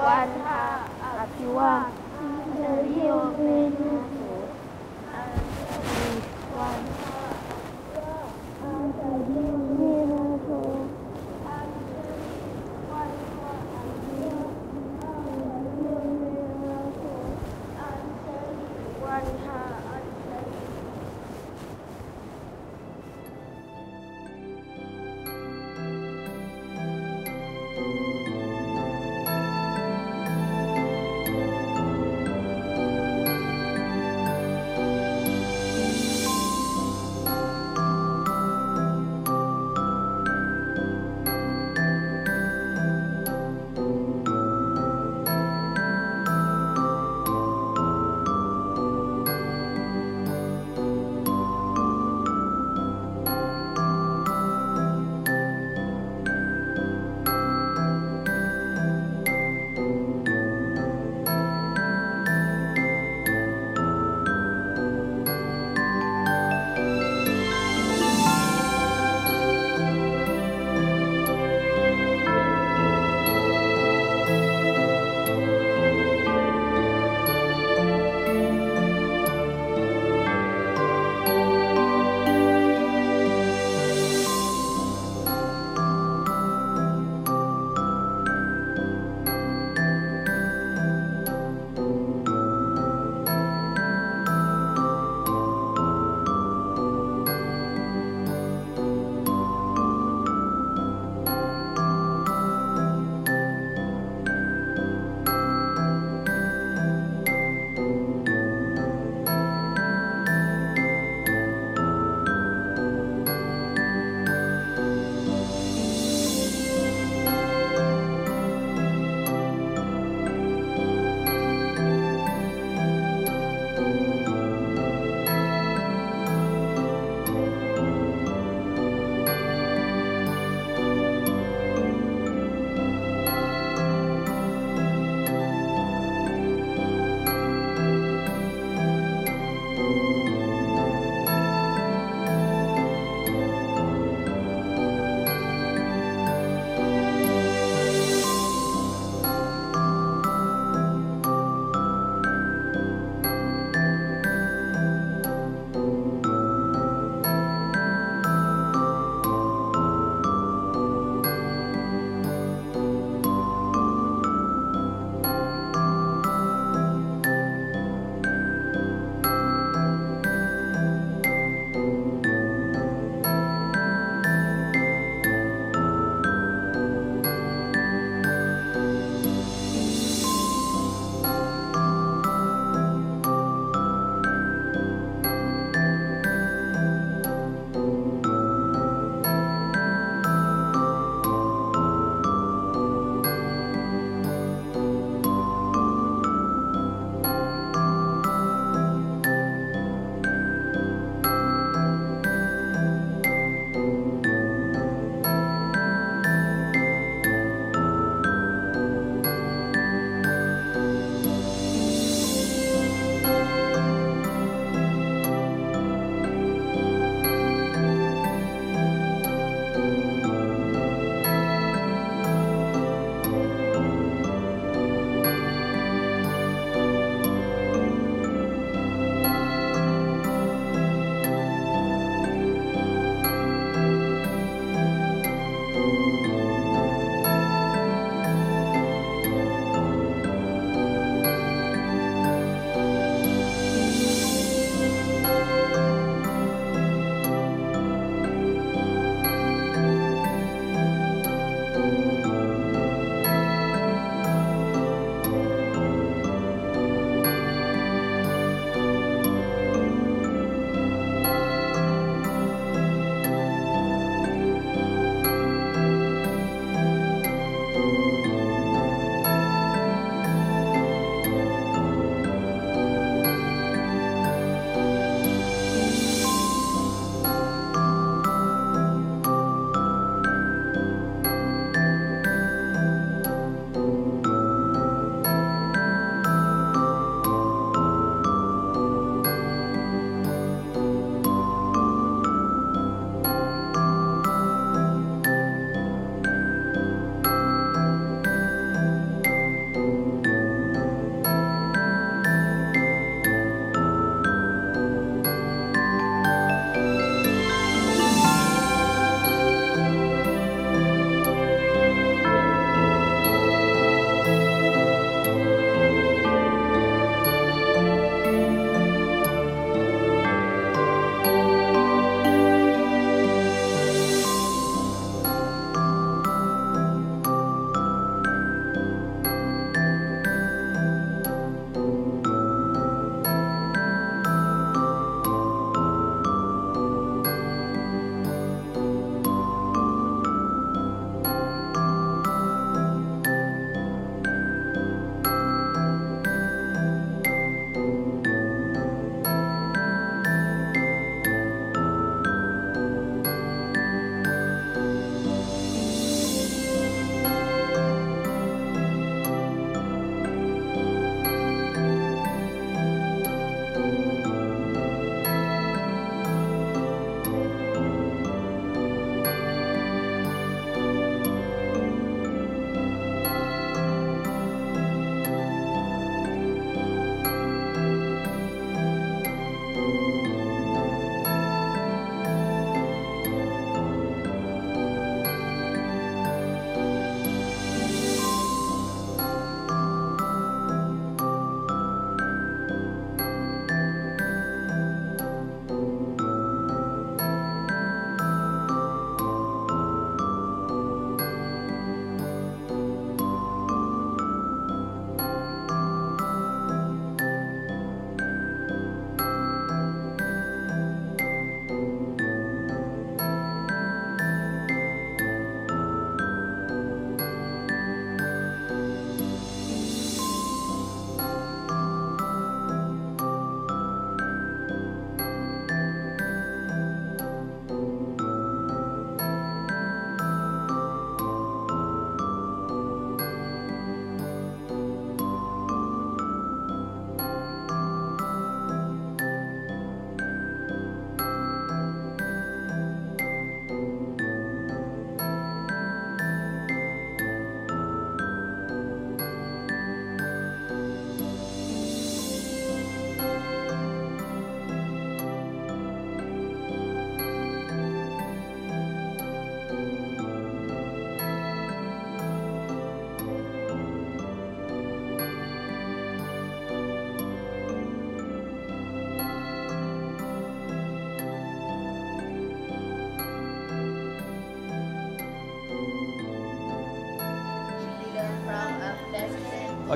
wa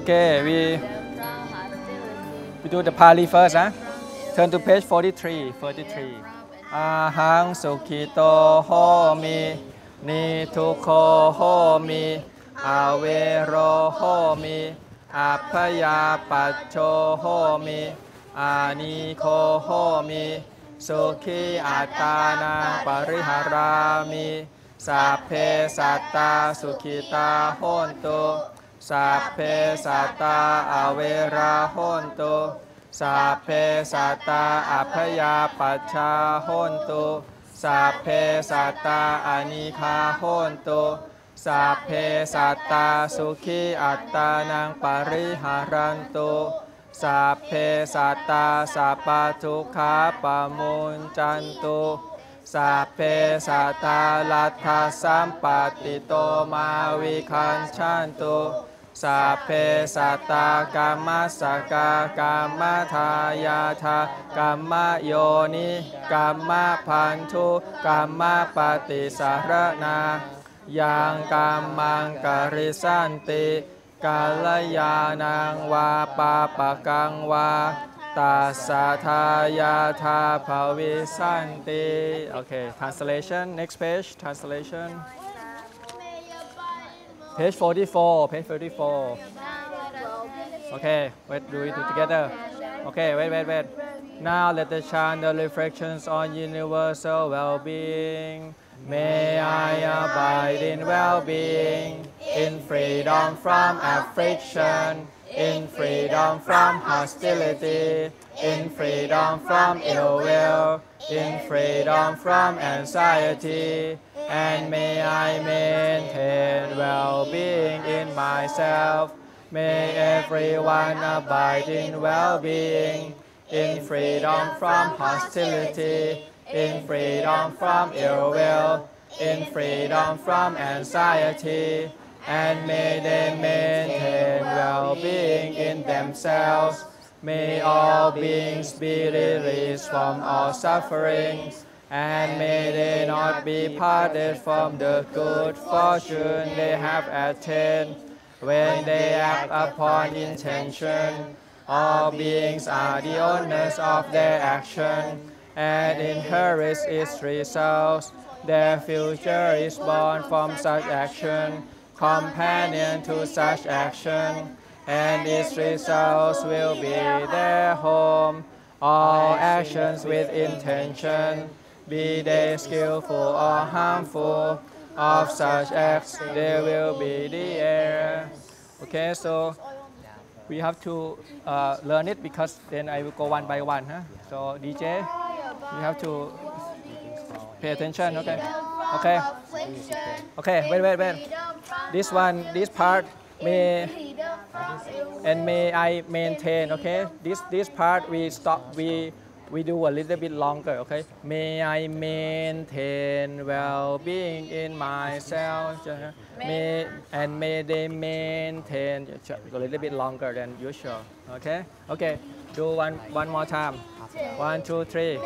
Okay, we we do the Pali first, huh? Turn to page 43, 43. Ahang sukhito homi, ni tukho homi, avero homi, apaya pacho homi, aniko homi, sukhi atana pariharami, sape satta sukhita hontu, sapphe satta avera hontu, สัพเพสัตตาอัพยาปัชชาโหนตุสัพเพสัตตาอนิคาโหนตุสัพเพสัตตาสุขีอัตตานังปริหารันตุสัพเพสัตตาสัพพทุขาปมุนจันตุสัพเพสัตตาลัทธสัมปติโตมาวิคันชันตุ สัพเพสัตตากรรมสกากรรมทายาทากรรมโยนิกรรมพันธุกรรมปฏิสารนายังกรรมังกริสันติกาลยานังวาปาปะกังวาตัสสะทายาทาภวิสันติ Okay translation next page translation page 44 page 44 Okay, wait, do it together. Okay, wait, wait, wait. Now let us chant the reflections on universal well-being. May I abide in well-being, in freedom from affliction, in freedom from hostility, in freedom from ill will, in freedom from anxiety, and may I maintain well-being in myself. May everyone abide in well-being, in freedom from hostility, in freedom from ill will, in freedom from anxiety, and may they maintain well-being in themselves. May all beings be released from all sufferings, and may they not be parted from the good fortune they have attained when they act upon intention. All beings are the owners of their action and inherit its results. Their future is born from such action, companion to such action, and its results will be their home. All actions with intention, be they skillful or harmful, of such acts there will be the error. Okay, so we have to uh, learn it because then I will go one by one. Huh? So DJ, you have to pay attention. Okay, okay, okay. Wait, wait, wait. This one, this part may and may I maintain. Okay, this this part we stop. We we do a little bit longer. Okay, may I maintain well-being in myself. May and may they maintain a little bit longer than usual. Okay, okay. Do one one more time. One, two, three.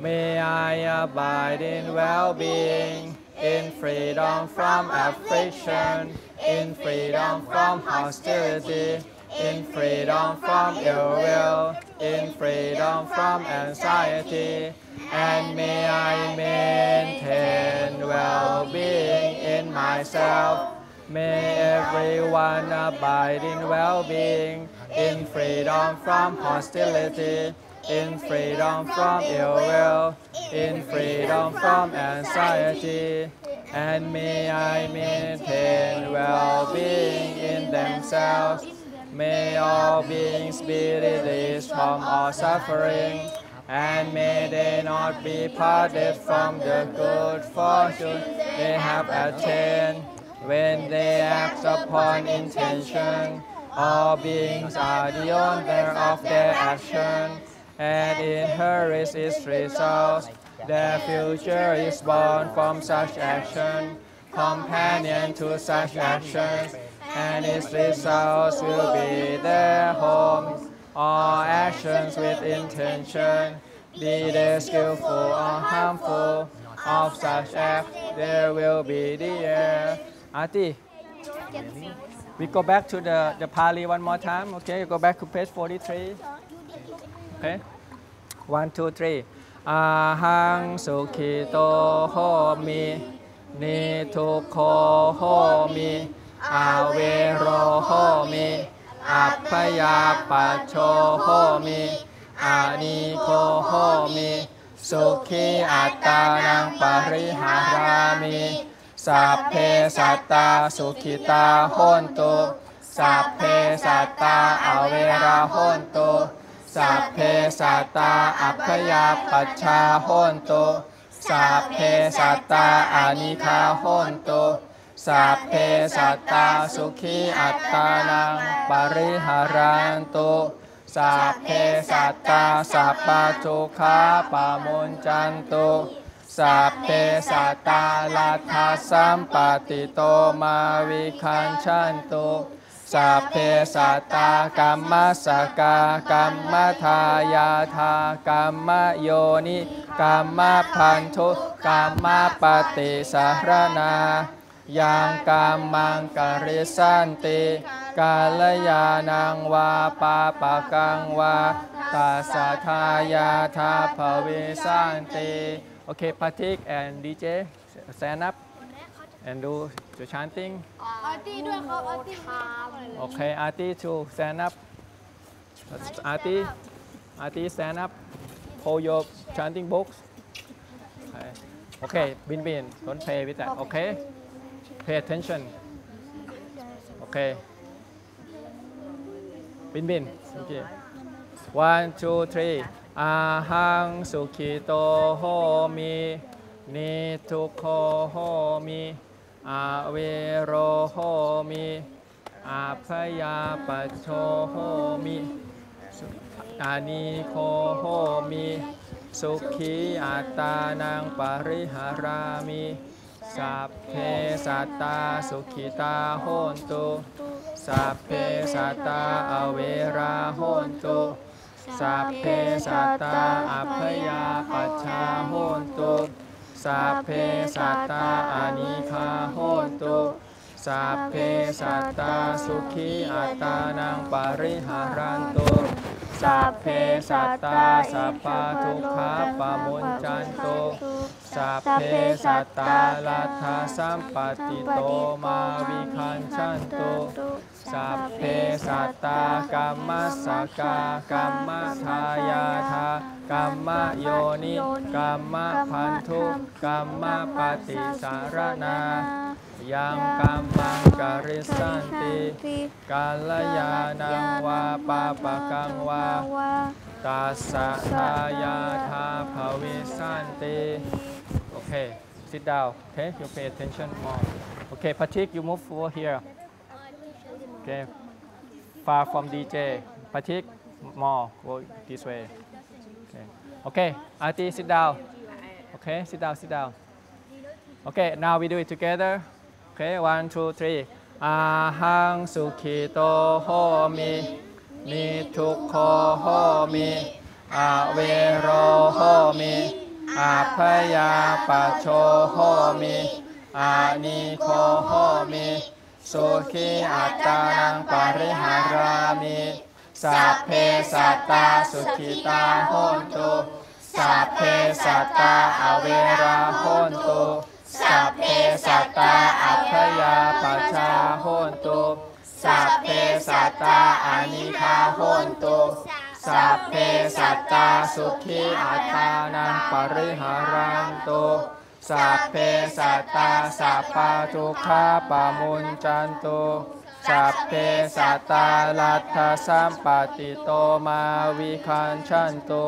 May I abide in well-being, in freedom from affliction, in freedom from hostility, in freedom from ill will, in freedom from anxiety, and may I maintain well-being in myself. May everyone abide in well-being, in freedom from hostility, in freedom from ill will, in freedom from anxiety, and may I maintain well-being in themselves. May all beings be released from all suffering, and may they not be parted from the good fortune they have attained when they act upon intention. All beings are the owner of their action and inherit its results. Their future is born from such action, companion to such actions, and its results will be their home. All actions with intention, be they skillful or harmful, of such act there will be the error. Arti, We go back to the, the Pali one more time. Okay, you go back to page 43. Okay. One, two, three. อาหังสุขิโตโหมินิทุกโขโหมิอาเวโรโหมิอัพยาปัจโชโหมิอานิโคโหมิสุขีอัตตานังปริหารามิสัพเพสัตตาสุขิตาโหนตุสัพเพสัตตาอเวราโหนตุ สัพเพสัตตาอัพยาปัชชาโหนตุสัพเพสัตตาอานิคาโหนตุสัพเพสัตตาสุขีอัตตานังปริหารันตุสัพเพสัตตาสัพพะทุกขาปามุนจันตุสัพเพสัตตาลัทธาสัมปติโตมาวิคันชันตุ สัพเพสัตตากรรมสกากรรมทายาทากรรมโยนิกรรมพันธุกรรมปฏิสารนา ยังกรรมังกริสันติกาลยานังวาปาปะกังวาตาสะทายาทาภเวสันติ Okay, Patik and DJ, stand up and do the chanting. อาร์ตี้ด้วยครับอาร์ตี้ Okay, Arti to stand up. Arti, Arti stand up. Hold your chanting books. Okay, okay Bin Bin, don't play with that. Okay, pay attention. Okay. Bin Bin, okay. One, two, three. อาหังสุขิ อาเวโรโหมิอาพยาปโชโหมิอานิโคโหมิสุขีอัตตานังปริหารามิสัพเพสัตตาสุขิตาโหนตุสัพเพสัตตาอเวราโหนตุสัพเพสัตตาอัพยาปัชชาโหนตุ สัพเพสัตตาอนิคาโหตุสัพเพสัตตาสุขีอัตตานังปริหารันตุสัพเพสัตตาสัพพะทุกขาปะมุนจันตุสัพเพสัตตาลัทธาสัมปติโตมาวิคันชันตุ สัพเพสัตตากรรมสกากรรมทายาทากรรมโยนิกรรมพันธุกรรมปฏิสารนายังกรรมังกริสันติกาลยานังวาปาปะกังวาตัสสะทายาทาภเวสันติ Okay, sit down. Okay, you pay attention more. Okay, Patik, you move over here. Okay, far from DJ. Patrick, more. Go this way. Okay. Okay, Artie, sit down. Okay, sit down, sit down. Okay, now we do it together. Okay, one, two, three. อาหังสุขิโตโหมินิทุกโขโหมิอาเวโรโหมิอาพยาปัจโชโหมิอานิโคโหมิ สุขีอัตตานังปริหารามิสัพเพสัตตาสุขิตาโหนตุสัพเพสัตตาอเวราโหนตุสัพเพสัตตาอัพยาปัชาโหนตุสัพเพสัตตาอานิคาโหนตุสัพเพสัตตาสุขีอัตตานังปริหารันตุ สัพเพสัตตาสัพพะทุกขาปามุนจันตุสัพเพสัตตาลัทธาสัมปติโตมาวิคันชันตุ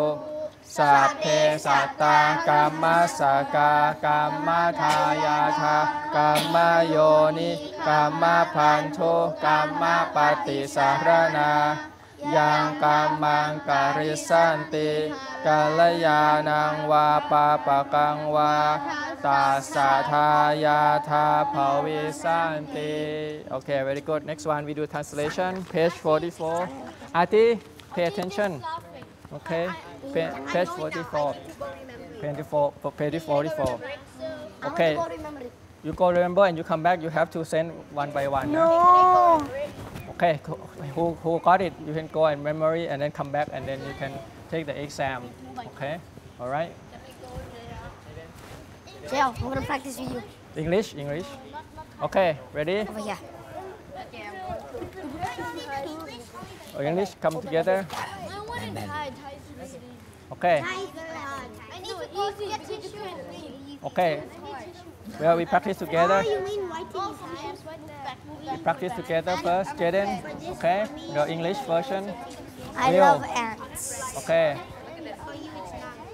สัพเพสัตตากรรมสกากรรมทายาทากรรมโยนิกรรมพันธุกรรมปฏิสารนา ยังกรรมังกริสันติกาลยานังวาปาปะกังวาตาสะทายาทาภเวสันติ Okay very good next one we do translation page 44 Ati pay attention Okay Pa- page 44 24 page 44 Okay You go remember and you come back. You have to send one by one. huh? No. Okay, who- who, got it, you can go and memory and then come back and then you can take the exam. Okay, all right. Jill, I'm gonna practice with you English, English. Okay, ready? over here. Oh, English, come together. Okay, I need to go get okay. Well, we practice together. you mean? We practice together first, Jaden. Okay, the English version. I Leo. love ants. Okay.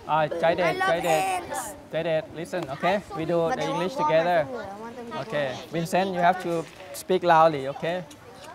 Uh, Jaidet, I love Jaidet, listen. Okay, we do But the English together. water. I want them to Okay, Vincent, you have to speak loudly, okay?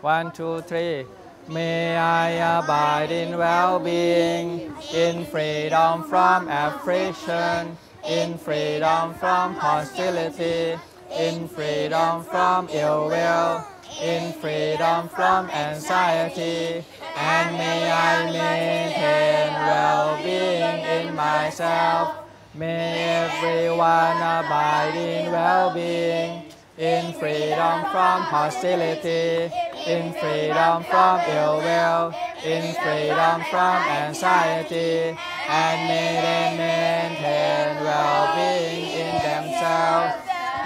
One, two, three. May I abide in well-being, in freedom from affliction, in freedom from hostility, in freedom from ill will, in freedom from anxiety, and may I maintain well-being in myself. May everyone abide in well-being, in freedom from hostility, in freedom from ill will, in freedom from anxiety, and may they maintain well-being in themselves.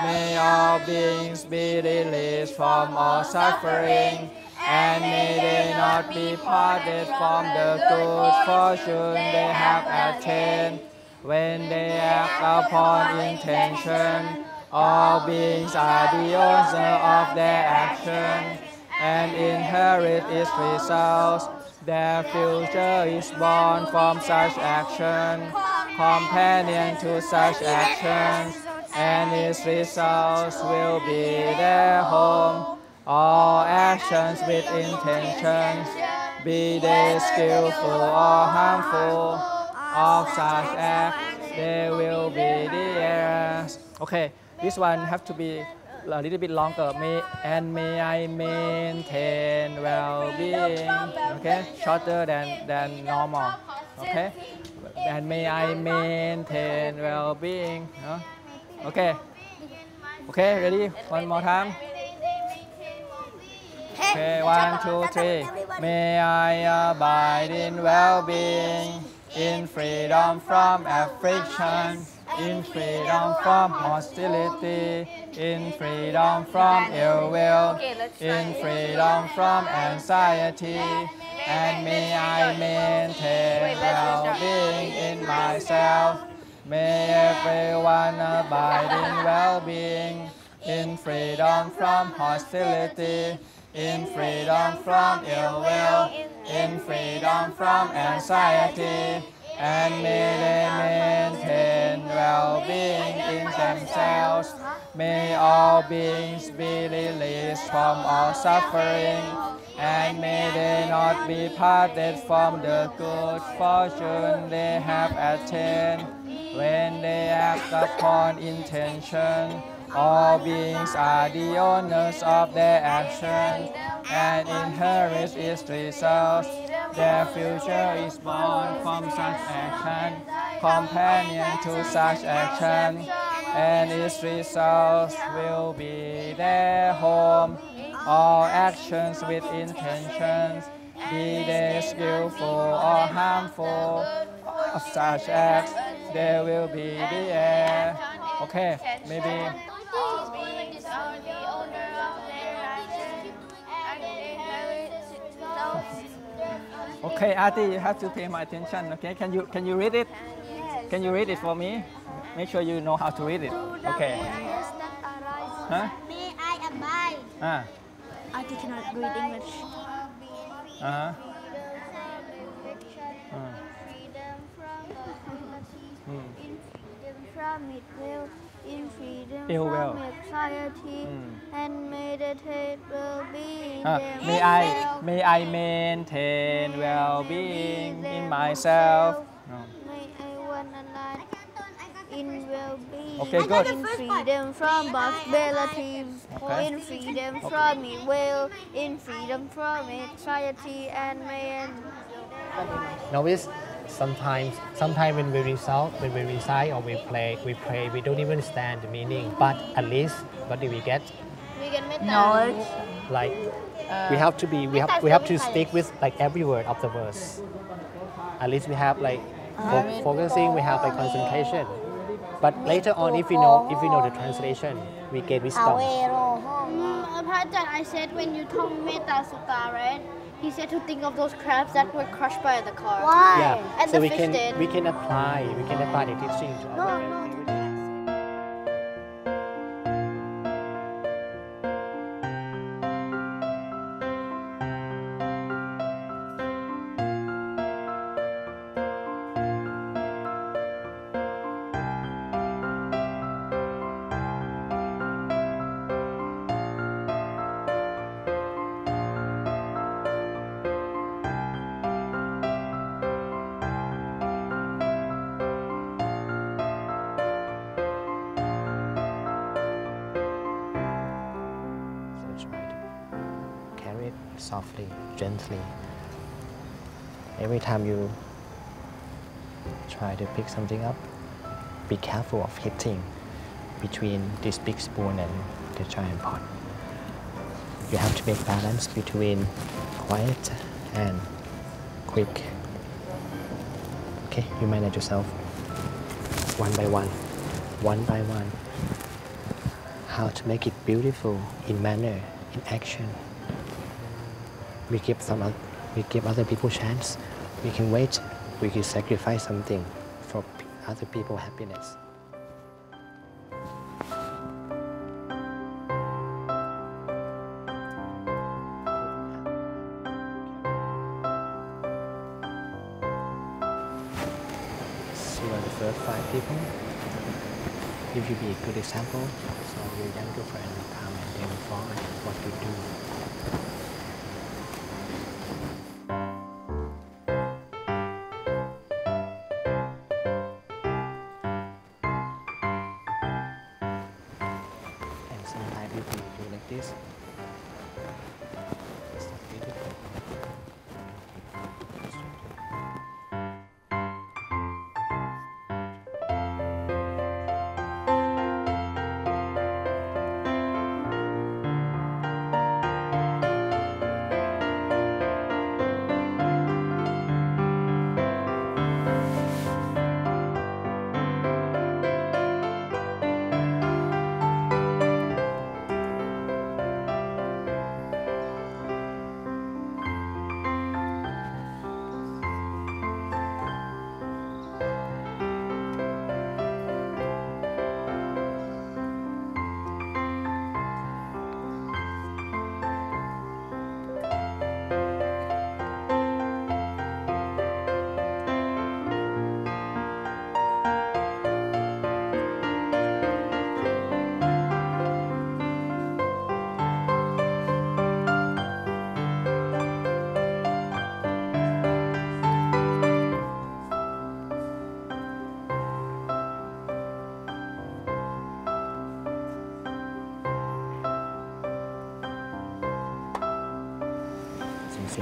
May all beings be released from all suffering, and may they not be parted from the good fortune they have attained. When they act upon intention, all beings are the owner of their action and inherit its results. Their future is born from such action, companion to such actions, and its results will be their home. All actions with intentions, be they skillful or harmful, of such acts, they will be the heirs. Okay, this one have to be a little bit longer. May and may I maintain well-being. Okay, shorter than than normal. Okay, and may I maintain well-being. Okay, okay, ready? One more time. Okay, one, two, three. May I abide in well-being, in freedom from affliction, in freedom from hostility, in freedom from ill will, in freedom from anxiety, and may I maintain well-being in myself. May everyone abide in well-being, in freedom from hostility, in freedom from ill will, in freedom from anxiety, and may they maintain well-being in themselves. May all beings be released from all suffering, and may they not be parted from the good fortune they have attained. When they act upon intention, all beings are the owners of their action and inherit its results. Their future is born from such action, companion to such action, and its results will be their home. All actions with intentions, be they skillful or harmful, of such acts, there will be the heir. Okay, maybe Okay, Ati, you have to pay my attention. Okay, can you can you read it? Can you read it for me? Make sure you know how to read it. Okay. Huh? May I abide? Ah. I cannot read English. Uh-huh. Freedom from hostility, Hmm. In freedom from it in freedom Ill from will. anxiety, Hmm. and meditate will be Ah, may I themselves. may I maintain well-being in myself. No. May I one alive in well-being. Okay, good. In freedom from possibility, Okay. in freedom from it will, in freedom from anxiety, and may Novice, Sometimes, sometimes when we result, when we recite or we play, we pray, we don't even understand the meaning. But at least, what do we get? We get. Knowledge. Like, uh, we have to be, we have, we have to stick with like every word of the verse. At least we have like fo focusing, we have like concentration. But later on, if you know, if you know the translation, we get wisdom. Mm, I said when you talk Metta Sutta, right? He said to think of those crabs that were crushed by the car. why yeah And so the we fish can did. we can apply we can apply the teaching to No, our no. Gently. Every time you try to pick something up, be careful of hitting between this big spoon and the giant pot. You have to make balance between quiet and quick. Okay, you manage yourself one by one, one by one how to make it beautiful in manner, in action. We give some, we give other people chance. We can wait. We can sacrifice something for other people happiness. So are the first five people if you be a good example, so your younger friend will come and they will follow what you do.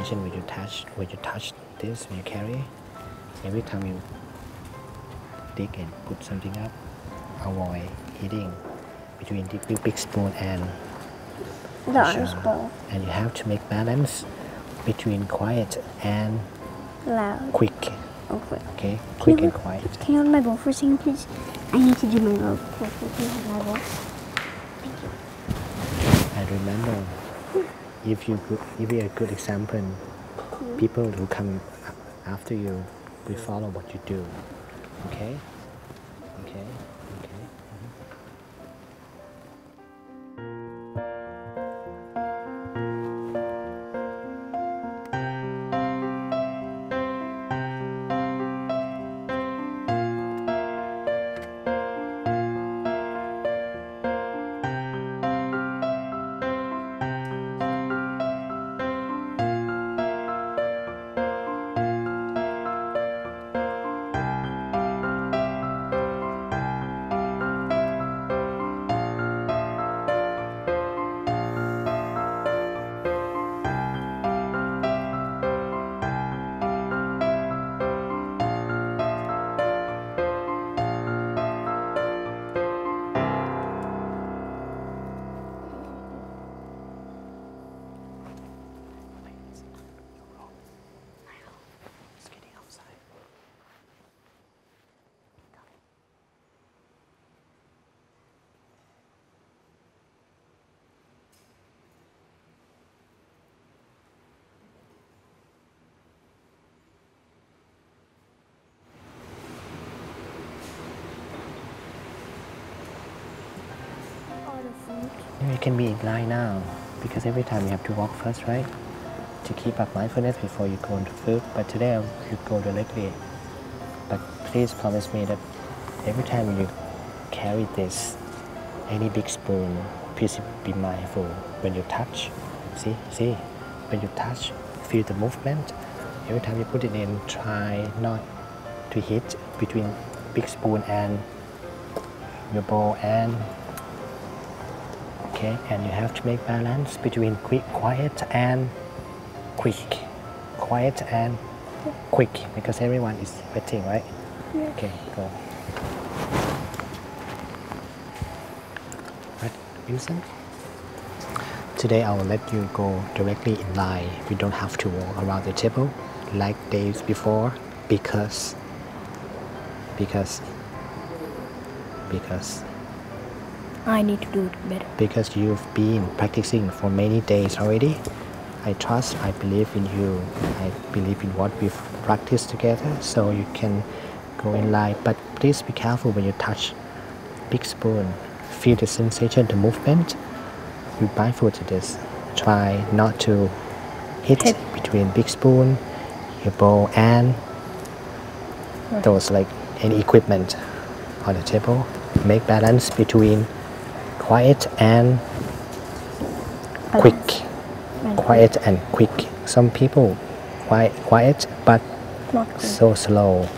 Sensation when you touch when you touch this when you carry every time you dig and put something up avoid hitting between the big, big spoon and the the orange and you have to make balance between quiet and loud quick okay okay quick and quiet Can you hold my bowl for a second, please? I need to do my bowl. Can you hold my bowl? and remember if you if you're a good example people who come after you will follow what you do okay in line now because every time you have to walk first, right? To keep up mindfulness before you go into food. But today you go directly. But please promise me that every time you carry this, any big spoon, please be mindful when you touch. See, see, when you touch, feel the movement. Every time you put it in, try not to hit between big spoon and your bowl and okay and you have to make balance between quick quiet and quick. Quiet and quick because everyone is waiting right? Okay go. Right Vincent? Today I will let you go directly in line. You don't have to walk around the table like days before because because because I need to do it better. because you've been practicing for many days already. I trust, I believe in you. I believe in what we've practiced together, so you can go in line. But please be careful when you touch big spoon. Feel the sensation, the movement. Be mindful to this. Try not to hit Hit. between big spoon, your bowl, and those like any equipment on the table. Make balance between quiet and quick. Quiet and quick. Some people quiet, quiet but Not so slow.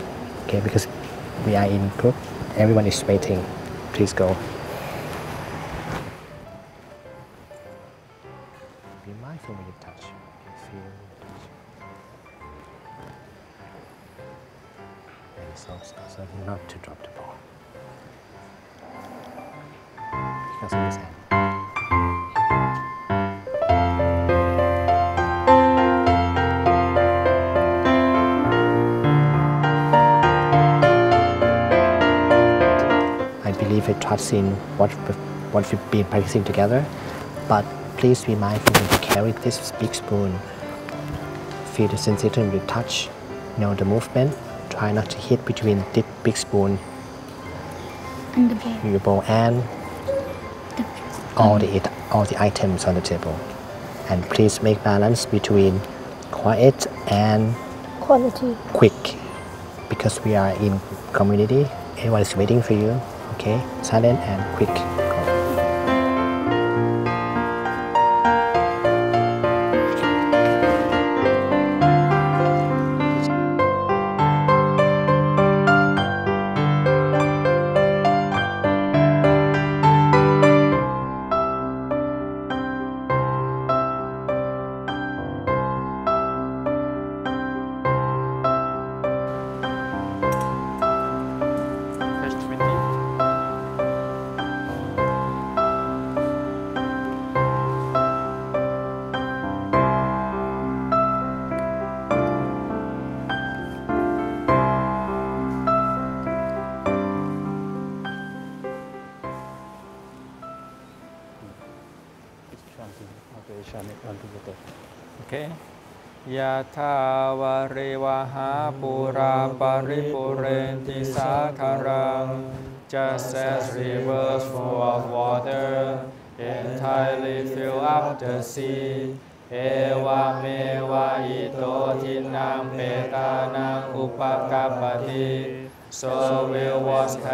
Okay, because we are in group, everyone is waiting. Please go. I in what we've, what we've been practicing together, but please be mindful when you carry this big spoon. Feel the sensation when you touch, know the movement. Try not to hit between the big spoon, And the bowl. your bowl, and The, all the all the items on the table. And please make balance between quiet and quality. quick because we are in community everyone is waiting for you okay? Silent and quick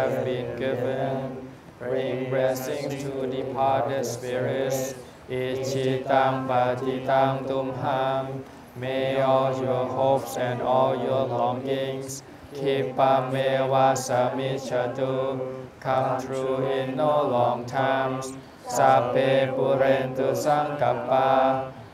have been given. Bring blessings to departed spirits, ichitam patitam tumham. May all your hopes and all your longings, kipameva samichatu, come true in no long times. Sape purentu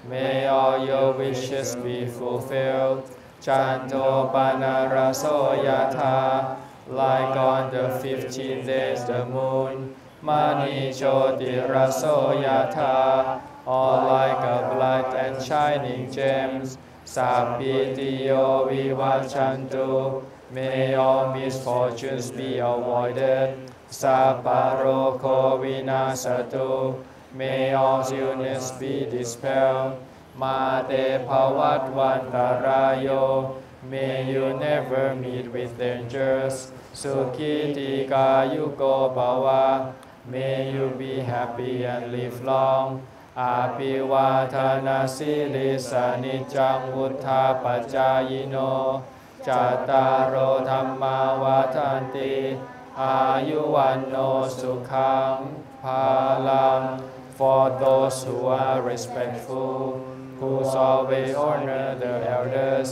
may all your wishes be fulfilled. Chanto panaraso yata, like on the fifteenth day the moon Mani Joti Raso Yatha, all like a bright and shining gems. Sapitiyo Vivachantu, may all misfortunes be avoided. Saparoko Vinasatu, may all illness be dispelled. Mate Pavatwantarayo, may you never meet with dangers. Sukhitika Yuko Bhava, May you be happy and live long. อาภิวาทนาสิริสานิจังวุธาปจายโนจัตารโอธรรมาวาทันติ อายุวันโนสุขังภาลัง For those who are respectful, who always honor the elders,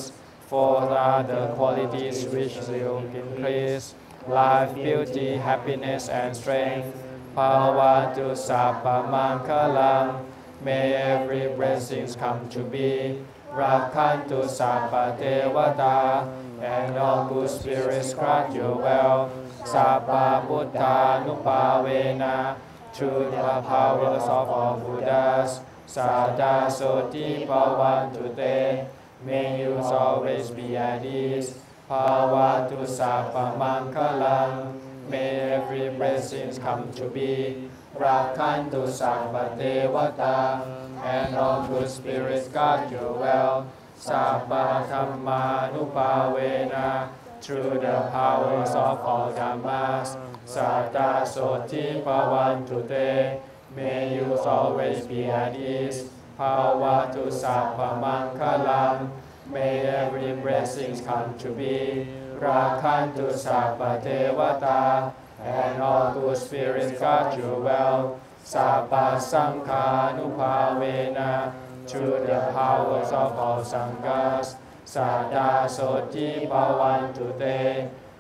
for are the qualities which will increase life, beauty, happiness, and strength. Power to Sapamangkalam. May every blessings come to be. Rakhantu Sabba Devata. And all good spirits grant you well. Sapa Buddha Nupavena. Through the powers of all Buddhas. Sada Soti Bhavantu Te. May you always be at ease. Power to Sapamangkalam. May every blessings come to be. Rakhantu Sabba Devata. And all good spirits guard you well. Sabba Dhammanupavena. Through the powers of all Dhammas. Sada Soti Bhavantu Te. May you always be at ease. To Sapamangkalam. May every blessings come to be. Rakhantu Sabba Devata. And all good spirits guard you well. Sabba Sankhanupavena. Through the powers of all Sanghas. Sada Soti Bhavantu.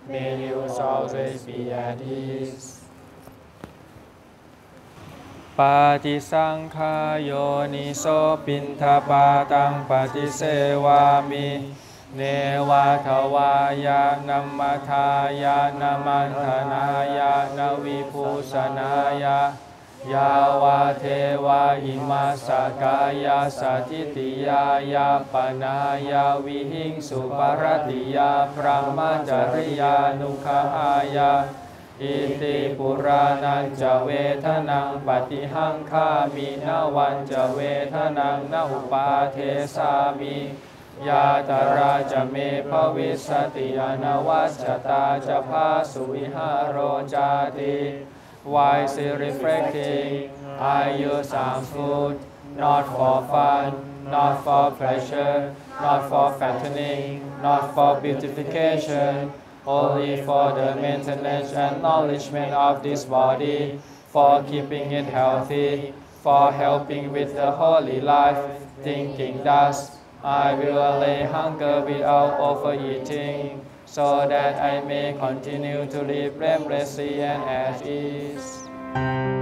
May you always be at ease. ปฏิสังขายโยนิโสปินทปาตังปฏิเสวามิเนวาทวายานัมมทายานามันธนายานวิภูสนายายาวาเทวาอิมาสกายาสถิติยายาปนายาวิหิงสุปรติยาพระมจริยานุขายา อิติปุรานันจะเวทนังปฏิหังคามินาวันจะเวทนังนาอุปาเทสามิยาตราจะเมภวิสติอนวัชตาจะพาสุวิหารโรจาติ wisely reflecting I use some food not for fun not for pleasure not for fattening not for beautification only for the maintenance and nourishment of this body, for keeping it healthy, for helping with the holy life, thinking thus, I will allay hunger without overeating, so that I may continue to live blamelessly and at ease.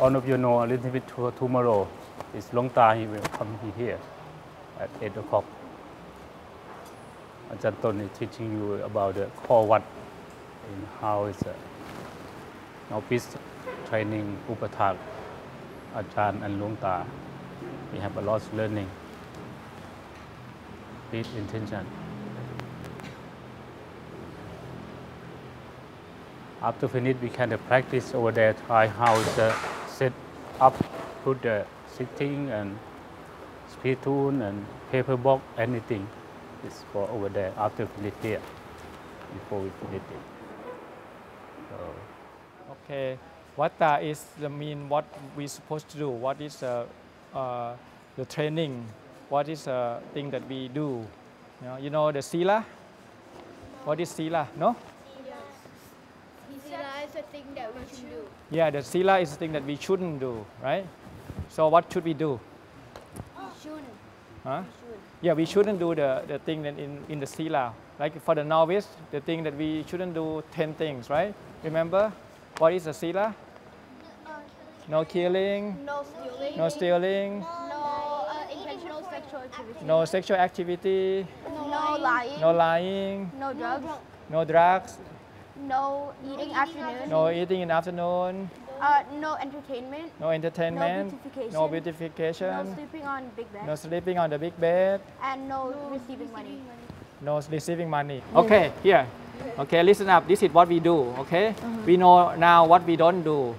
all of you know a little bit tomorrow. It's long time he will come here at 8 o'clock. Ajahn Ton is teaching you about the core what and how it's a novice training Upatak, Ajahn and Luang Ta. We have a lot of learning. Please intention. After finish, we can uh, practice over there, try how to set up, put the sitting and spittoon and paper box, anything is for over there after we finish here, before we finish it. So, Okay, Vata is the mean what we supposed to do. What is uh, uh, the training? What is the thing that we do? You know, you know the sila. What is sila? No. Sila is a thing that we should do. Yeah, the sila is the thing that we shouldn't do, right? So what should we do? Shouldn't. Huh? Yeah, we shouldn't do the, the thing that in, in the sila. Like for the novice, the thing that we shouldn't do 10 things, right? Remember? What is the sila? No killing, No stealing. no stealing, No uh, intentional sexual activity. no sexual activity, No lying. no lying, No drugs. no drugs, No eating afternoon. no eating in afternoon, Uh, no entertainment. no entertainment, no beautification. No beautification, sleeping on big bed. no sleeping on the big bed, And no receiving money. no receiving money. Okay, here. Okay, listen up. This is what we do. Okay, we know now what we don't do,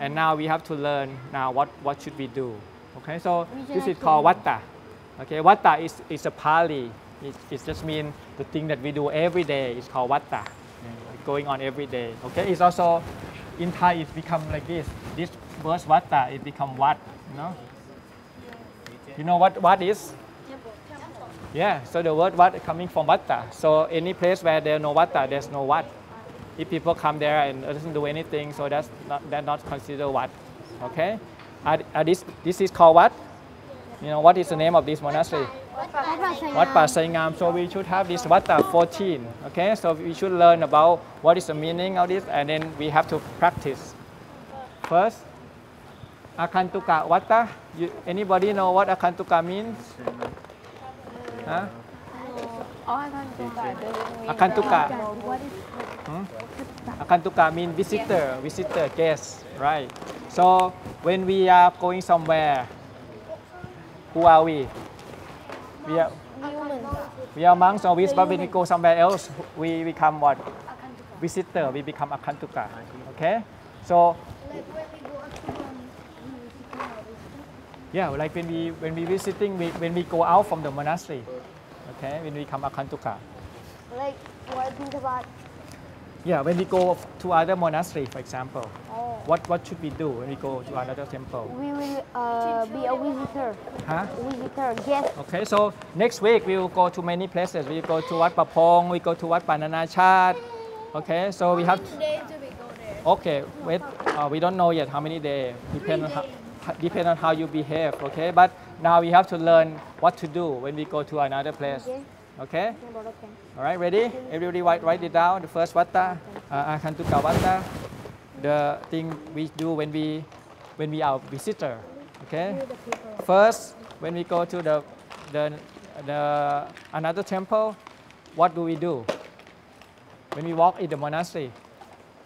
and now we have to learn now what what should we do. Okay, so this is called watta. Okay, watta is is a Pali. It, it just means the thing that we do every day is called watta. Going on every day. Okay, it's also in Thai it become like this. This word watta it become what. You know. You know what what is? Yeah, so the word what coming from Vatta. So any place where there no Vatta, there's no what. If people come there and doesn't do anything, so that's not that's not considered what. Okay? Are, are this this is called what? You know what is the name of this monastery? Wat Pah Sai Ngam. So we should have this Vatta 14. Okay, so we should learn about what is the meaning of this, and then we have to practice. First, Akantuka Vatta. You, anybody know what Akantuka means? Huh? Akantuka. Hmm? Akantuka means visitor, visitor, guest, right? So when we are going somewhere, who are we? We are, we are monks or but when we go somewhere else, we become what? Visitor, we become akantuka. Okay? So yeah, like when we when we visiting, we, when we go out from the monastery, okay, when we become akantuka. Like what think about Yeah, when we go to other monastery, for example, oh, what what should we do when we go to another temple? we will uh, be a visitor. Huh? Visitor, yes. Okay, so next week we will go to many places. We go to Wat Pah Pong, we go to Wat Pah Nanachat. Okay, so we have. days do we go there? Okay, wait, uh, we don't know yet how many days. Depend on how, depend on how you behave. Okay, but now we have to learn what to do when we go to another place. Okay. Okay. All right, ready? Everybody write, write it down. The first vata, uh, akantuka vata, the thing we do when we when we are visitor. Okay. First, when we go to the the the another temple, what do we do? When we walk in the monastery,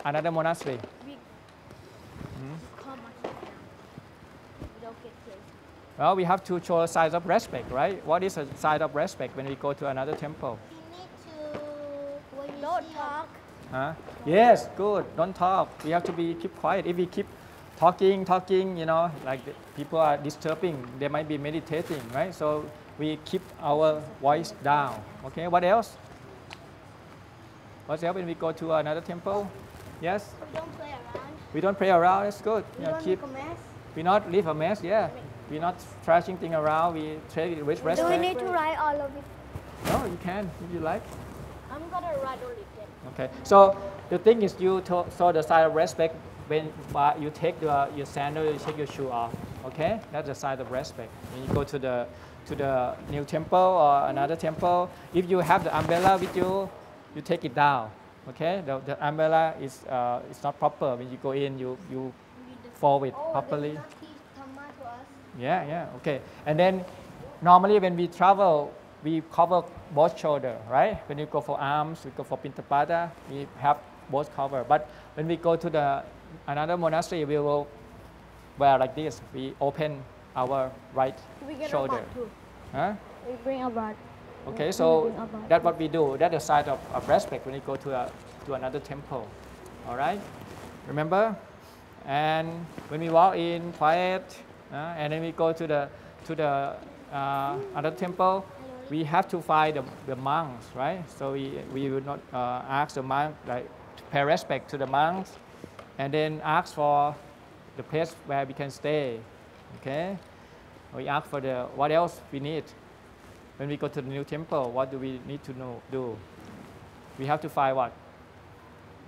another monastery. Well, we have to show a sign of respect, right? What is a sign of respect when we go to another temple? Don't talk. Huh? Yes, good. Don't talk. We have to be keep quiet. If we keep talking, talking, you know, like the people are disturbing, they might be meditating, right? So we keep our voice down. Okay. What else? What else when we go to another temple? Yes. We don't play around. We don't play around. That's good. We You know, don't keep. make a mess. We not leave a mess. Yeah. We're not trashing things around. We treat it with Do we need to write all of it? No, you can if you like. I'm gonna write it then. Okay, so the thing is you to, so the sign of respect when uh, you take the, your sandal, you take your shoe off. Okay, that's the sign of respect. When you go to the to the new temple or another temple, if you have the umbrella with you, you take it down. Okay, the, the umbrella is uh, is not proper. When you go in, you you fold it properly. Yeah, yeah, okay. And then normally when we travel, we cover both shoulder, right? When you go for alms, we go for pintapada, we have both cover. But when we go to the another monastery, we will wear like this. We open our right We get shoulder. a too. Huh? We bring a bat. Okay, so that's what we do. That's the side of, of respect when you go to, a, to another temple. All right? Remember? And when we walk in, quiet, uh, and then we go to the, to the uh, other temple, we have to find the, the monks, right? So we, we would not uh, ask the monk, like, to pay respect to the monks, and then ask for the place where we can stay, okay? We ask for the, what else we need when we go to the new temple, what do we need to know, do? We have to find what?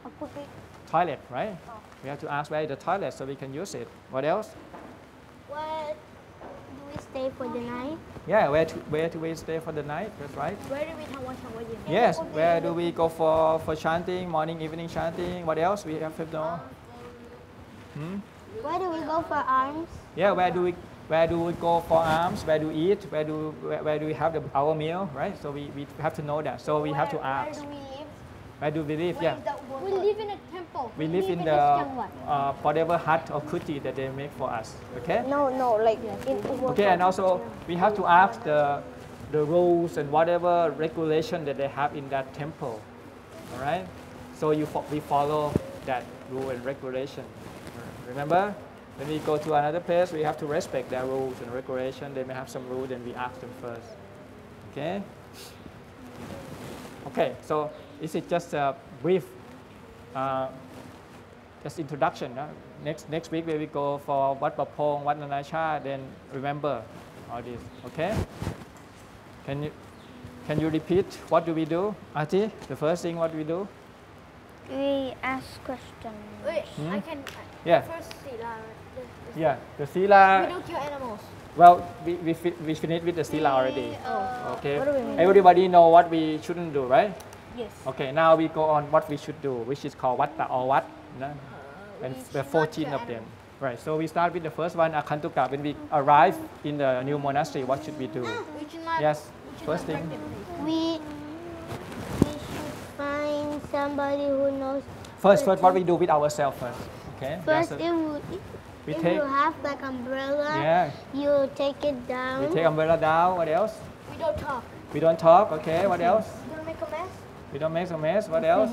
A. Toilet, right? We have to ask where is the toilet so we can use it. What else? What we stay for the night? Yeah, where to, where do we stay for the night? That's right. Where do we have shower gym? Yes, where do we go for, for chanting, morning, evening chanting? What else we have to know? Hmm? Where do we go for alms? Yeah, where do we where do we go for alms? Where do we eat? Where do where, where do we have the, our meal? Right. So we, we have to know that. So we have to Where ask. do we live? Where do we live? Yeah. We live in a temple. We live in the uh, whatever hut or kuti that they make for us. Okay. No, no, like in Okay, and also we have to ask the the rules and whatever regulation that they have in that temple. All right. So you fo- we follow that rule and regulation. Remember, when we go to another place, we have to respect their rules and regulation. They may have some rules, and we ask them first. Okay. Okay. So this is just a brief, uh, just introduction. huh? Next next week we will go for Wat Pah Pong, Wat Nanacha. Then remember all this. Okay. Can you can you repeat what do we do, Ati? The first thing what we do? We ask questions. Wait, Hmm? I can. Yeah. First, Sila. Yeah, the Sila. We don't kill animals. Well, we we, fi- we finished with the sila already. Uh, Okay. What do we mean? Everybody know what we shouldn't do, right? Yes. Okay. Now we go on what we should do, which is called watta or what. No? Uh, and there are 14 of them. Right. So we start with the first one, akantuka. When we arrive in the new monastery, what should we do? Ah, we should not. Yes. we should First thing. We we should find somebody who knows. First, first, what we do with ourselves first. Okay. First, There's a- it would we We if take you have like umbrella, yeah. you take it down. We take umbrella down. What else? We don't talk. We don't talk. Okay. What else? We don't make a mess. We don't make a mess. What else?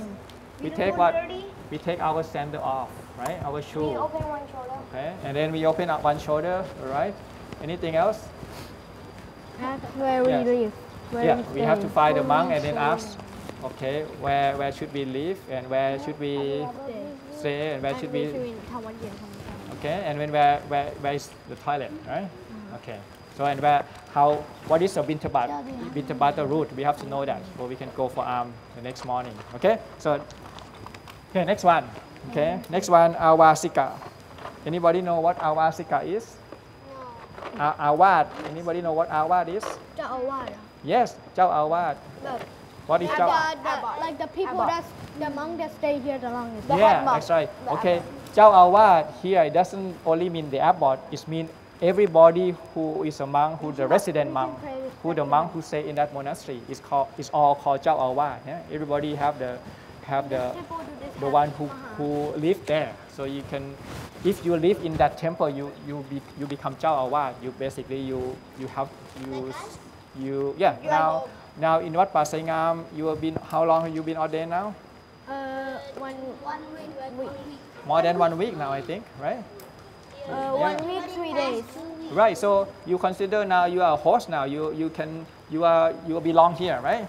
we, take what? Dirty. We take our sandal off, right? Our shoe. We open one shoulder. Okay, and then we open up one shoulder, all right? Anything else? That's where we yes. live. Where yeah, we, we have to find a monk and then ask, okay, where, where should we live and where should we stay and where should we... Okay, and when where, where, where is the toilet, right? Okay. So and where, how, what is a winter bath, winter route? We have to know that so we can go for arm the next morning. Okay. So okay, next one. Okay, mm-hmm. next one, awasika. Anybody know what awasika is? No. Uh, awad. Anybody know what awad is? Jao awad. Yes, chao awad. What is chao? Like the people that that's the monk that stay here the longest. The yeah, that's right. The okay, chao awad here it doesn't only mean the abbot. It means everybody who is a monk, who the resident monk, who the monk who stay in that monastery is called is all called Jiao Awa. Yeah? Everybody have the have the the one who who live there. So you can, if you live in that temple, you you be, you become Jiao Awa. You basically you you have you you yeah now now in Wat Pah um, you have been how long have you been ordained now? Uh, one one week. week. More than one week now, I think, right? Uh, one yeah. week, three days. Right. So you consider now you are a host now. You you can you are you belong here, right?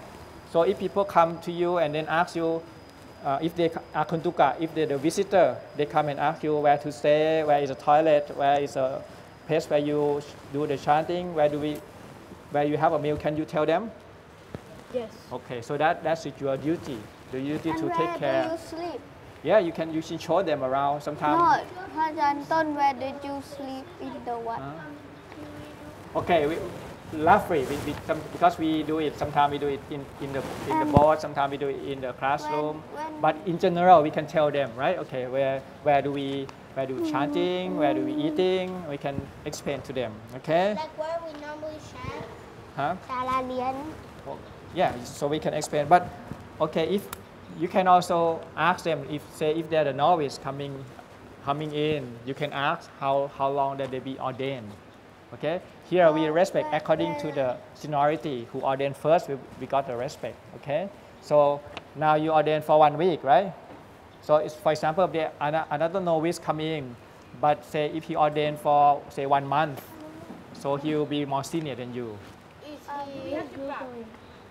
So if people come to you and then ask you. Uh, if they are uh, kuntuka, if they're the visitor, they come and ask you where to stay, where is a toilet, where is a place where you do the chanting, where do we, where you have a meal. Can you tell them? Yes. Okay, so that that's your duty, the duty and to take care. And where do you sleep? Yeah, you can you can show them around sometimes. No, Anton, where did you sleep in the what? Okay, we, lovely we, we, some, because we do it sometimes we do it in, in the in um, the board sometimes we do it in the classroom. when, when but in general we can tell them right? Okay where where do we where do we mm-hmm. chanting where do we eating? We can explain to them okay? Like where we normally chant huh? Yeah so we can explain. But okay if you can also ask them if say if they're the novice coming coming in, you can ask how how long that they be ordained. Okay, here we respect according to the seniority. Who ordained first, we, we got the respect. Okay, so now you ordain for one week, right? So it's, for example, if there another novice coming, but say if he ordained for say one month, so he will be more senior than you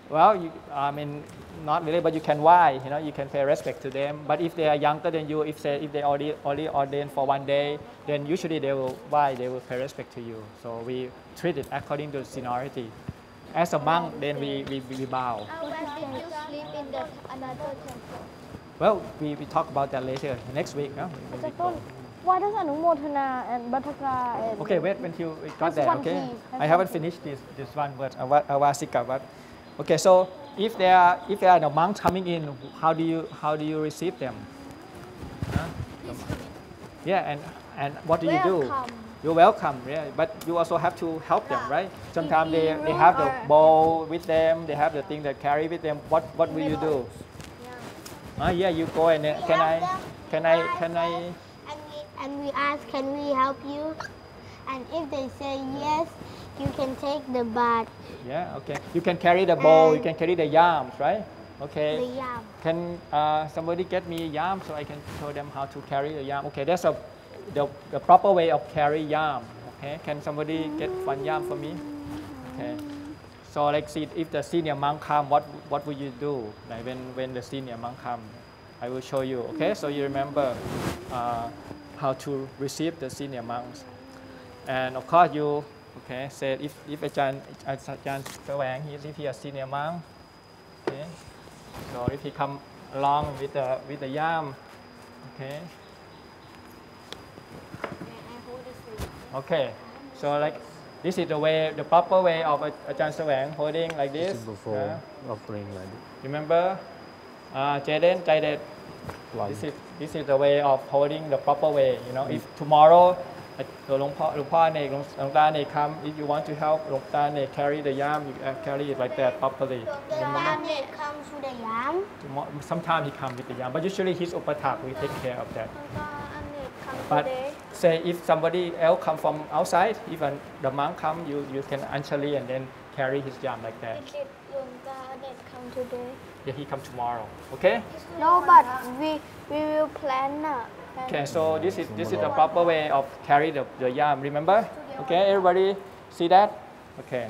well, you, I mean, not really, but you can why, you know, you can pay respect to them. But if they are younger than you, if they, if they already, already ordained for one day, then usually they will why, they will pay respect to you. So we treat it according to seniority. As a monk, then we, we, we bow. Did you sleep in the another temple? Well, we, we talk about that later, next week. Huh? We, why does Anumothana and Bhattaka and... Okay, wait until we got there, okay? I haven't finished this, this one, but Avasika, but okay, so if there are if they are the monks coming in, how do you how do you receive them? Huh? Yeah, and and what do you do? You're welcome, yeah. But you also have to help them, right? Sometimes they, they have the bowl with them, they have the thing that carry with them. What what will you do? Ah, yeah, you go and then, can I can I can I And we, and we ask, can we help you? And if they say yes, you can take the bath, Yeah, okay. You can carry the bowl, you can carry the yams, right? Okay. the yam. Can uh, somebody get me yam so I can show them how to carry the yam? Okay, that's a the, the proper way of carry yam. Okay, can somebody get one yam for me? Okay. So like see if the senior monk come, what what will you do? Like when when the senior monk come, I will show you. Okay, so you remember uh, how to receive the senior monks. And of course you Okay, said if, if Ajahn, Ajahn Sawang, he, if he a senior monk, okay, so if he come along with the, with the yam, okay. Okay, so like this is the way, the proper way of Ajahn Sawang holding like this. this before yeah. offering like this. Remember, uh, Jaden. Like this is this is the way of holding the proper way. You know, if tomorrow Longpa come. If you want to help Luang Ta carry the yam, you uh, carry it like that properly. Luang Ta Sometimes he comes with the yam, but usually his Upatak we take care of that. But say if somebody else come from outside, even the monk come, you, you can actually and then carry his yam like that. Did come today? Yeah, he come tomorrow. Okay? No, but we, we will plan now. Okay. So this is this is the proper way of carry the, the yam. Remember? Okay. Everybody see that? Okay.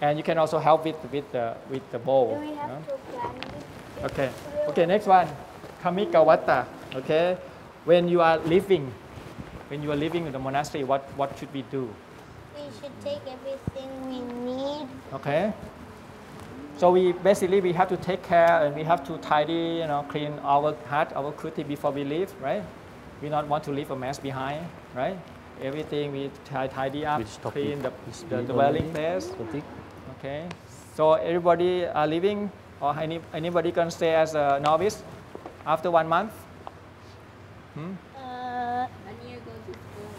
And you can also help with with the with the bowl. do we have no? to? Okay. Okay, next one. Kamikawata. Okay. When you are living, when you are living in the monastery, what, what should we do? We should take everything we need. Okay. So we basically we have to take care and we have to tidy, you know, clean our hut, our kuti before we leave, right? We don't want to leave a mess behind, right? Everything we tidy up, Which clean the, is the dwelling only- place. Topic? Okay. So everybody are leaving or any, anybody can stay as a novice after one month? Hmm? Uh,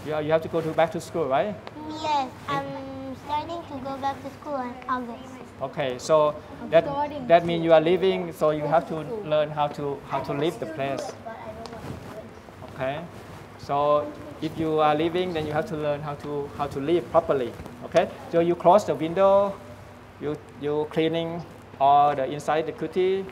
You, yeah, you have to go to back to school, right? yes, I'm starting to go back to school in August. Okay, so that that means you are living, so you have to learn how to how to leave the place. Okay, so if you are living, then you have to learn how to how to leave properly. Okay, so you close the window, you you cleaning all the inside the kuti,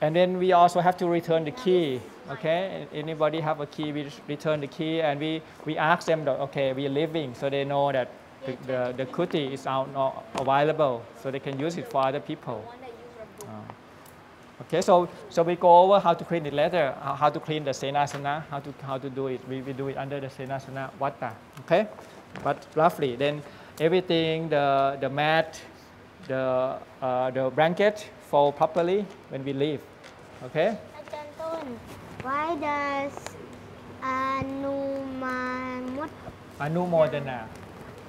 and then we also have to return the key. Okay, anybody have a key? We return the key, and we we ask them okay, we are leaving, so they know that the, the, the kuti is out not available, so they can use it for other people. Uh, okay, so, so we go over how to clean the later, how to clean the senasana, how to, how to do it. We, we do it under the senasana vata, okay? But roughly, then everything, the, the mat, the, uh, the blanket fall properly when we leave, okay? Why does Anumamut? Anumodana.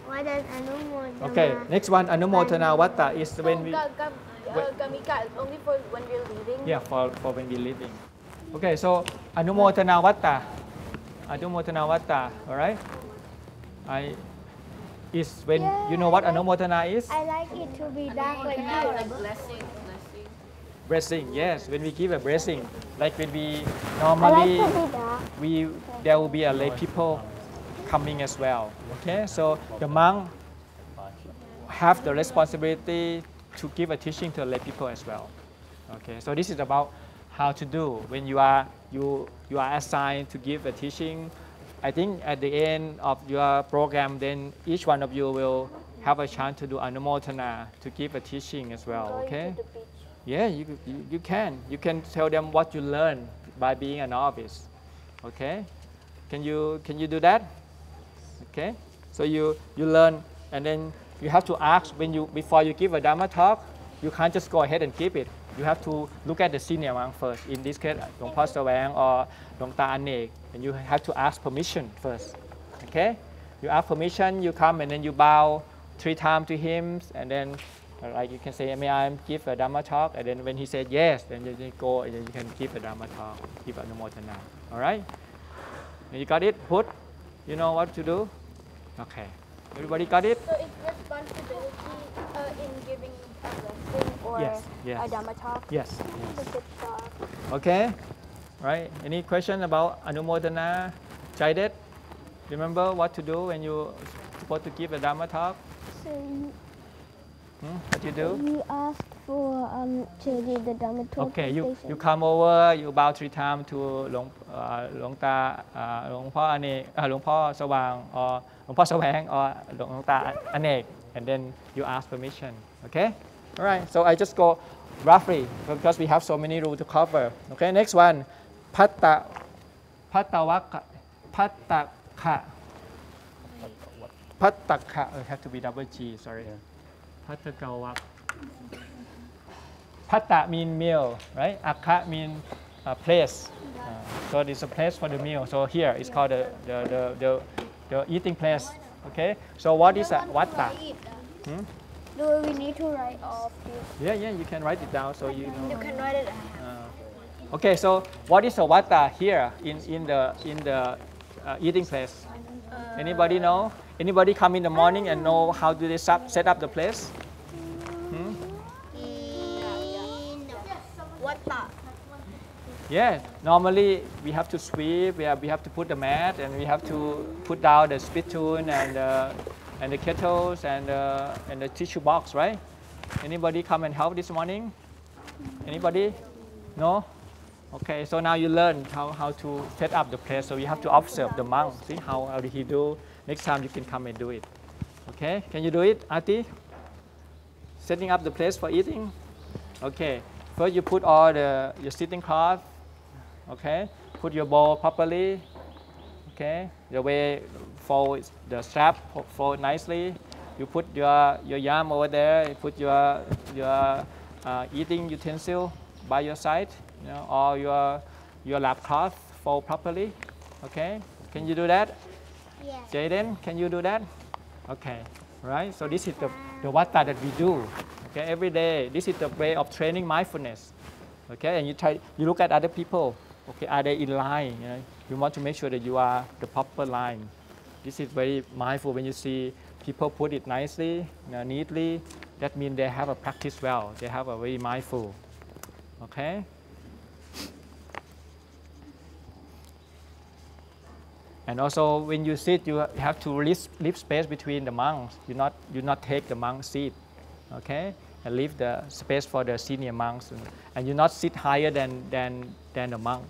Why does Anumodana Okay, next one Anumodana vata is when we Ga- ga- uh, Gamika is only for when we're leaving. Yeah, for, for when we're leaving. Okay, so Anumotana Vata. Anumotana Vata, all right? I is when you know what Anumotana is? I like it to be dark like this. Like blessing, blessing. Blessing, yes. When we give a blessing, like when we I like normally to be dark. we there will be a lay people coming as well. Okay, so the monk have the responsibility to give a teaching to the lay people as well. Okay, so this is about how to do when you are you you are assigned to give a teaching. I think at the end of your program, then each one of you will have a chance to do anumotana to give a teaching as well. Okay. To the beach. Yeah, you, you, you can. You can tell them what you learned by being a novice. Okay? Can you, can you do that? Okay? So you, you learn and then you have to ask when you, before you give a Dharma talk, you can't just go ahead and give it. You have to look at the senior monk first. In this case, Dong Pa Sawang or Luang Ta Anek. And you have to ask permission first. Okay? You ask permission, you come and then you bow three times to him and then uh, like you can say, may I give a Dharma talk? And then when he said yes, then you, go and then you can give a Dharma talk, give Anumotana. All right? You got it? Put? You know what to do? Okay. Everybody got it? So it's responsibility uh, in giving a blessing or Yes, yes. a Dhamma talk. Yes. It's a. Okay. Right. Any question about Anumodana? Jaidet? Remember what to do when you're supposed to give a Dhamma talk? So you, Hmm? What do you do? You ask for um, changing the dormitory. Okay, you, you come over, you bow three times to Long, uh, Luang Ta, uh, Long Po Anek, uh, Long Po Sawang, or Long Po Sawang, or Luang Ta Anek, and then you ask permission. Okay? All right, so I just go roughly because we have so many rules to cover. Okay, next one. Patta, ka, pata ka, it has to be double G, sorry. Yeah. Pata go. Pata mean meal, right? Akha mean uh, place. Uh, so it's a place for the meal. So here it's called the, the, the, the, the eating place. Okay. So what is a watta? Hmm? Do we need to write off this? Yeah, yeah, you can write it down so you know. You can write it Down. Uh, okay, so what is a vata here in, in the, in the uh, eating place? Uh, Anybody know? Anybody come in the morning and know how do they set up the place? Hmm? in what the? Yeah, normally we have to sweep, we have, we have to put the mat, and we have to put down the spittoon and, uh, and the kettles and, uh, and the tissue box, right? Anybody come and help this morning? Anybody? No? Okay, so now you learn how, how to set up the place. So you have to observe the monk. See how, how did he do? Next time you can come and do it. Okay, can you do it, Ati? Setting up the place for eating? Okay, first you put all the your sitting cloth. Okay, put your bowl properly. Okay, the way fold the strap fold nicely. You put your your yam over there. You put your your uh, eating utensil by your side. You know, or your your lap cloth fold properly. Okay, can you do that? Yes. Jaden, can you do that? Okay, right. So this is the, the vata that we do. Okay, every day. This is the way of training mindfulness. Okay, and you try, you look at other people. Okay, are they in line? You know, you want to make sure that you are the proper line. This is very mindful when you see people put it nicely, you know, neatly. That means they have a practice well. They have a very mindful. Okay. And also, when you sit, you have to leave, leave space between the monks. You not you not take the monk seat, okay? And leave the space for the senior monks, and, and you not sit higher than than than the monk.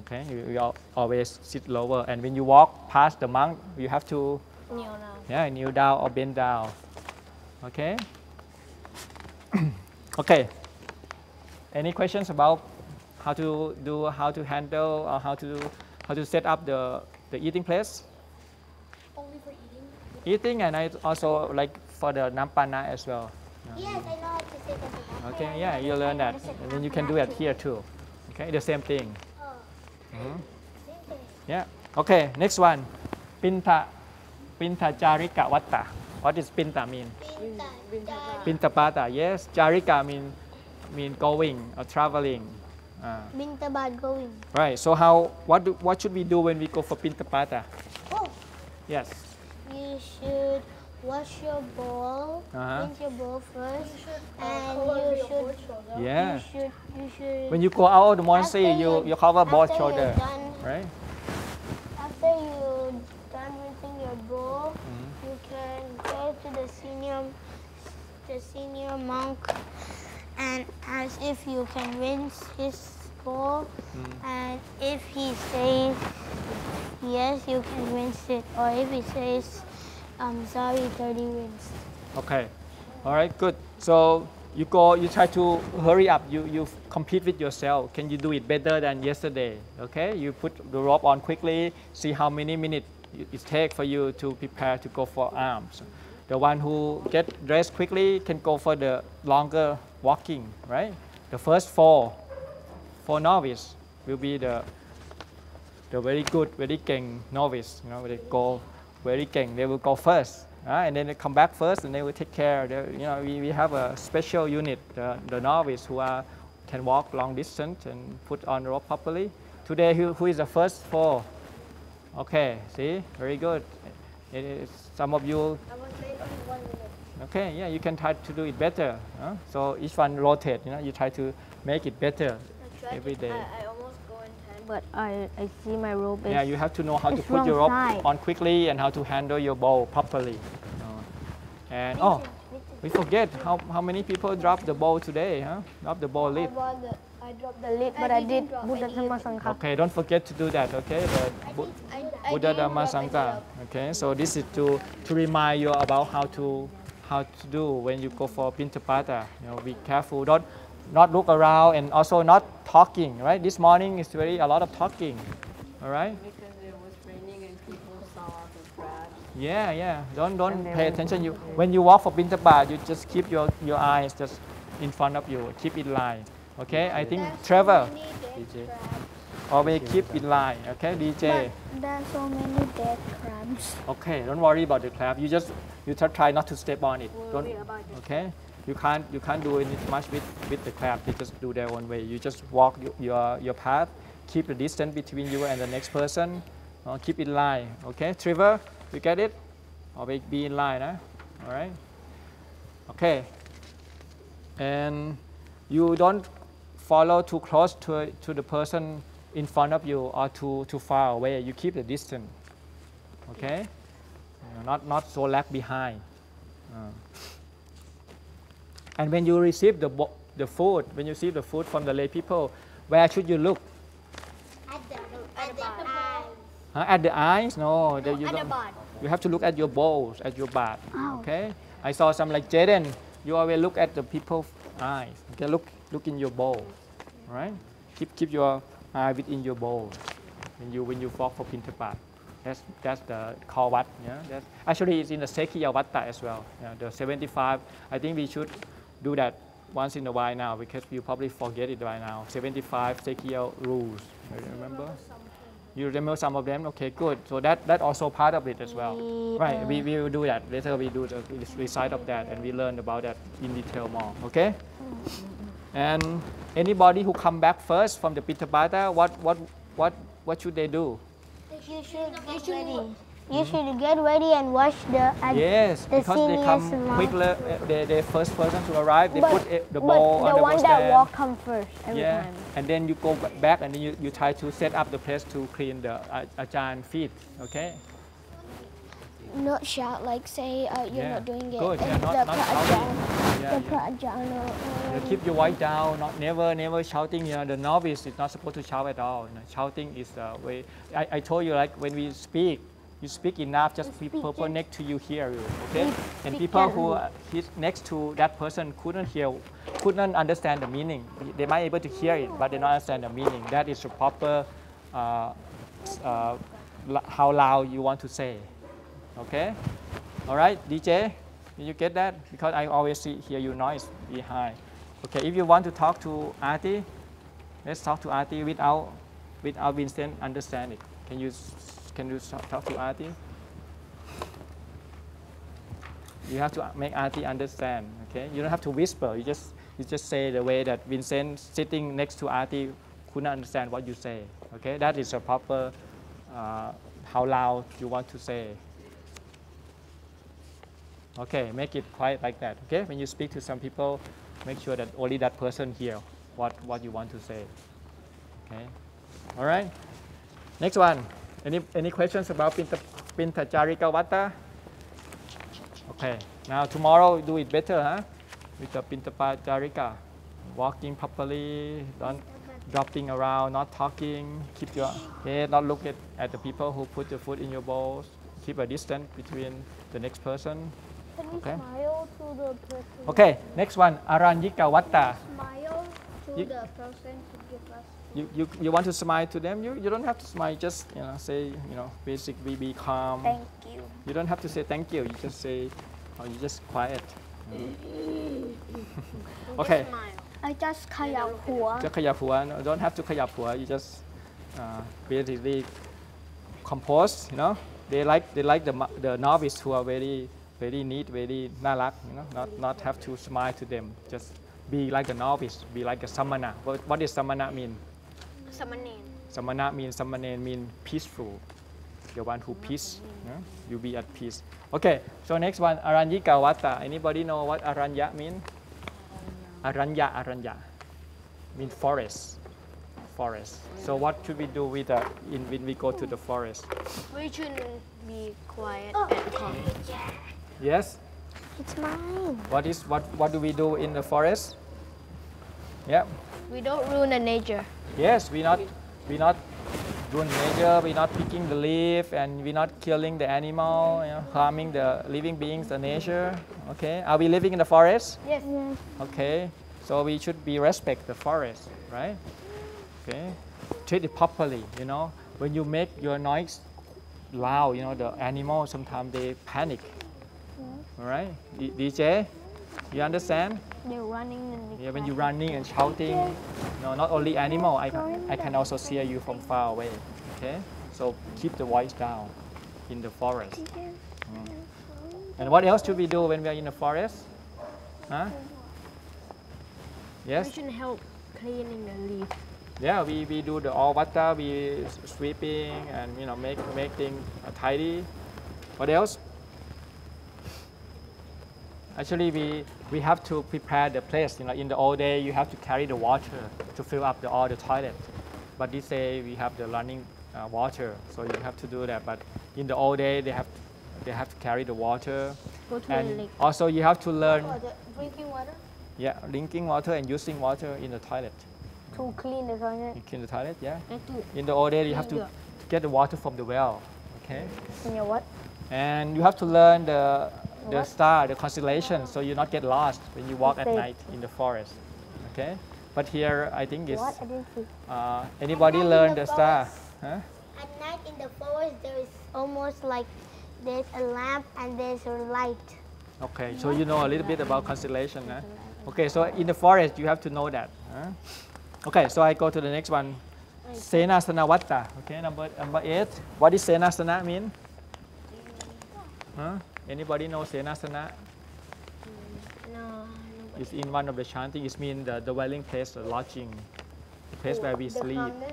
Okay, you, you always sit lower. And when you walk past the monk, you have to Kneel down. yeah kneel down or bend down. Okay. okay. Any questions about how to do how to handle or how to how to set up the the eating place? Only for eating. Eating and I also like for the nampana as well. Yes, I know how to say that. Okay, yeah, you learn that, and then you can do it here too. Okay, the same thing. Mhm. Yeah. Okay, next one. Pinta, Pinta Jarika Vatta. What does Pinta mean? Pinta. Pintapata. Yes, Jarika mean mean going or traveling. Uh, Bintabad going. right. So how what do, what should we do when we go for Pintapata? Oh, Yes. you should wash your bowl. Uh-huh. Rinse your bowl first. And you should, Yeah. you should, you should. When you go out of the monastery, you you- you cover both after shoulder, done, right? after you done rinsing your bowl, Mm-hmm. you can go to the senior, the senior monk, and ask if you can rinse his Mm. And if he says yes, you can rinse it. Or if he says, um, sorry, already rinsed. Okay. All right. Good. So you go. You try to hurry up. You you compete with yourself. Can you do it better than yesterday? Okay. You put the rope on quickly. See how many minutes it it take for you to prepare to go for alms. The one who get dressed quickly can go for the longer walking. Right. The first four, four novice will be the the very good, very king novice. You know, they go very king. They will go first, right? and then they come back first, and they will take care. They, you know, we, we have a special unit, the, the novice who are can walk long distance and put on the rope properly. Today, who, who is the first four? Okay, see, very good. It is, some of you. Okay, yeah, you can try to do it better. huh? So each one rotate, you know, you try to make it better every day. I, I almost go in ten. But I, I see my rope is Yeah, you have to know how to put your wrong rope side. on quickly and how to handle your bowl properly. you know. And oh, we forget how, how many people dropped the bowl today, huh? Drop the bowl lid. I dropped the lid, but I did Buddha Dhamma Sangha. Okay, don't forget to do that, okay? The Bu- I, I Buddha didn't Dhamma Sangha. Okay, so this is to, to remind you about how to how to do when you go for Pintapata. You know, be careful. Don't not look around and also not talking. Right? This morning is very a lot of talking. All right. Because it was raining and people saw the crowd. Yeah, yeah. Don't don't pay attention. You when you walk for Bintabat, you just keep your, your eyes just in front of you. Keep in line. Okay. I think Trevor DJ. always keep in line. Okay, DJ. There's so many dead crabs. Okay. Don't worry about the crab. You just you try try not to step on it. Don't. Okay. You can't you can't do any much with with the crab. They just do their own way. You just walk your your, path. Keep the distance between you and the next person. Uh, keep in line. Okay. Trevor, you get it? Always be in line. Huh? All right. Okay. And you don't follow too close to, to the person in front of you or too, too far away. You keep the distance. Okay? Not, not so lag behind. Uh. And when you receive the, the food, when you receive the food from the lay people, where should you look? At the, at the eye. Huh? At the eyes? No, that you At the. You have to look at your bowls, at your bath. Oh. Ow. Okay? I saw some like Jaden. You always look at the people's eyes. Okay, look, look in your bowl. Right? Keep, keep your eye within your bowl when you when you walk for Pintapat. That's that's the call what. Yeah. That's, actually, it's in the Sekiya Vatta as well. Yeah, the 75. I think we should do that once in a while now because you probably forget it by now. 75 Sekiya rules. Do You remember? You remember some of them? Okay, good. So that that also part of it as well. Right, we, we will do that. Later we do the recite of that and we learn about that in detail more. Okay? And anybody who come back first from the Pitapata, what what what what should they do? You should get ready. You should get ready and watch the. ad- Yes, the because they come and all. quickly. They they first person to arrive. They But- put it- the but ball the on the one that stand. walk come first every yeah, time. and then you go back and then you, you try to set up the place to clean the uh, ajan feet. Okay. Not shout like say uh, you're Yeah. not doing it. Good. Uh, Yeah, not the not shouting. the Yeah, yeah. prajan or, You keep your voice down, not never, never shouting. You know, the novice is not supposed to shout at all. You know, shouting is the way. I, I told you like when we speak, you speak enough, just people next to you hear you. Okay, and people who are next to that person couldn't hear, couldn't understand the meaning. They might be able to hear it, but they don't understand the meaning. That is the proper, uh, uh, how loud you want to say. Okay, all right, DJ. Did you get that? Because I always see, hear you noise behind. Okay, if you want to talk to Artie, let's talk to Artie without, without Vincent understand it. Can you, can you talk to Artie? You have to make Artie understand. Okay, you don't have to whisper. You just, you just say the way that Vincent sitting next to Artie couldn't understand what you say. Okay, that is a proper, uh, how loud you want to say. Okay, make it quiet like that. Okay, when you speak to some people, make sure that only that person hear what, what you want to say. Okay, all right. Next one. Any any questions about Pinta Pintajarika Vata? Okay. Now tomorrow do it better, huh? With the Pintapajarika, walking properly, don't dropping around, not talking. Keep your head, not look at, at the people who put the food in your bowls. Keep a distance between the next person. can Okay. smile to the person? Okay, next one, Aranyika Vata. Smile to You- the person to give us you, you, you want to smile to them, you, you don't have to smile, just you know, say, you know, basically be calm. Thank you. You don't have to say thank you, you just say, oh, or you just quiet. Mm. okay. I just kaya hua. Just khayap hua. Don't have to khayap hua. You just uh, basically compose, you know. They like, they like the, the novice who are very, very neat, very narak, you know, not, not have to smile to them. Just be like a novice, be like a samana. What, what does samana mean? Samanin. Samana means Samanane mean peaceful. The one who peace. yeah? You be at peace. Okay, so next one, Aranyika Vata. Anybody know what Aranya mean? Aranya, Aranya. Mean forest. Forest. So what should we do with uh, in when we go to the forest? We shouldn't be quiet Oh. and calm. Yes? It's mine. What is what what do we do in the forest? Yeah. We don't ruin the nature. Yes, we not we not doing nature, we not picking the leaf, and we not killing the animal, you know, harming the living beings, the nature. Okay, are we living in the forest? Yes. yes. Okay, so we should be respect the forest, right? Okay, treat it properly. You know, when you make your noise loud, you know, the animal sometimes they panic. All right, D- DJ, you understand? They're running and Yeah, when you're running and shouting, no, not only animal, I can, I can also hear you from far away. Okay, so keep the voice down in the forest. Mm. And what else should we do when we are in the forest? Huh? Yes? We should help cleaning the leaf. Yeah, we, we do the all water, we sweeping and you know make make things tidy. What else? Actually, we, we have to prepare the place. You know, in the old day, you have to carry the water to fill up the, all the toilet. But this day, we have the running uh, water, so you have to do that. But in the old day, they have they have to carry the water, Go to and the lake. also you have to learn, Oh, the drinking water? yeah, drinking water and using water in the toilet. To clean the toilet. You clean the toilet, yeah. In the old day, you have to, to get the water from the well, okay. In your what? And you have to learn the, the What? star, the constellation, so you not get lost when you walk at night in the forest. Okay? But here, I think it's What? I didn't see. uh, anybody learn the the star? Huh? At night in the forest, there is almost like there's a lamp and there's a light. Okay, so you know a little bit about constellation. Huh? Okay, so in the forest, you have to know that. huh? Okay, so I go to the next one. Senasana Vatta. Okay, number, number eight. What does Senasana mean? Huh? Anybody know Senasana? No. It's in one of the chanting. It means the dwelling place, the lodging, the place where we The sleep. calmness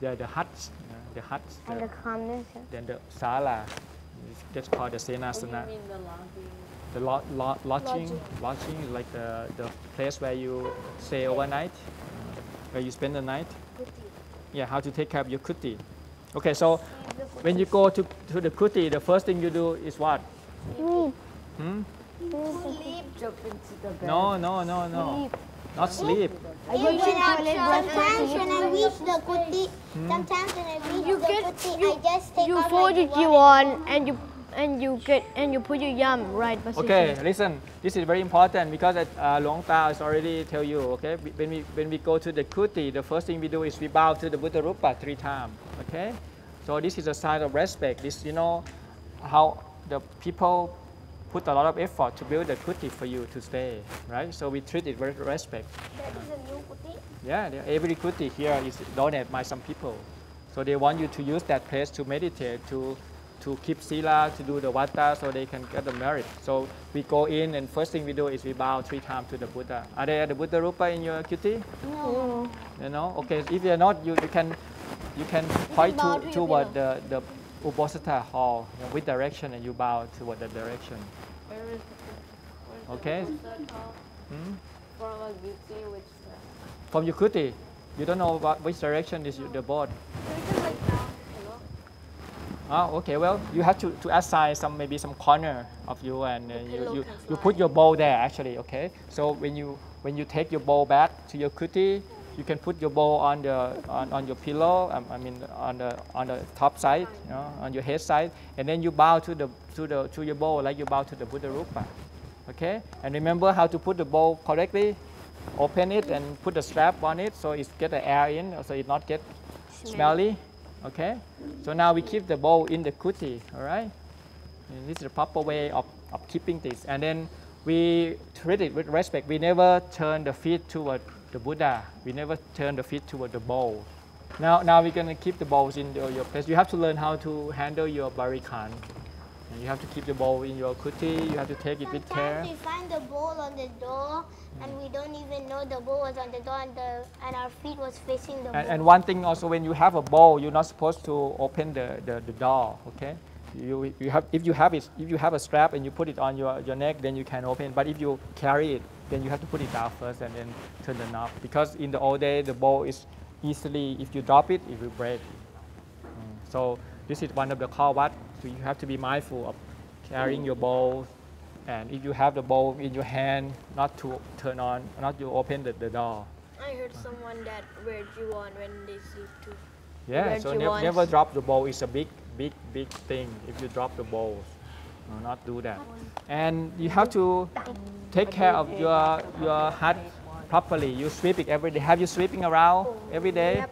The, the huts, uh, the huts, and the, the calmness. yeah. then the sala. It's- That's called the What do you senasana. mean the lodging? The lo- lo- lodging, lodging is like the, the place where you stay overnight, where you spend the night. Yeah, how to take care of your kuti. Okay, so when you go to, to the kuti, the first thing you do is what? Sleep. Hmm? Sleep. Jump into the bed. No, no, no, no. Not sleep. I go to toilet Sometimes when I reach the kuti, Hmm? sometimes when I reach You the get- kuti, you- I just take you off fold my your jiwon and you and you get and you put your yam right position. Okay, listen. This is very important because uh, Luang Ta has already tell you. Okay, when we when we go to the kuti, the first thing we do is we bow to the Buddha Rupa three times. Okay, so this is a sign of respect. This you know how the people put a lot of effort to build the kuti for you to stay, right? So we treat it with respect. That is a new kuti. Yeah, every kuti here is donated by some people. So they want you to use that place to meditate, to to keep sila, to do the vata, so they can get the merit. So we go in, and first thing we do is we bow three times to the Buddha. Are there the Buddha Rupa in your kuti? No. You know, okay. If you're not, you, you can you can point to to toward the the Uposatha hall with direction, and you bow toward the direction. Where is the, Okay. the, what's that called? Hmm? From a which uh, From your kuti, you don't know what, which direction is the board. Oh, okay. Well, you have to, to assign some maybe some corner of you, and uh, you, you, you put your bowl there actually. Okay. So when you when you take your bowl back to your kuti, you can put your bowl on the on, on your pillow. Um, I mean on the on the top side, you know, on your head side, and then you bow to the to the to your bowl like you bow to the Buddha Rupa. Okay. And remember how to put the bowl correctly. Open it and put the strap on it so it get the air in, so it not get smelly. Okay, so now we keep the bowl in the kuti, all right? And this is the proper way of, of keeping this. And then we treat it with respect. We never turn the feet toward the Buddha. We never turn the feet toward the bowl. Now, now we're gonna keep the bowls in your, your place. You have to learn how to handle your barikan. And you have to keep the bowl in your kuti. You have to take it with care. Sometimes we find the bowl on the door and we don't even know the bowl was on the door and, the, and our feet was facing the And, bowl. and one thing also, when you have a bowl, you're not supposed to open the, the, the door. Okay, you, you have if you have it if you have a strap and you put it on your, your neck, then you can open. But if you carry it, then you have to put it down first and then turn the knob. Because in the old day, the bowl is easily if you drop it, it will break. Mm, So this is one of the kawat. So you have to be mindful of carrying your bowl. And if you have the bowl in your hand, not to turn on, not to open the, the door. I heard someone that wear jiwon when they sleep too. Yeah, so want- never drop the ball It's a big, big, big thing if you drop the balls. No, not do that. And you have to take care of your, your hut properly. You sweep it every day. Have you sweeping around every day?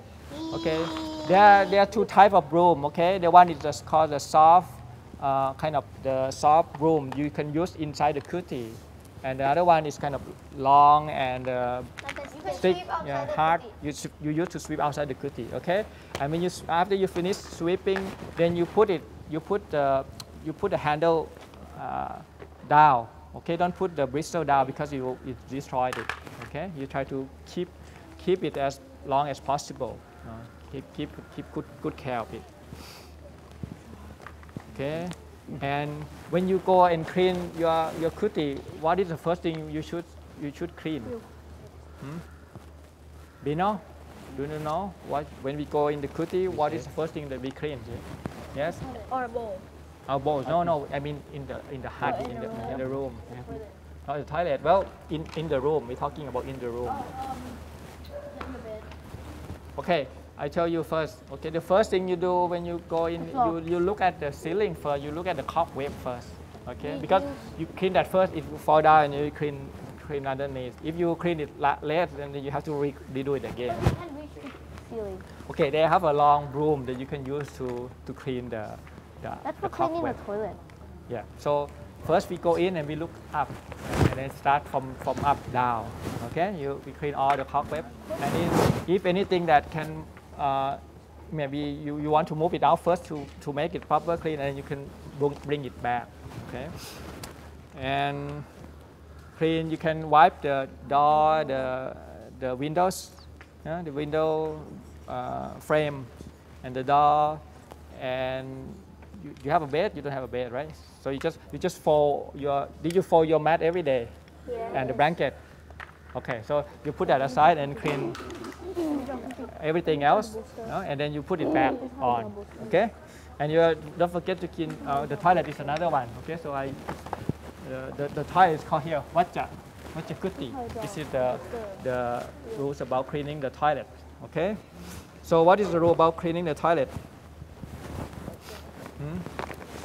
Okay. There, are, there are two type of broom. Okay. The one is just called the soft, uh, kind of the soft broom you can use inside the kuti, and the other one is kind of long and uh, stick, yeah, hard. You, you use to sweep outside the kuti, okay? And when you after you finish sweeping, then you put it, you put the, you put the handle uh, down, okay? Don't put the bristle down because you will- it destroyed it, okay? You try to keep keep it as long as possible. uh, keep keep keep good good care of it. Okay. And when you go and clean your your kuti, what is the first thing you should you should clean? Hmm? Do you know? Do you know what when we go in the kuti, what is the first thing that we clean? Yes. Or bowl. Our bowls. No, no. I mean in the in the hut, in the in the room. Not the toilet. Well, in in the room. We're talking about in the room. Okay, I tell you first. Okay, the first thing you do when you go in, you, you look at the ceiling first. You look at the cobweb first. Okay, because you clean that first. If you fall down, and you clean clean underneath. If you clean it late, then you have to re- redo it again. Can't reach ceiling. Okay, they have a long broom that you can use to to clean the the, That's the for cleaning cobweb. the toilet. Yeah. So first we go in and we look up, and then start from from up down. Okay. You we clean all the cobweb, and if, if anything that can uh, maybe you, you want to move it out first to to make it proper clean, and you can bring, bring it back. Okay. And clean. You can wipe the door, the the windows, yeah, the window uh, frame, and the door, and you, you have a bed. You don't have a bed, right? So you just you just fold your. Did you fold your mat every day? And the blanket. Okay, so you put that aside and clean everything else, no? and then you put it back on. Okay, and you don't forget to clean. Uh, the toilet is another one. Okay, so I the, the, the toilet is called here Vacha, Vacha Kuti. This is the, the rules about cleaning the toilet. Okay? So what is the rule about cleaning the toilet? Hmm?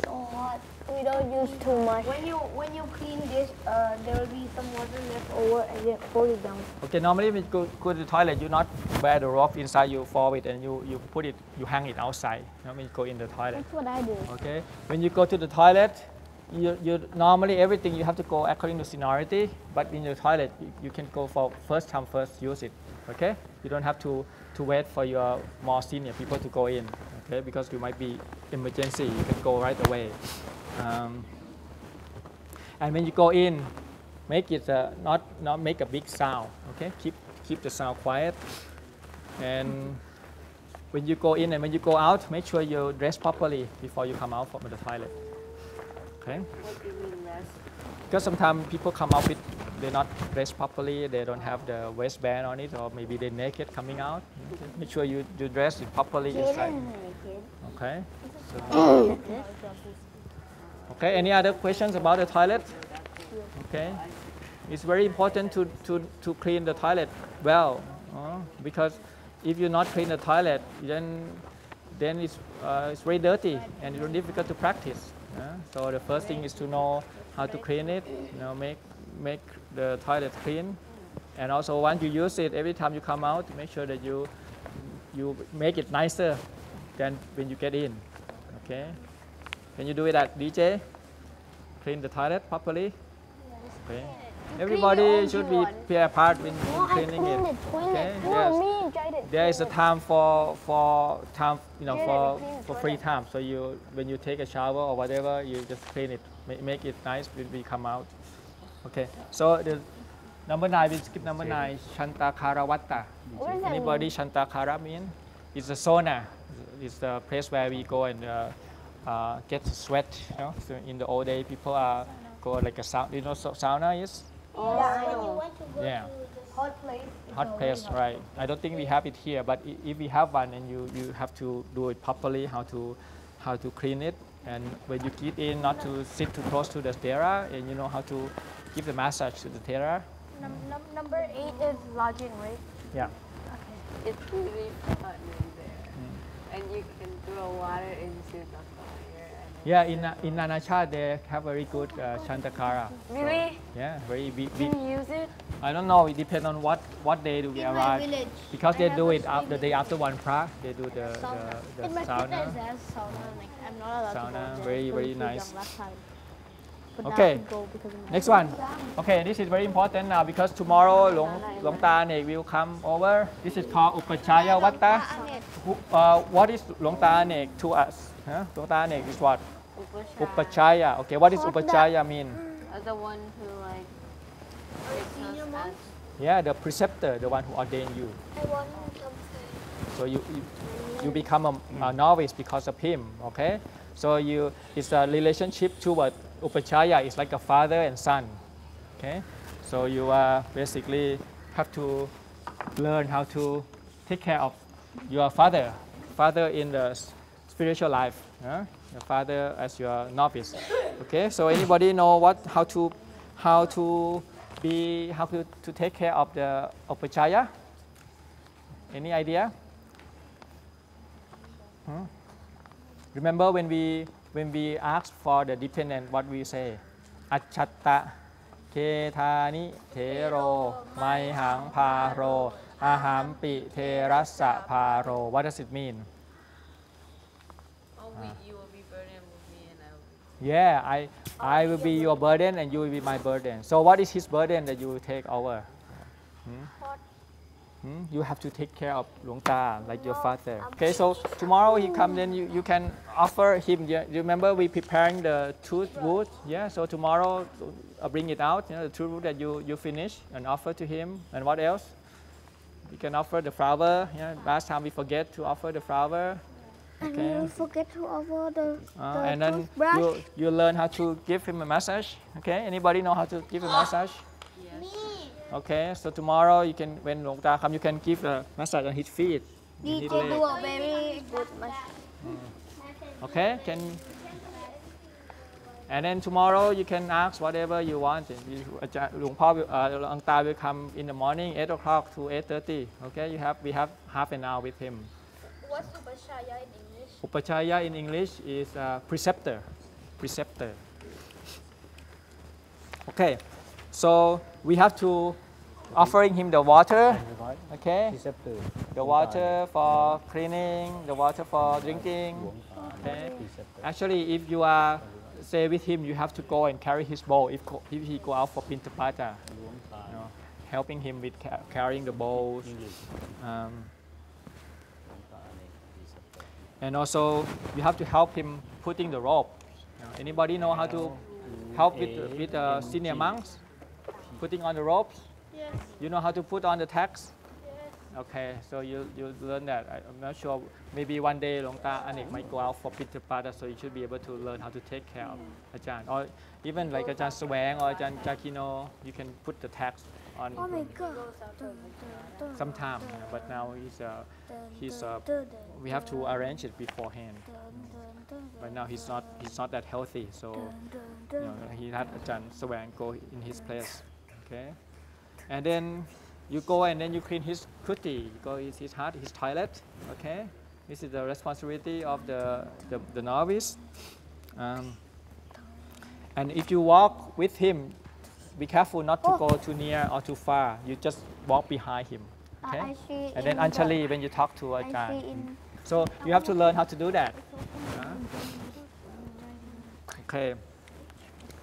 So hot. We don't use too much. When you when you clean this, uh, there will be some water left over, and then fold it down. Okay, normally when you go, go to the toilet, you not wear the rope inside, you fold it and you, you put it, you hang it outside you know, when you go in the toilet. That's what I do. Okay, when you go to the toilet, you, you normally everything you have to go according to seniority, but in the toilet you, you can go for first time first use it. Okay, you don't have to to wait for your more senior people to go in. Okay, because you might be emergency, you can go right away. Um, and when you go in, make it uh, not not make a big sound. Okay, keep keep the sound quiet. And when you go in and when you go out, make sure you dress properly before you come out from the toilet. Okay? What do you mean less? Because sometimes people come out with they're not dressed properly, they don't have the waistband on it, or maybe they're naked coming out. Make sure you, you dress it properly inside. Okay. So, okay. Any other questions about the toilet? Okay. It's very important to, to, to clean the toilet well, uh, because if you not clean the toilet, then then it's uh, it's very dirty and it's difficult to practice. So the first thing is to know how to clean it. You know, make make the toilet clean, and also once you use it, every time you come out, make sure that you you make it nicer than when you get in. Okay. Can you do it at DJ? Clean the toilet properly. Okay. Everybody should be play a part in No, cleaning it. Okay. No, Yes me and Jaden. there is a time for for time you know for we clean the for free time so you when you take a shower or whatever you just clean it make, make it nice when we come out okay. So the number nine we skip number nine shantakarawatta What does that anybody shantakara mean? It's a sauna. It's the place where we go and uh, uh, get sweat you know? So in the old day people are go like a sauna. You know so sauna is? When you want to go Yeah. to Hot place. hot place, right? I don't think we have it here, but if we have one, and you, you have to do it properly, how to how to clean it, and when you get in, not to sit too close to the stera, and you know how to give the massage to the stera. Num, num, number eight is lodging, right? Yeah. Okay. It's really fun in there. And you can throw water into the fire. Yeah, in uh, in Nanachat they have very good uh, Chantakara. Really? Yeah, very big, big. Can you use it? I don't know. It depends on what what day do we In my arrive. village. Because they I do it a after the day after one pra. They do the the, the In my sauna. fitness, there's sauna. Like, I'm not allowed Sauna, to go there. very, very nice. Last time. But Okay. now I can go because of my Next one. Okay, this is very important now because tomorrow Long, Luang Ta Nek will come over. This is called Upachaya Vatta. Uh, what is Luang Ta Nek to us? Huh? Luang Ta Nek is what? Upachaya. Okay, what does Upachaya mean? Uh, the one who like takes us Yeah, the preceptor, the one who ordained you. I want something. So you, you, you become a, a novice because of him, okay? So you, it's a relationship toward upachaya. is like a father and son. Okay, so you uh, basically have to learn how to take care of your father, father in the spiritual life. yeah? Your father as your novice. Okay, so anybody know what how to how to be how to, to take care of the upachaya? Any idea? Hmm? Remember when we when we ask for the dependent, what we say? Achatta ke thani te ro mai hang pa ro aham pi te rasa pa ro. What does it mean? Oh, we, you will be burdened with me and I will be Yeah, I I will be your burden and you will be my burden. So what is his burden that you will take over? Hmm? Hmm? You have to take care of Luang Ta like your father. Okay, so tomorrow he comes then you, you can offer him. Yeah, you remember we preparing the tooth wood? Yeah, so tomorrow uh, bring it out. You know, the tooth wood that you you finish and offer to him. And what else? You can offer the flower. Yeah, last time we forget to offer the flower. And Okay. we forget to offer the, Uh, the and then toothbrush. you, you learn how to give him a massage. Okay, anybody know how to give a massage? Okay, so tomorrow you can, when Luang come, you can give the massage on his feet. Did you do a very good massage. Hmm. Okay, can. And then tomorrow you can ask whatever you want. Uh, Long Pa uh, will, come in the morning, 8 o'clock to 8.30. Okay, you have, we have half an hour with him. What's Upajjhaya in English? Upajjhaya in English is uh, preceptor. Preceptor. Okay, so we have to offering him the water. Okay, the water for cleaning, the water for drinking. Okay. Actually, if you are say, with him, you have to go and carry his bowl. If, if he go out for pindapata, you know, helping him with ca- carrying the bowls. Um, and also, you have to help him putting the rope. Anybody know how to help with with uh, senior monks putting on the ropes? You know how to put on the tags? Okay, so you, you learn that. I, I'm not sure. Maybe one day Luang Ta Anek might go out for Pindapata, so you should be able to learn how to take care of Ajahn. Or even like Ajahn Swang or Ajahn Jakino, you can put the tags on Oh my god. Sometime. you know, but now he's, uh, he's, uh, we have to arrange it beforehand. But now he's not he's not that healthy, so you know, he had Ajahn Swang go in his place. Okay, and then you go and then you clean his kuti, you go his, his hut, his toilet. Okay, this is the responsibility of the the, the novice. Um, and if you walk with him, be careful not to Oh. go too near or too far. You just walk behind him. Uh, Okay, see and then in the- when you talk to I Ajahn. see So you have to learn how to do that. Okay.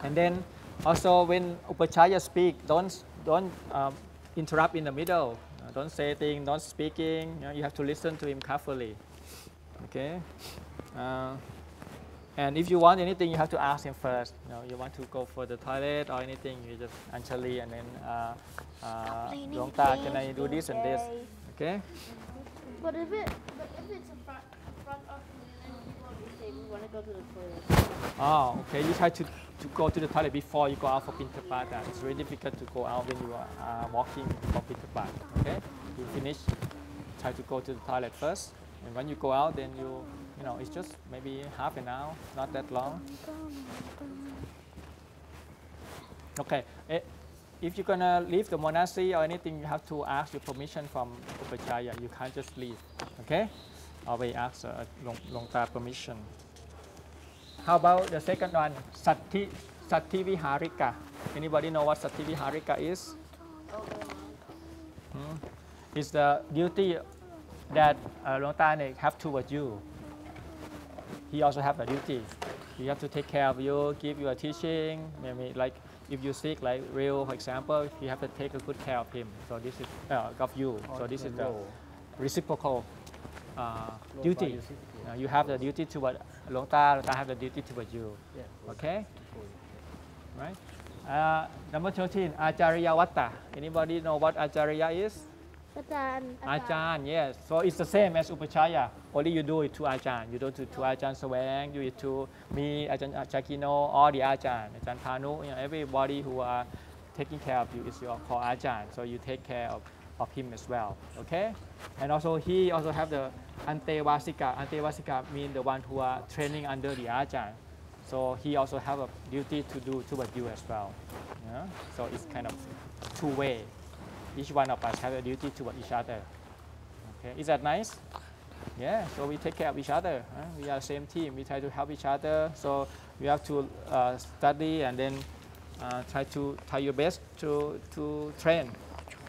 And then also when Upajjhaya speak, don't don't um, interrupt in the middle. Uh, don't say things, don't speaking. You, know, you have to listen to him carefully. Okay. Uh, and if you want anything, you have to ask him first. You know, you want to go for the toilet or anything, you just Anjali and then uh, uh, Luang Ta, can I do this and this? Okay. But if it, but if it's in front, in front of me, then people will say we want to go to the toilet. Oh, okay. You try to, to go to the toilet before you go out for Pindapata. It's very difficult to go out when you are uh, walking for Pindapata. Okay? You finish, try to go to the toilet first. And when you go out, then you, you know, it's just maybe half an hour, not that long. Okay. Eh, if you're gonna leave the monastery or anything, you have to ask your permission from Upajjhaya. You can't just leave. Okay? Always ask uh, long, long time permission. How about the second one, Sati, Saddhiviharika? Anybody know what Saddhiviharika is? Hmm? It's the duty that uh, Luang Ta Anek have towards you. He also have a duty. He have to take care of you, give you a teaching. Maybe like if you sick, like real, for example, you have to take a good care of him. So this is uh, of you. So this is the reciprocal uh, duty know, you have the duty toward Luang Ta, Luang Ta have the duty to what you. Yeah. Okay? Right? Uh, number 13, Acharya Vatta. Anybody know what Acharya is? Ajahn. Ajahn. yes. So it's the same as Upajjhaya. Only you do it to ajahn. You don't do it to ajahn Swang, you do it to me, Ajahn Chakino, all the ajahn. Ajahn Panu, you know, everybody who are taking care of you is your called ajahn. So you take care of of him as well. Okay? And also he also have the Antevasika. Antevasika mean the one who are training under the Ajahn. So he also have a duty to do toward you as well. Yeah? So it's kind of two way each one of us have a duty toward each other. Okay, is that nice? Yeah, so we take care of each other. huh? We are same team. We try to help each other. So you have to uh, study and then uh, try to try your best to to train.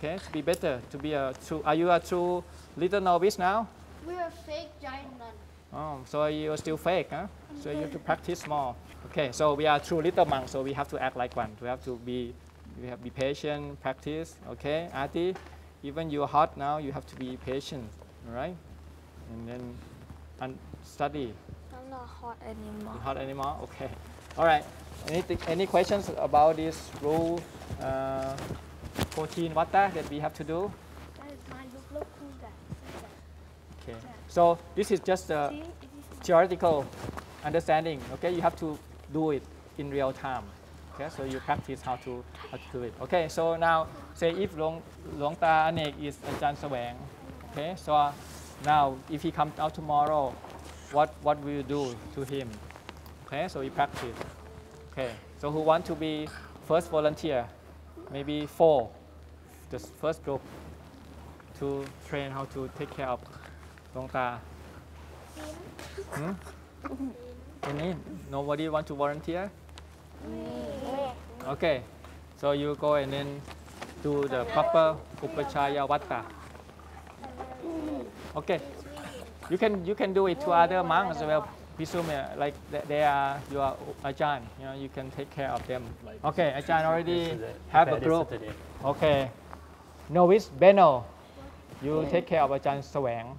Okay, to be better. To be a true. Are you a true little novice now? We're a fake giant nun. Oh, so you're still fake, huh? So you have to practice more. Okay, so we are true little monk, so we have to act like one. We have to be, we have to be patient, practice. Okay, Ati, even you're hot now, you have to be patient, all right? And then and study. I'm not hot anymore. You're hot anymore? Okay. All right. Anything, any questions about this rule uh, 14 vata that we have to do? That is mine. Look, look who's that. Okay. So this is just a See, it is theoretical understanding. Okay, you have to do it in real time. Okay, so you practice how to how to do it. Okay, so now say if Long Luang Ta Anek is Ajahn Sawang. Okay, so uh, now if he comes out tomorrow, what what will you do to him? Okay, so you practice. Okay, so who want to be first volunteer? Maybe four, the first group to train how to take care of Luang Ta. Hmm? Nobody want to volunteer? Okay, so you go and then do the proper upajjhaya vata. Okay, you can you can do it to other monks as well. Presume uh, like th- they are you your ajahn. You know you can take care of them. Okay, ajahn already have a group. Okay, novice Beno, you take care of ajahn Sawang.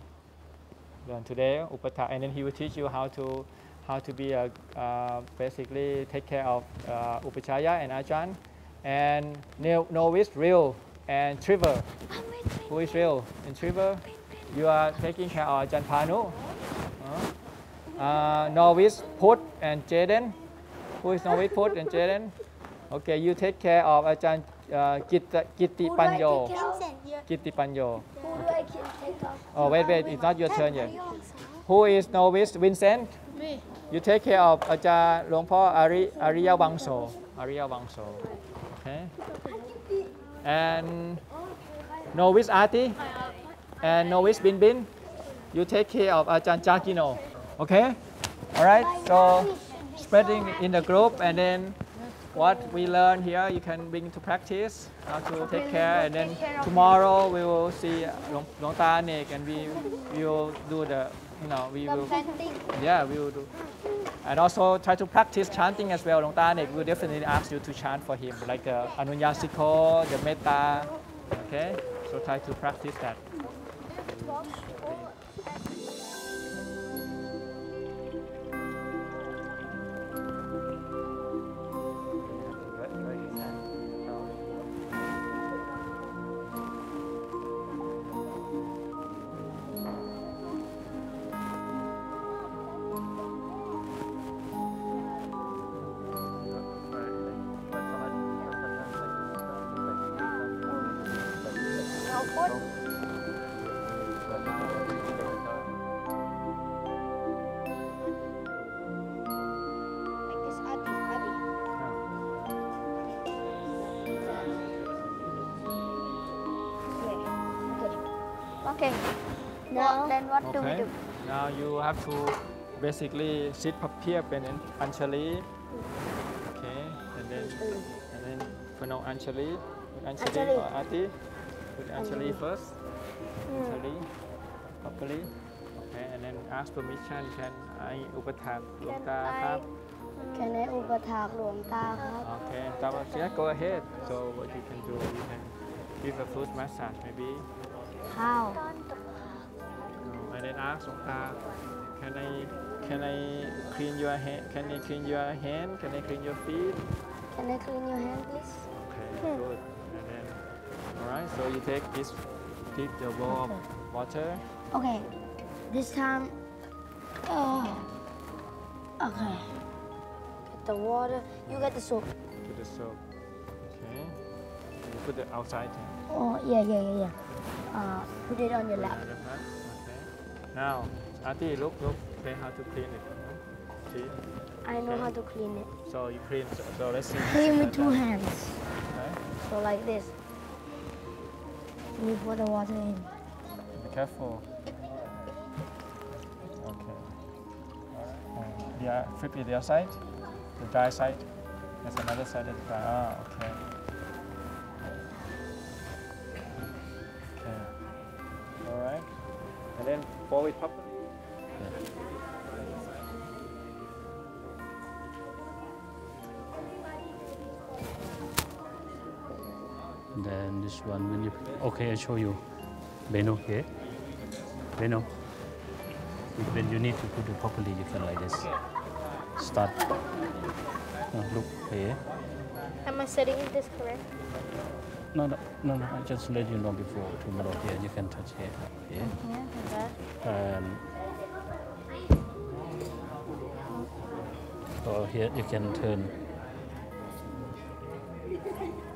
Learn today upata, and then he will teach you how to how to be a uh, basically take care of uh, upajjhaya and ajahn, and no- novice real and Trevor. Who is real and Trevor? You are taking care of ajahn Panu. Uh, uh, novice Put and Jaden. Who is novice Put and Jaden? Okay, you take care of Ajahn uh, Gitti Panyo. Gitti Panyo. Okay. Oh, wait, wait, it's not your turn yet. Who is novice Vincent? Me. You take care of Ajahn Long Po Ari, Ariya Wangso. Ariya Wangso. Okay. And novice Ati? And novice Bin Bin? You take care of Ajahn Jakino. Okay? All right, so spreading in the group and then what we learn here you can bring to practice how to take care and then tomorrow we will see Luang Ta Anek and we, we will do the you know we will yeah we will do. And also try to practice chanting as well Luang Ta Anek will definitely ask you to chant for him like the Anunyasiko the Metta. Okay? So try to practice that. then what okay. do we do? Now you have to basically sit papier pen and anchali. Okay, and then and then pronounce anchali. Anchali or ati. Put anchali first. Hmm. Anchali. Properly. Okay, and then ask permission. Can I upathak lomta kap? Can I upathak lomta kap? Okay, Tawas, yeah, go ahead. So what you can do, you can give a foot massage maybe. How? Ask can I can I clean your hand? Can I clean your hand? Can I clean your feet? Can I clean your hand, please? Okay, hmm. good. And then, all right. So you take this, take the bowl of water. Okay, this time. Oh, okay. Get the water. You get the soap. Get the soap. Okay. You put it outside. Oh yeah yeah yeah yeah. Uh, put it on your lap. Okay. Now, Auntie, look, look. Okay, how to clean it. See? I know how to clean it. So you clean. So, so let's see. Clean with two hands. Okay. So like this. You pour the water in. Be careful. Okay. Uh, yeah, flip it the other side. The dry side. There's another side that's dry. Ah, okay. Okay. All right. And then fold it properly. Then this one, when you okay, I show you. Beno here. Beno. When you need to put it properly, you can like this. Start. Now look here. Am I setting this correct? No, no, no, no, I just let you know before tomorrow. here. you can touch here. Yeah, yeah that. Um, or here you can turn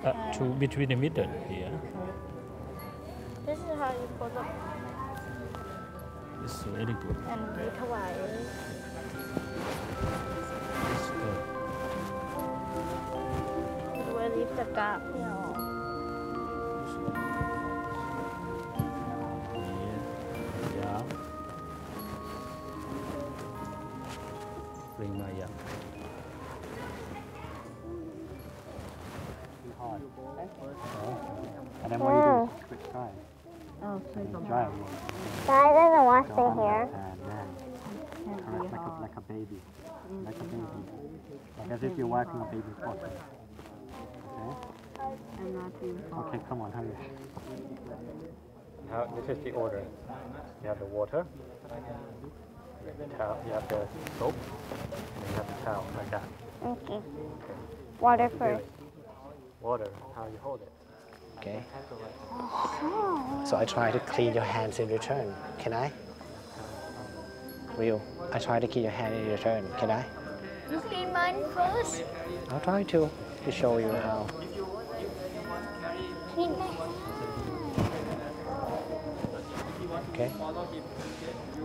uh, to between the middle here. This is how you put up. It's very good. And the you It's good. We'll leave the gap here. Yeah. Bring my yeah. And then what you do is quick dry. Oh, so Dry it. Guys, doesn't want to stay Go on here. And then correct like a, like a baby. Like a baby. Like as if you're wiping a baby's butt. Okay? I'm not too far. Okay, come on, hurry. Now, this is the order. You have the water, you have the towel, you have the soap, and then you have the towel, like that. Okay. Water first. Water, how you hold it. Okay. Oh. So I try to clean your hands in return. Can I? Real. I try to clean your hand in return. Can I? You clean mine first. I'll try to to show you how. Okay.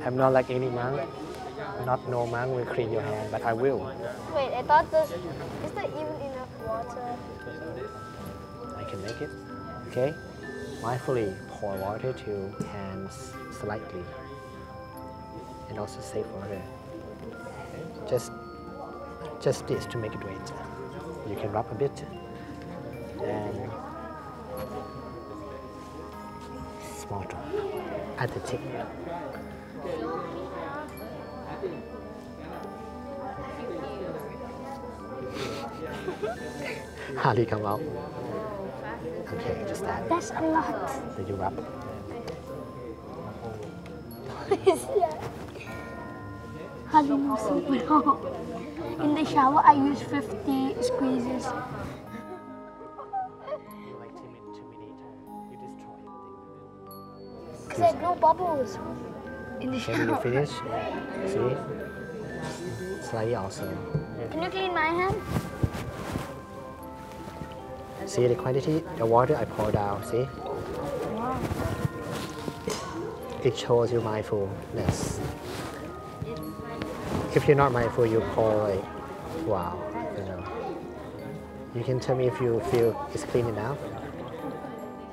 I'm not like any monk. Not no monk will clean your hand, but I will. Wait, I thought this. Is there even enough water? I can make it. Okay. Mindfully pour water to hands slightly, and also save water. Just, just this to make it wet. You can rub a bit, and small drop at the tip. Hardly come out. Okay, just that. That's a lot. Then you rub. How do you see it all? In the shower, I use 50 squeezes. There's no bubbles in the when you shower. finish, see? Slightly also. Can you clean my hand? See the quantity, the water I pour down, see? It shows you mindfulness. If you're not mindful, you pour like, wow, you know. You can tell me if you feel it's clean enough.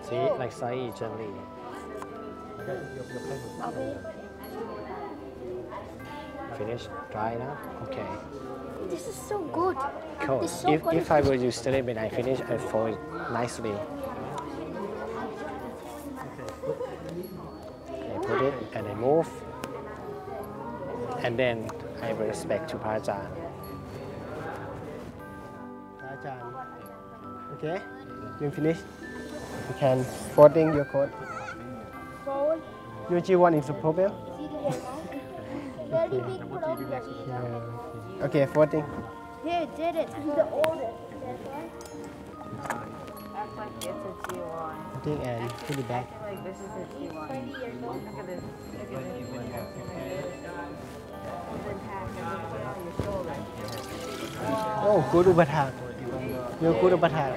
See, like slightly gently. Finish, dry enough? Okay. This is so good. Cool. It's so if, good. if I were you still when I finish, I fold it nicely. I put it and I move. And then I will respect to Parajan. Parajan. Okay? You finish? You can folding your coat hole. Yuji, what is the problem? Very big Okay, 14. He did it. He's the oldest. That's why. Act like it's a G1. I think uh, and put it back. Act like this is a G1. Look at this. Look at this. Look at this. Oh, good Ubathak. You're good Ubathak.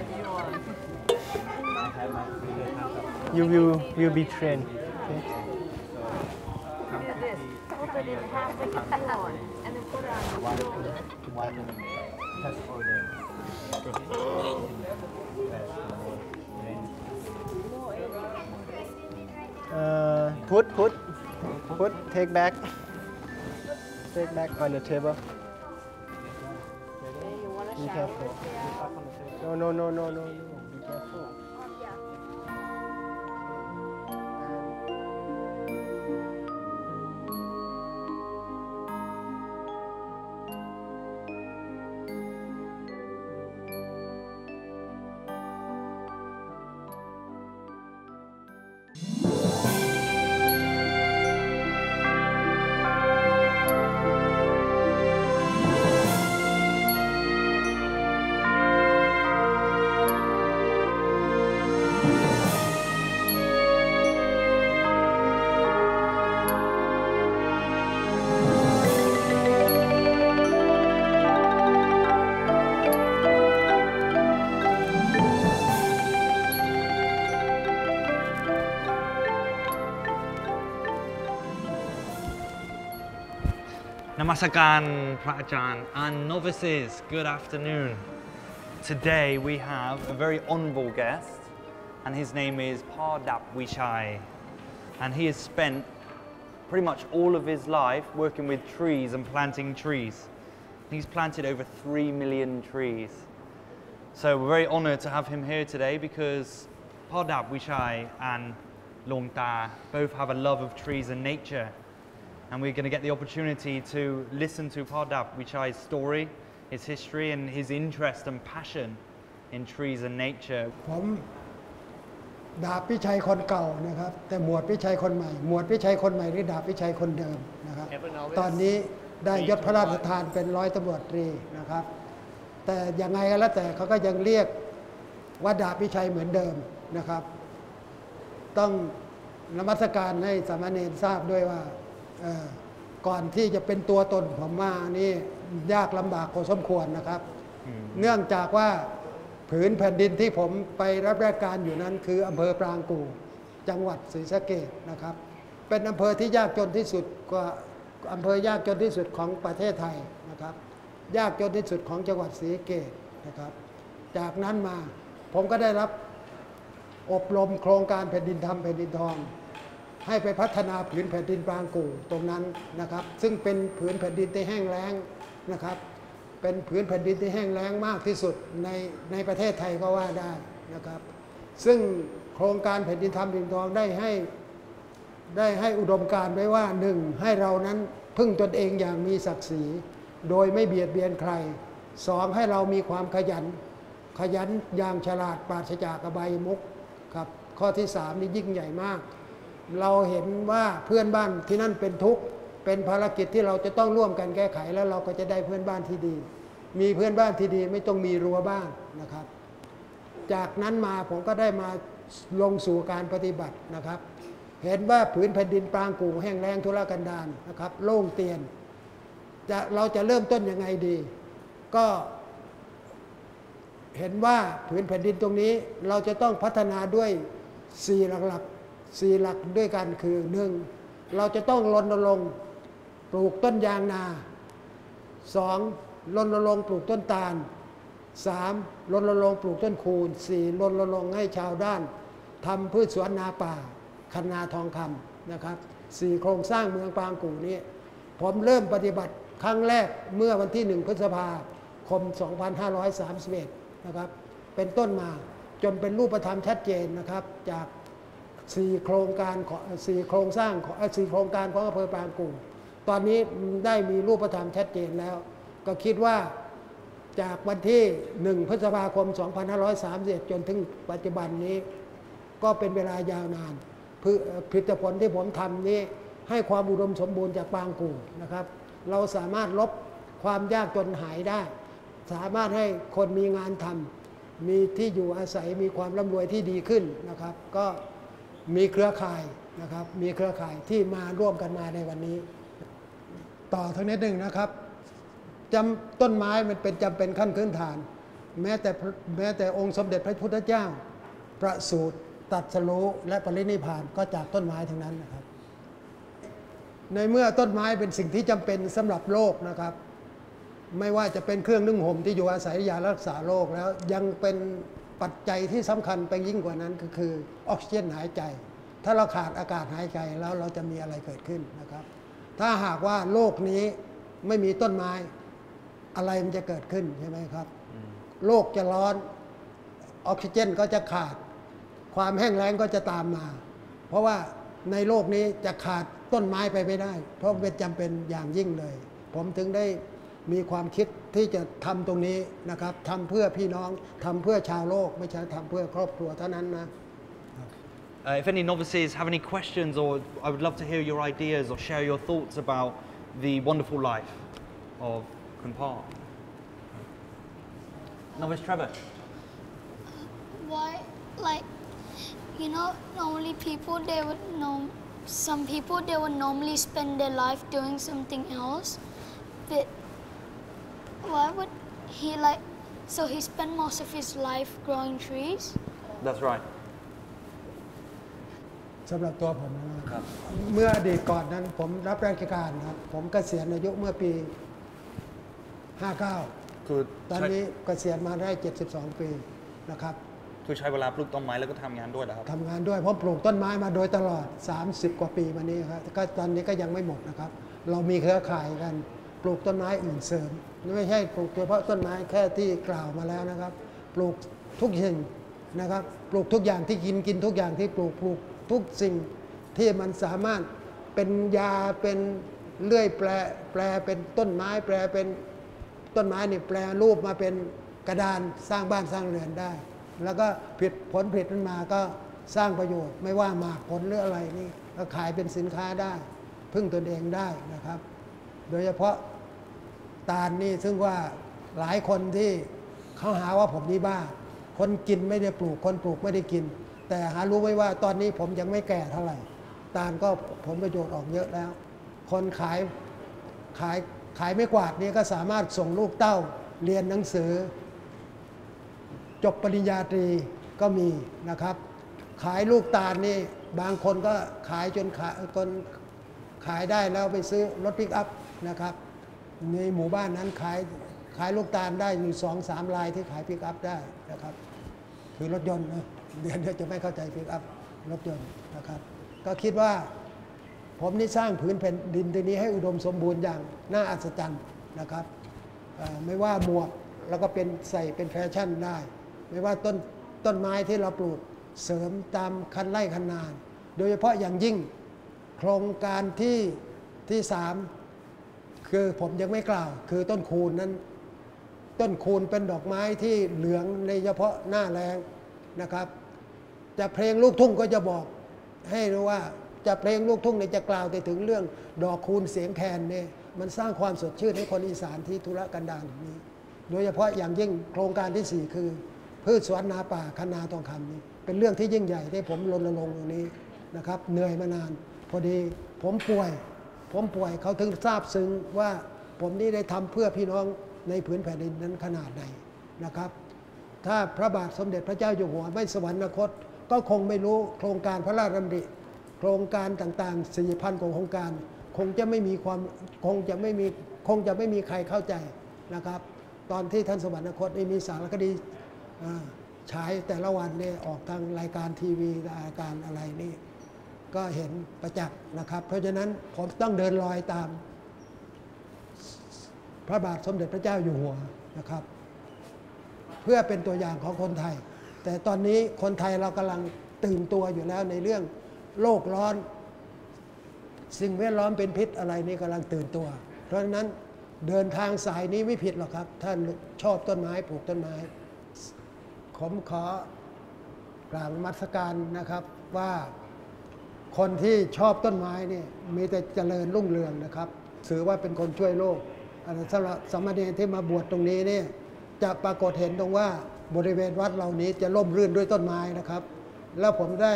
You will, will be trained it in half like a G1. And then put it on shoulder. Uh, put put put take back take back on the table be careful no no no no no no be careful Namaskaran Prajan and novices, good afternoon. Today we have a very honourable guest and his name is Pardap Wichai and he has spent pretty much all of his life working with trees and planting trees. He's planted over 3 million trees. So we're very honoured to have him here today because Pardap Wichai and Long Ta both have a love of trees and nature and we're going to get the opportunity to listen to Pardap Wichai's story, his history, and his interest and passion in trees and nature. ผมดาบพิชัยคนเก่านะครับแต่หมวดพิชัยคนใหม่ หมวดพิชัยคนใหม่หรือดาบพิชัยคนเดิมนะครับ ตอนนี้ได้ยศพระราชทานเป็นร้อยตำรวจตรีนะครับ แต่ยังไงก็แล้วแต่เขาก็ยังเรียกว่าดาบพิชัยเหมือนเดิมนะครับ ต้องนมัสการให้สามเณรทราบด้วยว่าเอ่อ ก่อนที่จะเป็นตัวตนผมมานี่ยากลำบากพอสมควรนะครับ เนื่องจากว่าผืนแผ่นดินที่ผมไปรับราชการอยู่นั้น คืออำเภอปรางกู่จังหวัดศรีสะเกษนะครับ เป็นอำเภอที่ยากจนที่สุดกว่าอำเภอยากจนที่สุดของประเทศไทยนะครับ ยากจนที่สุดของจังหวัดศรีสะเกษนะครับ จากนั้นมาผมก็ได้รับอบรมโครงการแผ่นดินธรรมแผ่นดินทอง ให้ไปพัฒนาผืนแผ่นดินปรางกู่ตรงนั้นนะครับ ซึ่งเป็นผืนแผ่นดินที่แห้งแล้งนะครับ เป็นผืนแผ่นดินที่แห้งแล้งมากที่สุดในในประเทศไทยก็ว่าได้นะครับ ซึ่งโครงการแผ่นดินธรรมดินทองได้ให้ได้ให้อุดมการไว้ว่าหนึ่งให้เรานั้นพึ่งตนเองอย่างมีศักดิ์ศรี โดยไม่เบียดเบียนใครสองให้เรามีความขยัน ขยันอย่างฉลาดปราศจากอบายมุกครับข้อที่สามนี่ยิ่งใหญ่มาก เราเห็นว่าเพื่อนบ้านที่นั่นเป็นทุกข์เป็นภารกิจที่เราจะต้องร่วมกันแก้ไขแล้วเราก็จะได้เพื่อนบ้านที่ดี มีเพื่อนบ้านที่ดีไม่ต้องมีรั้วบ้านนะครับ จากนั้นมาผมก็ได้มาลงสู่การปฏิบัตินะครับ เห็นว่าผืนแผ่นดินปรางกู่แห้งแล้งทุรกันดารนะครับ โล่งเตียนจะเราจะเริ่มต้นยังไงดี ก็เห็นว่าผืนแผ่นดินตรงนี้เราจะต้องพัฒนาด้วยสี่หลักๆ สี่หลักด้วยกันคือหนึ่งเราจะต้องรณรงค์ปลูกต้นยางนาสองรณรงค์ปลูกต้นตาลสามรณรงค์ปลูกต้นคูณสี่รณรงค์ให้ชาวด้านทำพืชสวนนาป่าคันนาทองคำนะครับสี่โครงสร้างเมืองปางกู่นี้ ผมเริ่มปฏิบัติครั้งแรกเมื่อวันที่1พฤษภาคม 2531 นะครับ เป็นต้นมาจนเป็นรูปธรรมชัดเจนนะครับ จาก 4โครงการของสี่โครงสร้างของสี่โครงการของอำเภอปางกู่ตอนนี้ได้มีรูปธรรมชัดเจนแล้ว ก็คิดว่าจากวันที่ 1 พฤษภาคม 2531 จนถึงปัจจุบันนี้ ก็เป็นเวลายาวนานพืผลิตผลที่ผมทำนี้ให้ความอุดมสมบูรณ์จากปางกู่นะครับ เราสามารถลบความยากจนหายได้ สามารถให้คนมีงานทำมีที่อยู่อาศัยมีความร่ำรวยที่ดีขึ้นนะครับ ก็ มีเครือข่ายนะครับ มีเครือข่ายที่มาร่วมกันมาในวันนี้ ต่อทั้งนิดหนึ่งนะครับจำต้นไม้มันเป็นจำเป็นขั้นพื้นฐาน แม้แต่แม้แต่องค์สมเด็จพระพุทธเจ้า ประสูติตัดสรู้และปรินิพานก็จากต้นไม้ทั้งนั้นนะครับ ในเมื่อต้นไม้เป็นสิ่งที่จำเป็นสำหรับโลกนะครับ ไม่ว่าจะเป็นเครื่องนึ่งห่มที่อยู่อาศัยยารักษาโรคแล้วยังเป็น ปัจจัยที่สำคัญไปยิ่งกว่านั้นก็คือออกซิเจนหายใจ ถ้าเราขาดอากาศหายใจแล้วเราจะมีอะไรเกิดขึ้นนะครับ ถ้าหากว่าโลกนี้ไม่มีต้นไม้ อะไรมันจะเกิดขึ้นใช่ไหมครับ โลกจะร้อนออกซิเจนก็จะขาด ความแห้งแล้งก็จะตามมา เพราะว่าในโลกนี้จะขาดต้นไม้ไปไม่ได้ เพราะเป็นจำเป็นอย่างยิ่งเลย ผมถึงได้ มีความคิดที่จะทำตรงนี้นะครับทำเพื่อพี่น้องทำเพื่อชาวโลก ไม่ใช่ทำเพื่อครอบครัวเท่านั้นนะ Uh, if any novices have any questions, or I would love to hear your ideas or share your thoughts about the wonderful life of Kunpa. Novice Trevor. Why, like, you know, normally people they would know. Some people they would normally spend their life doing something else, but why would he like? So he spent most of his life growing trees. That's right. สำหรับตัวผมนะครับเมื่ออดีตก่อนนั้นผมรับราชการนะครับ ผมเกษียณอายุเมื่อปี 59 คือตอนใช้นี้เกษียณมาได้ 72 ปีนะครับ คือใช้เวลาปลูกต้นไม้แล้วก็ทำงานด้วยเหรอครับทำงานด้วยเพราะปลูกต้นไม้มาโดยตลอด 30 กว่าปีมานี้ครับก็ตอนนี้ก็ยังไม่หมดนะครับ เรามีเครือข่ายกันปลูกต้นไม้อื่นเสริม ไม่ใช่ปลูกเฉพาะต้นไม้แค่ที่กล่าวมาแล้วนะครับ ปลูกทุกสิ่งนะครับ ปลูกทุกอย่างที่กินกินทุกอย่างที่ปลูกปลูกทุกสิ่งที่มันสามารถเป็นยาเป็นเลื่อยแปลแปลเป็นต้นไม้ แปลเป็นต้นไม้นี่แปลรูปมาเป็นกระดานสร้างบ้านสร้างเรือนได้ แล้วก็ผลิตผลผลิตมันมาก็สร้างประโยชน์ ไม่ว่าหมากผลหรืออะไรนี่ก็ขายเป็นสินค้าได้ พึ่งตนเองได้นะครับ โดยเฉพาะ ตาลนี่ซึ่งว่าหลายคนที่เขาหาว่าผมนี่บ้า คนกินไม่ได้ปลูกคนปลูกไม่ได้กิน แต่หารู้ไว้ว่าตอนนี้ผมยังไม่แก่เท่าไหร่ ตาลก็ผลประโยชน์ออกเยอะแล้ว คนขายขายขายไม่กวาดนี่ก็สามารถส่งลูกเต้าเรียนหนังสือ จบปริญญาตรีก็มีนะครับ ขายลูกตาลนี่บางคนก็ขายจนขายจนขายได้แล้วไปซื้อรถปิกอัพนะครับ ในหมู่บ้านนั้นขายขายลูกตาลได้อยู่สองสามลายที่ขายปิกอัพได้นะครับ คือรถยนต์นะเดี๋ยวเดี๋ยวจะไม่เข้าใจปิกอัพรถยนต์นะครับ ก็คิดว่าผมนี่สร้างผืนแผ่นดินตรงนี้ให้อุดมสมบูรณ์อย่างน่าอัศจรรย์นะครับไม่ว่าหมวกแล้วก็เป็นใส่เป็นแฟชั่นได้ ไม่ว่าต้นต้นไม้ที่เราปลูกเสริมตามคันไร่คันนาน โดยเฉพาะอย่างยิ่งโครงการที่ที่สาม คือผมยังไม่กล่าว คือต้นคูณนั้น ต้นคูณเป็นดอกไม้ที่เหลืองในเฉพาะหน้าแรงนะครับ จะเพลงลูกทุ่งก็จะบอกให้รู้ว่าจะเพลงลูกทุ่งเนี่ยจะกล่าวแต่ถึงเรื่องดอกคูณเสียงแคนเนี่ยมันสร้างความสดชื่นให้คนอีสานที่ธุรกันดารอย่างนี้ โดยเฉพาะอย่างยิ่งโครงการที่ 4 คือ พืชสวนนาป่าคนาทองคำนี้เป็นเรื่องที่ยิ่งใหญ่ที่ผมรณรงค์ตรงนี้นะครับ เหนื่อยมานาน พอดีผมป่วย ผมป่วยเขาถึงทราบซึ้งว่าผมนี่ได้ทำเพื่อพี่น้องในผืนแผ่นดินนั้นขนาดไหนนะครับ ถ้าพระบาทสมเด็จพระเจ้าอยู่หัวไม่สวรรคต ก็คงไม่รู้โครงการพระราชดำริ โครงการต่างๆสี่พันกว่าโครงการ คงจะไม่มีความคงจะไม่มีคงจะไม่มีใครเข้าใจนะครับ ตอนที่ท่านสวรรคตนี่มีสารคดีฉายแต่ละวันเนี่ยออกทางรายการทีวีรายการอะไรนี่ ก็เห็นประจักษ์นะครับ เพราะฉะนั้นผมต้องเดินรอยตาม พระบาทสมเด็จพระเจ้าอยู่หัวนะครับ เพื่อเป็นตัวอย่างของคนไทย แต่ตอนนี้คนไทยเรากำลังตื่นตัวอยู่แล้วในเรื่องโลกร้อน สิ่งแวดล้อมเป็นพิษอะไรนี่กำลังตื่นตัว เพราะฉะนั้นเดินทางสายนี้ไม่ผิดหรอกครับ ท่านชอบต้นไม้ปลูกต้นไม้ผมขอกราบนมัสการนะครับว่า คนที่ชอบต้นไม้นี่มีแต่เจริญรุ่งเรืองนะครับ ถือว่าเป็นคนช่วยโลกอันนั้นสำหรับสมณรที่มาบวชตรงนี้เนี่ยจะปรากฏเห็นตรงว่าบริเวณวัดเหล่านี้จะร่มรื่นด้วยต้นไม้นะครับ แล้วผมได้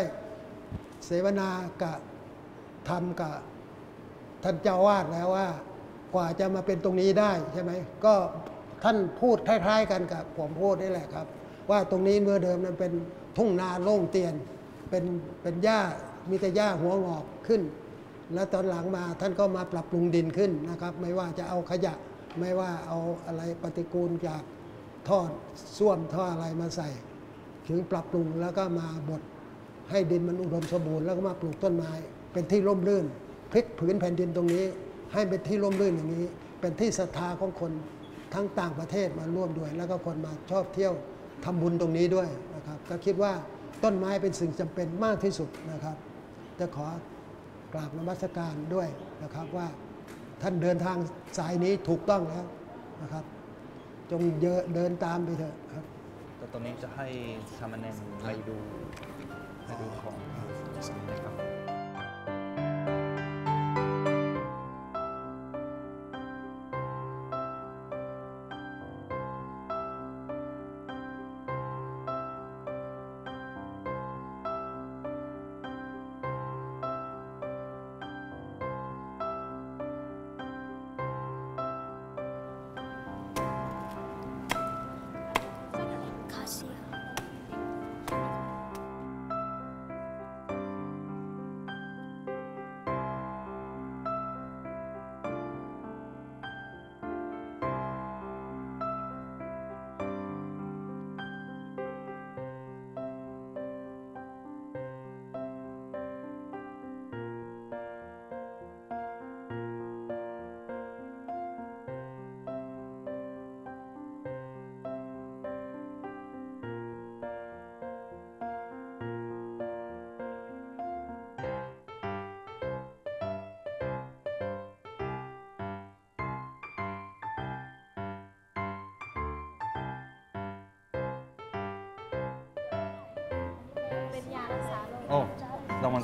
เสวนากับทำกับท่านเจ้าวาดแล้วว่ากว่าจะมาเป็นตรงนี้ได้ใช่ไหมก็ท่านพูดคล้ายๆกันกับผมพูดนี่แหละครับ ว่าตรงนี้เมื่อเดิมนั้นเป็นทุ่งนาโล่งเตียนเป็นเป็นหญ้า มีแต่หญ้าหัวงอกขึ้น แล้วตอนหลังมาท่านก็มาปรับปรุงดินขึ้นนะครับ ไม่ว่าจะเอาขยะ ไม่ว่าเอาอะไรปฏิกูลจากท่อส้วมท่ออะไรมาใส่ ถึงปรับปรุงแล้วก็มาบดให้ดินมันอุดมสมบูรณ์แล้วก็มาปลูกต้นไม้ เป็นที่ร่มรื่นพลิกผืนแผ่นดินตรงนี้ ให้เป็นที่ร่มรื่นอย่างนี้ เป็นที่ศรัทธาของคนทั้งต่างประเทศมาร่วมด้วย แล้วก็คนมาชอบเที่ยวทำบุญตรงนี้ด้วยนะครับ ก็คิดว่าต้นไม้เป็นสิ่งจำเป็นมากที่สุดนะครับ จะขอกราบนมัสการด้วยนะครับว่าท่านเดินทางสายนี้ถูกต้องแล้วนะครับ จงเยอะเดินตามไปเถอะครับแต่ตอนนี้จะให้สามเณรไปดูไปดูของนะครับ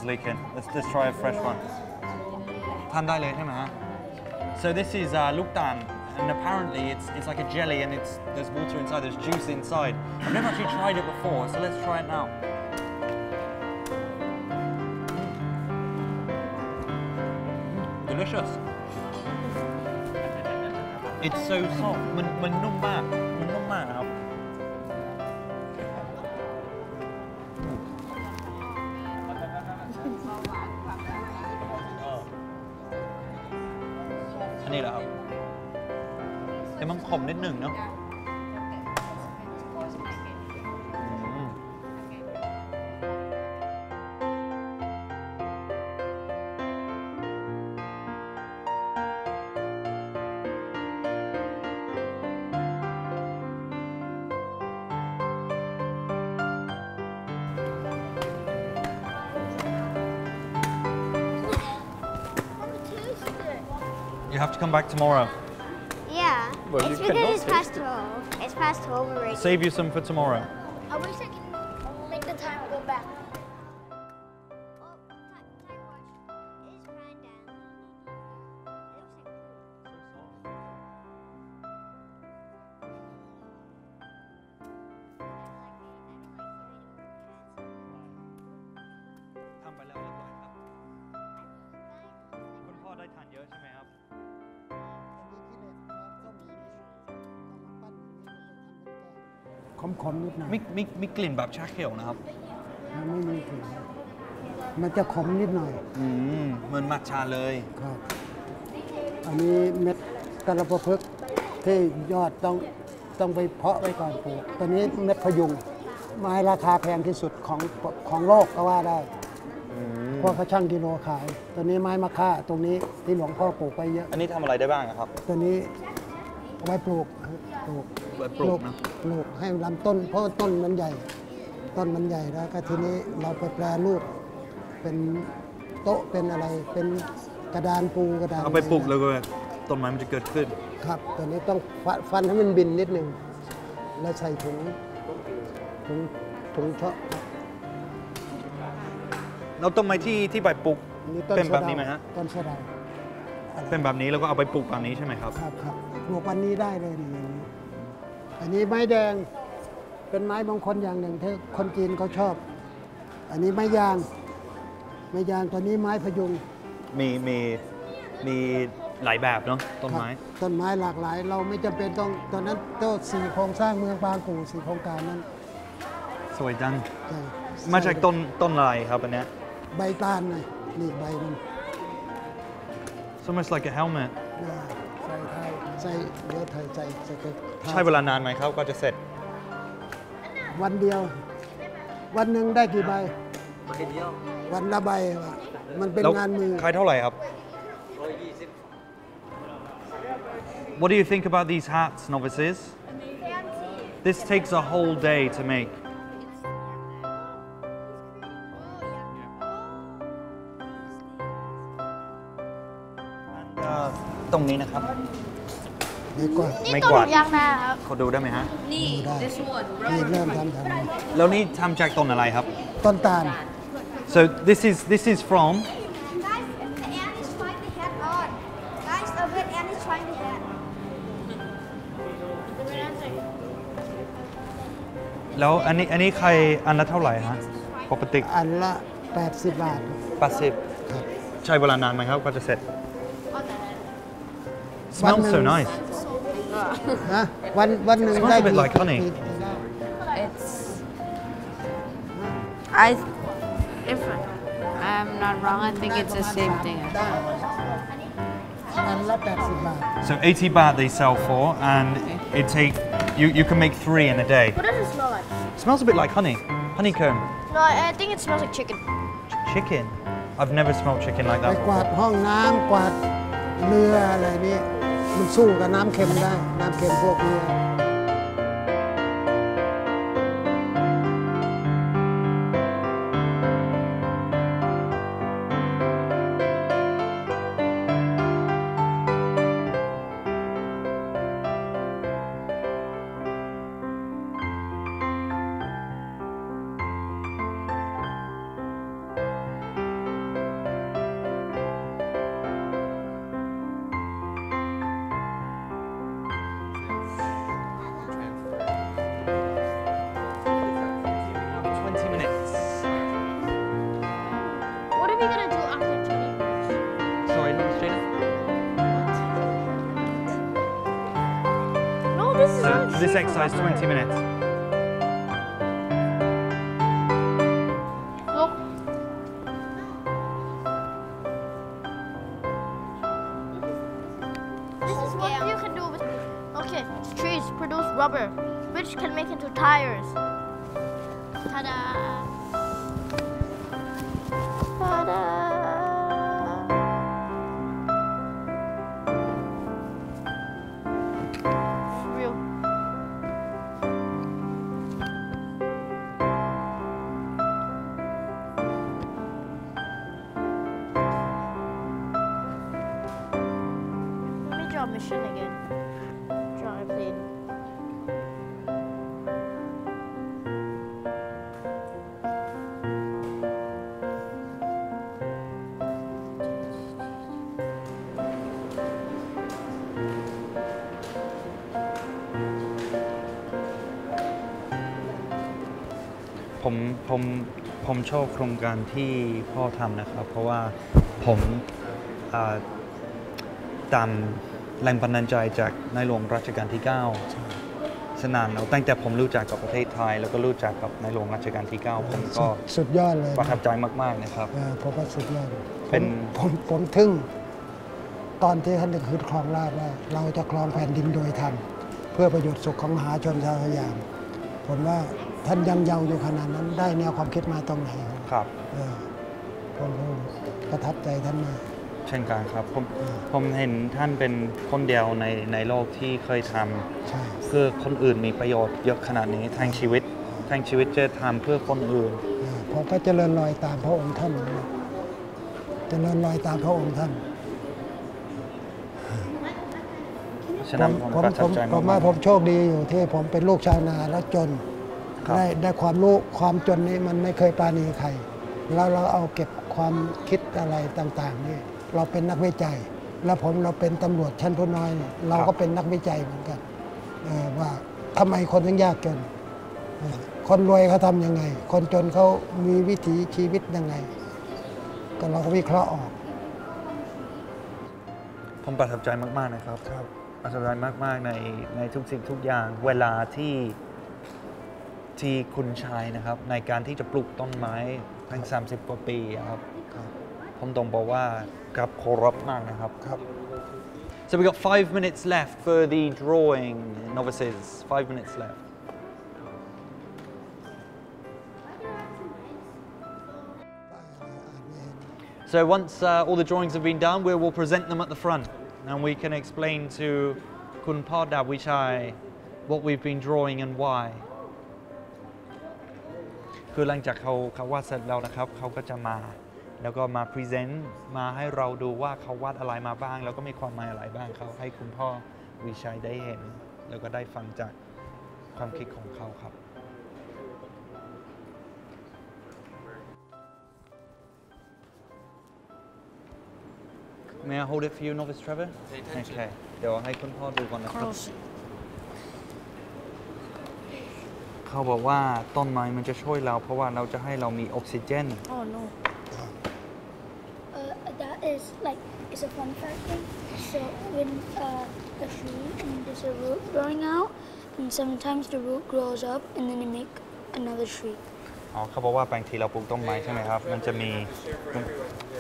one's leaking let's let's try a fresh one ทานได้เลยใช่ไหมฮะ so this is uh, ลูกตาล and apparently it's it's like a jelly and it's there's water inside there's juice inside I've never actually tried it before so let's try it now delicious it's so soft มันมันนุ่มมากมันนุ่มมาก Come back tomorrow. Yeah. Well, it's because it's past 12. It's past 12 already. Save you some for tomorrow. มๆนิดหน่อยมีมีมีกลิ่นแบบชาเขียวนะครับมันไม่มีกลิ่นมันจะขมนิดหน่อยอืมเหมือนมัทฉาเลยครับ อันนี้เม็ดกระประพฤกษ์ที่ยอดต้องต้องไปเพาะไว้ก่อนปลูกตัวนี้เม็ดพยุง ไม้ราคาแพงที่สุดของของโลกก็ว่าได้เพราะเขาช่างกิโลขาย ตัวนี้ไม้มะค่าตรงนี้ที่หลวงพ่อปลูกไปเยอะ อันนี้ทำอะไรได้บ้างอะครับ ตัวนี้เอาไว้ปลูกปลูก ไว้ปลูกนะปลูกให้ลำต้น เพราะว่าต้นมันใหญ่ ต้นมันใหญ่แล้วก็ทีนี้เราไปแปรรูปเป็นโต๊ะเป็นอะไรเป็นกระดานปูกระดานเอาไปปลูกแล้วก็ต้นไม้มันจะเกิดขึ้น ครับตัวนี้ต้องฟันฟันให้มันบินนิดหนึ่งแล้วใส่ถุงถุงถุงเชาะแล้วต้นไม้ที่ที่ใบปลูกนี่ต้นเป็นแบบสะดานี้ไหมฮะต้นสะเดาอะไรเป็นแบบนี้แล้วก็เอาไปปลูกแบบนี้ใช่ไหมครับ ครับครับปลูกวันนี้ได้เลยนี่ อย่างนี้อันนี้ไม้แดงเป็นไม้มงคลอย่างหนึ่งที่คนจีนเขาชอบ อันนี้ไม้ยาง ไม้ยางตัวนี้ไม้พยุงมีมีมีหลายแบบเนาะต้นไม้ ครับต้นไม้หลากหลาย เราไม่จำเป็นต้องตอนนั้นโต้สี่โครงสร้างเมืองบางกูสี่โครงการนั้นสวยจัง ใช่มาจากต้นต้นอะไรครับอันเนี้ย ใบตาลเลยนี่ใบมัน It's almost like a helmet อ่าใส่ไทยใส่เดี๋ยวไทยใส่ใส่กระ ใช้เวลานานไหมครับก็จะเสร็จ วันเดียว วันหนึ่งได้กี่ใบ วันละใบว่ะมันเป็นแล้วงานมือ ขายเท่าไหร่ครับ What do you think about these hats, novices? This takes a whole day to make. ตรงนี้นะครับ ดีกว่าไม่กวาดยางนาครับเขาดูได้ไหมฮะดูได้นี่เริ่มทำทแล้วนี่ทำจากต้นอะไรครับำต้นตาล So this is this is from Guys, the ant is trying to head on. Guys, the red ant is trying to head. แล้วอันนี้อันนี้ใครอันละเท่าไหร่ฮะปกติอันละ 80 บาท 80ครับใช้เวลานานไหมครับก็จะเสร็จ It smells so nice. Ah. huh? One, one it smells a bit like honey. It's... I... If I'm not wrong, I think it's the same thing. So 80 baht they sell for, and it take you, you can make three in a day. What does it smell like? It smells a bit like honey, honeycomb. No, I think it smells like chicken. Ch chicken? I've never smelled chicken like that before. ห้องน้ำกวาดเรืออะไรนี่มันสู้กับน้ำเค็มได้ น้ำเค็มพวกเรือ ชอบโครงการที่พ่อทำนะครับ เพราะว่าผมอ่าตามแรงบันดาลใจจากในหลวงรัชกาลที่ 9 สนานแล้วตั้งแต่ผมรู้จักกับประเทศไทย แล้วก็รู้จักกับในหลวงรัชกาลที่ 9 ผมก็สุดยอดเลยประทับใจมาก ๆ นะครับเออผมว่าสุดยอดเป็นผมผมผมทึ่ง ตอนที่ท่านได้ขึ้นครองราชย์ว่าเราจะครองแผ่นดินโดยธรรมเพื่อประโยชน์สุขของมหาชนชาวสยาม ผมว่า ท่านยังเยาว์อยู่ขนาดนั้น ได้แนวความคิดมาตรงไหนครับเออผมผมประทับใจท่านมากเช่นกันครับผมผมเห็นท่านเป็นคนเดียวในในโลกที่เคยทใช่ำเพื่อคนอื่นมีประโยชน์เยอะขนาดนี้ทั้งชีวิตทั้งชีวิตจะทำเพื่อคนอื่นเออผมก็เจริญรอยตามพระองค์ท่านนะเจริญรอยตามพระองค์ท่านฉะนั้นผมผมประผทับมใจผมมาว่ากผมโชคดีอยู่ที่ผมเป็นลูกชาวนาแล้วจนครับ ได้ได้ความรู้ความจนนี้มันไม่เคยปราณีใคร แล้วเราเอาเก็บความคิดอะไรต่างๆนี่เราเป็นนักวิจัย แล้วผมเราเป็นตำรวจชั้นผู้น้อยเนี่ยเราก็เป็นนักวิจัยเหมือนกันเออว่าทำไมคนถึงยากจน คนรวยเขาทำยังไง คนจนเขามีวิถีชีวิตยังไง ก็เราก็วิเคราะห์ออก ผมประทับใจมาก ๆ นะครับประทับใจมาก ๆ ในในทุกสิ่งทุกอย่างเวลาที่ ที่คุณใช้นะครับ ในการที่จะปลูกต้นไม้ทั้ง 30 กว่าปีอะครับ ผมต้องบอกว่ากับเคารพมากนะครับครับ So we got five minutes left for the drawing novices. Five minutes left. So once uh, all the drawings have been done, we will present them at the front and we can explain to Kun Pada Wichai what we've been drawing and why. คือหลังจากเขาเขาวาดเสร็จแล้วนะครับเขาก็จะมาแล้วก็มาพรีเซนต์มาให้เราดูว่าเขาวาดอะไรมาบ้าง แล้วก็มีความหมายอะไรบ้างเขาให้คุณพ่อวิชัยได้เห็น แล้วก็ได้ฟังจากความคิดของเขาครับ May I hold it for you, Novice Trevor? Okay. เดี๋ยวให้คุณพ่อดูก่อนนะครับ เขาบอกว่าต้นไม้มันจะช่วยเรา เพราะว่าเราจะให้เรามีออกซิเจน Oh no. Uh, that is like it's a fun fact thing. So when uh, a tree and there's a root growing out, and sometimes the root grows up and then they make another tree. อ๋อเขาบอกว่าบางทีเราปลูกต้นไม้ใช่ไหมครับ มันจะมีมัน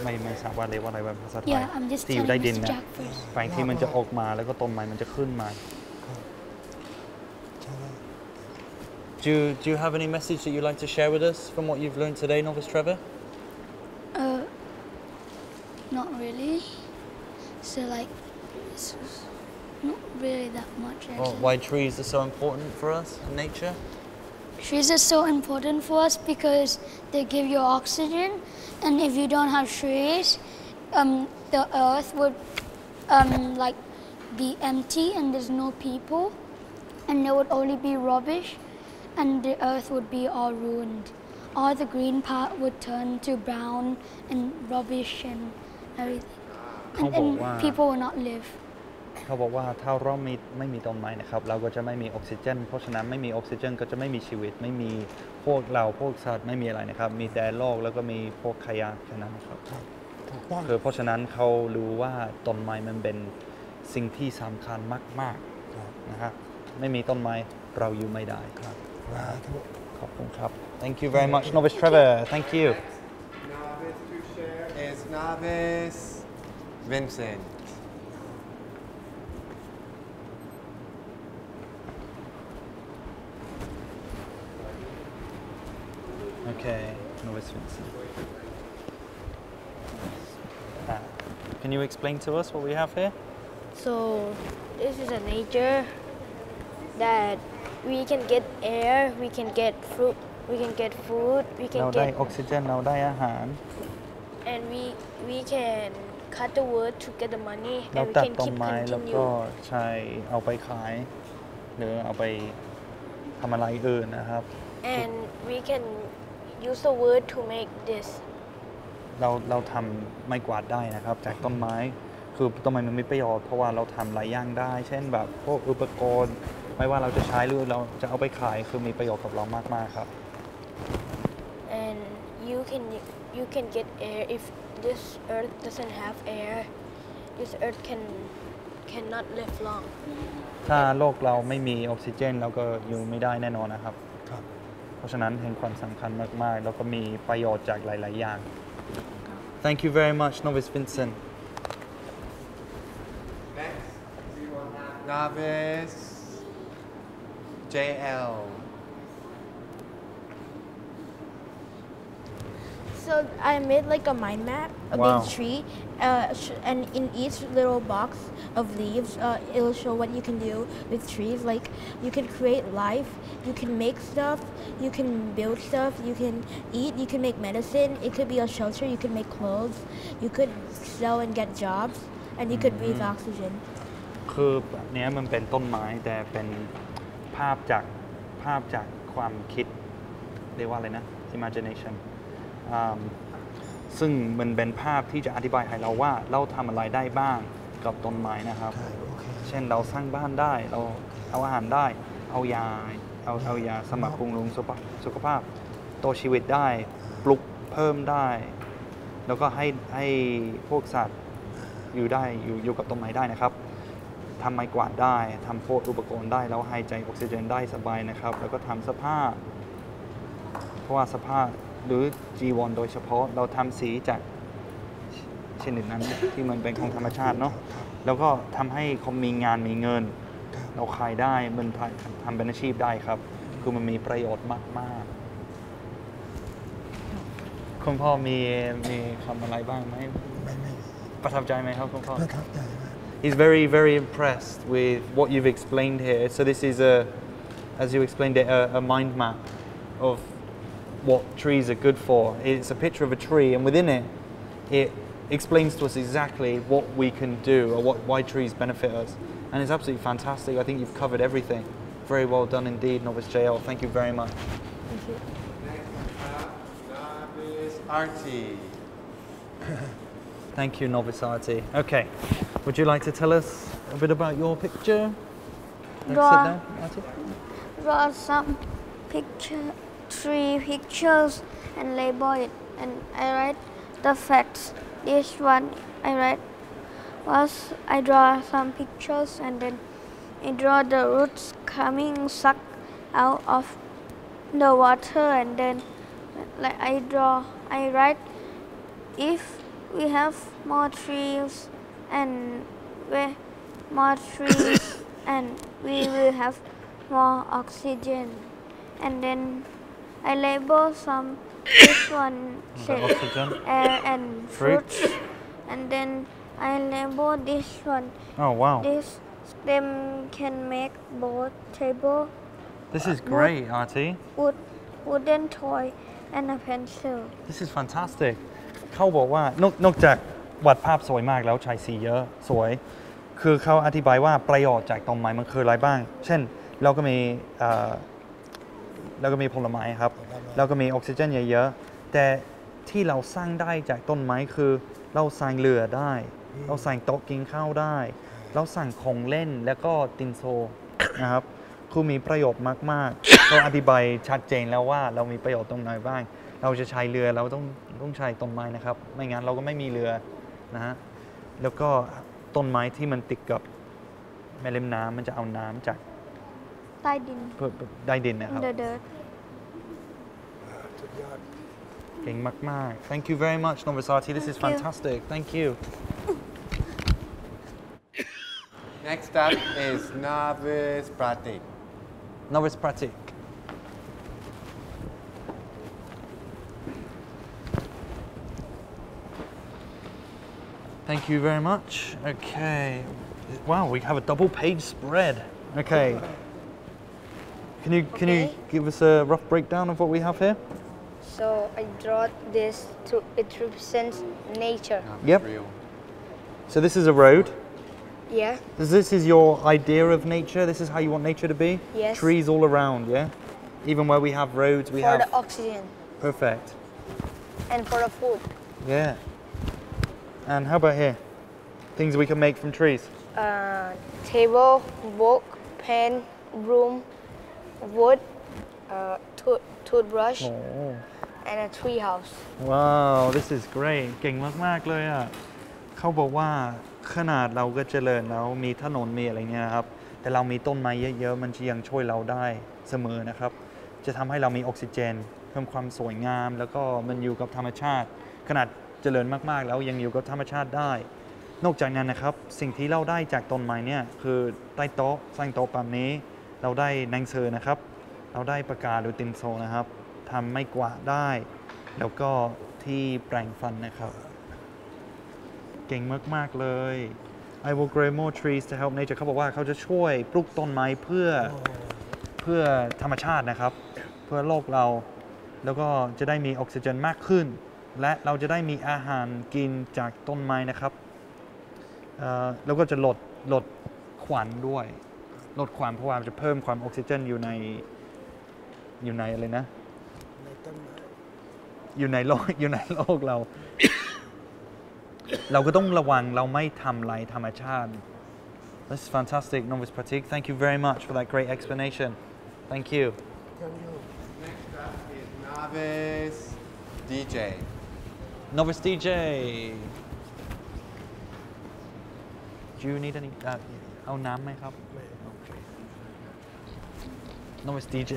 ไม่ไม่ทราบว่าเรียกว่าอะไรแบบภาษาไทย Yeah, I'm just ที่อยู่ใต้ telling ดิน Mr. นะ Jack first. บางทีมันจะออกมาแล้วก็ต้นไม้มันจะขึ้นมา Do you, do you have any message that you'd like to share with us from what you've learned today, Novice Trevor? Uh, not really. So like, it's not really that much. Well, why trees are so important for us in nature? Trees are so important for us because they give you oxygen, and if you don't have trees, um, the earth would um, like be empty and there's no people, and there would only be rubbish, and the earth would be all ruined. All the green part would turn to brown and rubbish and everything, and, Không and bỏ qua. people will not live. เขาบอกว่าถ้าเราไม่ไม่มีต้นไม้นะครับเราก็จะไม่มีออกซิเจน เพราะฉะนั้นไม่มีออกซิเจนก็จะไม่มีชีวิต ไม่มีพวกเราพวกสัตว์ไม่มีอะไรนะครับ มีแต่โลกแล้วก็มีพวกขยะแค่นั้นนะครับถูกต้องคือเพราะฉะนั้นเขารู้ว่าต้นไม้มันเป็นสิ่งที่สำคัญมากๆนะครับไม่มีต้นไม้เราอยู่ไม่ได้ครับ ขอบคุณครับ Thank you very much Novice Trevor Thank you Novice to share is Novice Vincent. Okay Novice Vincent Ah, Can you explain to us what we have here So this is a nature that we can get air, we can get fruit, we can get food, we เรา can ได้ get ออกซิเจนเราได้อาหาร and we we can cut the wood to get the money เรา and we ตัด can ต้น keep ไม้แล้วก็ continue ใช้เอาไปขาย หรือเอาไปทำอะไรอื่นนะครับ and we can use the wood to make this เราเราทำไม้กวาดได้นะครับ จากต้นไม้คือต้นไม้มันมีประโยชน์เพราะว่าเราทำหลายอย่างได้ เช่นแบบพวกอุปกรณ์ ไม่ว่าเราจะใช้หรือเราจะเอาไปขายคือมีประโยชน์กับเรามาก ๆ ครับ and you can you can get air if this earth doesn't have air this earth can cannot live long ถ้าโลกเราไม่มีออกซิเจน เราก็อยู่ไม่ได้แน่นอนนะครับ เพราะฉะนั้นเห็นความสำคัญมาก ๆ แล้วก็มีประโยชน์จากหลาย ๆ อย่าง Thank you very much Novice Vincent Next, Novice JL. So I made like a mind map, a Wow. big tree, uh, sh- and in each little box of leaves, uh, it'll show what you can do with trees. Like you can create life, you can make stuff, you can build stuff, you can eat, you can make medicine. It could be a shelter, you can make clothes, you could sell and get jobs, and you could breathe Mhm. oxygen. คือแบบเนี้ยมันเป็นต้นไม้แต่เป็นภ าพจากภาพจากความคิด เรียกว่าอะไรนะ imagination อ่าซึ่งมันเป็นภาพที่จะอธิบายให้เราว่าเราทำอะไรได้บ้างกับต้นไม้นะครับ เช่นเราสร้างบ้านได้ เราเอาอาหารได้ เอายา เอาเอายาสมัครปรุงรุงสุขภาพสุขภาพต่อชีวิตได้ ปลุกเพิ่มได้ แล้วก็ให้ให้พวกสัตว์อยู่ได้อยู่อยู่กับต้นไม้ได้นะครับ ทำไม้กวาดได้ทำโพวกอุปกรณ์ได้ แล้วหายใจออกซิเจนได้สบายนะครับ แล้วก็ทำเสภาพเพราะว่าสภาพหรือจีวรโดยเฉพาะเราทำสีจากชนิดนั้นที่มันเป็นของธรรมชาติเนาะแล้วก็ทำให้เขามีงานมีเงิน เราขายได้มันทำเป็นอาชีพได้ครับ คือมันมีประโยชน์มาก ๆคุณพ่อมีมีคำอะไรบ้างไหมประทับใจไหมครับคุณพ่อประทับใจ He's very, very impressed with what you've explained here. So this is a, as you explained it, a, a mind map of what trees are good for. It's a picture of a tree, and within it, it explains to us exactly what we can do or what, why trees benefit us. And it's absolutely fantastic. I think you've covered everything. Very well done indeed, Novice JL. Thank you very much. Thank you. Next up, Novice Artie. Thank you, Novice Artie. Okay, would you like to tell us a bit about your picture? Sit Draw. down, Artie. Draw some picture, three pictures and label it. And I write the facts. This one I write was I draw some pictures and then I draw the roots coming suck out of the water and then like I draw I write if we have more trees and we more trees and we will have more oxygen and then I label some this one said oxygen. air and Fruits. fruits and then I label this one Oh, wow. this stem can make both table This is uh, great, Artie. wood wooden toy and a pencil This is fantastic เขาบอกว่านอกนอกจากวาดภาพสวยมากแล้วใช้สีเยอะสวย คือเขาอธิบายว่าประโยชน์จากต้นไม้มันคืออะไรบ้าง เช่นเราก็มีเอ่อเราก็มีผลไม้ครับเราก็มีออกซิเจนเยอะๆแต่ที่เราสร้างได้จากต้นไม้คือเราสร้างเรือได้ เราสร้างโต๊ะกินข้าวได้ เราสร้างของเล่นแล้วก็ตินโซนะครับคือมีประโยชน์มากๆเราอธิบายชัดเจนแล้วว่าเรามีประโยชน์ตรงไหนบ้าง เราจะใช้เรือเราต้องต้องใช้ต้นไม้นะครับ ไม่งั้นเราก็ไม่มีเรือนะฮะแล้วก็ต้นไม้ที่มันติดกับแม่เล็มน้ำมันจะเอาน้ำจากใต้ดินเพื่อได้ดินนะครับ the dirt เก่งมาก ๆ Thank you very much Novasati this is Thank you. fantastic Thank you Next up is Novice Pratik. Novice Pratik Thank you very much. Okay. Wow, we have a double page spread. Okay. Can you can you give us a rough breakdown of what we have here? So I draw this to it represents nature. Yep. So this is a road. Yeah. This this is your idea of nature. This is how you want nature to be. Yes. Trees all around, yeah. Even where we have roads, we for have the oxygen perfect. and for the food. Yeah. And how about here? Things we can make from trees. Uh, table, book, pen, broom, wood, uh, tooth, toothbrush, Oh. and a tree house. Wow, this is great เก่งมาก ๆ เลยอะเขาบอกว่าขนาดเราก็เจริญแล้วมีถนนมีอะไรเงี้ยครับ แต่เรามีต้นไม้เยอะๆ มันจะยังช่วยเราได้เสมอนะครับ จะทำให้เรามีออกซิเจน เพิ่มความสวยงาม แล้วก็มันอยู่กับธรรมชาติ ขนาด เจริญมากๆ แล้วยังอยู่กับธรรมชาติได้ นอกจากนั้นนะครับ สิ่งที่เราได้จากต้นไม้เนี่ยคือใต้โต๊ะสร้างโต๊ะแบบนี้ เราได้หนังสือนะครับ เราได้ปากกาหรือตินโซนะครับทำไม่กวาดได้ แล้วก็ที่แปรงฟันนะครับ เก่งมาก ๆ เลย I will grow more trees to help nature เขาบอกว่าเขาจะช่วยปลูกต้นไม้เพื่อเพื่อธรรมชาตินะครับ เพื่อโลกเรา แล้วก็จะได้มีออกซิเจนมากขึ้น และเราจะได้มีอาหารกินจากต้นไม้นะครับแล้วก็จะลดลดควันด้วย ลดควันเพราะว่าจะเพิ่มความออกซิเจนอยู่ในอยู่ในอะไรนะอยู่ในโลกอยู่ในโลกเรา เราก็ต้องระวังเราไม่ทำลายธรรมชาติ This is fantastic, Novice Pratik. Thank you very much for that great explanation. Thank you. Next up is novice DJ. Novice DJ. Do you need any เอ่อเอาน้ำไหมครับ Novice DJ.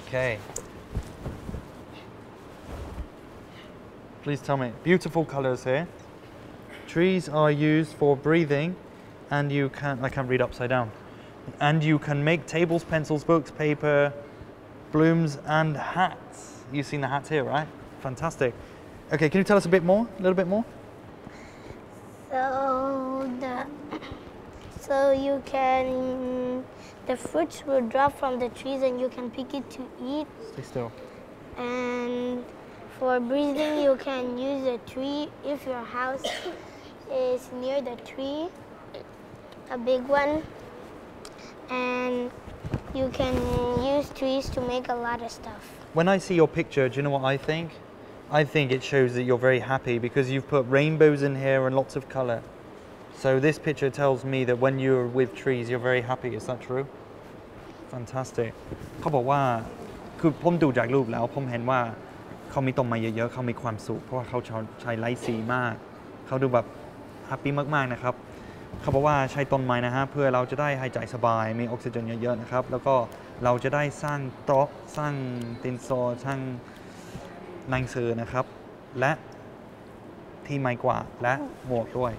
Okay. Please tell me. Beautiful colors here. Trees are used for breathing, and you can. I can't read upside down. And you can make tables, pencils, books, paper, blooms, and hats. You've seen the hats here, right? Fantastic. Okay, can you tell us a bit more? A little bit more? So the so you can the fruits will drop from the trees and you can pick it to eat. Stay still. And for breathing, you can use a tree if your house is near the tree, a big one. And you can use trees to make a lot of stuff. When I see your picture, do you know what I think? I think it shows that you're very happy because you've put rainbows in here and lots of color. So this picture tells me that when you're with trees, you're very happy. Is that true? Fantastic. เขาบอกว่าคือผมดูจากรูปแล้วผมเห็นว่าเขามีต้นไม้เยอะๆเขามีความสุขเพราะว่าเขาใช้ไลท์สีมากเขาดูแบบแฮปปี้มากๆนะครับเขาบอกว่าใช้ต้นไม้นะฮะเพื่อเราจะได้หายใจสบายมีออกซิเจนเยอะๆนะครับ แล้วก็เราจะได้สร้างโต๊ะสร้างตินโซสร้าง หนังสือนะครับ และที่ไม้กวาดและหมวกด้วย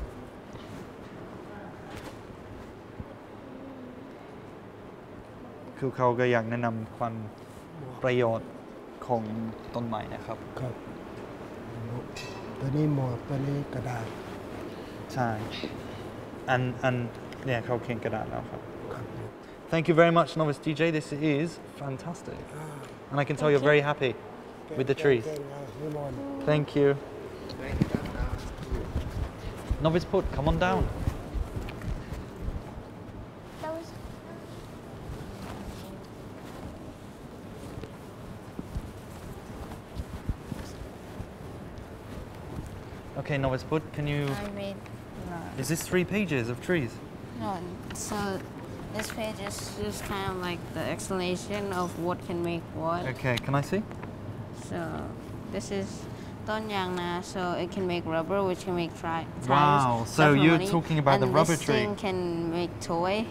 คือเขาก็อยากแนะนำความประโยชน์ของต้นไม้นะครับ ครับ ตัวนี้หมวกตัวนี้กระดาษ ใช่ อัน อัน เนี่ยเขาเขียนกระดาษแล้วครับ Thank you very much, Novice DJ. This is fantastic. And I can tell you're very happy with the trees. Thank you. Novice Put, come on down. Okay, Novice Put, can you... I read... No. Is this three pages of trees? No, so this page is just kind of like the explanation of what can make what. Okay, can I see? So this is Don Yang Na, so it can make rubber, which can make tri- tires. Wow, so you're money. talking about the and rubber this tree. thing can make toy,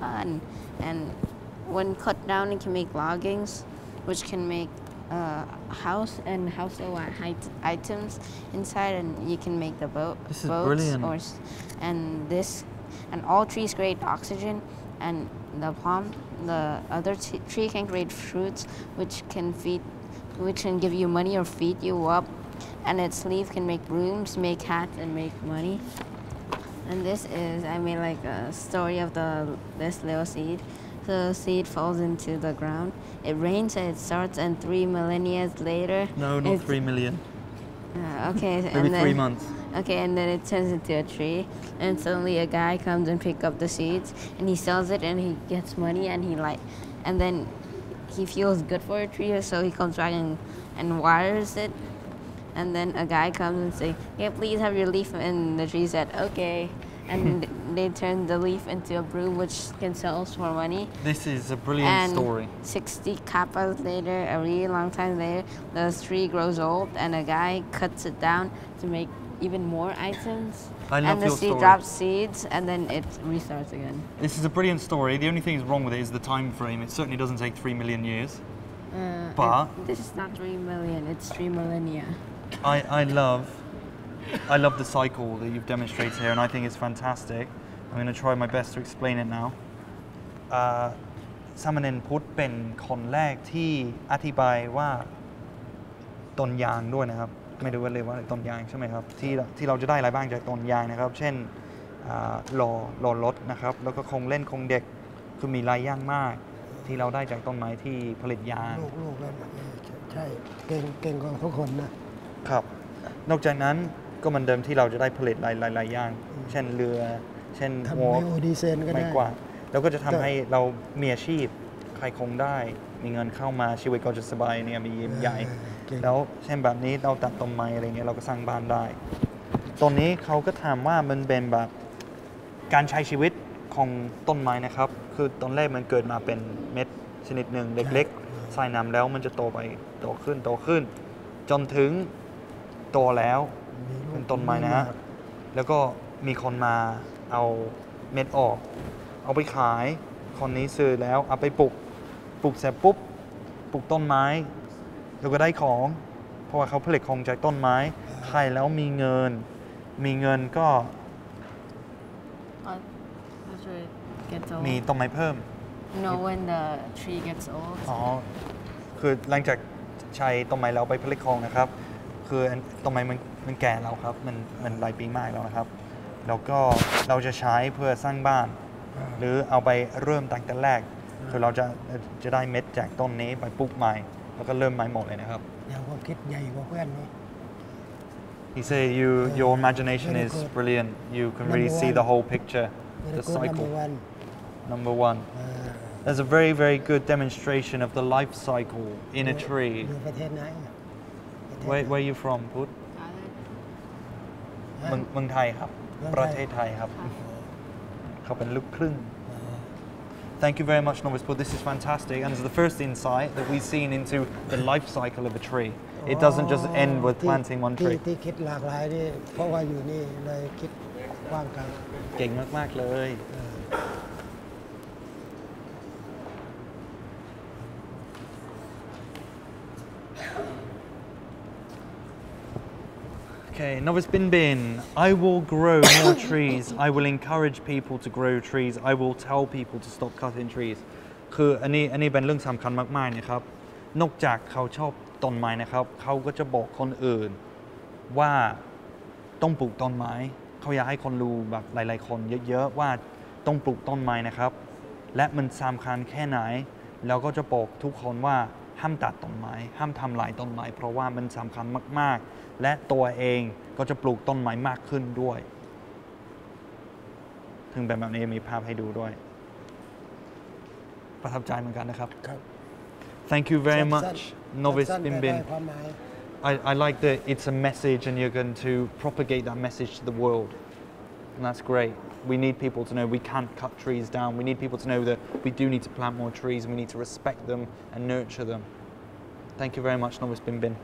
and and when cut down, it can make loggings, which can make uh, house and house height items inside, and you can make the boat. This is boats brilliant. Or, and this, and all trees create oxygen, and the palm, the other tree can create fruits, which can feed, which can give you money or feed you up, and its leaf can make brooms, make hats, and make money. And this is, I made like a story of the this little seed. The seed falls into the ground. It rains and it starts, and three millennia later. No, not three million. Uh, okay, Maybe and then, three months. Okay, and then it turns into a tree, and suddenly a guy comes and picks up the seeds, and he sells it, and he gets money, and he like, and then he feels good for a tree, so he comes back and and waters it, and then a guy comes and say, "Yeah, please have your leaf," and the tree said, "Okay." And they turn the leaf into a broom, which can sell for money. This is a brilliant and story. 60 kappas later, a really long time later, the tree grows old and a guy cuts it down to make even more items. I love and the your seed story. drops seeds and then it restarts again. This is a brilliant story. The only thing that's wrong with it is the time frame. It certainly doesn't take three million years. Uh, But- and this is not 3 million, it's 3 millennia. I, I love I love the cycle that you've demonstrated here and I think it's fantastic. I'm going to try my best to explain it now. อ่าสามเณรพุทธเป็นคนแรกที่อธิบายว่าต้นยางด้วยนะครับ ไม่รู้ว่าเลยกว่าต้นยางใช่ไหมครับที่ที่เราจะได้อะไรบ้างจากต้นยางนะครับ เช่นอ่าหล่อหล่อรถนะครับ แล้วก็คงเล่นคงเด็กคือมีหลายอย่างมาก ที่เราได้จากต้นไม้ที่ผลิตยางลูกลูกแล้วเออใช่เก่งเก่งกว่าทุกคนนะครับ นอกจากนั้นก็เหมันเดิมที่เราจะได้ผลิตหลายหลายหลายอย่าง เช่นเรือ เช่นทำหัวไบโอดีเซนก็ได้ไม่กว่าดแล้วก็จะทำก็ให้เรามีอาชีพใครคงได้ มีเงินเข้ามาชีวิตก็จะสบายเนี่ยมียิ้มใหญ่เก่ง แล้วเช่นแบบนี้เราตัดต้นไม้อะไรเงี้ยเราก็สร้างบ้านได้ตอนนี้เขาก็ถามว่ามันเป็นแบบการใช้ชีวิตของต้นไม้นะครับ คือตอนแรกมันเกิดมาเป็นเม็ดชนิดหนึ่งเล็กๆใส่น้ำแล้วมันจะโตไปโตขึ้นโตขึ้น จนถึงโตแล้วเป็นต้นไม้นะฮะแล้วก็มีคนมาเอาเม็ดออก เอาไปขายคนนี้ซื้อแล้วเอาไปปลูกปลูกเสร็จปุ๊บปลูกต้นไม้ แล้วก็ได้ของ เพราะว่าเขาผลิตของจากต้นไม้ขายแล้วมีเงิน มีเงินก็ After it gets old. มีต้นไม้เพิ่ม No, when the tree gets old. อ๋อคือหลังจากใช้ต้นไม้แล้วไปผลิตของนะครับ คืออันต้นไม้มันมันแก่แล้วครับ มันมันหลายปีมากแล้วนะครับ แล้วก็เราจะใช้เพื่อสร้างบ้าน หรือเอาไปเริ่มตั้งแต่แรก คือเราจะจะได้เม็ดจากต้นนี้ไปปลูกใหม่ แล้วก็เริ่มใหม่หมดเลยนะครับ เดี๋ยวความคิดใหญ่กว่าเพื่อนนี่ He said you your imagination Very is good. brilliant. You can Number really see one. the whole picture, Very the good, number cycle. one. Number one. There's a very very good demonstration of the life cycle in a อยู่ tree. อยู่ประเทศไหนอะ Where where you from, Put? เมืองเมืองไทยครับ เมืองไทย ประเทศไทยครับ เขาเป็นลูกครึ่ง Thank you very much, Novice Put. This is fantastic, and it's the first insight that we've seen into the life cycle of a tree. It doesn't just end with ที่ planting one ที่ tree. ที่คิดหลากหลายนี่เพราะว่าอยู่นี่เลยคิดกว้างไกล เก่ Okay, Novice Bin Bin, I will grow more trees. I will encourage people to grow trees. I will tell people to stop cutting trees. คืออันนี้อันนี้เป็นเรื่องสำคัญมากๆนะครับ นอกจากเขาชอบต้นไม้นะครับ เขาก็จะบอกคนอื่น ว่าต้องปลูกต้นไม้ เขาอยากให้คนรู้แบบหลาย ๆ คนเยอะๆว่าต้องปลูกต้นไม้นะครับ และมันสำคัญแค่ไหน แล้วก็จะบอกทุกคนว่าห้ามตัดต้นไม้ ห้ามทำลายต้นไม้ เพราะว่ามันสำคัญมาก ๆ และตัวเองก็จะปลูกต้นไม้มากขึ้นด้วย ถึงแบบแบบนี้มีภาพให้ดูด้วย ประทับใจเหมือนกันนะครับ Thank you very สั้นๆ much Novice สั้นๆ Bin แต่ Bin ได้ความหมาย I, I like that it's a message and you're going to propagate that message to the world. And that's great. We need people to know we can't cut trees down. We need people to know that we do need to plant more trees and we need to respect them and nurture them. Thank you very much, Novice Bin Bin.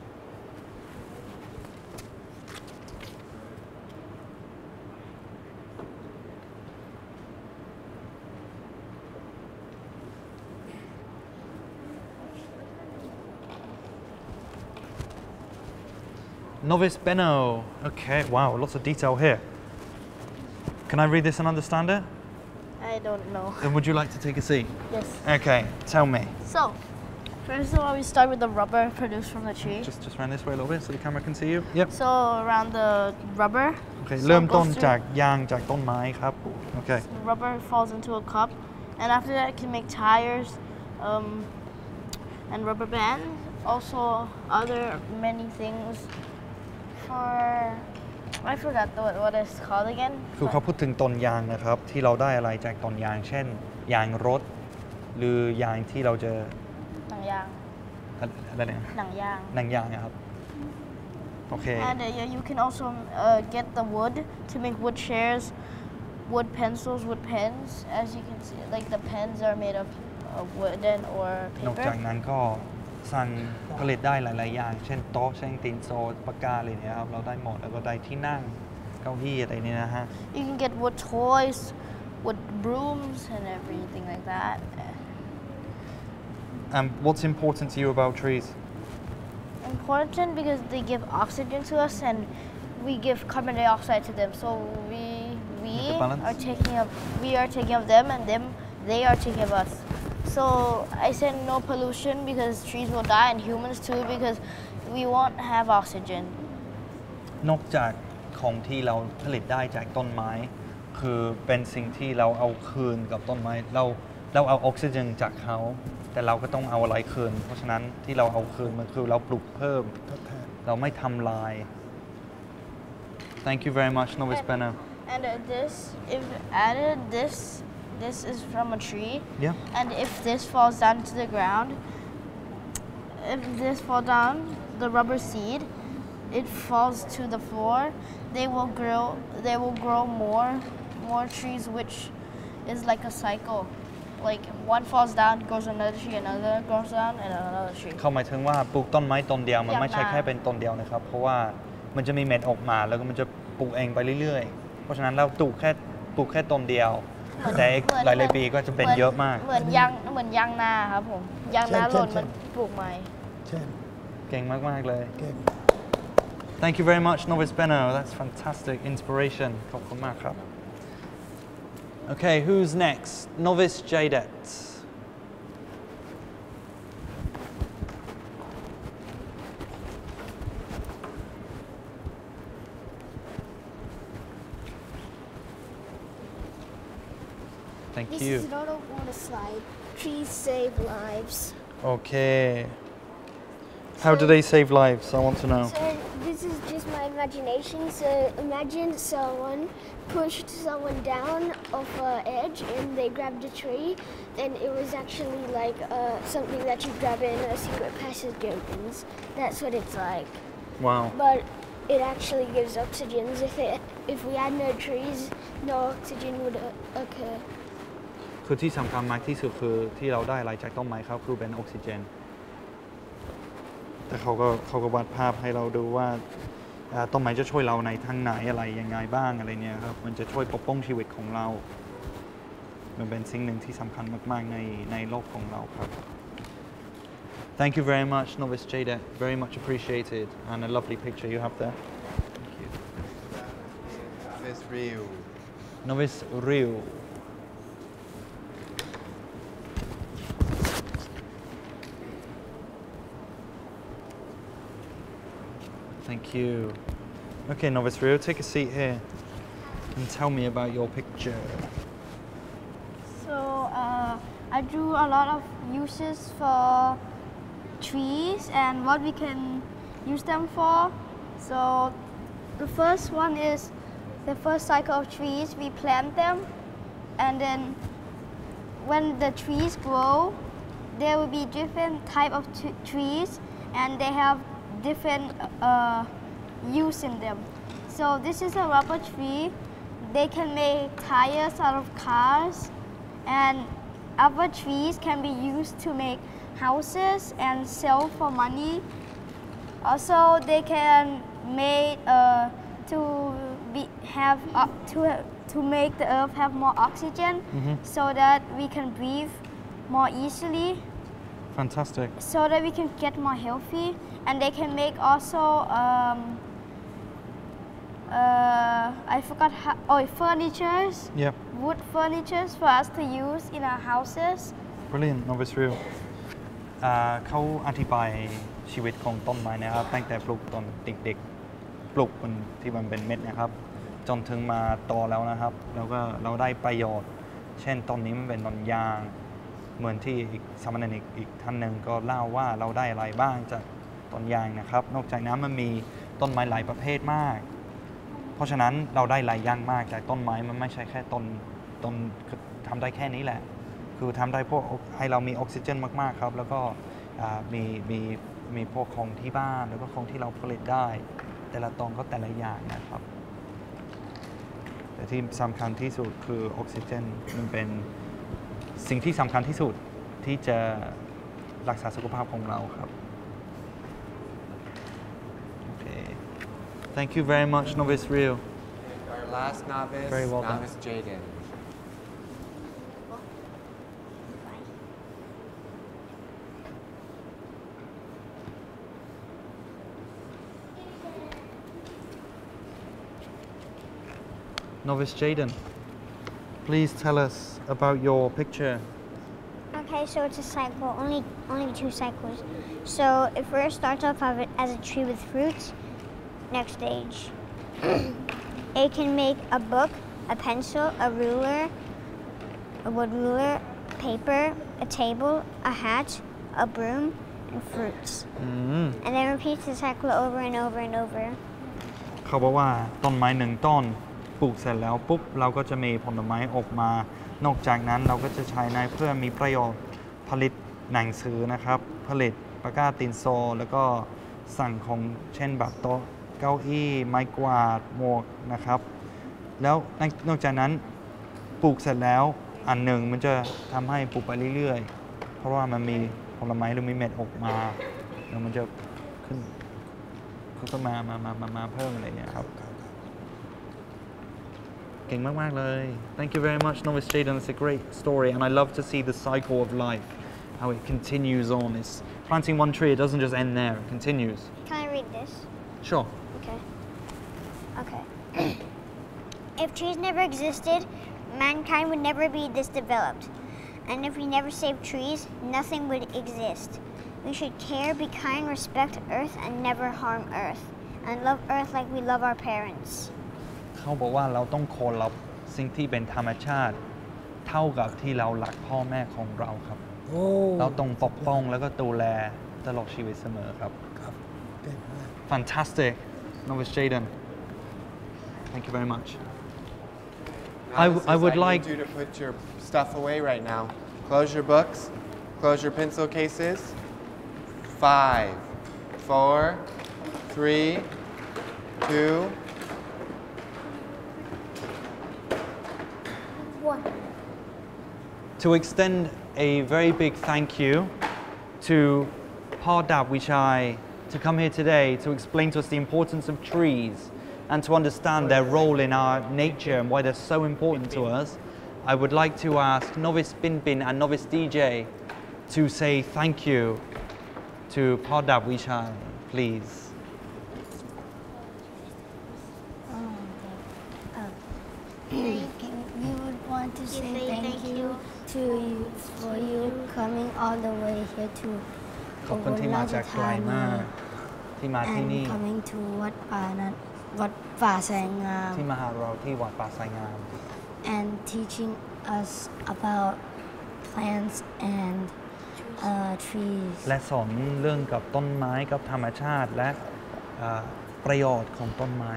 Novice Benno. Okay, wow, lots of detail here. Can I read this and understand it? I don't know. Then would you like to take a seat? Yes. Okay, tell me. So, first of all, we start with the rubber produced from the tree. Just just round this way a little bit so the camera can see you. Yep. So, around the rubber. Okay, so lim don yang jack don mai hap. Okay. So rubber falls into a cup, and after that, it can make tires um, and rubber bands. Also, other many things For I forgot the, what it's called again. คือเขาพูดถึงต้นยางนะครับ ที่เราได้อะไรจากต้นยาง เช่น ยางรถ หรือยางที่เราจะหนังยางอะไรเนี่ยหนังยางหนังยางนะครับโอเค And uh, yeah, you can also uh, get the wood to make wood chairs, wood pencils, wood pens. As you can see, like the pens are made of uh, wooden or นอกจาก paper. นั้นก็ สั่งผลิตได้หลาย ๆ อย่าง เช่นโต๊ะเช่นตีนโซปากกาอะไรเนี่ยครับ เราได้หมด แล้วก็ได้ที่นั่ง เก้าอี้อะไรเนี่ยนะฮะ You can get wood toys, wood brooms, and everything like that. And what's important to you about trees? Important because they give oxygen to us and we give carbon dioxide to them. So we we Make a balance. are taking of we are taking of them and them they are taking of us. So I said no pollution because trees will die and humans too because we won't have oxygen. นอกจากของที่เราผลิตได้จากต้นไม้ คือเป็นสิ่งที่เราเอาคืนกับต้นไม้เราเราเอาออกซิเจนจากเขา แต่เราก็ต้องเอาอะไรคืน เพราะฉะนั้นที่เราเอาคืนมันคือเราปลูกเพิ่ม เราไม่ทำลาย Thank you very much Novice Benno And uh, this, if added this, this is from a tree. Yeah. And if this falls down to the ground, if this fall down, the rubber seed, it falls to the floor. They will grow. They will grow more, more trees, which is like a cycle. Like one falls down, goes another tree, another goes down, and another tree. เขาหมายถึงว่าปลูกต้นไม้ต้นเดียวมันอย่างไม่ใช่นาแค่เป็นต้นเดียวนะครับ เพราะว่ามันจะมีเม็ดออกมาแล้วก็มันจะปลูกเองไปเรื่อยๆ เพราะฉะนั้นเราปลูกแค่ปลูกแค่ต้นเดียว แต่อีกหลายๆปีก็จะเป็นเยอะมาก เหมือนยางเหมือนยางนาครับผมยางนาเช่นหล่นเช่นมันปลูกใหม่ เช่นเก่งมาก ๆ เลย เก่ง Thank you very much Novice Benno that's fantastic inspiration ขอบคุณมากครับ Okay who's next Novice Jadet Thank This you is not a water slide. Trees save lives. Okay How do they save lives I want to know So this is just my imagination. So imagine someone pushed someone down off an edge and they grabbed a tree. Then it was actually like uh, something that you grab in a secret passage opens. That's what it's like. Wow But it actually gives oxygen. If it if we had no trees, no oxygen would uh, occur. คือที่สำคัญมากที่สุดคือที่เราได้อะไรจากต้นไม้ครับคือเป็นออกซิเจน แต่เขาก็เขาก็วาดภาพให้เราดูว่าอ่าต้นไม้จะช่วยเราในทางไหนอะไรยังไงบ้างอะไรเนี่ยครับมันจะช่วยปกป้องชีวิตของเรา มันเป็นสิ่งหนึ่งที่สำคัญมากๆในในโลกของเราครับ Thank you very much Novice Jada very much appreciated and a lovely picture you have there Thank you This real. Novice Rio Thank you. Okay, Novice Rio, take a seat here and tell me about your picture. So uh, I drew a lot of uses for trees and what we can use them for. So the first one is the first cycle of trees. We plant them, and then when the trees grow, there will be different type of trees, and they have different uh, use in them. So this is a rubber tree. They can make tires out of cars, and other trees can be used to make houses and sell for money. Also, they can make uh, to be have uh, to to make the earth have more oxygen, Mhm. so that we can breathe more easily, Fantastic. so that we can get more healthy. And they can make also um, uh, I forgot how oh furnitures, Yep. wood furnitures for us to use in our houses. Brilliant, Novice Rio. อ่าเขาอธิบายชีวิตของต้นไม้นะครับตั้งแต่ปลูกตอนเด็กๆปลูกมันที่มันเป็นเม็ดนะครับ จนถึงมาโตแล้วนะครับ แล้วก็เราได้ประโยชน์ เช่นต้นนี้มันเป็นต้นยาง เหมือนที่อีกสามเณรอีกอีกท่านหนึ่งก็เล่าว่าเราได้อะไรบ้างจาก ต้นยางนะครับ นอกจากนั้นมันมีต้นไม้หลายประเภทมาก เพราะฉะนั้นเราได้หลายอย่างมากจากต้นไม้มันไม่ใช่แค่ต้นต้นทำได้แค่นี้แหละ คือทำได้พวกให้เรามีออกซิเจนมากๆครับ แล้วก็มีมีมีพวกของที่บ้านแล้วก็ของที่เราผลิตได้ แต่ละตอนก็แต่ละอย่างนะครับ แต่ที่สำคัญที่สุดคือออกซิเจนมันเป็นสิ่งที่สำคัญที่สุดที่จะรักษาสุขภาพของเราครับ thank you very much Novice Rio Our last novice, Very well done. novice Jaden. Novice Jaden please tell us about your picture Okay, so it's a cycle, only only two cycles. So it first starts off of it as a tree with fruits. Next stage, it can make a book, a pencil, a ruler, a wood ruler, paper, a table, a hat, a broom, and fruits. อืม And then repeats the cycle over and over and over. เขาบอกว่าต้นไม้หนึ่งต้นปลูกเสร็จแล้วปุ๊บเราก็จะมีผลไม้ออกมา นอกจากนั้นเราก็จะใช้ในเพื่อมีประโยชน์ผลิตหนังสือนะครับ ผลิตปากกาตินโซ แล้วก็สั่งของเช่นแบบโต๊ะ เก้าอี้ ไม้กวาดหมวกนะครับ แล้วนอกจากนั้นปลูกเสร็จแล้วอันหนึ่งมันจะทำให้ปลูกไปเรื่อยๆ เพราะว่ามันมีผลไม้หรือมีเม็ดออกมาแล้วมันจะขึ้นขึ้นมามามามามาเพิ่มอะไรเนี่ยครับ เก่งมากๆเลย Thank you very much Novice Jaden it's a great story and I love to see the cycle of life how it continues on it's planting one tree it doesn't just end there it continues Can I read this? sure Okay. Okay. if trees never existed, mankind would never be this developed. And if we never saved trees, nothing would exist. We should care, be kind, respect Earth, and never harm Earth. And love Earth like we love our parents. เขาบอกว่าเราต้องเคารพสิ่งที่เป็นธรรมชาติ เท่ากับที่เรารักพ่อแม่ของเราครับ โอ้ เราต้องปกป้องแล้วก็ดูแลตลอดชีวิตเสมอครับ ครับเก่งมาก Fantastic Novice Jaden Thank you very much Now I, this I is- would need like you to put your stuff away right now. Close your books. Close your pencil cases. Five, four, three, two. One. to extend a very big thank you to Pardab Wichai to come here today to explain to us the importance of trees and to understand their role in our nature and why they're so important to us, I would like to ask novice Bin Bin and novice DJ to say thank you to Pardab Wichai, please. We would want to say thank you. to you for you coming all the way here to ขอบคุณที่มาจากไกลมากที่มาที่นี่ and coming to วัดป่านั้น Wat Pah Sai Ngam. ที่มหาเราที่วัดป่าไซงาม um, and teaching us about plants and uh, trees. และสอนเรื่องกับต้นไม้กับธรรมชาติและเอ่อประโยชน์ของต้นไม้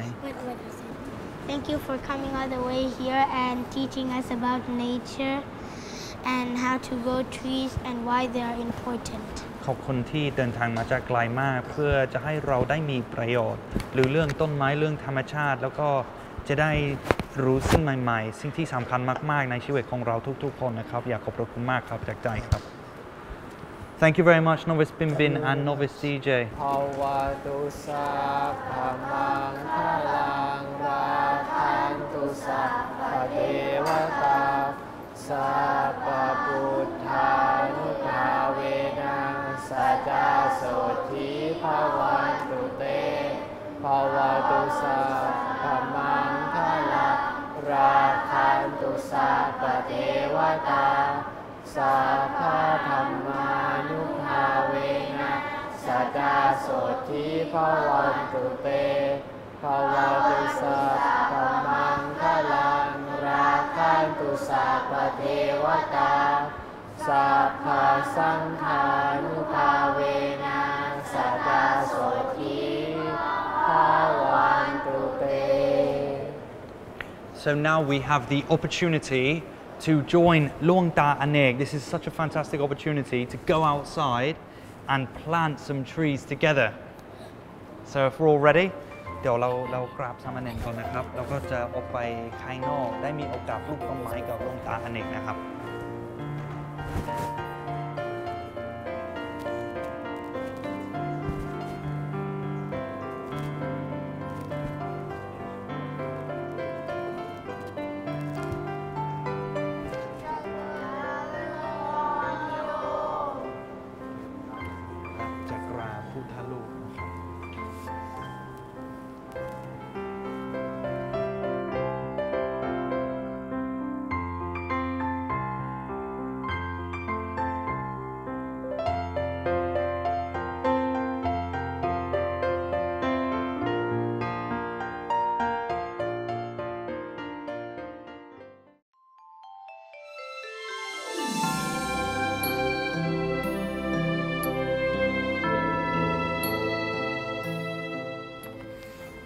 Thank you for coming all the way here and teaching us about nature and how to grow trees and why they are important. ขอบคุณที่เดินทางมาจากไกลมาก เพื่อจะให้เราได้มีประโยชน์ หรือเรื่องต้นไม้เรื่องธรรมชาติ แล้วก็จะได้รู้สิ่งใหม่ๆ สิ่งที่สำคัญมาก ๆ ในชีวิตของเราทุกๆ คนนะครับ อยากขอบพระคุณมากครับจากใจครับ Thank you very much Novice Bin Bin and Novice DJ ภาวะตุสัพพมังคลังราคันตุสัพพเทวตาสัพพุทธานุภาเวนัง สัจจโสธีภาวันตุเตภาวะตุสัพพมังคลังราคันตุสัพเทวตาสัพพธรรมานุภาเวนะสัจจโสธีภวันตุเตภวตุสัพพมังคลังราคันตุสัพพเทวตา สัพพสังฆานุภาเวนะสัจจาโสธีภวันตุเต So now we have the opportunity to join Luang Da Anek. This is such a fantastic opportunity to go outside and plant some trees together. So if we're all ready, เดี๋ยวเราเรากราบสามเณรก่อนนะครับแล้วก็จะออกไปข้างนอก ได้มีโอกาสปลูกต้นไม้กับลงตาอเนกนะครับ จ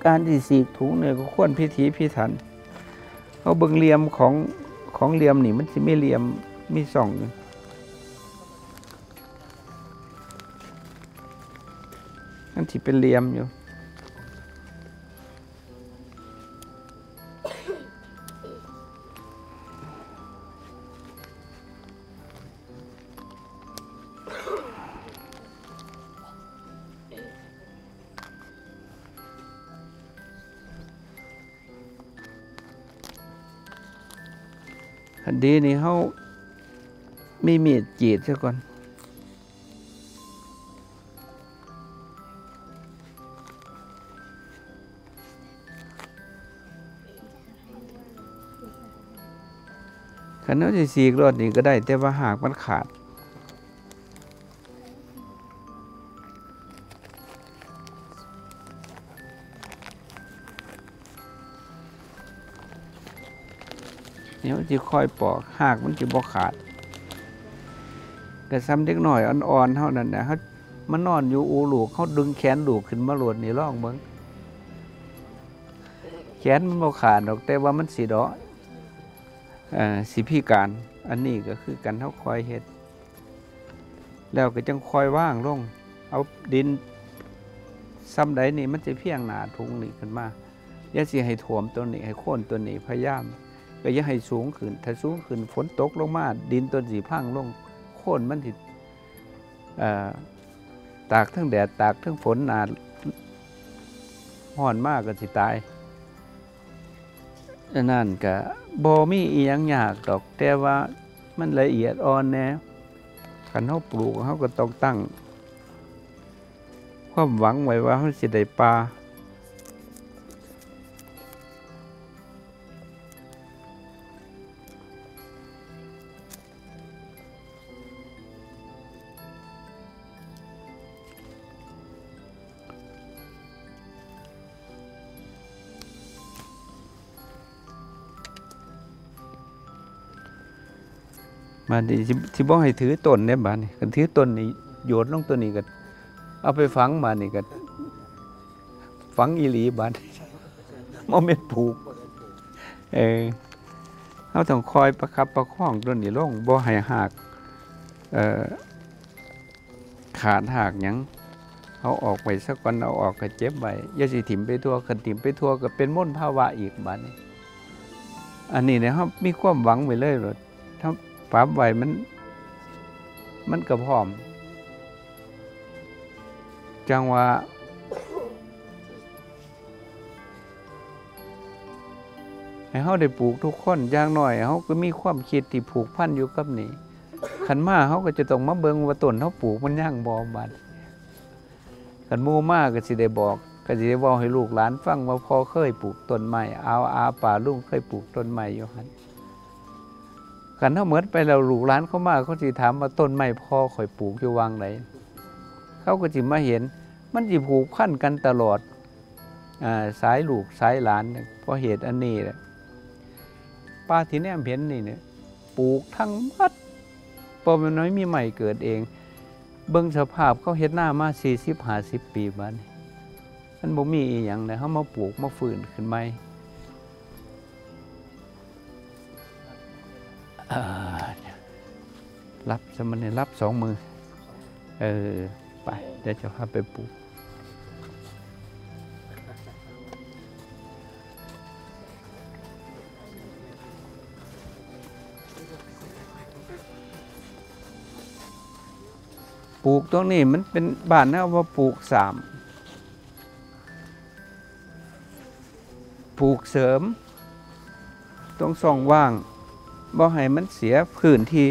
การที่สีกถุงเนี่ยก็ควรพิถีพิถันเขาเบิ่งเหลี่ยมของของเหลี่ยมนี่มันสิไม่เหลี่ยมมีสองมันที่เป็นเหลี่ยมอยู่ ดีนี่เขามีมีดจีดซะก่อน ขันเอาสิสีกรถนี่ก็ได้ แต่ว่าหากมันขาด เนี่ยมันจะค่อยปอกหากมันจะบ่ขาดก็ซ้ำเด็กหน่อยอ่อนๆเท่านั้นนะเขามันนอนอยู่อูหลูกเขาดึงแขนลูกขึ้นมาหลดนี่ร่องเบิ้งแขนมันบ่ขาดดอกแต่ว่ามันสีดอกอ่าสีพิการ อันนี้ก็คือกันเท่าคอยเฮ็ด แล้วก็จังคอยว่างลง เอาดินซ้ำใดนี่มันจะเพียงหนาทุงนี่ขึ้นมาอย่าสิให้ถ่วมตัวนี้ให้โค่นตัวนี้พยายาม ก็อย่าให้สูงขึ้น ถ้าสูงขึ้นฝนตกลงมา ดินต้นสีพังลงโค่นมันติตากทั้งแดดตากทั้งฝนนาห่อนมากก็สิตายนั่นก็บ่มีอีหยังยากดอก แต่ว่ามันละเอียดอ่อนแน่คันเฮาปลูกเฮาก็ต้องตั้ง ความหวังไว้ว่าเฮาสิได้ปลา มาดิสิสิบ่ให้ถือต้นเนี่ยบ้าดนี่คันถือต้นนี่โยนลงตัวนี้ก็เอาไปฝังมานี่ก็ฝังอีหลีบาดบ่แม่นปลูก เออเฮาต้องคอยประคับประคองต้นนี้ลงบ่ให้หากเอ่อขาดหากยังเอาออกไปสักวันเอาออกก็เจ็บไว้อย่าสิถิ่มไปทั่วคันถิ่มไปทั่วก็เป็นมลภาวะอีกบ้าดนี้อันนี้เนี่ยเฮามีความหวังไว้เลยโลดถ้า ปรับไว้มัน มันก็พร้อม จังว่าให้เฮาได้ปลูกทุกคนอย่างน้อยเฮาก็มีความคิดที่ผูกพันอยู่กับนี่ขันมาเฮาก็จะต้องมาเบิ่งว่าต้นเฮาปลูกมันย่างบ่บัดขันหมู่มาก็สิได้บอก ก็สิได้เว้าให้ลูกหลานฟังว่าพ่อเคยปลูกต้นไม้เอาอาป่าลุงเคยปลูกต้นไม้อยู่หั่น กันเท่าเหมือนไปแล้วลูกร้านเขามากเขาสิถามว่าต้นไม้พ่อข่อยปลูกอยู่วางไหนเขาก็จิมาเห็น มันจิผูกพันกันตลอดอสายลูกสายหลานเพราะเหตุอันนี้แหละป้าที่แนมเห็นนี่เนี่ยปลูกทั้งมัดพอมันน้อยมีใหม่เกิดเอง เบิ้งสภาพเขาเฮ็ดหน้ามาสี่สิบห้าสิบปีบ้านมันบ่มีอีหยังเลยเขามาปลูกมาฟื้นขึ้นใหม่ รับสมณเณรรับสองมือ เออ ไปเดี๋ยวจะพาไปปลูกปลูกตรงนี้มันเป็นบ้านนะว่าปลูกสามปลูกเสริม ตรงส่องว่าง บ่ให้มันเสียพื้นที่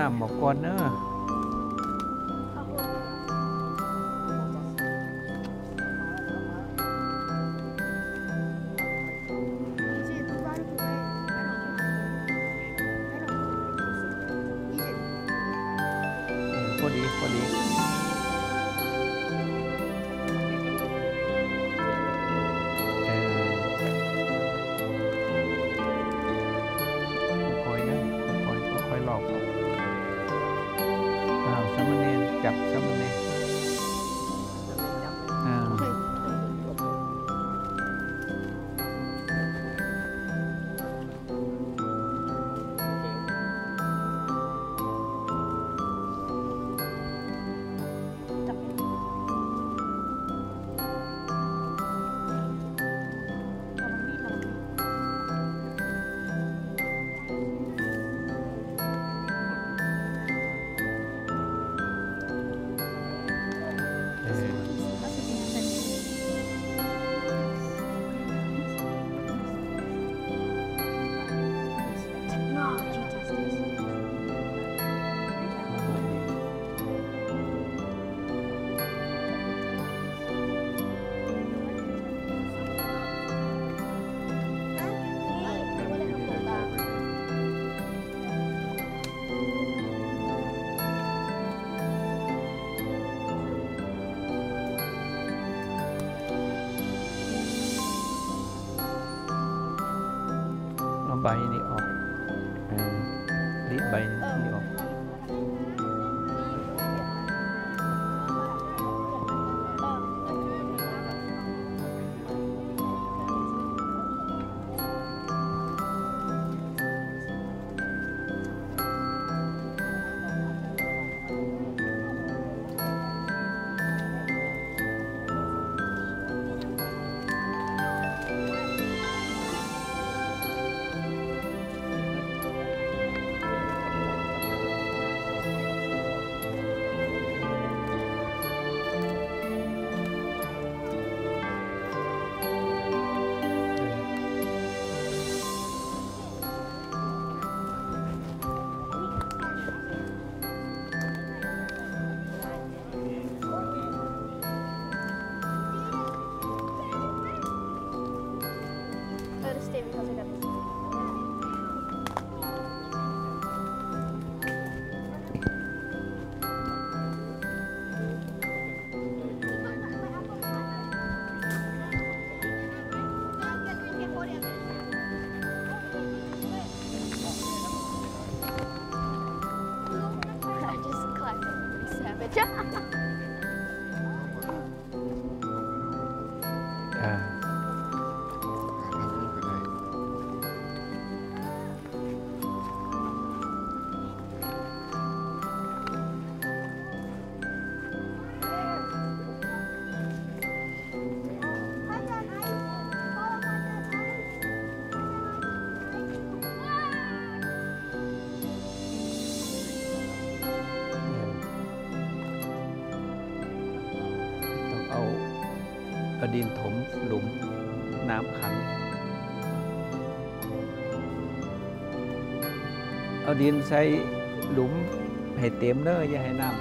nào mà con เอาดินใส่หลุมให้เต็มเด้ออย่าให้น้ำ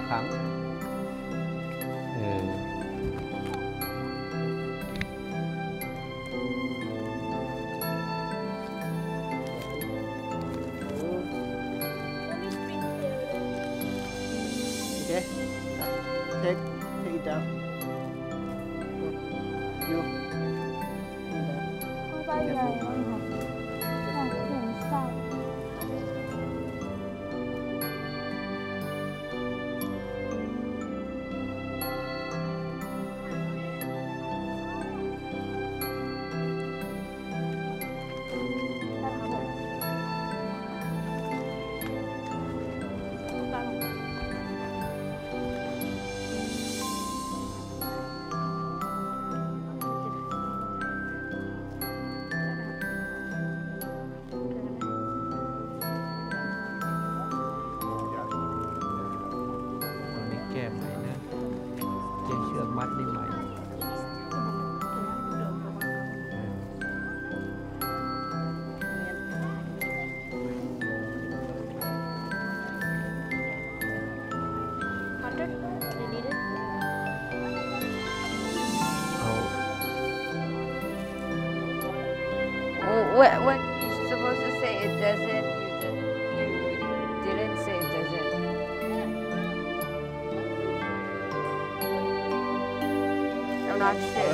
When, when you're supposed to say it doesn't, you didn't, you didn't say it doesn't. I'm not sure.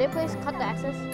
they please cut the access?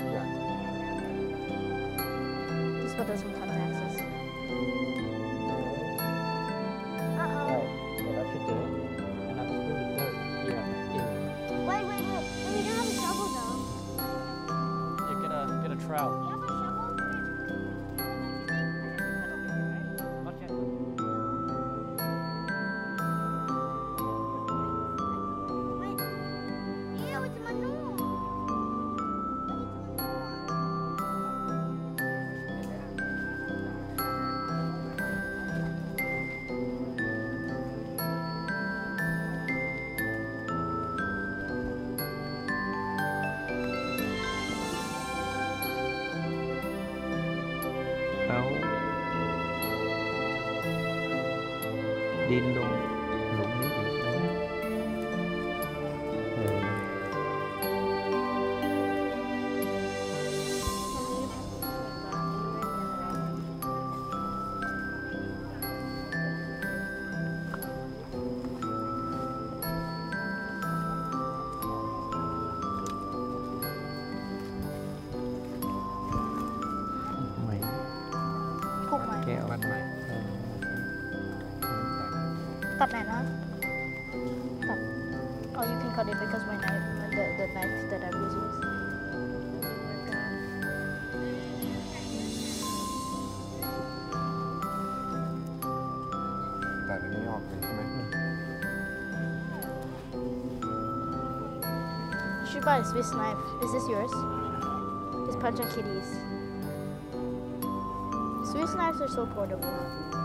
got a Swiss knife. Is this yours? It's Punch and Kitties. Swiss knives are so portable.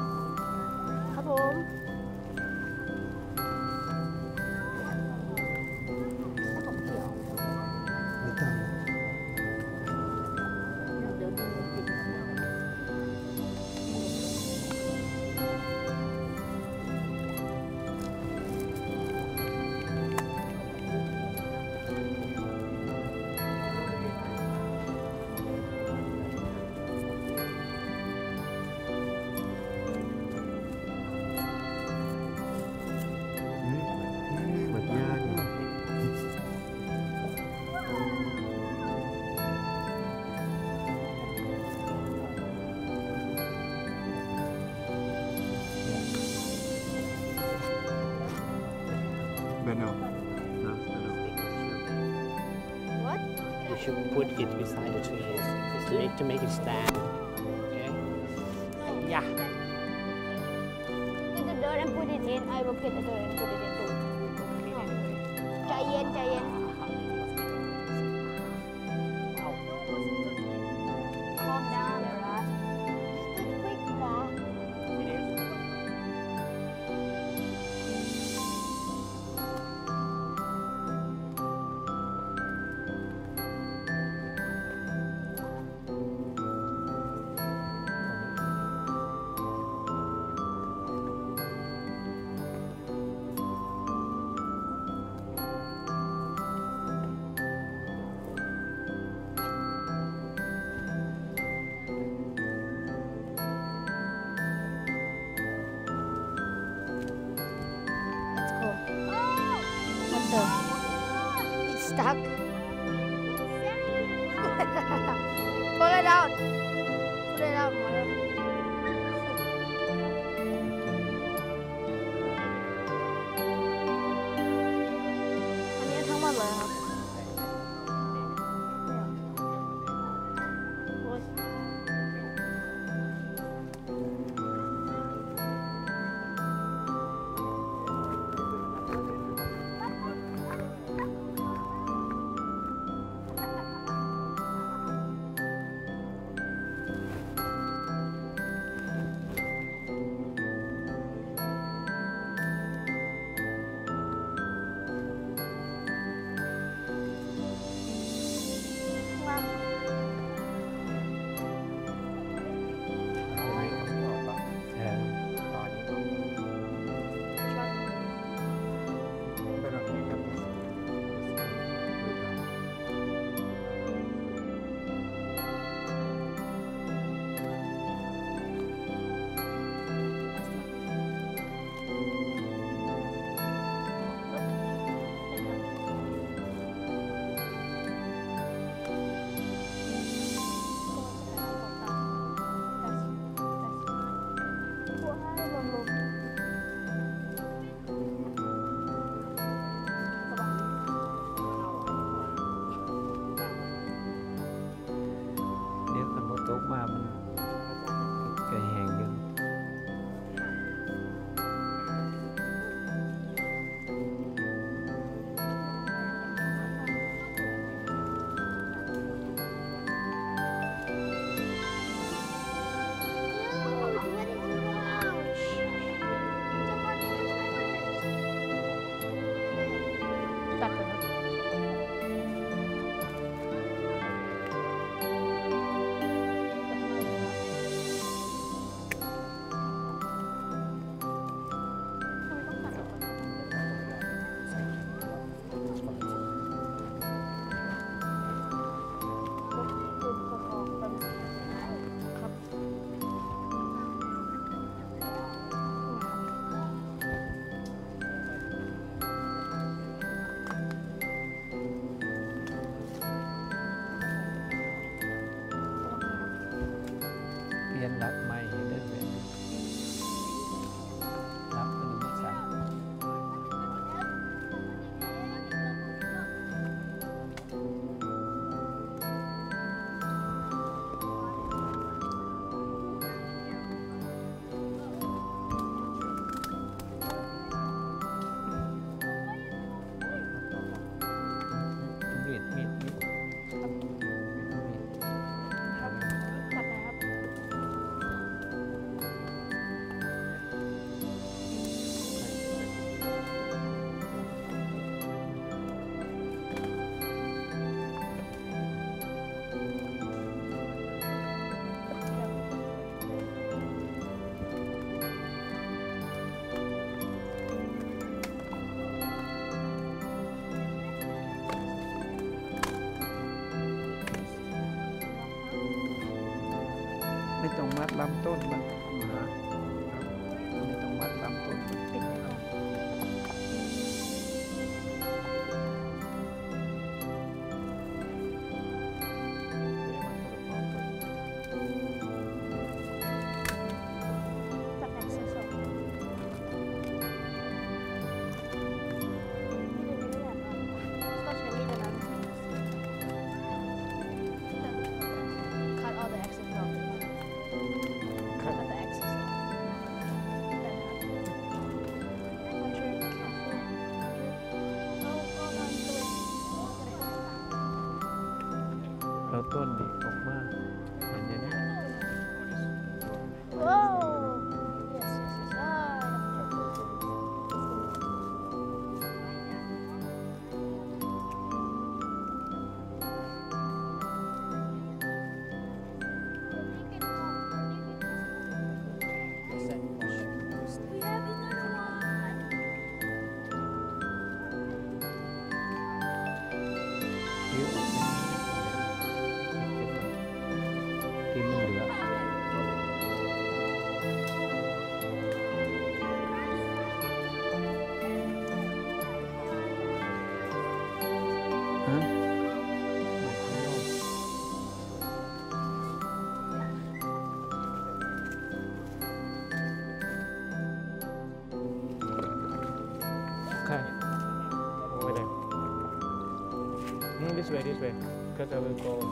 This way, this way. Because I will go.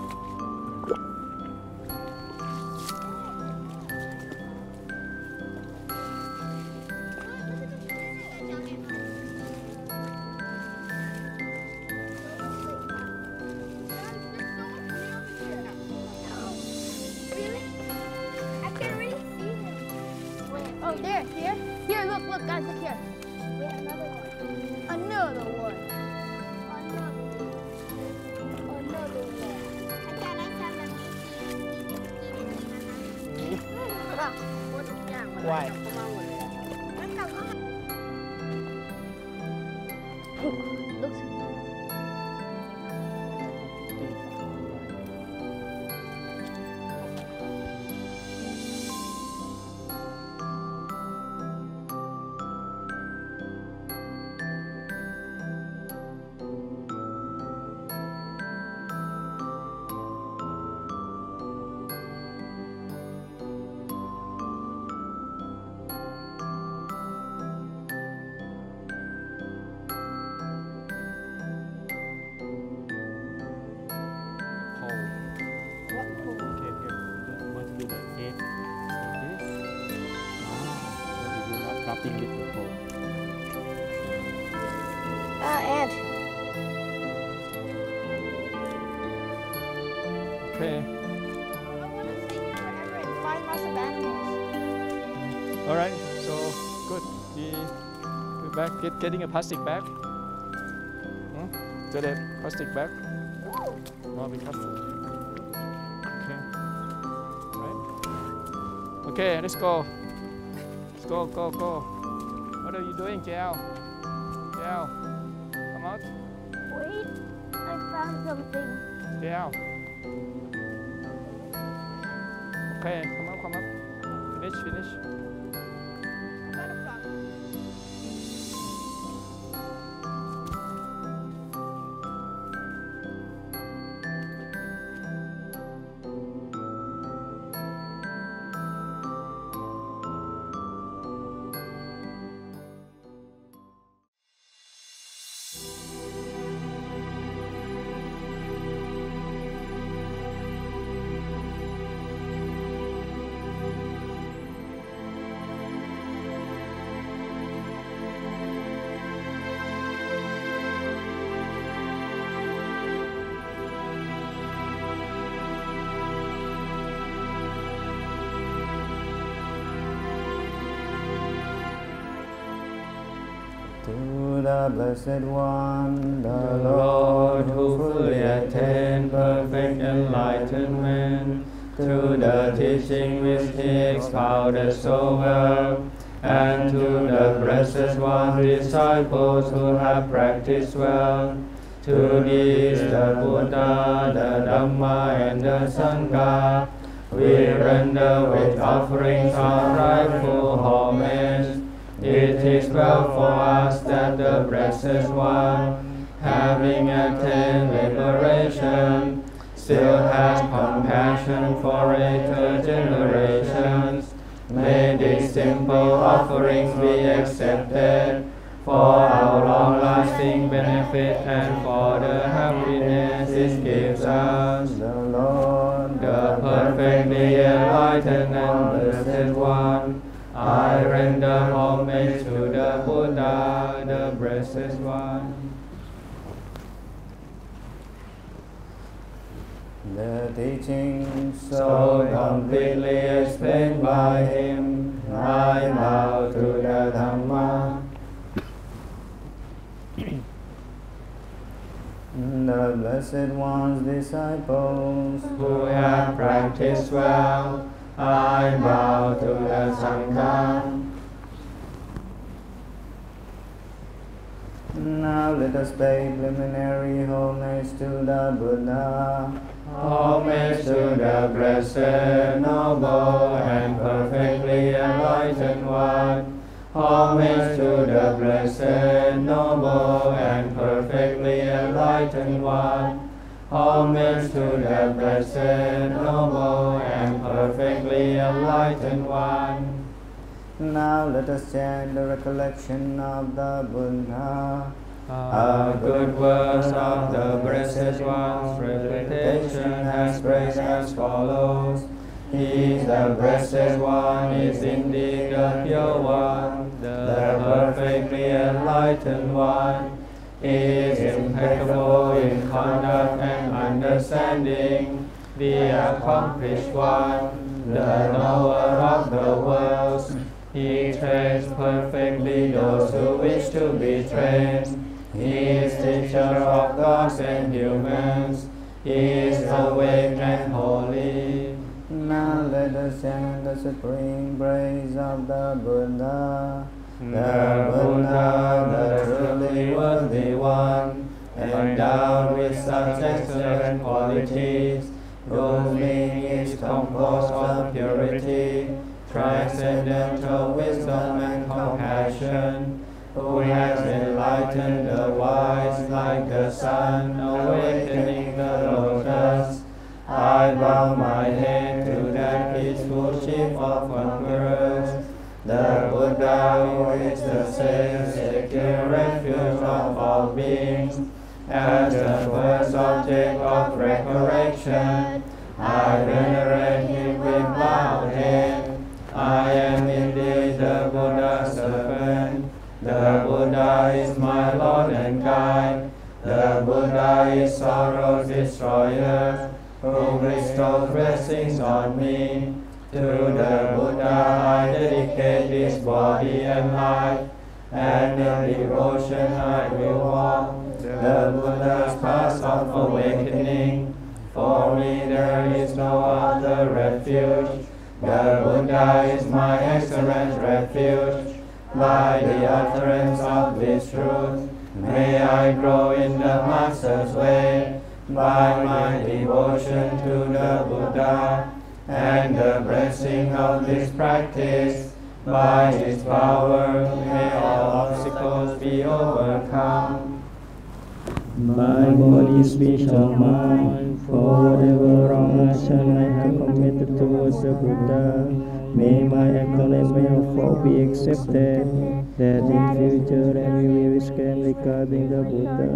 Get getting a plastic bag. Hmm? Get a plastic bag. Oh, be careful. Okay. Right. Okay, let's go. Let's go, go, go. What are you doing, JL? Blessed One, the Lord who fully attained perfect enlightenment, to the teaching which he expounded so well, and to the blessed one disciples who have practiced well, to these the Buddha, the Dhamma, and the Sangha, enlightened and blessed One, I render homage to the Buddha, the blessed One. The teachings so completely explained by him, I bow to the Dhamma. the Blessed One's disciples who have practiced well, I bow to the Sangha. Now let us pay preliminary homage to the Buddha. Homage to the blessed, noble, and perfectly enlightened one. Homage to the blessed, noble, and perfectly enlightened one. Homage to the blessed, noble, and perfectly enlightened one. Now let us chant the recollection of the Buddha. A good words of the Blessed One's reputation has praised as follows. He is the Blessed One, is indeed the pure one, the perfectly enlightened one. Is impeccable in conduct and understanding, the accomplished one, the knower of the worlds. He trains perfectly those who wish to be trained. He is teacher of gods and humans. He is awake and holy. Now let us chant the supreme praise of the Buddha. The Buddha, the truly worthy one, endowed with such excellent qualities, whose being is composed of purity, transcendental wisdom and compassion, who has enlightened the wise like the sun, awakening the lotus. I bow my head to that peaceful chief of conquerors, the Who is the safe, secure refuge of all beings. As the first object of recollection, I venerate him with bowed head. I am indeed the Buddha's servant. The Buddha is my Lord and guide. The Buddha is sorrow's destroyer, who bestows blessings on me. To the Buddha I dedicate this body and life, and in devotion I will walk the Buddha's path of awakening. For me there is no other refuge. The Buddha is my excellent refuge. By the utterance of this truth, may I grow in the Master's way. By my devotion to the Buddha and the blessing of this practice, by His power, may all obstacles be overcome. My body, speech, or mind, for whatever wrong action I have committed towards the Buddha, may my acknowledgement of fault be accepted, that in future every wish can regarding the Buddha.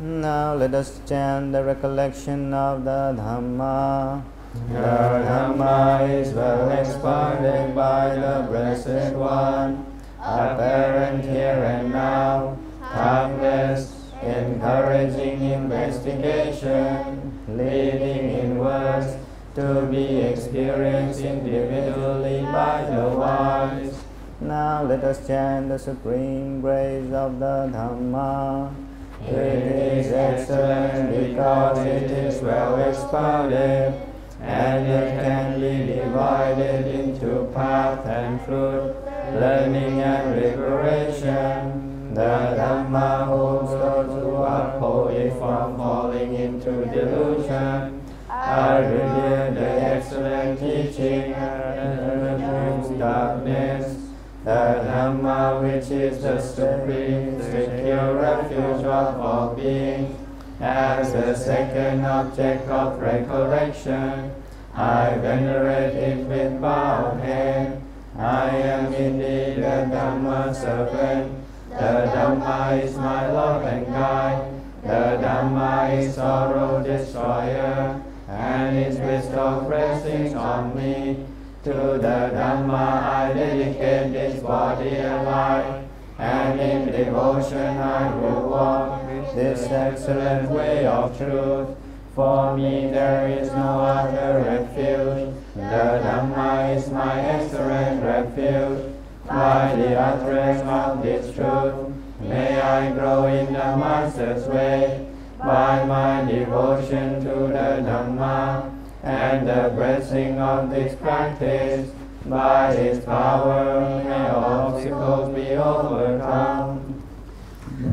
Now let us chant the recollection of the Dhamma. The Dhamma is well expounded by the Blessed One, apparent here and now, timeless, encouraging investigation, leading inwards to be experienced individually by the wise. Now let us chant the supreme grace of the Dhamma. It is excellent because it is well expounded, and it can be divided into path and fruit, learning and liberation. The Dhamma holds those who uphold it from falling into delusion. I revere the excellent teaching that removes darkness, the Dhamma which is the supreme, secure refuge of all beings. As the second object of recollection, I venerate it with bowed head. I am indeed a Dhamma servant. The Dhamma is my Lord and guide. The Dhamma is sorrow destroyer, and its bestowed resting on me. To the Dhamma I dedicate this body and life, and in devotion I will walk this excellent way of truth. For me there is no other refuge. The Dhamma is my excellent refuge. By the utterance of this truth, may I grow in the Master's way. By my devotion to the Dhamma and the blessing of this practice, by His power may obstacles be overcome.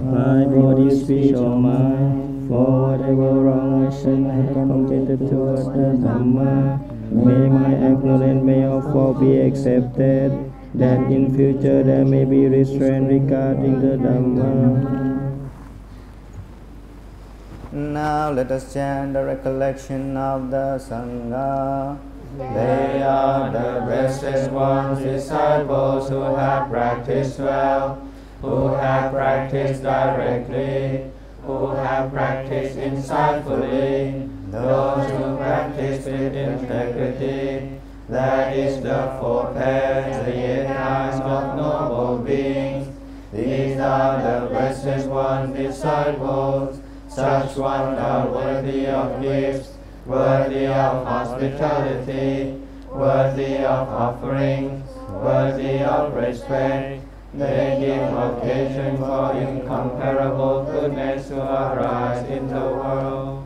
My body, speech, or mind, for whatever wrong action I have committed towards the Dhamma, may my acknowledgement may of all be accepted, that in future there may be restraint regarding the Dhamma. Now let us chant the recollection of the Sangha. They are the blessed ones, disciples who have practiced well, who have practiced directly, who have practiced insightfully, those who practice with integrity. That is the four pairs, the of noble beings. These are the blessed ones, disciples. Such are worthy of gifts, worthy of hospitality, worthy of offerings, worthy of respect. They give occasion for incomparable goodness to arise in the world.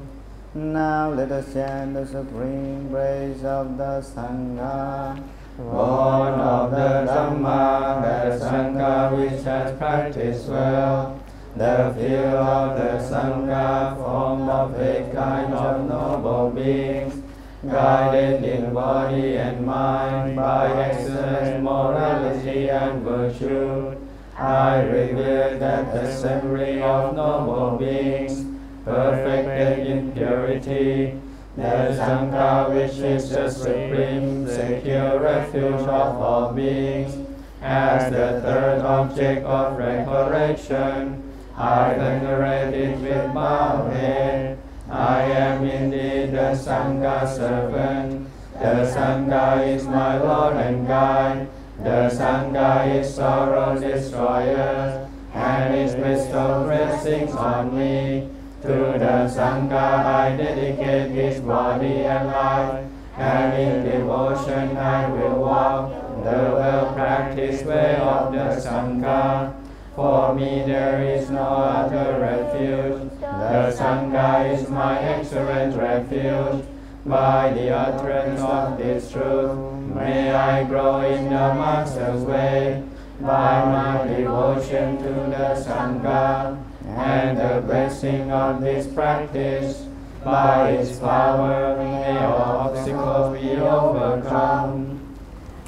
Now let us chant the supreme praise of the Sangha. Born of the Dhamma, the Sangha which has practiced well, the fear of the Sangha, formed of eight kind of noble beings, guided in body and mind by excellent morality and virtue. I revere that assembly of noble beings, perfected in purity, the Sangha which is the supreme, secure refuge of all beings, as the third object of recollection. I venerate it with bowed head. I am indeed the Sangha servant. The Sangha is my Lord and guide. The Sangha is sorrow destroyer, and is bestowed blessings on me. To the Sangha I dedicate this body and life, and in devotion I will walk the well-practiced way of the Sangha. For me there is no other refuge. The Sangha is my excellent refuge. By the utterance of this truth, may I grow in the Master's way. By my devotion to the Sangha and the blessing of this practice, by its power may all obstacles be overcome.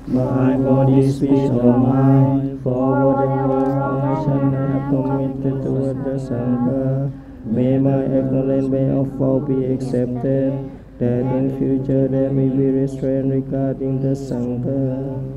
My body, speech, or mind, for whatever action I have committed toward the Sangha, may my acknowledgement of all be accepted, that in future there may be restraint regarding the Sangha.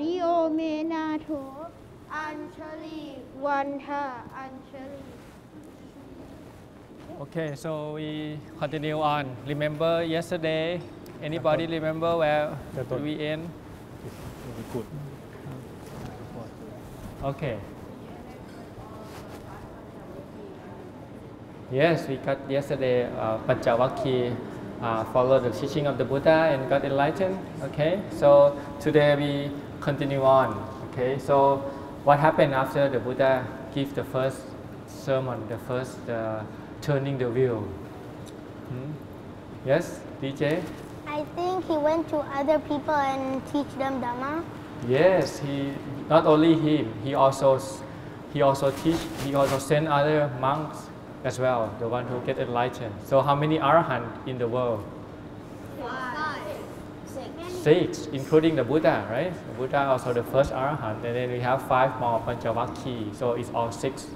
ริโอเมนาโถอัญชลีวันทาอัญชลี Okay, so we continue on. Remember yesterday? Anybody remember where did we end? good. Okay. Yes, we got yesterday uh, Panchavakkhi uh, followed the teaching of the Buddha and got enlightened. Okay, so today we continue on. Okay, so what happened after the Buddha give the first sermon, the first uh, turning the wheel? Hmm? Yes, DJ? I think he went to other people and teach them Dhamma. Yes, he not only him, he also he also teach. He also send other monks as well, the one who get enlightened. So how many arahant in the world? Six, including the Buddha, right? The Buddha also the first arahant, and then we have five more Panchavakkhi. So it's all six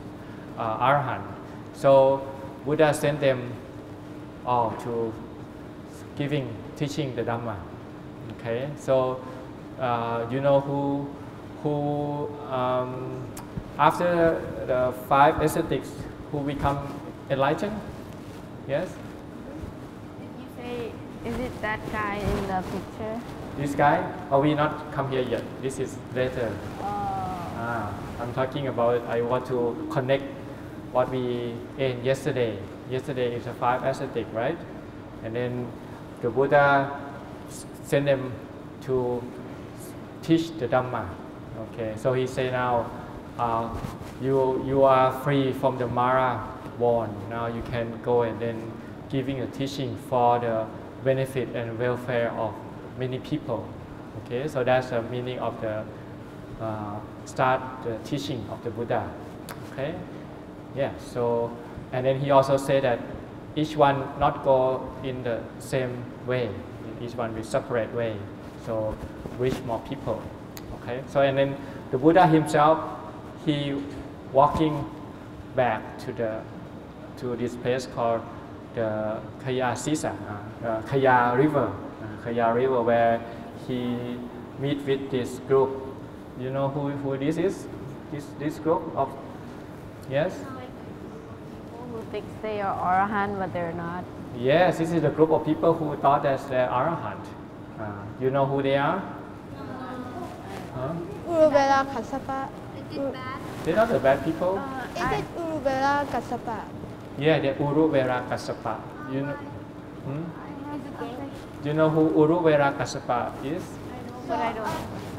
uh, arahant. So Buddha sent them all to giving, teaching the Dhamma. Okay, so uh, you know who, who um, after the five ascetics, who become enlightened? Yes, You say, is it that guy in the picture? this guy. Oh, we not come here yet. This is later. Ah, I'm talking about. I want to connect what we in yesterday. Yesterday is a five ascetic, right? And then the Buddha sent them to teach the Dhamma. Okay, so he say now, uh, you you are free from the Mara born. Now you can go and then giving a teaching for the benefit and welfare of many people. Okay, so that's the meaning of the uh, start the teaching of the Buddha. Okay, yeah. So and then he also said that each one not go in the same way. Each one will separate way. So reach more people. Okay. So and then the Buddha himself, he walking back to the to this place called the Kaya Sisa, uh, uh, Khaya River, uh, Khaya River, where he meet with this group. You know who, who this is? This this group of yes. People who think they are Arahant but they're not. Yes, this is the group of people who thought that they're arahant. Uh, you know who they are? Huh? Uruvela Kassapa. They're not the bad people. Is it Uruvela Kassapa? Yeah, they're Uruvera Kassapa. You know, hmm? Do you know who Uruvera Kassapa is? But I don't.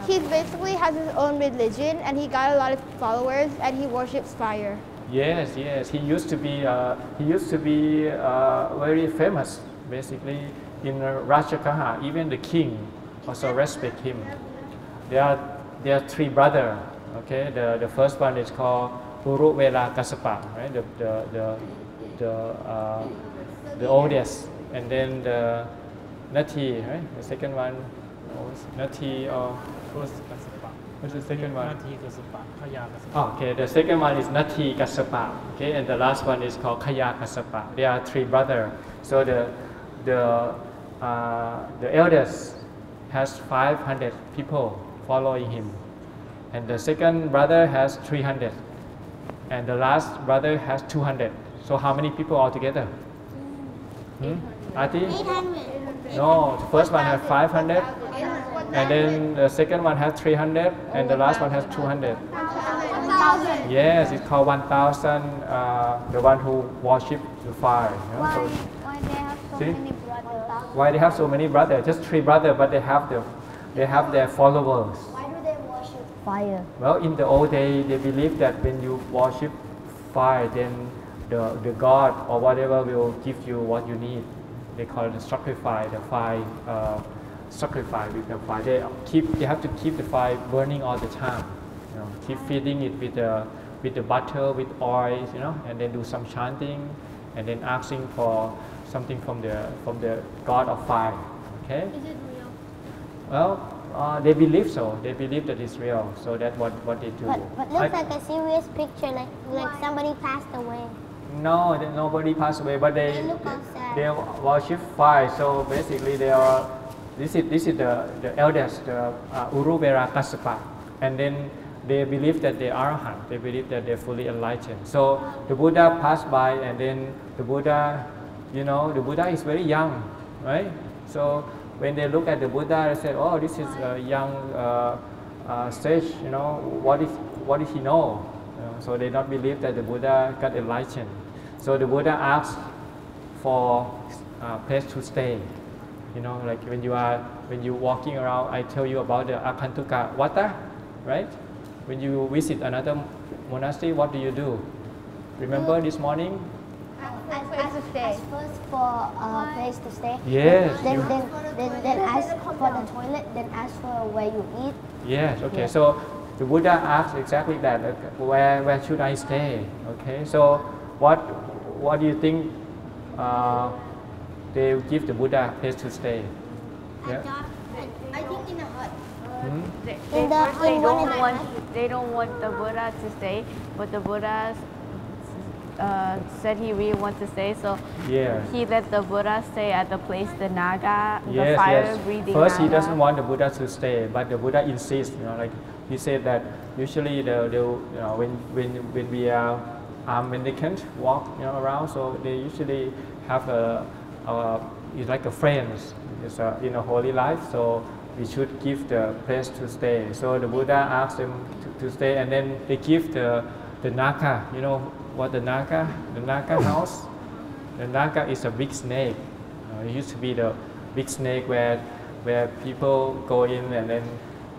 He basically has his own religion and he got a lot of followers and he worships fire. Yes, yes. He used to be uh, he used to be uh, very famous basically in uh, Rajakaha, even the king also respect him. There are there are three brothers. Okay, the, the first one is called Uruvela Kassapa, right? The the the the, uh, the oldest, and then the Nati, right? The second one Nati or was What's the second one? Nati Kassapa, Kaya Kassapa. Ah, okay, the second one is Nati Kassapa. Okay, and the last one is called Kaya Kassapa. They are three brothers. So the the uh, the eldest has 500 people following him, and the second brother has 300, and the last brother has 200. So how many people altogether? Hmm? Ati? No, the first one has 500, and then the second one has 300, and the last one has 200. Yes, it's called 1,000, uh, the one who worship the fire. you know, so- Why they have so See? many brothers? why they have so many brothers? Just three brothers, but they have the, they have their followers. Why do they worship fire? Well, in the old day, they believe that when you worship fire, then the, the god or whatever will give you what you need. They call it the sacrifice, the fire, uh, sacrifice with the fire. They keep, they have to keep the fire burning all the time. You know, keep feeding it with the, with the butter, with oil, you know, and then do some chanting, and then asking for something from the, from the god of fire. Okay. Is it real? Well, uh, they believe so. They believe that it's real. So that's what, what they do. But, but I- looks like a serious picture, like like somebody passed away. No, nobody passed away, but they They look all sad. they worship fire. So basically, they are. This is this is the the eldest, the uh, Uruvera Kassapa, and then they believe that they are arhat. They believe that they're fully enlightened. So the Buddha passed by, and then the Buddha, you know, the Buddha is very young, right? So when they look at the Buddha, they say, "Oh, this is a young uh, uh, sage. You know, what is what does he know?" You know, so they do not believe that the Buddha got enlightened. So the Buddha asked for a place to stay. You know, like when you are when you walking around, I tell you about the Akantuka Wata, right? When you visit another monastery, what do you do? Remember this morning? Ask, ask, ask first for a place to stay. Yes, Then, then, then, then ask for the toilet. Then ask for where you eat. Yes. Okay. Yeah. So the Buddha asked exactly that. like, where where should I stay? Okay. So what what do you think? Uh, they give the Buddha a place to stay. Yeah. I think in a hut. Hmm? They, they, the- first they don't one- want they don't want the Buddha to stay, but the Buddha uh, said he really wants to stay, so Yeah. he let the Buddha stay at the place the Naga, the Yes, fire yes. breathing First, he doesn't want the Buddha to stay, but the Buddha insists. You know, like he said that usually the, the you know when when when we are um, mendicant walk you know around, so they usually have a, a it's like a friends. It's a, in a holy life, so we should give the place to stay. So the Buddha asked them to, to stay, and then they give the the Naka. You know what the Naka? The Naka house. The Naka is a big snake. Uh, it used to be the big snake where where people go in and then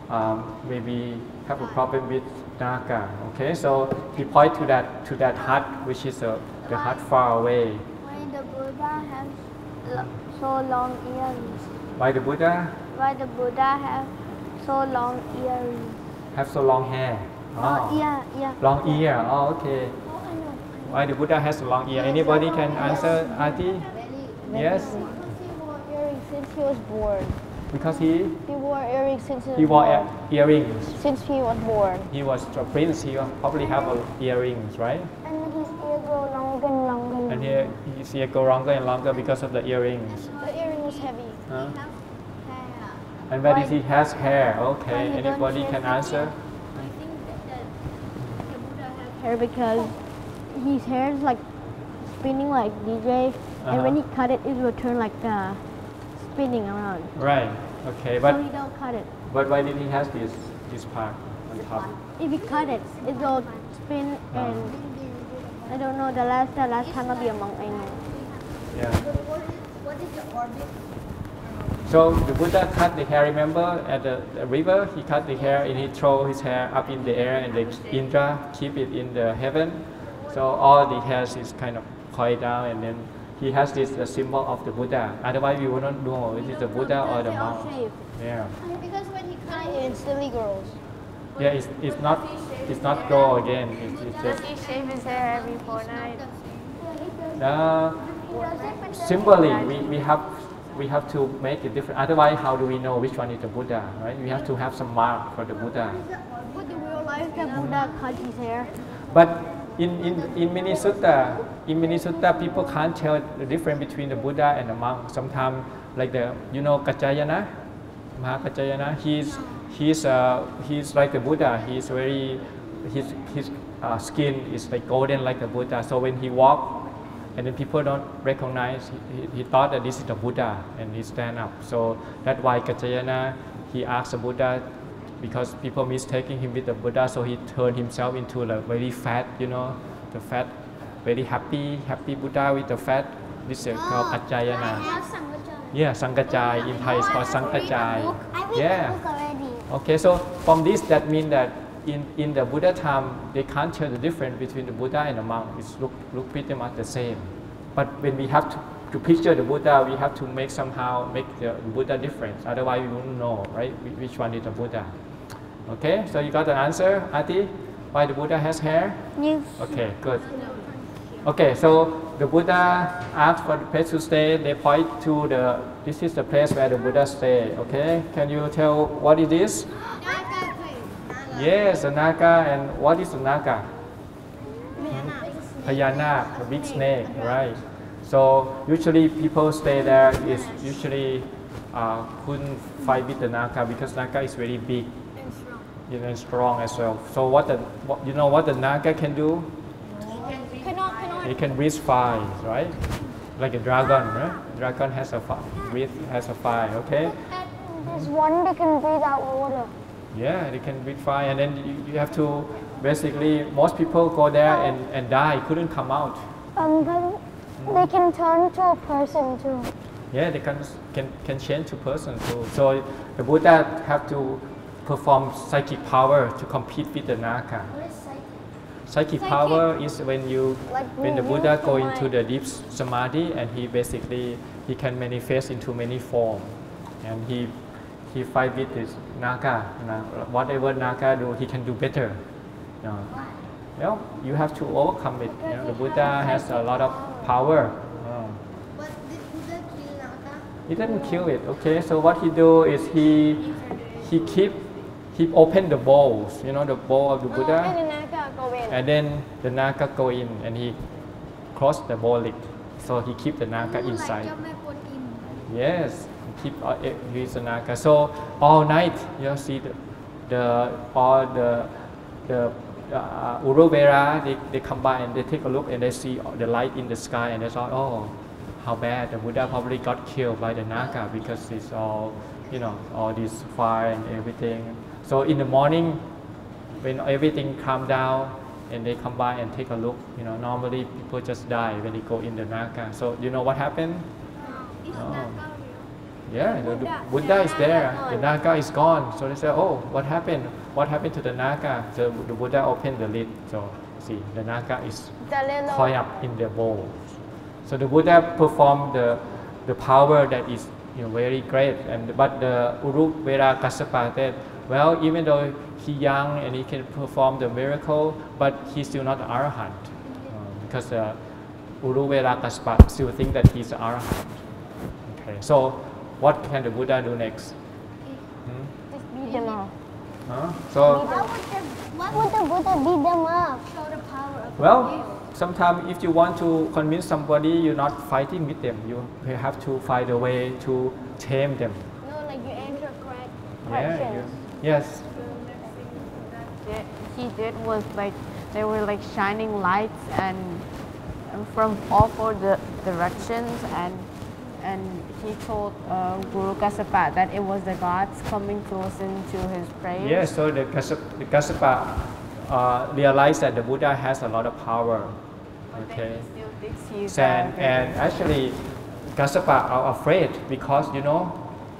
um, maybe have a problem with Naka. Okay, so he point to that to that hut, which is a, the hut far away. Why the Buddha have lo- so long earrings? Why the Buddha Why the Buddha have so long earrings? have so long hair? Oh, oh. yeah, yeah. Long ear. Oh, okay. Why the Buddha has a long ear? Anybody can answer, Ati? Yes, He wore earrings since he was born. Because he He wore earrings since he was he wore born. earrings. Since he was born. He was a prince. He probably have earrings, right? And his ear grow longer and longer. And here his ear go longer and longer because of the earrings. The earring was heavy. Huh? And where did he has hair? Okay, Why he don't anybody shave can his answer? Hair because his hair is like spinning like DJ, and when he Uh-huh. cut it, it will turn like uh, spinning around. Right. Okay, But so but he don't cut it. but why did he has this this part on top? If you cut it, it will spin Uh-huh. and I don't know the last the last time maybe among I know. Yeah. What is the orbit? So the Buddha cut the hair. Remember at the, the river, he cut the hair and he throw his hair up in the air, and the Indra keep it in the heaven. So all the hairs is kind of coiled down, and then he has this uh, symbol of the Buddha. Otherwise, we would not know it is the Buddha or the monk. Yeah. Because when he comes, it instantly grows. Yeah, it's, it's not it's not grow again. It's, it's Does just he shave his hair every fortnight? uh, symbolically we, we have we have to make it different. Otherwise, how do we know which one is the Buddha? Right? We have to have some mark for the Buddha. But in real life, the Buddha cut his hair. But in, in, in Minnesota, in Minnesota, people can't tell the difference between the Buddha and the monk. Sometimes, like the you know Kachayana, Mahakachayana, he's he's uh, he's like the Buddha. He's very his his uh, skin is like golden like the Buddha. So when he walk, and then people don't recognize, he, he, he thought that this is the Buddha, and he stand up. So that's why Kachayana he asked the Buddha because people mistaking him with the Buddha, so he turned himself into a very fat, you know, the fat, very happy, happy Buddha with the fat. This is called Kachayana. Yeah, Sankachai. In Thai, it's called Sankachai. Yeah. Okay, so from this, that means that in, in the Buddha time, they can't tell the difference between the Buddha and the monk. It's look, look pretty much the same. But when we have to, to picture the Buddha, we have to make somehow make the Buddha difference. Otherwise, we won't know, right, which one is the Buddha. Okay, so you got the answer, Ati? Why the Buddha has hair? Yes. Okay, good. Okay, so the Buddha asked for the place to stay. They point to the, this is the place where the Buddha stay. Okay, can you tell what it is? Yes, a Naga. And what is a Naga? Payana, a big snake, right? So usually people stay there is usually uh, couldn't fight with the Naga because Naga is very big you know, strong as well. So what the what, you know what the Naga can do? It can breathe fire, right? Like a dragon, right? Dragon has a fire, breathe has a fire. Okay. There's one that can breathe out water. Yeah, they can breathe fire, and then you, you have to basically most people go there and, and die, couldn't come out. Um, but they can turn to a person too. Yeah, they can can, can change to person too. So the Buddha have to perform psychic power to compete with the Naga. Psychic power is when you Like when the Buddha go into mind. the deep samadhi and he basically he can manifest into many form and he he fight with this Naga. You know, whatever Naga do, he can do better. You know. Well, you have to overcome it. You know, the Buddha has a lot of power. Uh, he didn't kill it. Okay, so what he do is he he keep he opened the bowls. You know the bowl of the Buddha. And the Naga go in. And then the Naga go in and he close the bowl lid. So he keep the Naga inside. Yes, he keep uh, he's a Naga. So all night you see the, the all the the uh, Uruvera they, they come by and they take a look and they see the light in the sky and they thought oh how bad the Buddha probably got killed by the Naga because it's all you know all this fire and everything. So in the morning when everything calm down and they come by and take a look, you know, normally people just die when they go in the Naga. So you know what happened? Oh. oh. Yeah, the, the Buddha is there. The Naga is gone. So they say, oh, what happened? What happened to the Naga? So the Buddha opened the lid. So see, the Naga is coiled up in the bowl. So the Buddha performed the, the power that is you know, very great. And but the Uruvela Kassapa said, well, even though he young and he can perform the miracle, but he's still not an arahant uh, because uh, Uruvela Kassapa still think that he's an arahant. Okay, so what can the Buddha do next? Just beat them up. Huh? So What would the Buddha beat them up? Show the power of Well, sometimes if you want to convince somebody, you're not fighting with them. You you have to find a way to tame them. No, like you answer correct Yeah. questions. You, yes. did- he did was like there were like shining lights and, and from all four di- directions and and he told uh, Guru Kassapa that it was the gods coming to listen to his prayers. Yes. So the Kassapa, the Kassapa uh, realized that the Buddha has a lot of power. Okay. Still thinks he's And, and actually, Kassapa are afraid because you know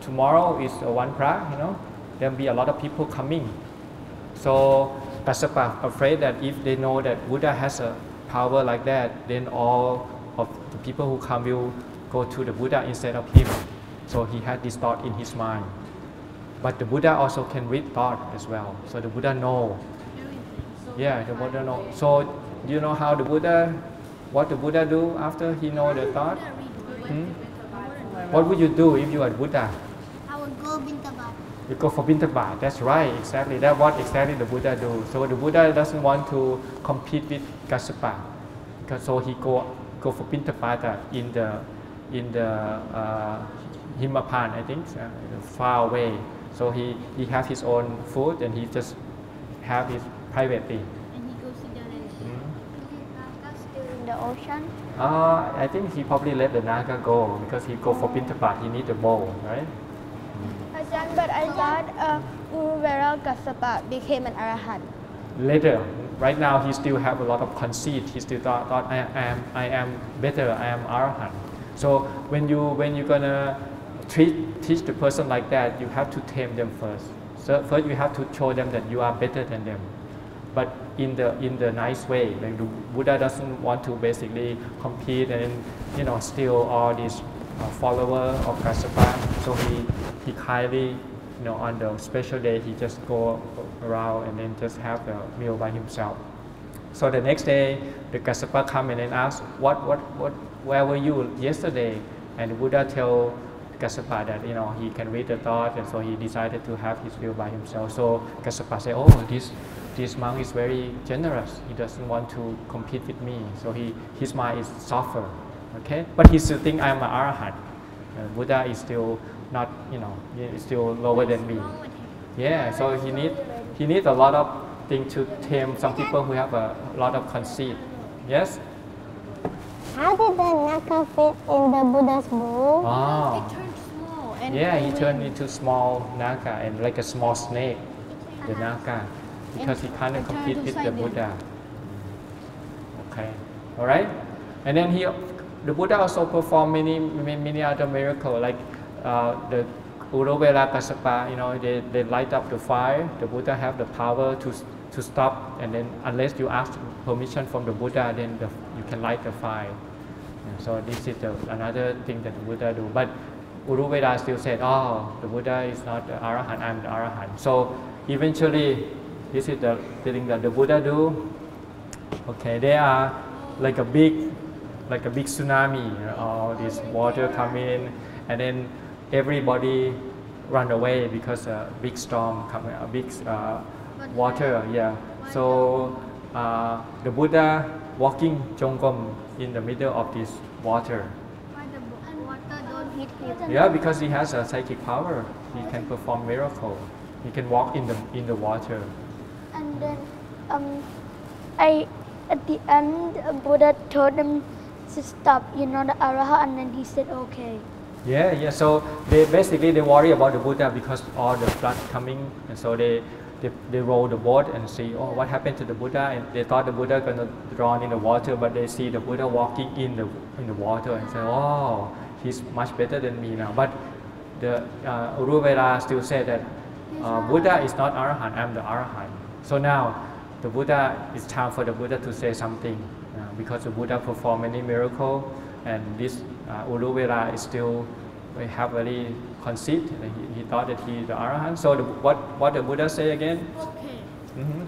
tomorrow is a one pra. You know there'll be a lot of people coming. So Kassapa afraid that if they know that Buddha has a power like that, then all of the people who come will go to the Buddha instead of him. So he had this thought in his mind. But the Buddha also can read thought as well. So the Buddha know. Yeah, the Buddha know. So do you know how the Buddha, what the Buddha do after he know the thought? Hmm? What would you do if you are Buddha? I would go Bintabat. You go for Bintabat. That's right, exactly. That's what exactly the Buddha do. So the Buddha doesn't want to compete with Kassapa. Because so he go go for Bintabat in the in the uh, Himapan, I think, uh, far away. So he, he has his own food and he just have his privately. And he goes to the Mm. still in the ocean. Uh, I think he probably let the Naga go because he go for Bintabat, he need the bowl, right? But I thought uh, Kassapa became an arahant. Later, right now he still have a lot of conceit. He still thought, thought I am I am better, I am arahant. So when you when you're gonna treat teach the person like that, you have to tame them first. So first you have to show them that you are better than them, but in the in the nice way. Like Buddha doesn't want to basically compete and you know steal all these uh, follower of Kassapa. So he he kindly you know on the special day he just go around and then just have the meal by himself. So the next day, the Kassapa come and then ask, what, what, what, where were you yesterday? And Buddha tell Kassapa that you know he can read the thought, and so he decided to have his meal by himself. So Kassapa said, oh, this this monk is very generous. He doesn't want to compete with me. So he his mind is softer, okay? But he still think I'm an arahant. Uh, Buddha is still not, you know, is still lower than me. Yeah, so he need he need a lot of things to tame some people who have a lot of conceit. Yes. How did the Naka fit in the Buddha's bowl? Ah. And Yeah, he turned into small Naga and like a small snake, the Naga, because he can't and compete with the. Buddha. Okay, all right. And then he, the Buddha also performed many many, many other miracles like uh, the Uruvela Kassapa. You know, they, they light up the fire. The Buddha have the power to to stop, and then unless you ask permission from the Buddha, then the, you can light the fire. Yeah, so this is the, another thing that the Buddha do. But Uruveda still said, oh, the Buddha is not the Arahant, I'm the Arahant. So eventually, this is the thing that the Buddha do. Okay, they are like a big, like a big tsunami. You know, all this water come in, and then everybody run away because a big storm coming, a big uh, water. Yeah. So uh, the Buddha walking Jongom in the middle of this water. Yeah, because he has a psychic power. He can perform miracle. He can walk in the in the water. And then, um, I at the end, Buddha told him to stop. You know the Arahat, and then he said, "Okay." Yeah, yeah. So they basically they worry about the Buddha because all the flood coming, and so they they, they roll the boat and see oh what happened to the Buddha, and they thought the Buddha gonna drown in the water, but they see the Buddha walking in the in the water and say oh he's much better than me now. But the uh, Uruvela still said that uh, Buddha is not Arahant, I'm the Arahant. So now the Buddha it's time for the Buddha to say something because the Buddha performed many miracles and this uh, Uruvela is still we have very conceit. He, he thought that he is the Arahant. So the, what what the Buddha say again? Okay. hmm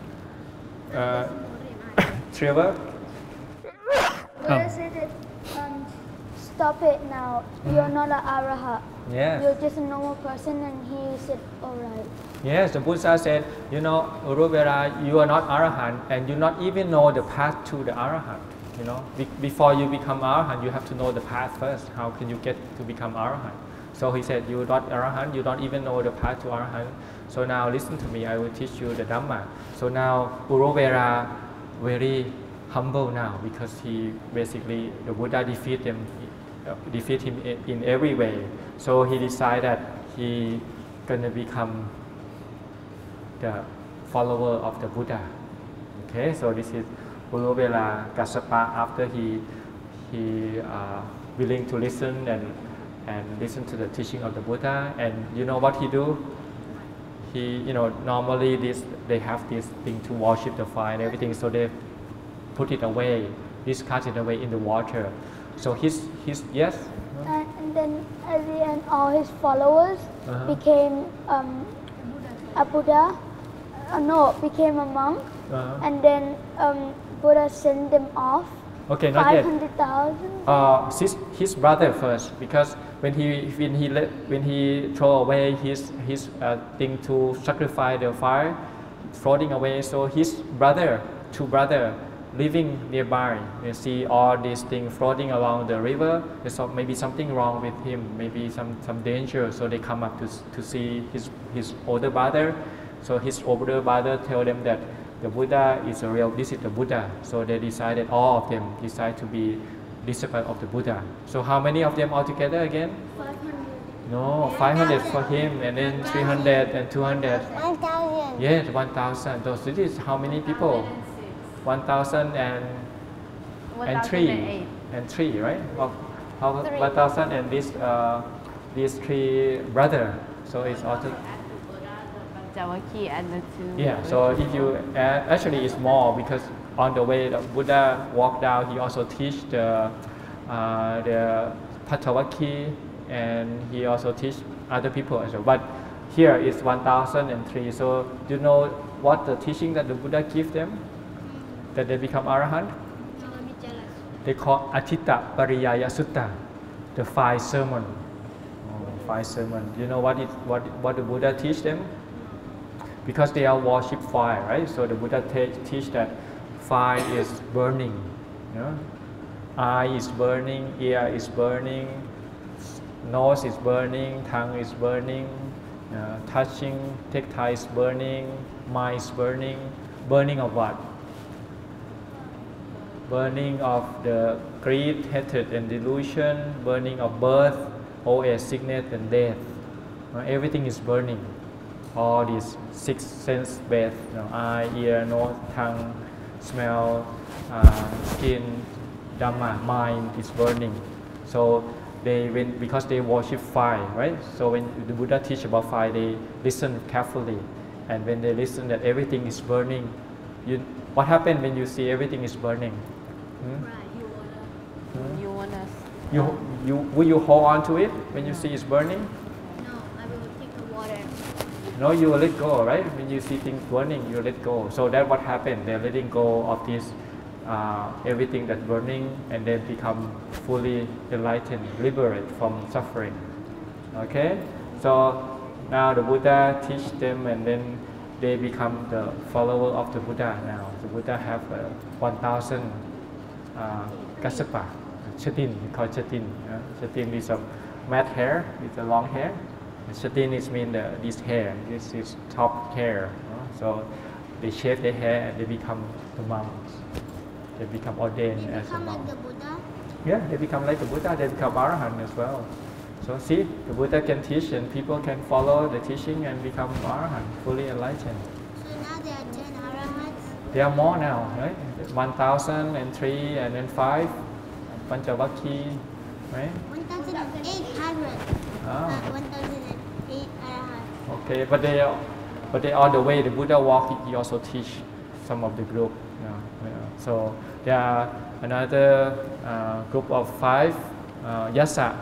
Uh, Trevor? Buddha said that, um, stop it now. You're not an Arahat. Yes. You're just a normal person, and he said, "All right." Yes, the Buddha said, you know, Uruvela, you are not Arahant and you not even know the path to the Arahant. You know, Be- before you become Arahant, you have to know the path first. How can you get to become Arahant? So he said, you're not Arahant, you don't even know the path to Arahant. So now listen to me, I will teach you the Dhamma. So now Uruvela very humble now because he basically, the Buddha defeat him, defeat him in, in every way. So he decided that he gonna become the follower of the Buddha. Okay, so this is Uruvela Kassapa after he he uh, willing to listen and and listen to the teaching of the Buddha. And you know what he do? He you know normally this they have this thing to worship the fire and everything, so they put it away, discard it away in the water. So his, his yes? And, and then at the end, all his followers Uh-huh. became um, a Buddha. Uh, no, became a monk. Uh-huh. And then um, Buddha sent them off. Okay, not yet. 500,000. Uh, his, his brother first, because when he when he let, when he throw away his his uh, thing to sacrifice the fire, floating away. So his brother, two brother, living nearby, they see all these things floating along the river. There's maybe something wrong with him, maybe some some danger. So they come up to to see his his older brother. So his older brother tell them that the Buddha is a real, this is the Buddha. So they decided, all of them decide to be disciple of the Buddha. So how many of them altogether again? 500. No, 500 for him and then 300 and 200. 1,000. Yes, 1,000. So this is how many people? 1,000 and, and 3. And 3, right? Well, how, 1,000 and this, uh, these three brother. So it's also And the two. Yeah, so if you add, actually it's more because on the way the Buddha walked down, he also teach the uh, the Patavaki and he also teach other people as well. But here is 1003. So do you know what the teaching that the Buddha give them? That they become arahant? They call Adittapariyaya Sutta, the five sermon. Oh, five sermon. Do you know what it what what the Buddha teach them? Because they are worship fire, right? So the Buddha te- teach that fire is burning. You know? Eye is burning, ear is burning, nose is burning, tongue is burning, uh, touching, tactile is burning, mind is burning. Burning of what? Burning of the greed, hatred, and delusion, burning of birth, old age, sickness, and death. Uh, everything is burning all these six sense based you know, eye, ear, nose, tongue, smell, uh, skin, dhamma, mind is burning. So they when because they worship fire, right? So when the Buddha teach about fire, they listen carefully, and when they listen that everything is burning, you what happened when you see everything is burning? Hmm? Hmm? You wanna You you will you hold on to it when you see it's burning? No, you will let go, right? When you see things burning, you let go. So that's what happened. They're letting go of this, uh, everything that's burning, and then become fully enlightened, liberate from suffering. Okay? So now the Buddha teach them, and then they become the follower of the Buddha now. The Buddha have uh, 1,000 uh, Kassapa, Chatin, we call Chatin. Uh, Chatin is a mat hair, with a long hair. Chatin is mean the, this hair, this is top hair. uh, so they shave their hair and they become the monks. They become ordained as a monk. Yeah, they become like the Buddha, they become Arahant as well. So see, the Buddha can teach and people can follow the teaching and become Arahant, fully enlightened. So now there are gen Arahans? There are more now, right? 1003 and then 5, Panchavakki, right? 1,800. Ah. Uh, 1,008 arahant. Okay, but they are, but they on the way the Buddha walk, he also teach some of the group. Yeah, yeah. So there are another uh, group of five, uh, Yasa,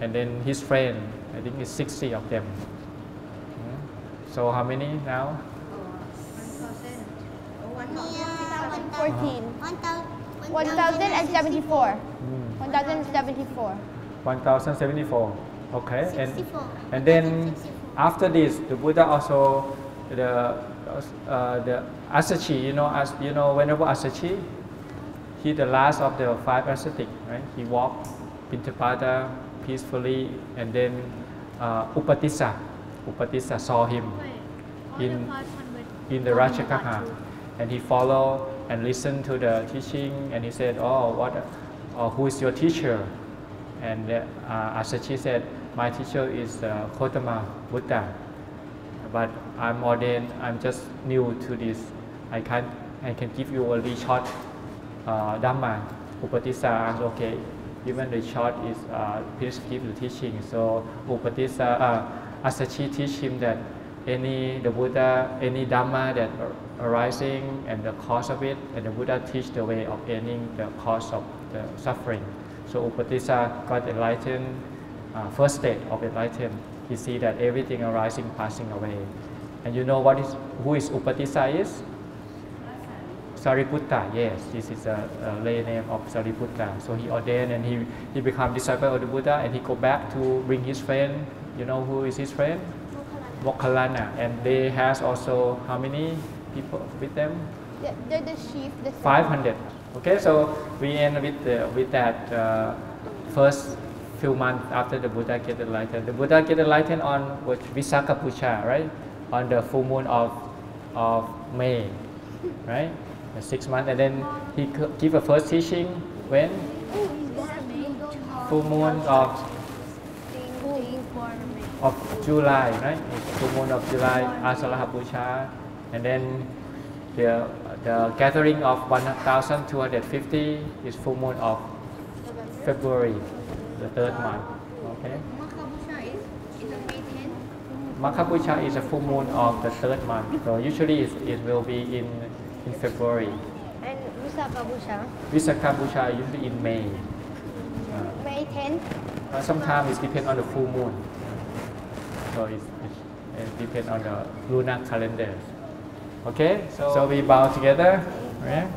and then his friend. I think it's 60 of them. Hmm. So how many now? 14. 1,074. 1,074. 1074. Okay, and and then after this, the Buddha also the uh, the Assaji. You know, as you know, whenever Assaji, he the last of the five ascetic, right? He walked pindapata peacefully, and then uh, Upatissa, Upatissa saw him in in the Rajagaha, and he followed and listened to the teaching, and he said, "Oh, what? Uh, who is your teacher?" And uh, Assaji said, "My teacher is uh, Gotama Buddha, but I'm ordained. I'm just new to this. I can't. I can give you only short uh, Dhamma." Upatissa "Okay, even the short is uh, please give the teaching." So Upatissa, uh, Assaji teach him that any the Buddha, any Dhamma that arising and the cause of it, and the Buddha teach the way of ending the cause of the suffering. So Upatissa got enlightened, uh, first state of enlightenment. He see that everything arising, passing away. And you know what is who is Upatissa is? Sariputta, yes, this is a, a lay name of Sariputta. So he ordained and he, he become disciple of the Buddha and he go back to bring his friend. You know who is his friend? Moggallana. And they has also how many people with them? The, the, the chief, the 500. Okay, so we end with, the, with that uh, first few months after the Buddha get enlightened. The Buddha get enlightened on which Visakha Puja, right? On the full moon of, of May, right? The six months, and then he give a first teaching when full moon of of July, right? Full moon of July, Asalaha Puja, and then the the gathering of 1,250 is full moon of February, the third month. Okay. Magha Puja is a full moon of the third month. So usually it, it will be in, in February. And Visakha Puja, Visakha Puja usually in May. Uh, May 10th. uh, sometimes it depends on the full moon. So it, it, it depends on the lunar calendar. Okay, so, so we bow together. Right?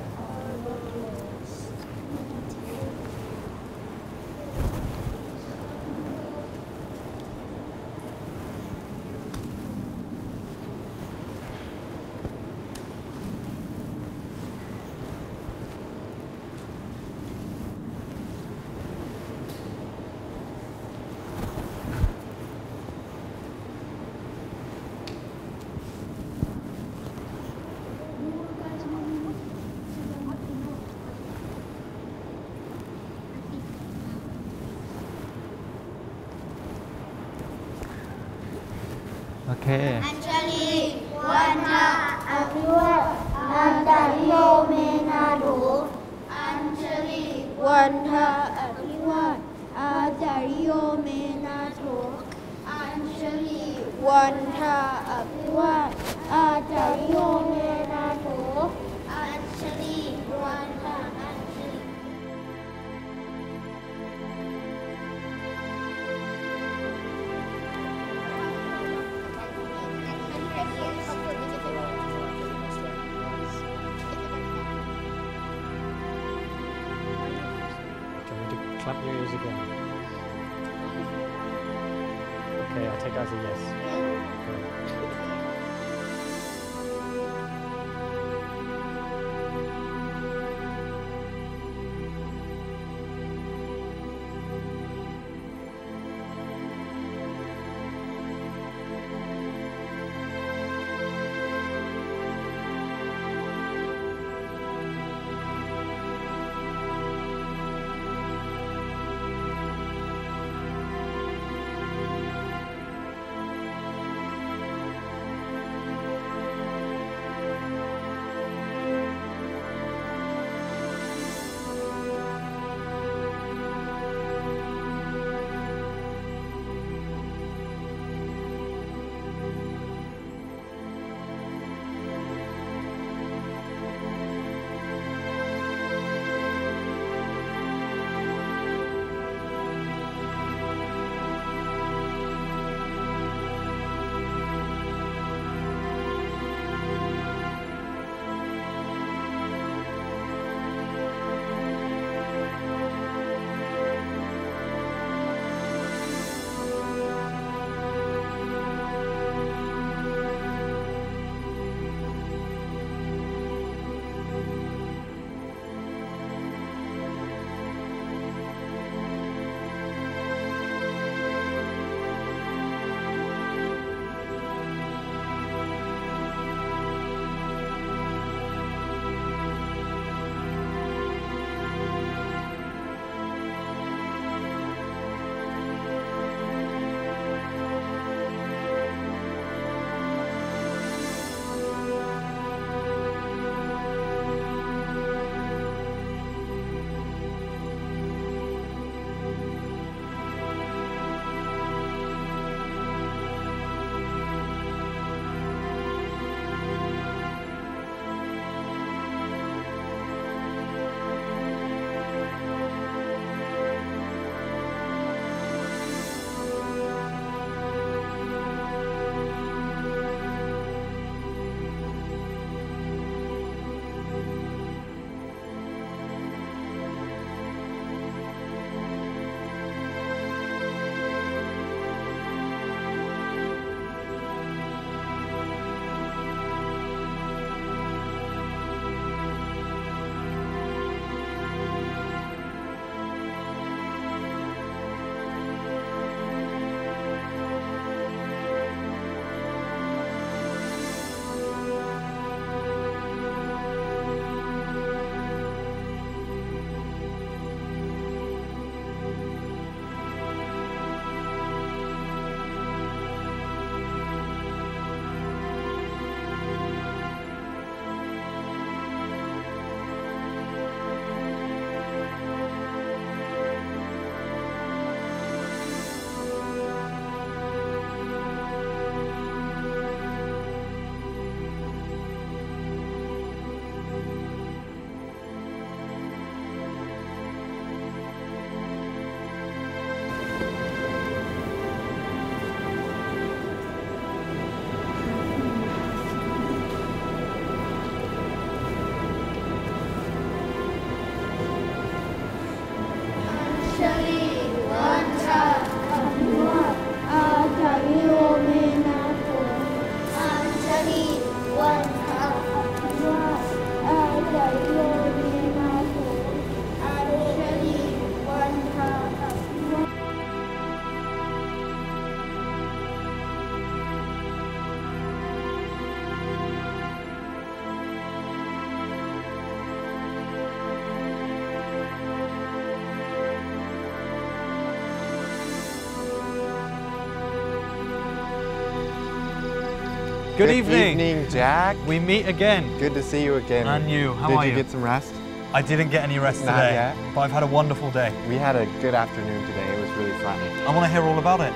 Good, Good evening. evening, Jack. We meet again. Good to see you again. And you, how Did are you Did you? get some rest? I didn't get any rest Not today, yet. but I've had a wonderful day. We had a good afternoon today. It was really fun. I want to hear all about it.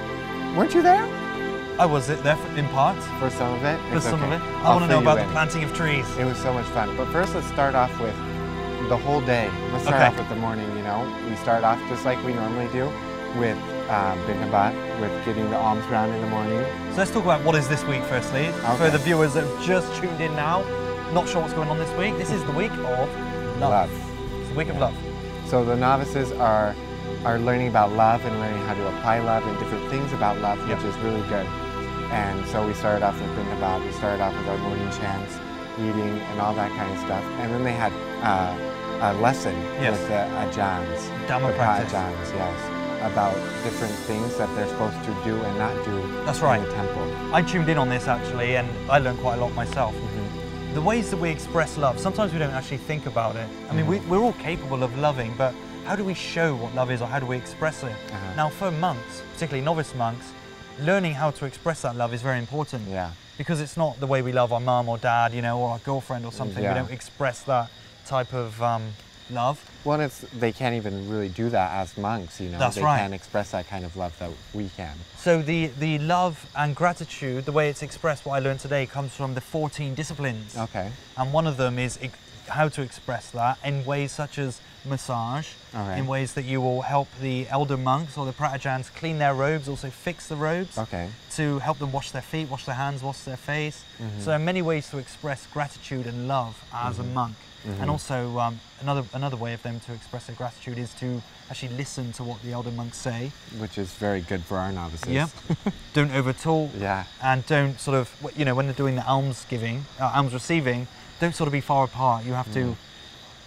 Weren't you there? I was there for- in part. For some of it? For some of it. I I'll want to know about the planting of trees. It was so much fun. But first, let's start off with the whole day. Let's start Okay. off with the morning, you know. We start off just like we normally do with um, Bintabat, with getting the alms round in the morning. So let's talk about what is this week firstly. For the viewers that have just tuned in now, not sure what's going on this week. This is the week of love. Love. It's the week of love. So the novices are are learning about love and learning how to apply love and different things about love, which is really good. And so we started off with Bintabat, we started off with our morning chants, reading and all that kind of stuff. And then they had uh, a lesson Yes. with the Ajahns, Dhamma the practice. Ajahns, yes, about different things that they're supposed to do and not do That's right. in the temple. I tuned in on this actually, and I learned quite a lot myself. Mm-hmm. The ways that we express love, sometimes we don't actually think about it. I mean, we, Mm-hmm. we're all capable of loving, but how do we show what love is or how do we express it? Uh-huh. Now, for monks, particularly novice monks, learning how to express that love is very important. Yeah. Because it's not the way we love our mum or dad, you know, or our girlfriend or something. Yeah. We don't express that type of um, love. Well, it's they can't even really do that as monks, you know. That's they right. can't express that kind of love that we can. So the, the love and gratitude, the way it's expressed, what I learned today, comes from the 14 disciplines. Okay. And one of them is how to express that in ways such as massage, in ways that you will help the elder monks or the Phra Ajahns clean their robes, also fix the robes. Okay. To help them wash their feet, wash their hands, wash their face. Mhm. So there are many ways to express gratitude and love as a Mhm. monk. Mhm. And also um, another another way of them to express their gratitude is to actually listen to what the elder monks say. Which is very good for our novices. Yeah. don't overtalk. Yeah. And don't sort of, you know, when they're doing the alms giving, uh, alms receiving, don't sort of be far apart. You have to Mm.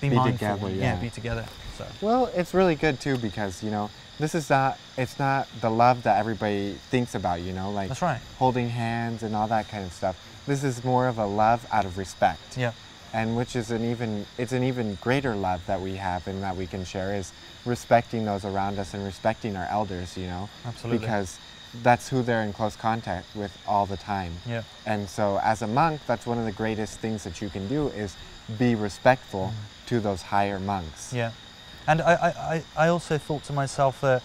be, Be mindful. together, yeah. yeah. be together. So. Well, it's really good too because you know this is not it's not the love that everybody thinks about. You know, like That's right. holding hands and all that kind of stuff. This is more of a love out of respect. Yeah. And which is an even it's an even greater love that we have and that we can share is respecting those around us and respecting our elders. You know, Absolutely. because that's who they're in close contact with all the time. Yeah. And so as a monk, that's one of the greatest things that you can do is be respectful mm. to those higher monks. Yeah. And I, I, I- I also thought to myself that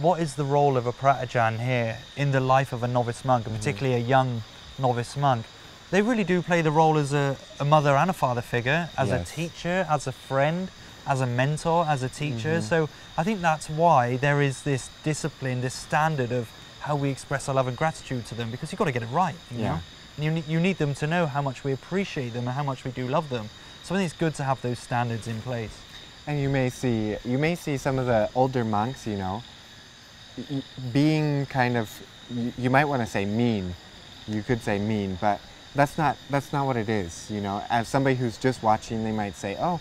what is the role of a Phra Ajahn here in the life of a novice monk, and mm-hmm. particularly a young novice monk? They really do play the role as a, a mother and a father figure, as Yes. a teacher, as a friend, as a mentor, as a teacher. Mhm. So I think that's why there is this discipline, this standard of how we express our love and gratitude to them, because you've got to get it right. You Yeah. know? And you, ne- you need them to know how much we appreciate them and how much we do love them. So I think it's good to have those standards in place. And you may see you may see some of the older monks, you know, being kind of you, you might want to say mean. You could say mean, but that's not that's not what it is, you know. As somebody who's just watching, they might say, "Oh,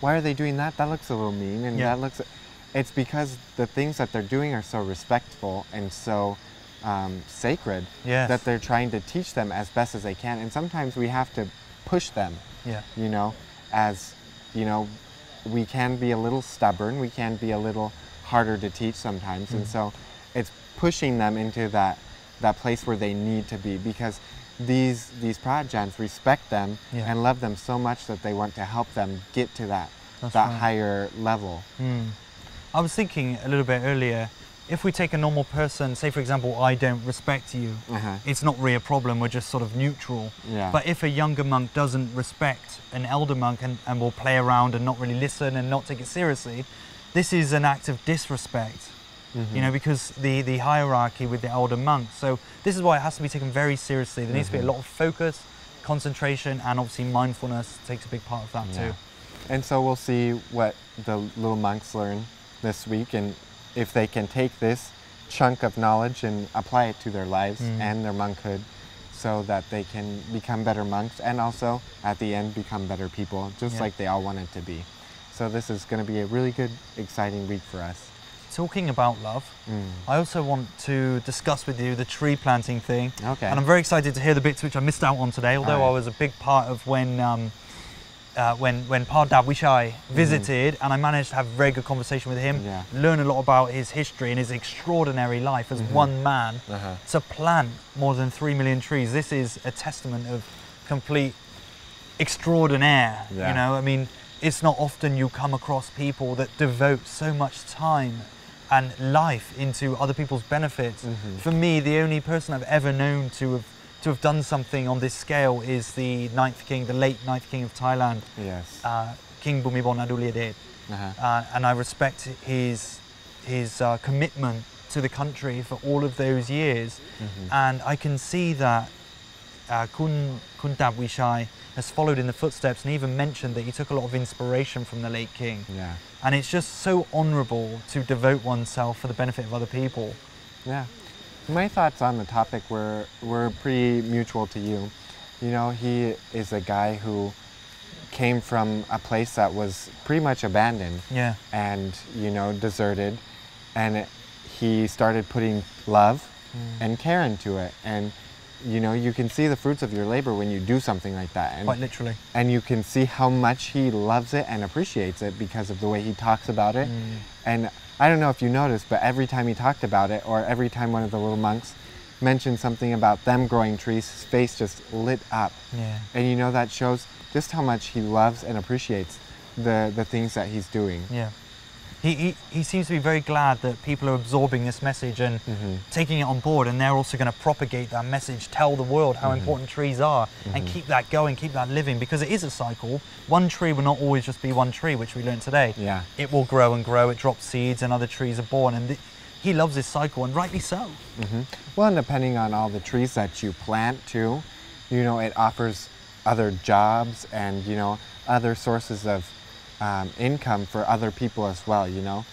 why are they doing that? That looks a little mean." And Yeah. that looks it's because the things that they're doing are so respectful and so um, sacred Yes. that they're trying to teach them as best as they can. And sometimes we have to push them Yeah. you know, as you know, we can be a little stubborn, we can be a little harder to teach sometimes, and Mhm. so it's pushing them into that that place where they need to be because these these Phra Ajahns respect them Yeah. and love them so much that they want to help them get to that That's that right. higher level. Mm. I was thinking a little bit earlier, if we take a normal person, say for example, I don't respect you, Uh-huh. it's not really a problem, we're just sort of neutral. Yeah. But if a younger monk doesn't respect an elder monk and, and will play around and not really listen and not take it seriously, this is an act of disrespect. Mhm. You know, because the, the hierarchy with the elder monks. So this is why it has to be taken very seriously. There needs to be a Mhm. lot of focus, concentration, and obviously mindfulness takes a big part of that Yeah. too. And so we'll see what the little monks learn this week and if they can take this chunk of knowledge and apply it to their lives Mm. and their monkhood so that they can become better monks and also at the end become better people just Yeah. like they all wanted to be. So this is going to be a really good exciting week for us. Talking about love, Mm. I also want to discuss with you the tree planting thing. Okay. And I'm very excited to hear the bits which I missed out on today, although I was a big part of when um, uh, when when Pa Dab Wichai visited, and I managed to have a very good conversation with him, Yeah. learn a lot about his history and his extraordinary life as Mhm. one man Uh-huh. to plant more than three million trees. This is a testament of complete extraordinaire. Yeah. You know, I mean, it's not often you come across people that devote so much time and life into other people's benefits. Mhm. For me, the only person I've ever known to have to have done something on this scale is the ninth king, the late ninth king of Thailand, Yes. uh, King Bhumibol Adulyadej. Uh-huh. Uh, and I respect his his uh, commitment to the country for all of those years. Mhm. And I can see that uh, Kun Wichai has followed in the footsteps and even mentioned that he took a lot of inspiration from the late king. Yeah. And it's just so honourable to devote oneself for the benefit of other people. Yeah. My thoughts on the topic were, were pretty mutual to you. You know, he is a guy who came from a place that was pretty much abandoned Yeah. and, you know, deserted. And he started putting love Mm. and care into it. And, you know, you can see the fruits of your labor when you do something like that. And, Quite literally. And you can see how much he loves it and appreciates it because of the way he talks about it. Mm. And I don't know if you noticed, but every time he talked about it, or every time one of the little monks mentioned something about them growing trees, his face just lit up. Yeah. And you know, that shows just how much he loves and appreciates the, the things that he's doing. Yeah. He, he, he seems to be very glad that people are absorbing this message and Mhm. taking it on board, and they're also going to propagate that message, tell the world how Mhm. important trees are, and Mhm. keep that going, keep that living, because it is a cycle. One tree will not always just be one tree, which we learned today. Yeah. It will grow and grow, it drops seeds, and other trees are born, and th- he loves this cycle, and rightly so. hmm Well, and depending on all the trees that you plant too, you know, it offers other jobs and, you know, other sources of um, income for other people as well, you know.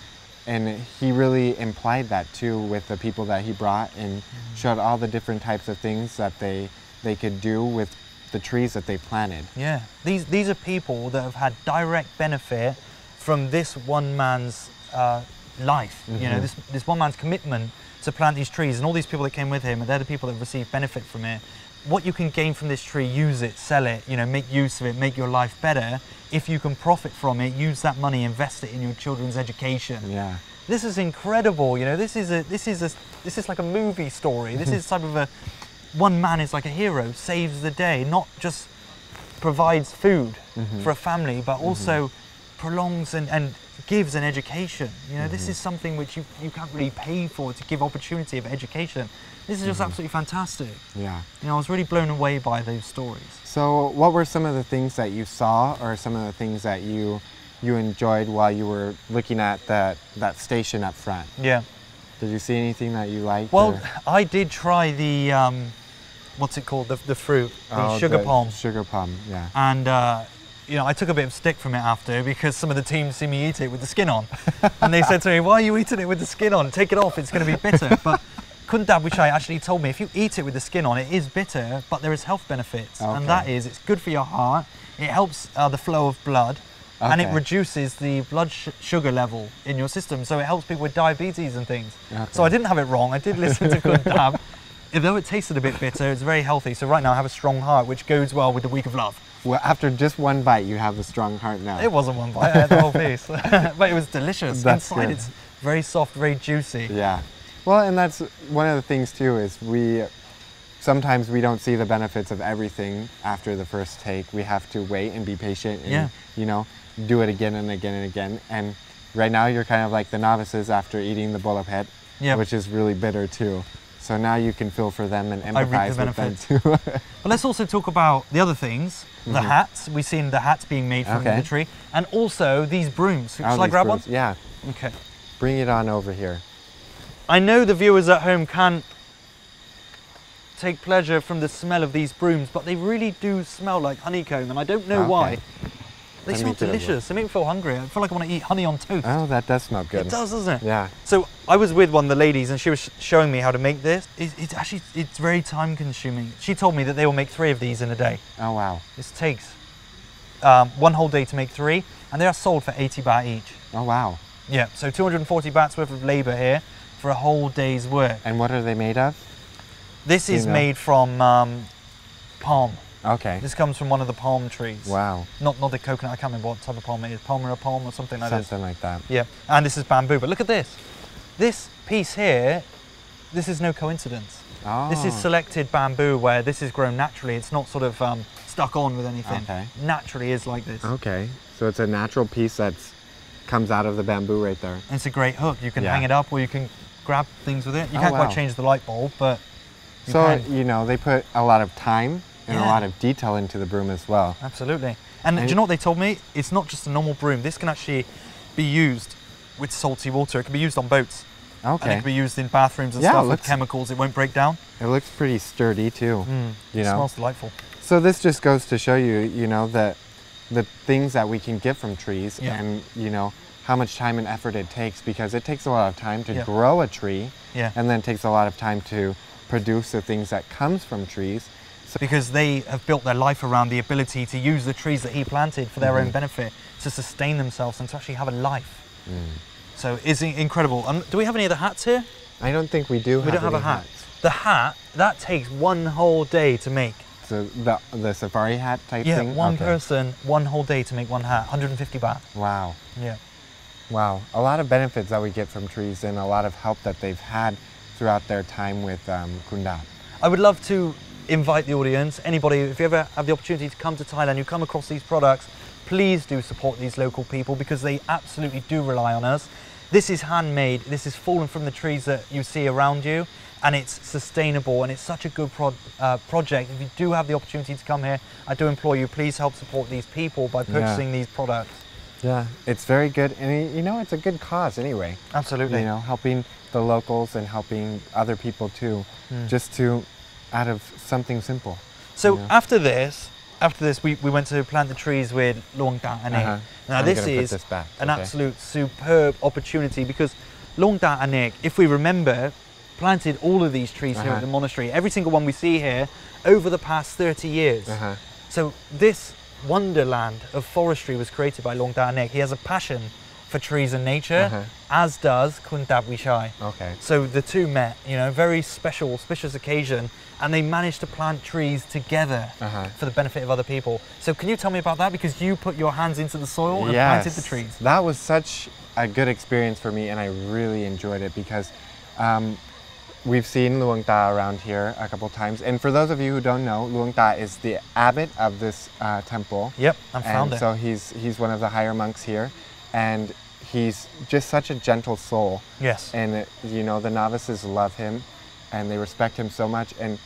And he really implied that too with the people that he brought and showed all the different types of things that they, they could do with the trees that they planted. Yeah, these these are people that have had direct benefit from this one man's uh, life. You know, Mhm. this this one man's commitment to plant these trees, and all these people that came with him, they're the people that received benefit from it. What you can gain from this tree, use it, sell it. You know, make use of it, make your life better. If you can profit from it, use that money, invest it in your children's education. Yeah. This is incredible. You know, this is a this is a this is like a movie story. This is type of a one man is like a hero, saves the day, not just provides food Mhm. for a family, but also prolongs and, and gives an education. You know, this is something which you, you can't really pay for to give opportunity of education. This is just Mhm. absolutely fantastic. Yeah. You know, I was really blown away by those stories. So, what were some of the things that you saw, or some of the things that you you enjoyed while you were looking at that that station up front? Yeah. Did you see anything that you liked? Well, or- I did try the um, what's it called? The, the fruit, the Oh, sugar the palm. Sugar palm, yeah. And uh, you know, I took a bit of stick from it after because some of the team see me eat it with the skin on, and they said to me, "Why are you eating it with the skin on? Take it off. It's going to be bitter." But Kundab Wichai actually told me, if you eat it with the skin on, it is bitter, but there is health benefits, Okay. and that is it's good for your heart. It helps uh, the flow of blood. And it reduces the blood sugar level in your system, so it helps people with diabetes and things. Okay. So I didn't have it wrong. I did listen to Kundab. Though it tasted a bit bitter, it's very healthy. So right now I have a strong heart, which goes well with the week of love. Well, after just one bite, you have a strong heart now. It wasn't one bite, I had the whole piece. but it was delicious. That's Inside good. it's very soft, very juicy. Yeah. Well, and that's one of the things too is we sometimes we don't see the benefits of everything after the first take. We have to wait and be patient and Yeah. you know do it again and again and again. And right now you're kind of like the novices after eating the boraphet, Yep. which is really bitter too. So now you can feel for them and reap the empathize with them too. But let's also talk about the other things. The Mhm. hats. We've seen the hats being made from Okay. the tree. And also these brooms. Oh, Shall I grab brooms. one? Yeah. Okay. Bring it on over here. I know the viewers at home can't take pleasure from the smell of these brooms, but they really do smell like honeycomb, and I don't know Okay. why. They smell get a look. delicious. They make me feel hungry. I feel like I want to eat honey on toast. Oh, that does smell good. It does, doesn't it? Yeah. So I was with one of the ladies, and she was sh- showing me how to make this. It, it's actually it's very time consuming. She told me that they will make three of these in a day. Oh wow. This takes um, one whole day to make three, and they are sold for 80 baht each. Oh wow. Yeah, so 240 bahts worth of labour here for a whole day's work. And what are they made of? This Do you is know? made from um, palm. Okay. This comes from one of the palm trees. Wow. Not not the coconut. I can't remember what type of palm it is. Palmyra palm or something like this. Something like that. Yeah. And this is bamboo. But look at this. This piece here. This is no coincidence. This is Oh. selected bamboo where this is grown naturally. It's not sort of um, stuck on with anything. Okay. Naturally is like this. Okay. So it's a natural piece that's comes out of the bamboo right there. And it's a great hook. You can Yeah. hang it up or you can grab things with it. You Oh, can't wow. quite change the light bulb, but you so can. you know they put a lot of time and a lot of detail into the broom as well. Absolutely. And, do you know what they told me? It's not just a normal broom. This can actually be used with salty water. It can be used on boats. Okay. And it can be used in bathrooms and Yeah, stuff it with chemicals. It won't break down. It looks pretty sturdy too. Mm, You it know. smells delightful. So this just goes to show you, you know, that the things that we can get from trees Yeah. and you know how much time and effort it takes because it takes a lot of time to Yeah. grow a tree Yeah. and then takes a lot of time to produce the things that comes from trees. So because they have built their life around the ability to use the trees that he planted for their own Mhm. benefit, to sustain themselves and to actually have a life. Mm. So it's in- incredible. Um, do we have any of the hats here? I don't think we do We have don't have a hat. The hat, that takes one whole day to make. So the the safari hat type yeah, thing? one Okay. person, one whole day to make one hat, 150 baht. Wow. Yeah. Wow. A lot of benefits that we get from trees and a lot of help that they've had throughout their time with um, Kundap. I would love to invite the audience, anybody, if you ever have the opportunity to come to Thailand, you come across these products, please do support these local people because they absolutely do rely on us. This is handmade, this is fallen from the trees that you see around you, and it's sustainable and it's such a good pro- uh, project. If you do have the opportunity to come here, I do implore you, please help support these people by Yeah. purchasing these products. Yeah, it's very good, and you know, it's a good cause anyway. Absolutely. You know, helping the locals and helping other people too, Mm. just to, out of something simple. So you know? after this, after this, we, we went to plant the trees with Luang Ta Anek. Uh-huh. Now I'm this is this back, an okay. absolute superb opportunity because Luang Ta Anek, if we remember, planted all of these trees here Uh-huh. at the monastery. Every single one we see here over the past 30 years. Uh-huh. So this wonderland of forestry was created by Luang Ta Anek. He has a passion for trees and nature, Uh-huh. as does Kuntab Wichai. Okay. So the two met, you know, very special, auspicious occasion, and they managed to plant trees together Uh-huh. for the benefit of other people. So can you tell me about that? Because you put your hands into the soil and planted the trees. That was such a good experience for me, and I really enjoyed it because um, we've seen Luang Ta around here a couple times. And for those of you who don't know, Luang Ta is the abbot of this uh, temple. Yep, I'm and founder. So he's he's one of the higher monks here, and he's just such a gentle soul. Yes. And you know the novices love him, and they respect him so much. And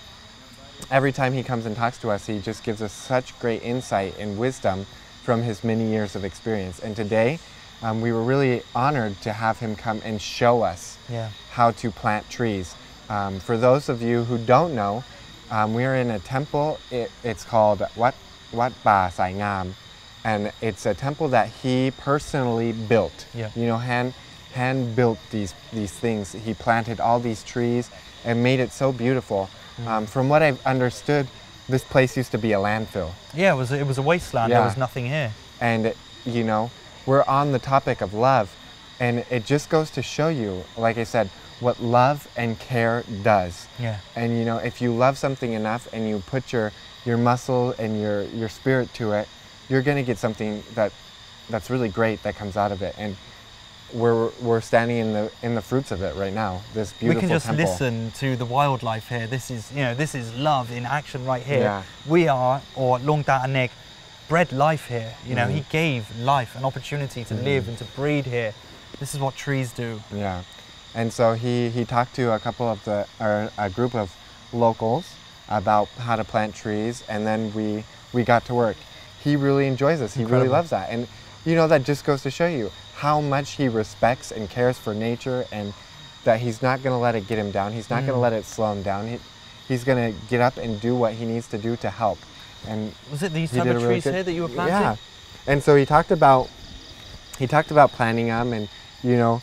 every time he comes and talks to us, he just gives us such great insight and wisdom from his many years of experience. And today, um, we were really honored to have him come and show us Yeah. how to plant trees. Um, for those of you who don't know, um, we're in a temple. It, it's called Wat Wat Pah Sai Ngam, and it's a temple that he personally built. Yeah. You know, hand hand built these these things. He planted all these trees and made it so beautiful. Mm. Um, from what I've understood, this place used to be a landfill. Yeah, it was, it was a wasteland. There was nothing here. And, you know, we're on the topic of love. And it just goes to show you, like I said, what love and care does. Yeah. And, you know, if you love something enough and you put your, your muscle and your, your spirit to it, you're going to get something that, that's really great that comes out of it. And we're, we're standing in the, in the fruits of it right now. This beautiful we can just temple. listen to the wildlife here. This is, you know, this is love in action right here. Yeah. We are, or Luang Ta Anek, bred life here. You know, Mhm. he gave life an opportunity to Mhm. live and to breed here. This is what trees do. Yeah, and so he, he talked to a couple of the or a group of locals about how to plant trees, and then we we got to work. He really enjoys this. He really loves that, and you know that just goes to show you how much he respects and cares for nature, and that he's not going to let it get him down. He's not going to Mm. let it slow him down. He, he's going to get up and do what he needs to do to help. And Was it these type of a really trees good- here that you were planting? Yeah, and so he talked about he talked about planting them and you know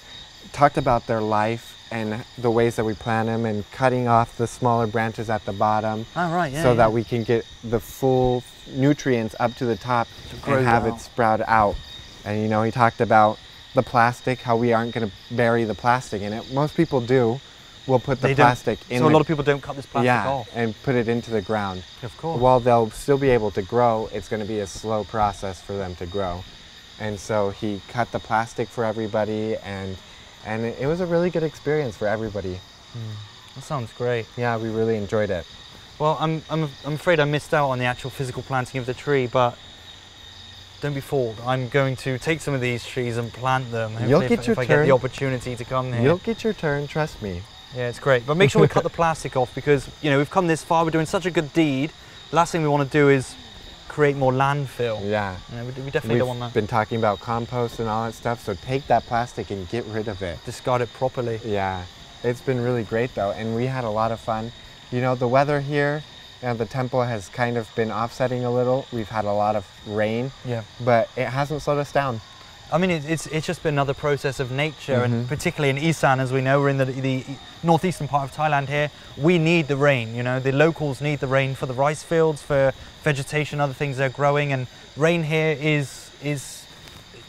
talked about their life and the ways that we plant them and cutting off the smaller branches at the bottom Ah, right, yeah, so that we can get the full nutrients up to the top grow and have well. it sprout out and you know he talked about the plastic how we aren't going to bury the plastic in it most people do We'll put the They don't- plastic in. so a lot of people don't cut this plastic yeah, off. and put it into the ground. Of course. While they'll still be able to grow, it's going to be a slow process for them to grow. And so he cut the plastic for everybody, and and it, was a really good experience for everybody. Hmm. That sounds great. Yeah, we really enjoyed it. Well, I'm, I'm, I'm afraid I missed out on the actual physical planting of the tree, but don't be fooled. I'm going to take some of these trees and plant them. You'll get if, your if I get the opportunity to come here. You'll get your turn, trust me. Yeah, it's great. But make sure we cut the plastic off because, you know, we've come this far, we're doing such a good deed. Last thing we want to do is create more landfill. Yeah. You know, we, we definitely We've don't want that. been talking about compost and all that stuff, so take that plastic and get rid of it. Discard it properly. Yeah. It's been really great though, and we had a lot of fun. You know, the weather here, and the temple has kind of been offsetting a little. We've had a lot of rain, Yeah. but it hasn't slowed us down. I mean, it, it's, it's just been another process of nature, Mhm. and particularly in Isan, as we know, we're in the, the northeastern part of Thailand here. We need the rain, you know, the locals need the rain for the rice fields, for vegetation, other things they're growing, and rain here is, is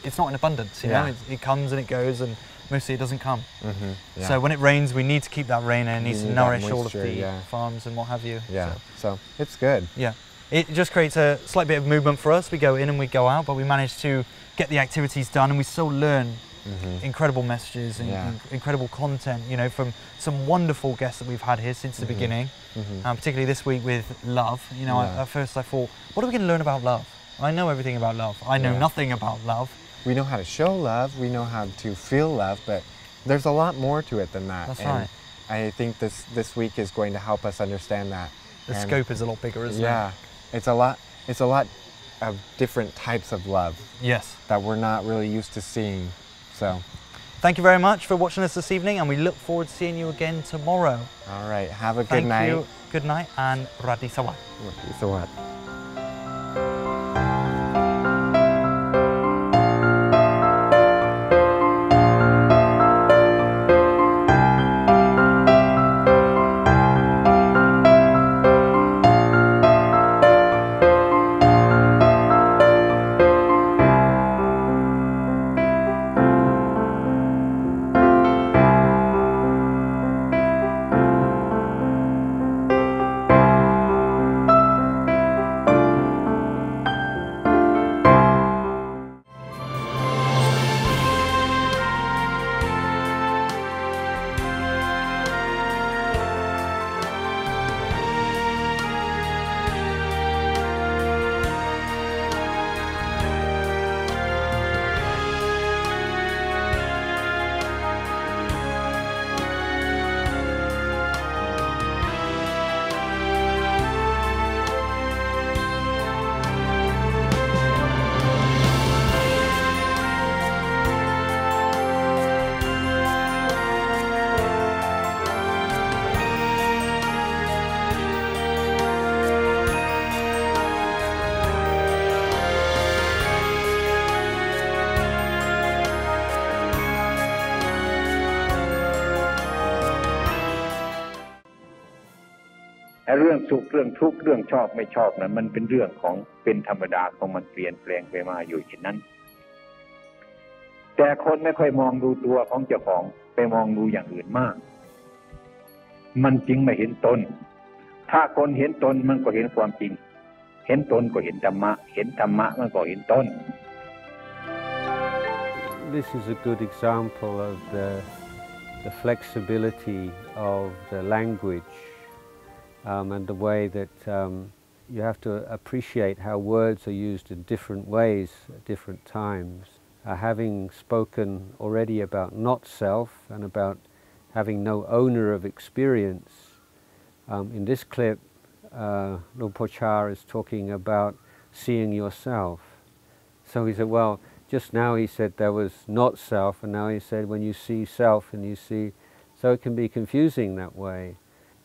it's not in abundance, you know, it, it comes and it goes, and mostly it doesn't come. Mhm, yeah. So when it rains, we need to keep that rain, and it needs to that nourish all of the yeah. farms and what have you. Yeah, So- so it's good. yeah. It just creates a slight bit of movement for us. We go in and we go out, but we manage to get the activities done and we still learn Mhm. incredible messages and Yeah. in- incredible content, you know, from some wonderful guests that we've had here since the Mhm. beginning, Mhm. um, particularly this week with love. You know, I- at first I thought, what are we going to learn about love? I know everything about love. I know Yeah. nothing about love. We know how to show love, we know how to feel love, but there's a lot more to it than that. That's and right. I think this this week is going to help us understand that. The And scope is a lot bigger, isn't it? yeah, it's a lot. It's a lot of different types of love. Yes. That we're not really used to seeing. So. Thank you very much for watching us this evening, and we look forward to seeing you again tomorrow. All right. Have a good Thank night. you. Good night, and Rati Sawat. Sawat. ทุกข์เรื่องชอบไม่ชอบนั้นมันเป็นเรื่องของเป็นธรรมดาของมันเปลี่ยนแปลงไปมาอยู่เช่นนั้น แต่คนไม่ค่อยมองดูตัวของเจ้าของไปมองดูอย่างอื่นมาก มันจึงไม่เห็นตน ถ้าคนเห็นตนมันก็เห็นความจริง เห็นตนก็เห็นธรรมะ เห็นธรรมะมันก็เห็นตน This is a good example of the, the flexibility of the language um, and the way that um, you have to appreciate how words are used in different ways at different times. Uh, having spoken already about not self and about having no owner of experience, um, in this clip, uh, Luang Por is talking about seeing yourself. So he said, well, just now he said there was not self, and now he said when you see self and you see, so it can be confusing that way.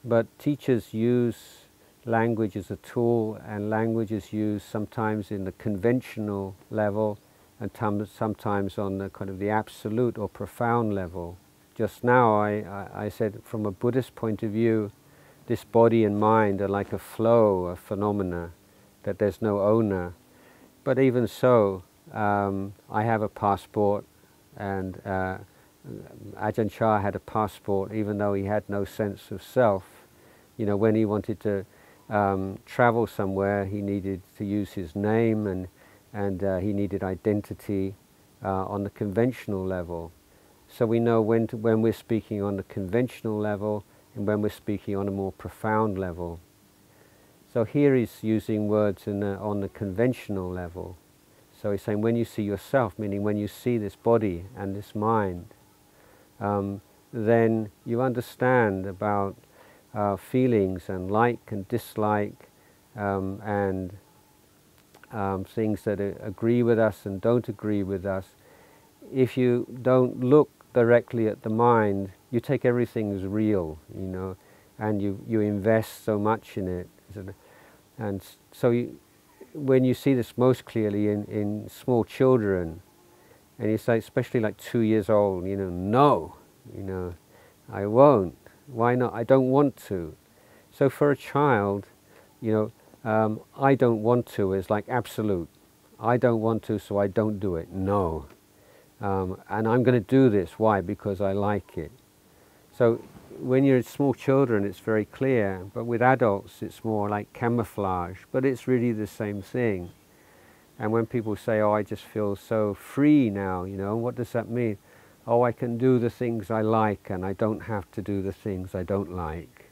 But teachers use language as a tool, and language is used sometimes in the conventional level, and sometimes on the kind of the absolute or profound level. Just now I, I, I said from a Buddhist point of view, this body and mind are like a flow of phenomena, that there's no owner. But even so, um, I have a passport and uh, Ajahn Chah had a passport even though he had no sense of self. You know, when he wanted to um, travel somewhere, he needed to use his name and, and uh, he needed identity uh, on the conventional level. So we know when, to, when we're speaking on the conventional level and when we're speaking on a more profound level. So here he's using words the, on the conventional level. So he's saying when you see yourself, meaning when you see this body and this mind, um, then you understand about uh, feelings and like and dislike um, and um, things that agree with us and don't agree with us. If you don't look directly at the mind, you take everything as real, you know, and you, you invest so much in it. And so you, when you see this most clearly in, in small children, and you say, especially like two years old, you know, no, you know, I won't. Why not? I don't want to. So for a child, you know, um, I don't want to is like absolute. I don't want to, so I don't do it. No. Um, and I'm going to do this. Why? Because I like it. So when you're small children, it's very clear, but with adults, it's more like camouflage, but it's really the same thing. And when people say, oh, I just feel so free now, you know, what does that mean? Oh, I can do the things I like and I don't have to do the things I don't like.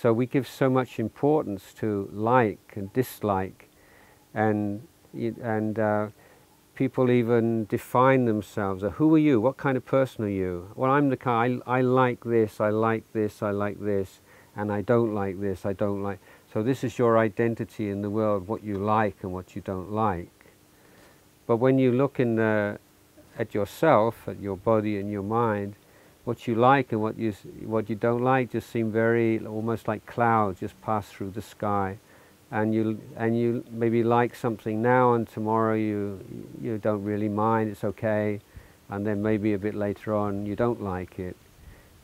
So we give so much importance to like and dislike and, and uh, people even define themselves. Who are you? What kind of person are you? Well, I'm the kind, I, I like this, I like this, I like this, and I don't like this, I don't like. So this is your identity in the world, what you like and what you don't like. But when you look in the, at yourself, at your body and your mind, what you like and what you, what you don't like just seem very, almost like clouds just pass through the sky. And you and you maybe like something now and tomorrow you you don't really mind it's okay. And then maybe a bit later on you don't like it.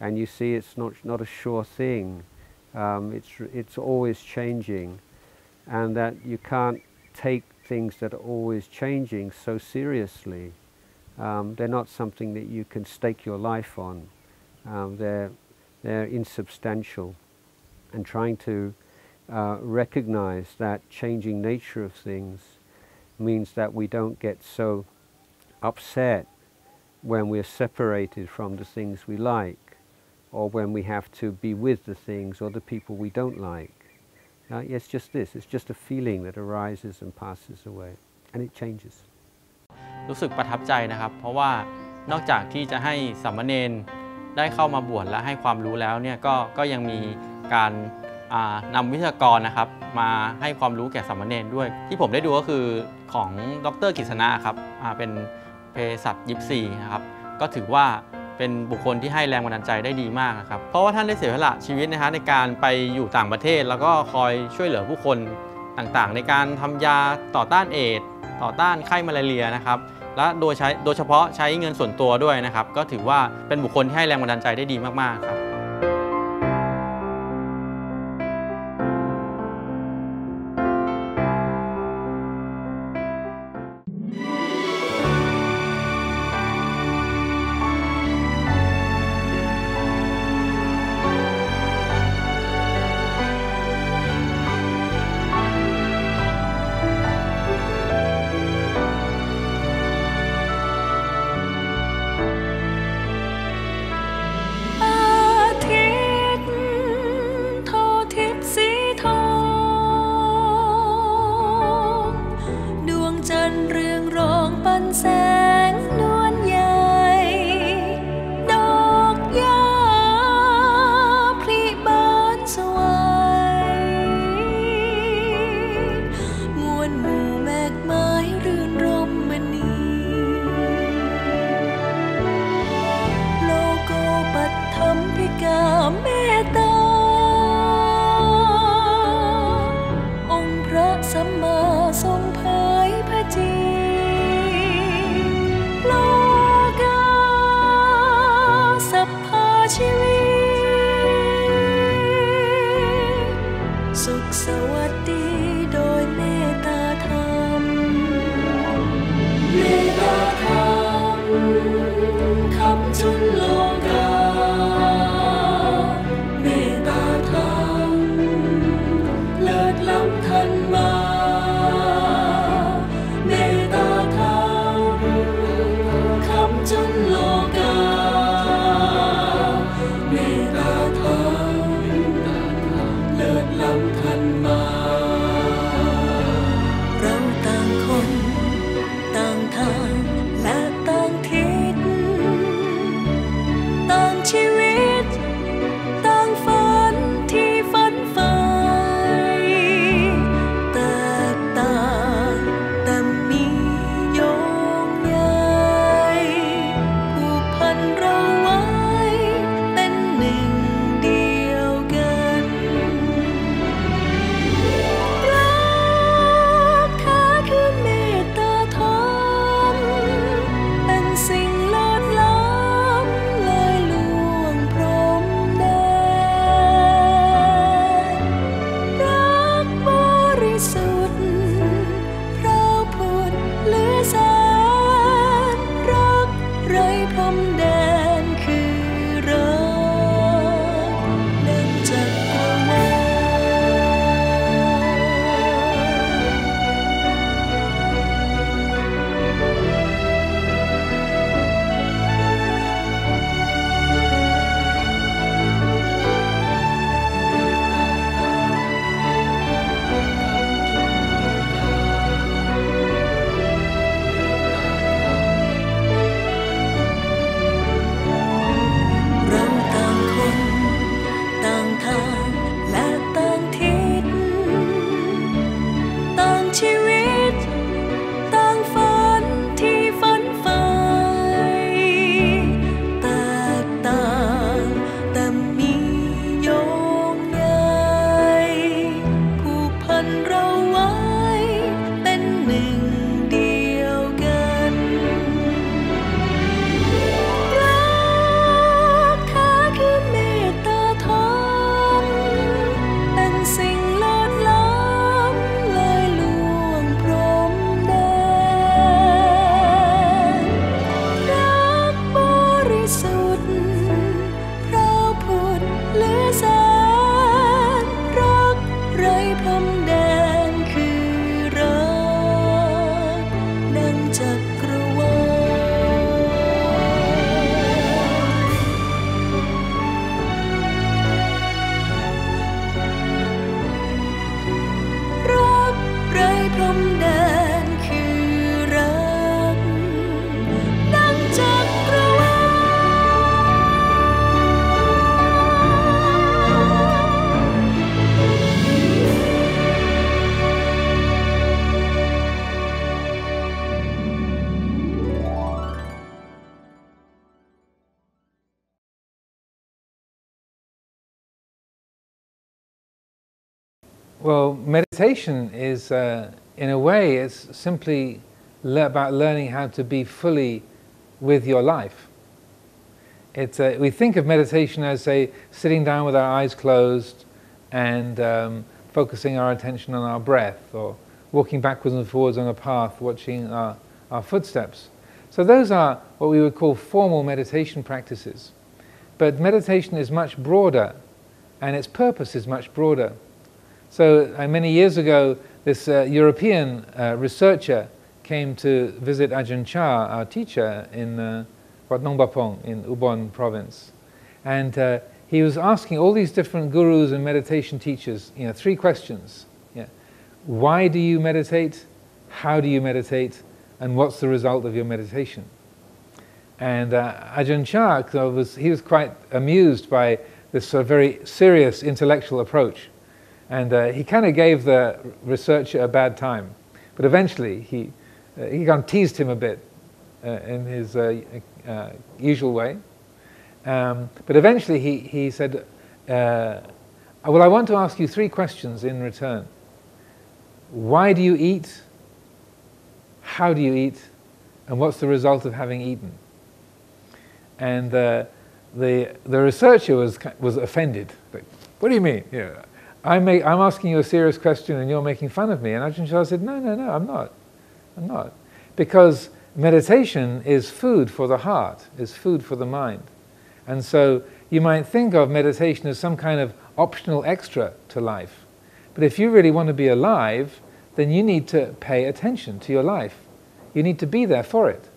And you see it's not not a sure thing um, it's it's always changing and that you can't take things that are always changing so seriously. Um, they're not something that you can stake your life on. Um, they're they're insubstantial and trying to uh, recognize that changing nature of things means that we don't get so upset when we're separated from the things we like or when we have to be with the things or the people we don't like. Uh, it's just this, it's just a feeling that arises and passes away and it changes. รู้สึกประทับใจนะครับ เพราะว่านอกจากที่จะให้สัมมเนนได้เข้ามาบวชและให้ความรู้แล้วเนี่ยก็ก็ยังมีการนำวิทยากรนะครับ มาให้ความรู้แก่สามเณรด้วย ที่ผมได้ดูก็คือของดรกิษณะครับเป็นเภสัชยิปซีนะครับ ก็ถือว่า เป็นบุคคลที่ให้แรงบันดาลใจได้ดีมากครับ เพราะว่าท่านได้เสียสละชีวิตนะฮะในการไปอยู่ต่างประเทศ แล้วก็คอยช่วยเหลือผู้คนต่างๆ ในการทำยาต่อต้านเอดต่อต้านไข้มาลาเรียนะครับ และโดยใช้โดยเฉพาะใช้เงินส่วนตัวด้วยนะครับ ก็ถือว่าเป็นบุคคลที่ให้แรงบันดาลใจได้ดีมากๆครับ meditation is, uh, in a way, it's simply le- about learning how to be fully with your life. It's, uh, we think of meditation as, say, sitting down with our eyes closed and um, focusing our attention on our breath, or walking backwards and forwards on a path, watching our, our footsteps. So, those are what we would call formal meditation practices. But meditation is much broader, and its purpose is much broader. So uh, many years ago, this uh, European uh, researcher came to visit Ajahn Chah, our teacher in uh, Wat Nong Pah Pong in Ubon province. And uh, he was asking all these different gurus and meditation teachers, you know, three questions. Yeah. Why do you meditate? How do you meditate? And what's the result of your meditation? And uh, Ajahn Chah uh, was, he was quite amused by this sort of very serious intellectual approach. And uh, he kind of gave the researcher a bad time. But eventually, he, uh, he kind of teased him a bit uh, in his uh, uh, usual way. Um, but eventually, he, he said, uh, Well, I want to ask you three questions in return. Why do you eat? How do you eat? And what's the result of having eaten? And the, the researcher was, was offended. Like, what do you mean? I'm, make, I'm asking you a serious question and you're making fun of me. And Ajahn Chah said, No, no, no, I'm not. I'm not. Because meditation is food for the heart, is food for the mind. And so you might think of meditation as some kind of optional extra to life. But if you really want to be alive, then you need to pay attention to your life. You need to be there for it.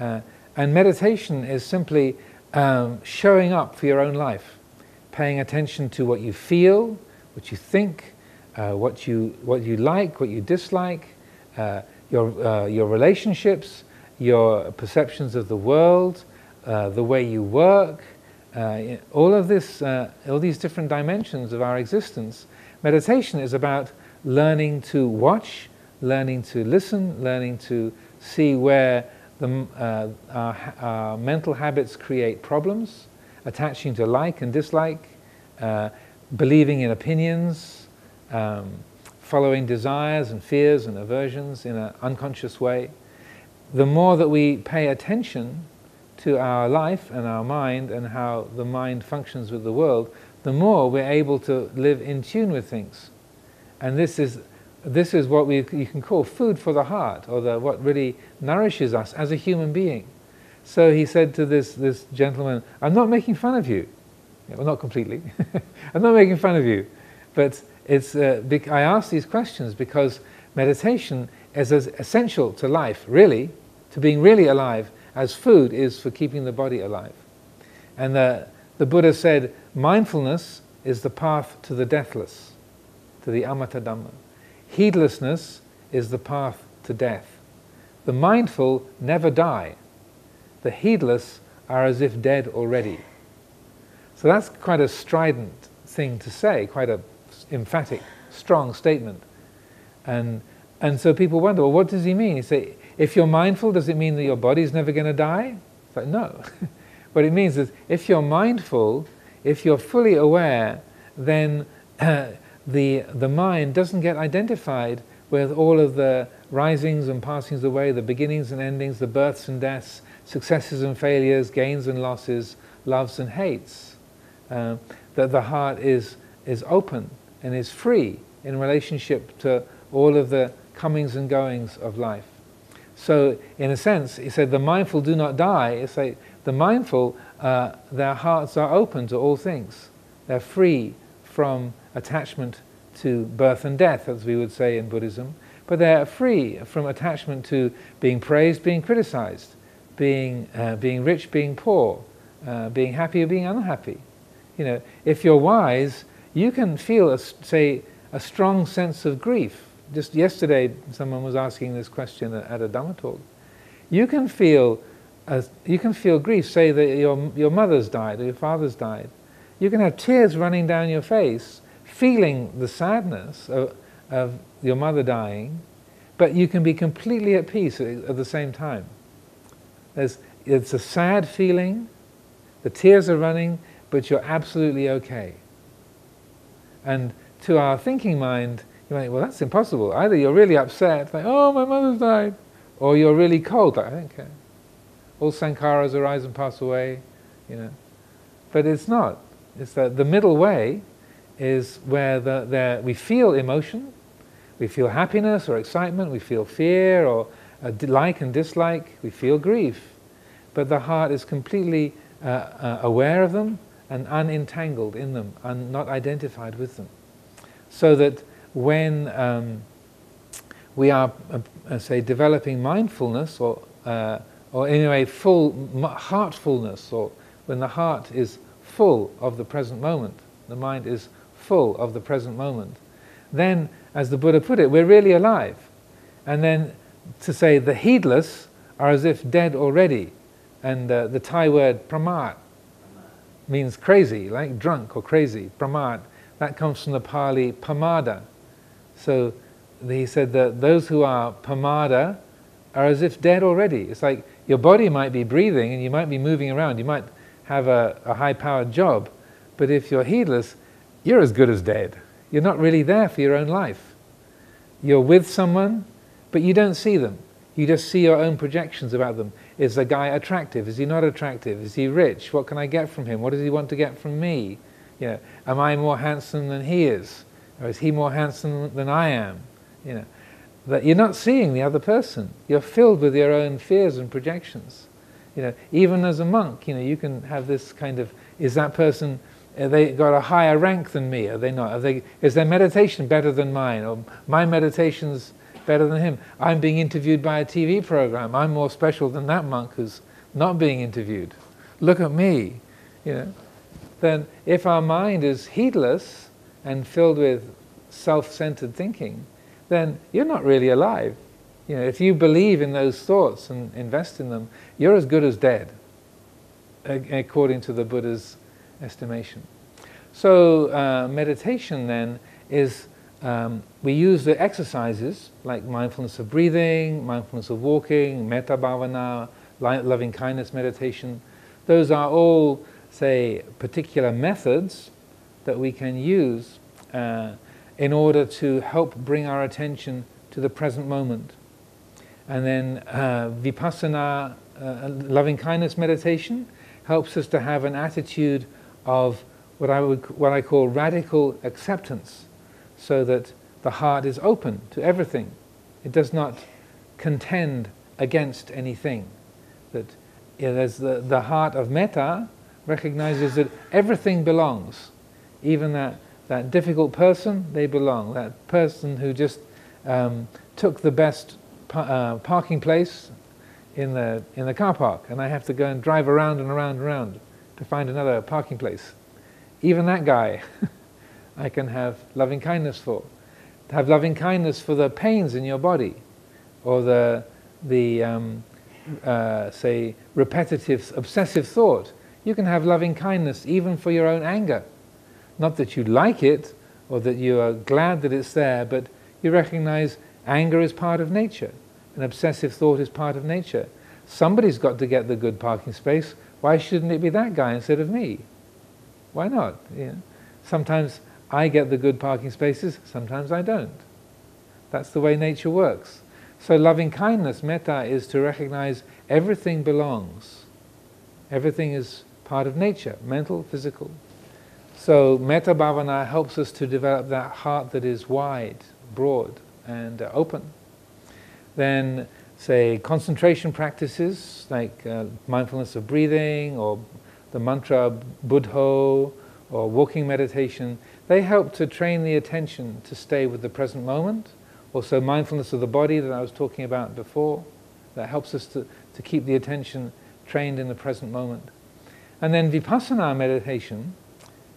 Uh, and meditation is simply um, showing up for your own life, paying attention to what you feel, what you think, uh, what, you, what you like, what you dislike, uh, your, uh, your relationships, your perceptions of the world, uh, the way you work, uh, all of this, uh, all these different dimensions of our existence. Meditation is about learning to watch, learning to listen, learning to see where the, our, our, mental habits create problems, attaching to like and dislike, believing in opinions, um, following desires and fears and aversions in an unconscious way, the more that we pay attention to our life and our mind and how the mind functions with the world, the more we're able to live in tune with things. And this is, this is what we, you can call food for the heart, or the, what really nourishes us as a human being. So he said to this, this gentleman, I'm not making fun of you. Yeah, well, not completely. I'm not making fun of you. But it's, uh, I ask these questions because meditation is as essential to life, really, to being really alive, as food is for keeping the body alive. And the, the Buddha said, mindfulness is the path to the deathless, to the amata dhamma. Heedlessness is the path to death. The mindful never die. The heedless are as if dead already. So that's quite a strident thing to say, quite a emphatic, strong statement. And, and so people wonder, well, what does he mean? He say, if you're mindful, does it mean that your body's never going to die? It's like, no. what it means is, if you're mindful, if you're fully aware, then uh, the, the mind doesn't get identified with all of the risings and passings away, the beginnings and endings, the births and deaths, successes and failures, gains and losses, loves and hates. Uh, that the heart is, is open and is free in relationship to all of the comings and goings of life. So, in a sense, he said, the mindful do not die. It's like the mindful, uh, their hearts are open to all things. They're free from attachment to birth and death, as we would say in Buddhism, but they're free from attachment to being praised, being criticized, being, uh, being rich, being poor, uh, being happy or being unhappy. You know, if you're wise, you can feel, a, say, a strong sense of grief. Just yesterday, someone was asking this question at a Dhamma talk. You can feel, a, you can feel grief. Say that your, your mother's died or your father's died. You can have tears running down your face, feeling the sadness of, of your mother dying, but you can be completely at peace at, the same time. There's, it's a sad feeling, the tears are running, but you're absolutely okay. And to our thinking mind, you might, think, well, that's impossible. Either you're really upset, like, oh, my mother's died, or you're really cold, like, I don't care. All sankharas arise and pass away, you know. But it's not. It's that the middle way is where the, the, we feel emotion, we feel happiness or excitement, we feel fear or like and dislike, we feel grief. But the heart is completely uh, uh, aware of them and unentangled in them and not identified with them. So that when um, we are, uh, say, developing mindfulness or, uh, or anyway, full heartfulness, or when the heart is full of the present moment, the mind is full of the present moment, then, as the Buddha put it, we're really alive. And then to say the heedless are as if dead already. And uh, the Thai word pramat means crazy, like drunk or crazy, pramat. That comes from the Pali pamada. So he said that those who are pamada are as if dead already. It's like your body might be breathing and you might be moving around. You might have a, a high powered job, but if you're heedless, you're as good as dead. You're not really there for your own life. You're with someone, but you don't see them. You just see your own projections about them. Is the guy attractive? Is he not attractive? Is he rich? What can I get from him? What does he want to get from me? You know, am I more handsome than he is? Or is he more handsome than I am? You know, that you're not seeing the other person. You're filled with your own fears and projections. You know, even as a monk, you know, you can have this kind of, is that person, have they got a higher rank than me? Are they not? Are they, is their meditation better than mine? Or my meditation's better than him? I'm being interviewed by a TV program. I'm more special than that monk who's not being interviewed. Look at me, you know. Then if our mind is heedless and filled with self-centered thinking, then you're not really alive. You know, if you believe in those thoughts and invest in them, you're as good as dead, according to the Buddha's estimation. So uh, meditation then is um, we use the exercises like mindfulness of breathing, mindfulness of walking, metta bhavana, loving kindness meditation. Those are all, say, particular methods that we can use uh, in order to help bring our attention to the present moment. And then uh, vipassana, uh, loving kindness meditation, helps us to have an attitude of what I, would, what I call radical acceptance, so that the heart is open to everything. It does not contend against anything. That there's the, the heart of metta recognizes that everything belongs. Even that, that difficult person, they belong. That person who just um, took the best uh, parking place in the, in the car park, and I have to go and drive around and around and around to find another parking place. Even that guy, I can have loving kindness for. To have loving kindness for the pains in your body, or the, the um, uh, say, repetitive, obsessive thought. You can have loving kindness even for your own anger. Not that you like it, or that you are glad that it's there, but you recognize anger is part of nature. An obsessive thought is part of nature. Somebody's got to get the good parking space. Why shouldn't it be that guy instead of me? Why not? You know? Sometimes I get the good parking spaces, sometimes I don't. That's the way nature works. So loving kindness, metta, is to recognize everything belongs. Everything is part of nature, mental, physical. So metta bhavana helps us to develop that heart that is wide, broad, and uh, open then say concentration practices like uh, mindfulness of breathing or the mantra Buddho or walking meditation, they help to train the attention to stay with the present moment. Also mindfulness of the body that I was talking about before, that helps us to, to keep the attention trained in the present moment. And then vipassana meditation,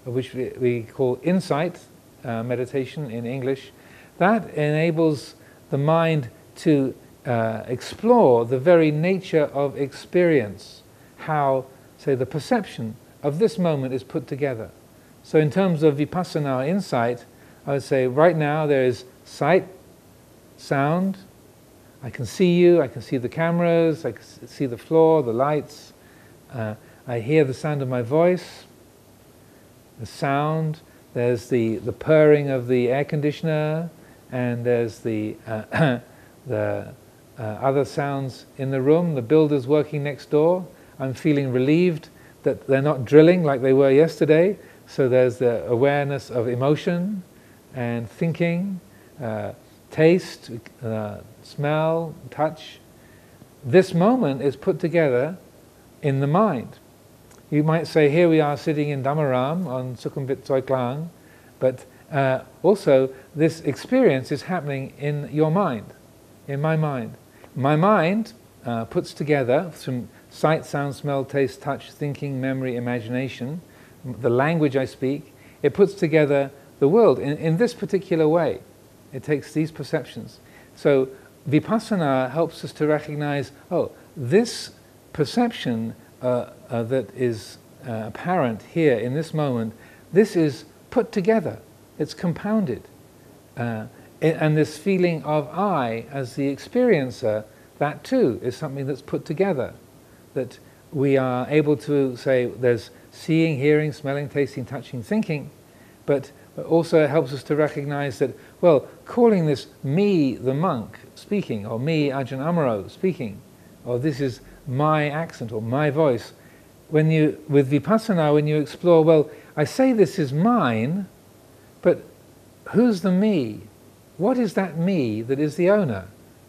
which we, we call insight, uh, meditation in English, that enables the mind to uh, explore the very nature of experience, how, say, the perception of this moment is put together. So, in terms of vipassana insight, I would say right now there is sight, sound, I can see you, I can see the cameras, I can see the floor, the lights, uh, I hear the sound of my voice, the sound, there's the, the purring of the air conditioner, and there's the, uh, the uh, other sounds in the room, the builders working next door. I'm feeling relieved that they're not drilling like they were yesterday, so there's the awareness of emotion and thinking, uh, taste, uh, smell, touch. This moment is put together in the mind. You might say, here we are sitting in Dhammaram on Sukhumvit Klang, but uh, also this experience is happening in your mind, in my mind. My mind uh, puts together from sight, sound, smell, taste, touch, thinking, memory, imagination, the language I speak, it puts together the world in, in this particular way. It takes these perceptions. So vipassana helps us to recognize, oh, this perception uh, uh, that is uh, apparent here in this moment, this is put together, it's compounded. Uh, and this feeling of I as the experiencer, that too is something that's put together. That we are able to say there's seeing, hearing, smelling, tasting, touching, thinking, but also it helps us to recognize that, well, calling this me, the monk, speaking, or me, Ajahn Amaro, speaking, or this is my accent or my voice. When you, with vipassana, when you explore, well, I say this is mine, but who's the me? What is that me that is the owner?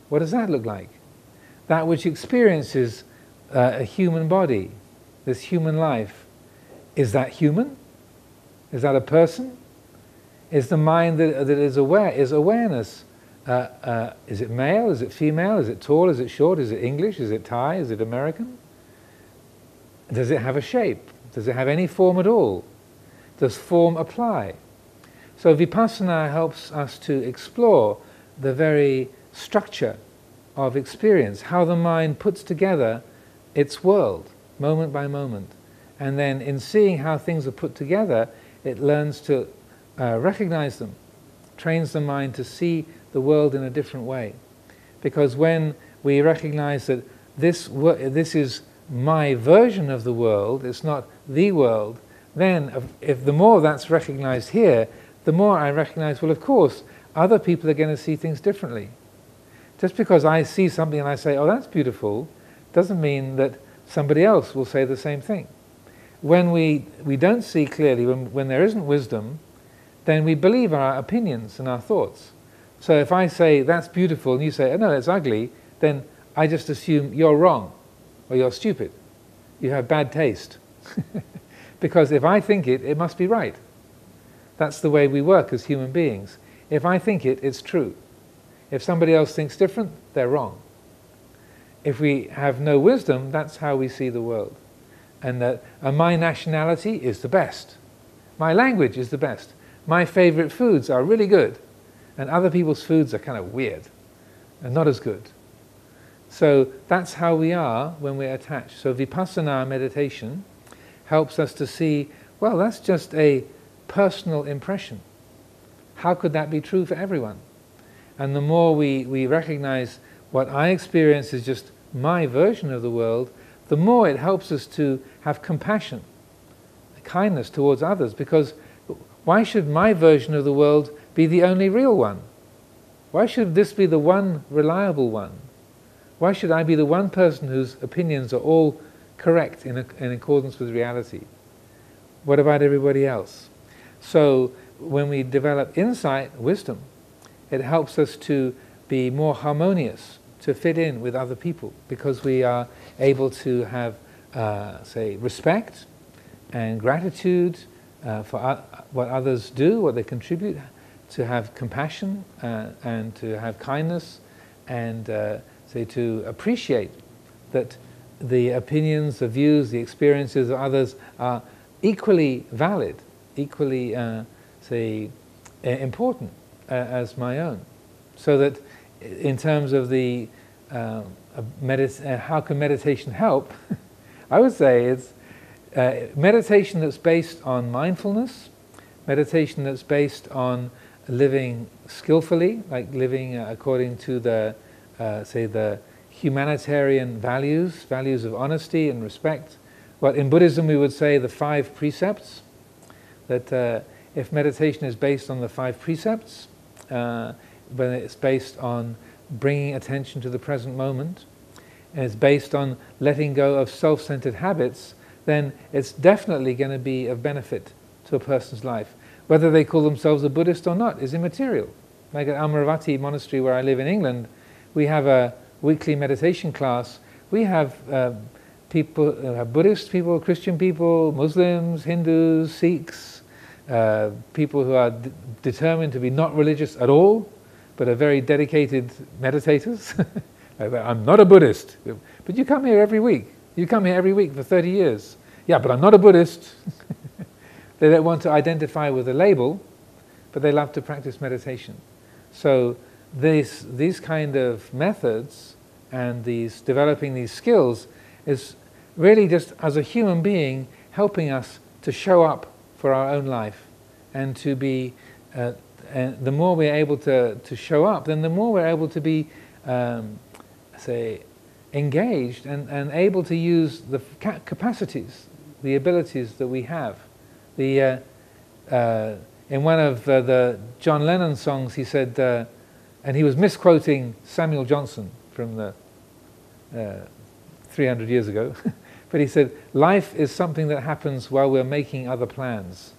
What does that look like? That which experiences uh, a human body, this human life. Is that human? Is that a person? Is the mind that, that is aware, is awareness uh, uh, is it male? Is it female? Is it tall? Is it short? Is it English? Is it Thai? Is it American? Does it have a shape? Does it have any form at all? Does form apply? So vipassana helps us to explore the very structure of experience, how the mind puts together its world, moment by moment. And then in seeing how things are put together, it learns to uh, recognize them, trains the mind to see the world in a different way. Because when we recognize that this, this is my version of the world, it's not the world, then if, if the more that's recognized here, the more I recognize, well, of course, other people are going to see things differently. Just because I see something and I say, oh, that's beautiful, doesn't mean that somebody else will say the same thing. When we, we don't see clearly, when, when there isn't wisdom, then we believe our opinions and our thoughts. So if I say that's beautiful and you say, oh, no, it's ugly, then I just assume you're wrong or you're stupid. You have bad taste. because if I think it, it must be right. That's the way we work as human beings. If I think it, it's true. If somebody else thinks different, they're wrong. If we have no wisdom, that's how we see the world. And that my nationality is the best. My language is the best. My favorite foods are really good and other people's foods are kind of weird and not as good. So that's how we are when we're attached. So vipassana meditation helps us to see, well, that's just a personal impression. How could that be true for everyone? And the more we, we recognize what I experience is just my version of the world, the more it helps us to have compassion, kindness towards others, because why should my version of the world be the only real one? Why should this be the one reliable one? Why should I be the one person whose opinions are all correct in, in accordance with reality? What about everybody else? So, when we develop insight, wisdom, it helps us to be more harmonious, to fit in with other people, because we are able to have, uh, say, respect and gratitude uh, for what others do, what they contribute, to have compassion uh, and to have kindness and uh, say to appreciate that the opinions, the views, the experiences of others are equally valid, equally, uh, say, important as my own. So that in terms of the uh, how can meditation help, I would say it's uh, meditation that's based on mindfulness, meditation that's based on living skillfully, like living uh, according to the, uh, say, the humanitarian values, values of honesty and respect. Well, in Buddhism we would say the five precepts, that uh, if meditation is based on the five precepts, uh, when it's based on bringing attention to the present moment, and it's based on letting go of self-centered habits, then it's definitely going to be of benefit to a person's life. Whether they call themselves a Buddhist or not is immaterial. Like at Amaravati Monastery, where I live in England, we have a weekly meditation class. We have uh, people, uh, Buddhist people, Christian people, Muslims, Hindus, Sikhs, uh, people who are determined to be not religious at all, but are very dedicated meditators. I'm not a Buddhist, but you come here every week. You come here every week for 30 years. Yeah, but I'm not a Buddhist. they don't want to identify with a label, but they love to practice meditation. So these, these kind of methods and these developing these skills is really just as a human being helping us to show up for our own life and to be uh, and the more we're able to, to show up then the more we're able to be um, say engaged and, and able to use the capacities the abilities that we have the uh, uh, in one of uh, the John Lennon songs he said uh, and he was misquoting Samuel Johnson from the uh, 300 years ago But he said, life is something that happens while we're making other plans.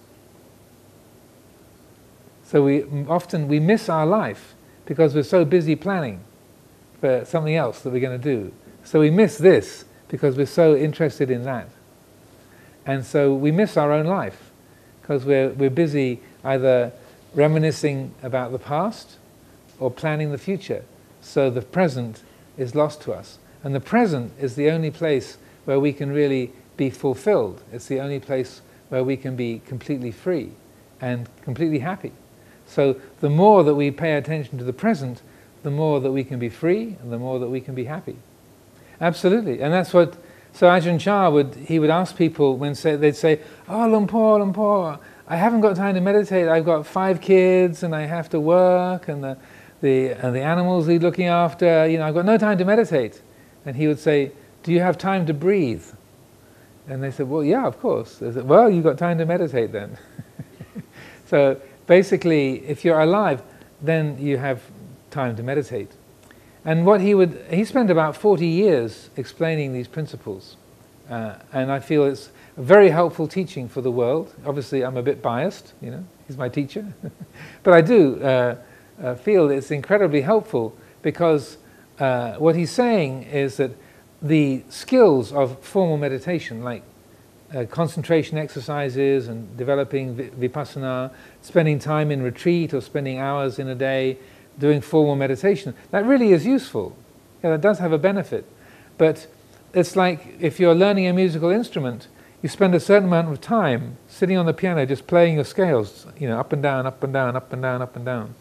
So we often we miss our life because we're so busy planning for something else that we're going to do. So we miss this because we're so interested in that. And so we miss our own life because we're, we're busy either reminiscing about the past or planning the future. So the present is lost to us. And the present is the only place where we can really be fulfilled. It's the only place where we can be completely free and completely happy. So the more that we pay attention to the present, the more that we can be free and the more that we can be happy. Absolutely. And that's what so Ajahn Chah would he would ask people when say, they'd say, Oh Luang Por, Luang Por, I haven't got time to meditate. I've got five kids and I have to work and the the, and the animals he's looking after, you know, I've got no time to meditate. And he would say, do you have time to breathe? And they said, Well, yeah, of course. They said, Well, you've got time to meditate then. so basically, if you're alive, then you have time to meditate. And what he would, he spent about 40 years explaining these principles. Uh, and I feel it's a very helpful teaching for the world. Obviously, I'm a bit biased, you know, he's my teacher. but I do uh, uh, feel it's incredibly helpful because uh, what he's saying is that the skills of formal meditation, like uh, concentration exercises and developing vipassana, spending time in retreat or spending hours in a day doing formal meditation, that really is useful. Yeah, that does have a benefit. But it's like if you're learning a musical instrument, you spend a certain amount of time sitting on the piano just playing your scales, you know, up and down, up and down, up and down, up and down.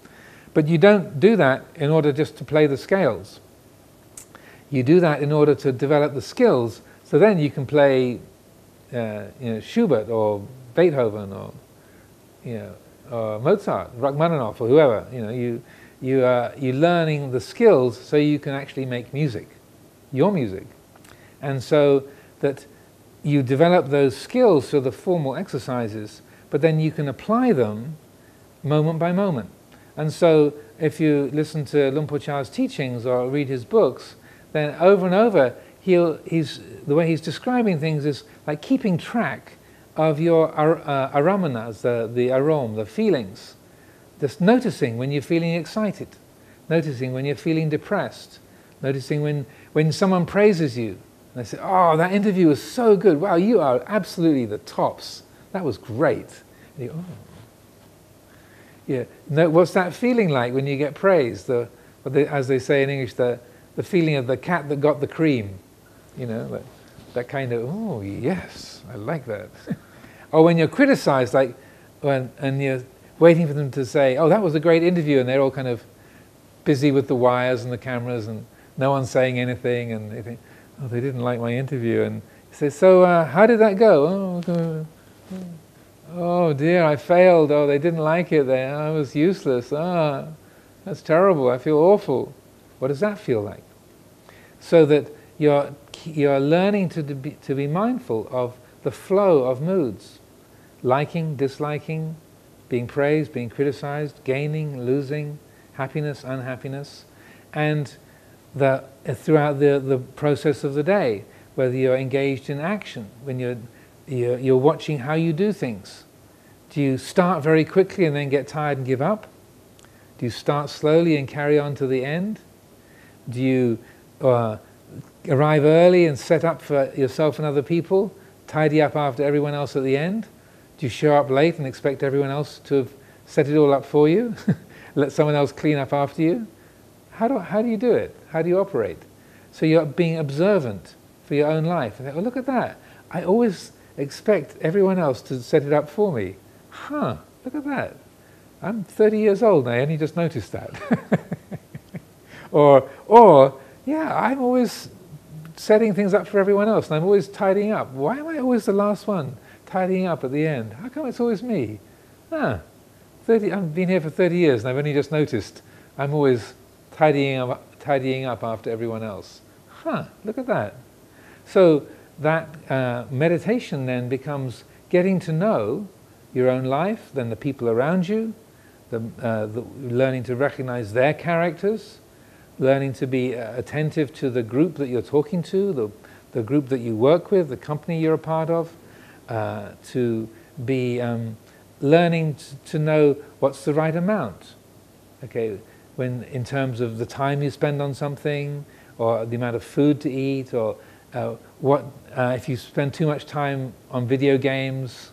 But you don't do that in order just to play the scales. You do that in order to develop the skills, so then you can play, uh, you know, Schubert or Beethoven or, you know, or Mozart, Rachmaninoff or whoever. You know, you you are you learning the skills so you can actually make music, your music, and so that you develop those skills through the formal exercises, but then you can apply them moment by moment. And so, if you listen to Luang Por Chah's teachings or read his books, then over and over, he'll, he's, the way he's describing things is like keeping track of your ar, uh, aramanas, the, the arom, the feelings. Just noticing when you're feeling excited, noticing when you're feeling depressed, noticing when, when someone praises you. And they say, oh, that interview was so good. Wow, you are absolutely the tops. That was great. And you, oh. Yeah. No, what's that feeling like when you get praised? The, the, as they say in English, the, the feeling of the cat that got the cream, you know, that, that kind of, oh, yes, I like that. or when you're criticized, like, when, and you're waiting for them to say, oh, that was a great interview, and they're all kind of busy with the wires and the cameras, and no one's saying anything, and they think, oh, they didn't like my interview, and he says, so uh, how did that go? Oh, oh dear, I failed. Oh, they didn't like it. They, I was useless. Ah, that's terrible. I feel awful. What does that feel like? So that you're, you're learning to be, to be mindful of the flow of moods liking, disliking, being praised, being criticized, gaining, losing, happiness, unhappiness, and the, throughout the, the process of the day, whether you're engaged in action, when you're, you're, you're watching how you do things. Do you start very quickly and then get tired and give up? Do you start slowly and carry on to the end? Do you uh, arrive early and set up for yourself and other people, tidy up after everyone else at the end? Do you show up late and expect everyone else to have set it all up for you? Let someone else clean up after you? How do, how do you do it? How do you operate? So you're being observant for your own life. And oh, look at that. I always expect everyone else to set it up for me. Huh, look at that. I'm 30 years old and I only just noticed that. or, or, yeah, I'm always setting things up for everyone else and I'm always tidying up. Why am I always the last one tidying up at the end? How come it's always me? Ah, 30, I've been here for 30 years and I've only just noticed I'm always tidying up, tidying up after everyone else. Huh, look at that. So that uh, meditation then becomes getting to know your own life, then the people around you, the, uh, the, learning to recognize their characters, learning to be uh, attentive to the group that you're talking to, the, the group that you work with, the company you're a part of, uh, to be um, learning to know what's the right amount. Okay, when in terms of the time you spend on something, or the amount of food to eat, or uh, what uh, if you spend too much time on video games,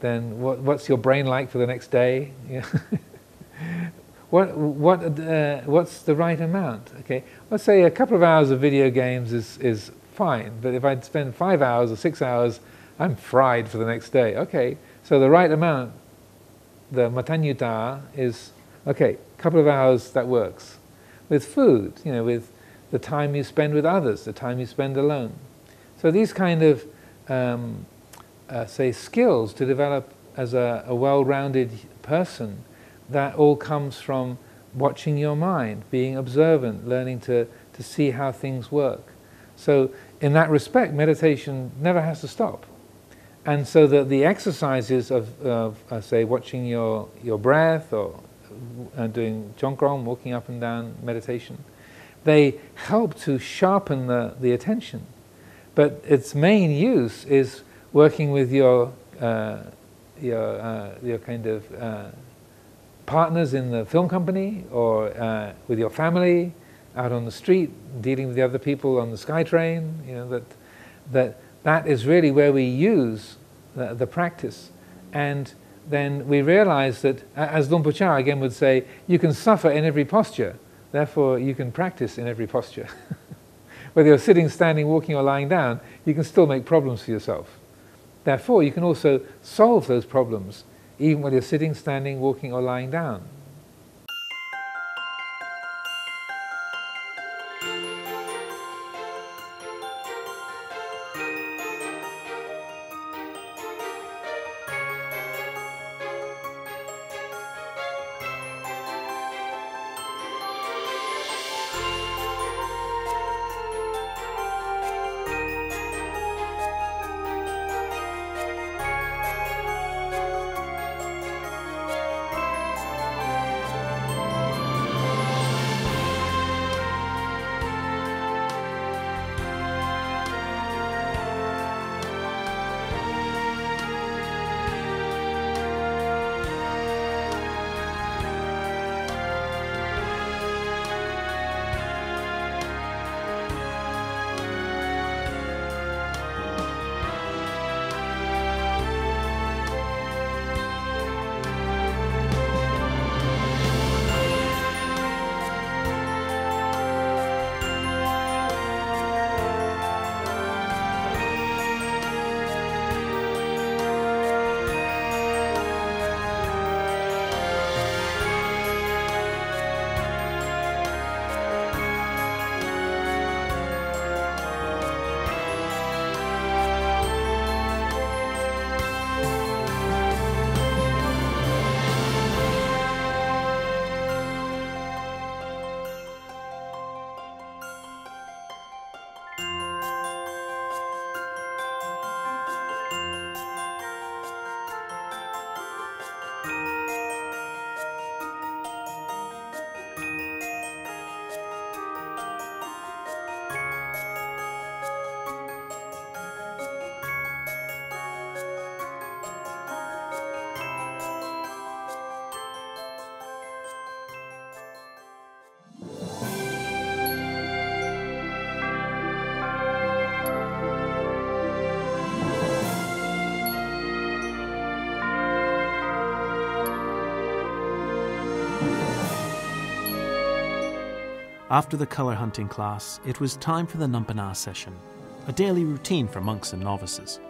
then what, what's your brain like for the next day? What what uh, what's the right amount? Okay, let's say a couple of hours of video games is is fine, but if I spend five hours or six hours, I'm fried for the next day. Okay, so the right amount, the matanyuta is okay. A couple of hours that works. With food, you know, with the time you spend with others, the time you spend alone. So these kind of um, uh, say, skills to develop as a, a well-rounded person, that all comes from watching your mind, being observant, learning to, to see how things work. So in that respect, meditation never has to stop. And so that the exercises of, uh, say, watching your, your breath or uh, doing jongkrom, walking up and down, meditation, they help to sharpen the, the attention. But its main use is working with your uh, your uh, your kind of uh, partners in the film company or uh, with your family out on the street, dealing with the other people on the SkyTrain. You know that that that is really where we use the, the practice, and then we realize that, as Chah again would say, you can suffer in every posture. Therefore, you can practice in every posture. Whether you're sitting, standing, walking, or lying down, you can still make problems for yourself. Therefore, you can also solve those problems even when you're sitting, standing, walking, or lying down. After the color hunting class, it was time for the Nampana session, a daily routine for monks and novices.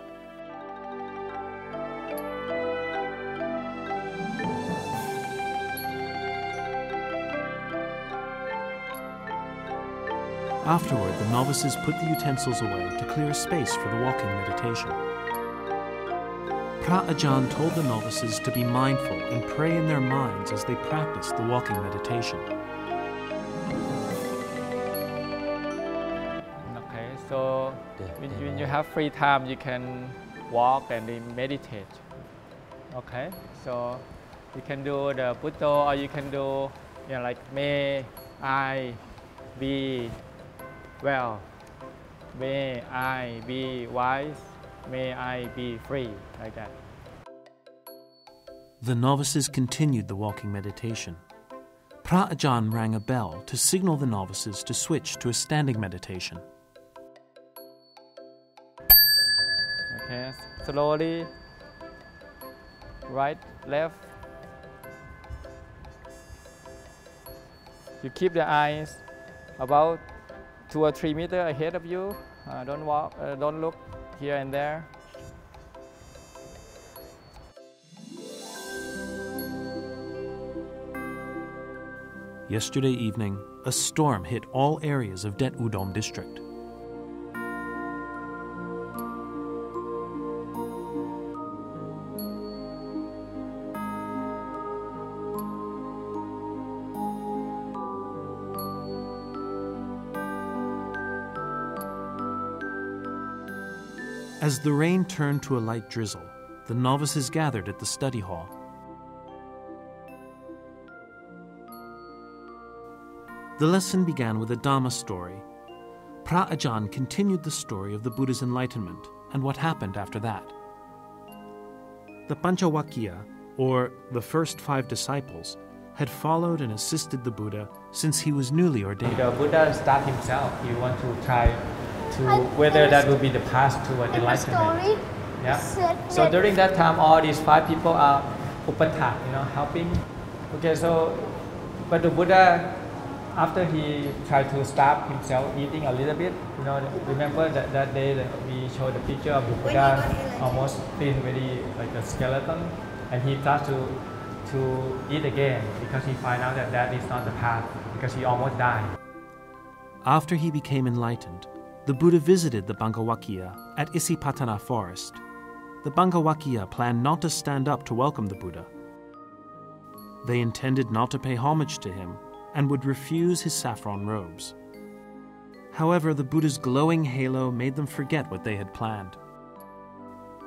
Afterward, the novices put the utensils away to clear a space for the walking meditation. Phra Ajahn told the novices to be mindful and pray in their minds as they practiced the walking meditation. Have free time, you can walk and meditate. Okay, so you can do the Buddha or you can do you know, like may I be well, may I be wise, may I be free, like that. The novices continued the walking meditation. Phra rang a bell to signal the novices to switch to a standing meditation. Slowly, right, left. You keep the eyes about two or three meters ahead of you. Uh, don't walk, uh, don't look here and there. Yesterday evening, a storm hit all areas of Det Udom district. As the rain turned to a light drizzle, the novices gathered at the study hall. The lesson began with a Dhamma story. Phra Ajahn continued the story of the Buddha's enlightenment and what happened after that. The Panchawakya, or the first five disciples, had followed and assisted the Buddha since he was newly ordained. The Buddha start himself. He want to try to whether that will be the path to enlightenment. story Yeah. So during that time, all these five people are upatak, you know, helping. Okay, so but the Buddha, after he tried to stop himself eating a little bit, you know, remember that, that day that we showed the picture of the Buddha almost thin, very like a skeleton, and he tried to to eat again because he find out that that is not the path because he almost died. After he became enlightened, the Buddha visited the Panchawakya at Isipatana forest. The Panchawakya planned not to stand up to welcome the Buddha. They intended not to pay homage to him and would refuse his saffron robes. However, the Buddha's glowing halo made them forget what they had planned.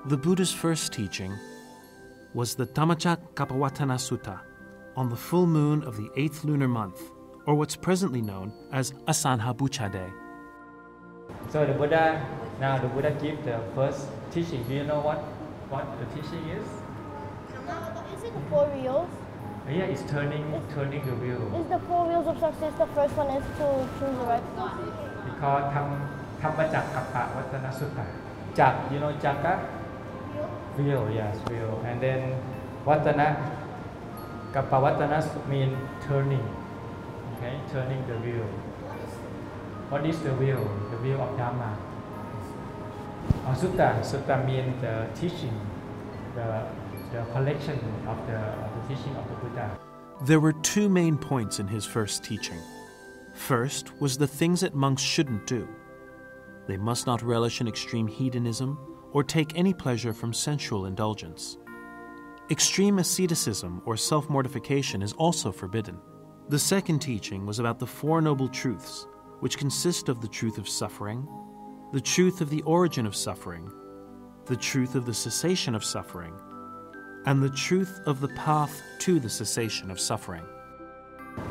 The Buddha's first teaching was the Dhammacakkappavattana Sutta on the full moon of the eighth lunar month, or what's presently known as Asanha Bucha Day. So the Buddha, now the Buddha give the first teaching. Do you know what, what the teaching is? Is it the four wheels? Yeah, it's turning, turning the wheel. Is the four wheels of success the first one is to choose the right path? Because tham Thamma Jakkappa Vattana Sutta. Jak, you know Jakka? Wheel, Wheel, yes, wheel. And then Vattana, Kappa Vattana mean turning. Okay, turning the wheel. What is the wheel? The wheel of Dharma. Oh, sutta. Sutta means the teaching, the, the collection of the, of the teaching of the Buddha. There were two main points in his first teaching. First was the things that monks shouldn't do. They must not relish in extreme hedonism or take any pleasure from sensual indulgence. Extreme asceticism or self mortification is also forbidden. The second teaching was about the Four Noble Truths, which consist of the truth of suffering, the truth of the origin of suffering, the truth of the cessation of suffering, and the truth of the path to the cessation of suffering.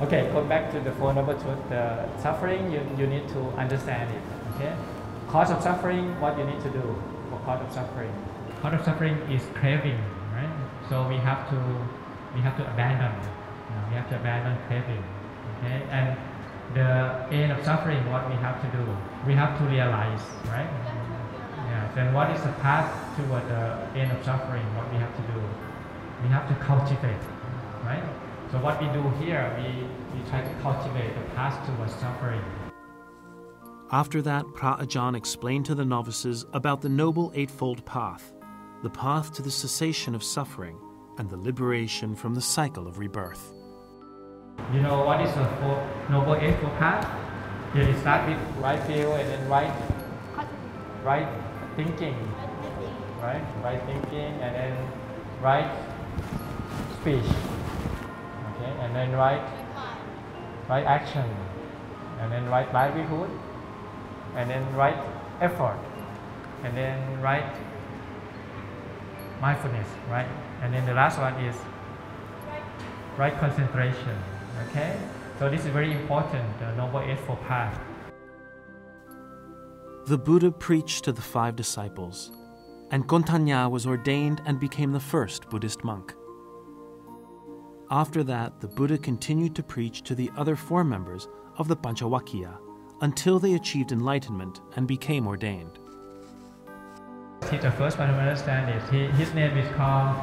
Okay, go back to the Four Noble Truths. The suffering, you, you need to understand it. Okay? Cause of suffering, what you need to do for cause of suffering. Cause of suffering is craving, right? So we have to we have to abandon. You know, we have to abandon craving. Okay? And the end of suffering, what we have to do, we have to realize, right? Yeah. Then what is the path toward the end of suffering? What we have to do? We have to cultivate, right? So what we do here, we, we try to cultivate the path towards suffering. After that, Phra Ajahn explained to the novices about the Noble Eightfold Path, the path to the cessation of suffering and the liberation from the cycle of rebirth. You know what is a four, Noble Eightfold Path? Here it starts with right feel and then right, right thinking, right? Right thinking and then right speech, okay? And then right, right action, and then right livelihood, and then right effort, and then right mindfulness, right? And then the last one is right concentration, okay? So this is very important, the Noble Eightfold Path. The Buddha preached to the five disciples, and Gontanya was ordained and became the first Buddhist monk. After that, the Buddha continued to preach to the other four members of the Panchawakya until they achieved enlightenment and became ordained. He's the first one to understand it. His name is called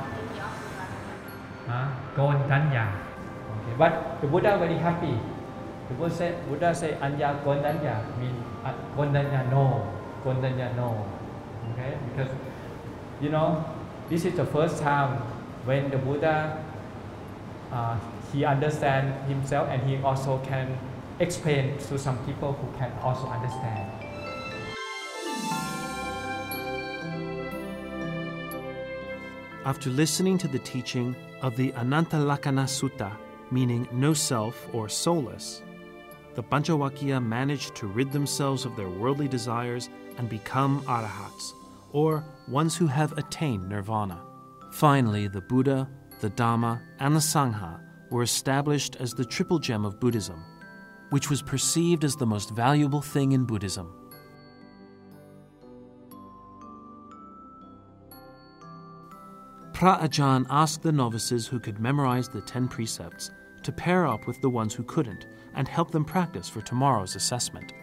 uh, Gondanya. Okay. But the Buddha very happy. The Buddha said, Buddha say Anya Gondanya mean uh, Gondanya no, Gondanya no. Okay, because you know this is the first time when the Buddha uh, he understand himself and he also can explain to some people who can also understand. After listening to the teaching of the Anattalakkhana Sutta, meaning no self or soulless, the Panchawakya managed to rid themselves of their worldly desires and become arahats, or ones who have attained nirvana. Finally, the Buddha, the Dhamma, and the Sangha were established as the triple gem of Buddhism, which was perceived as the most valuable thing in Buddhism. Phra Ajahn asked the novices who could memorize the ten precepts to pair up with the ones who couldn't and help them practice for tomorrow's assessment.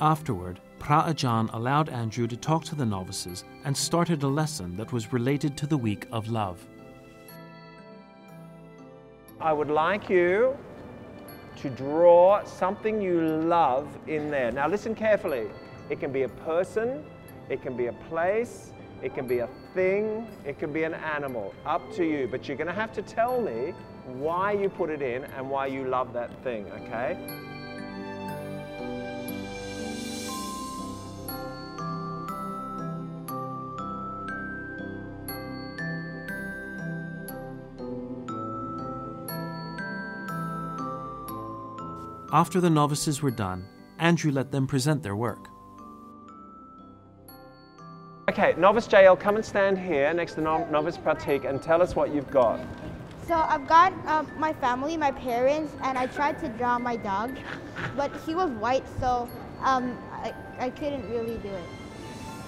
Afterward, Phra Ajahn allowed Andrew to talk to the novices and started a lesson that was related to the week of love. I would like you to draw something you love in there. Now listen carefully. It can be a person, it can be a place, it can be a thing, it can be an animal. Up to you. But you're going to have to tell me why you put it in and why you love that thing, okay? After the novices were done, Andrew let them present their work. Okay, Novice JL, come and stand here next to no Novice Pratik and tell us what you've got. So I've got um, my family, my parents, and I tried to draw my dog, but he was white, so um, I, I couldn't really do it.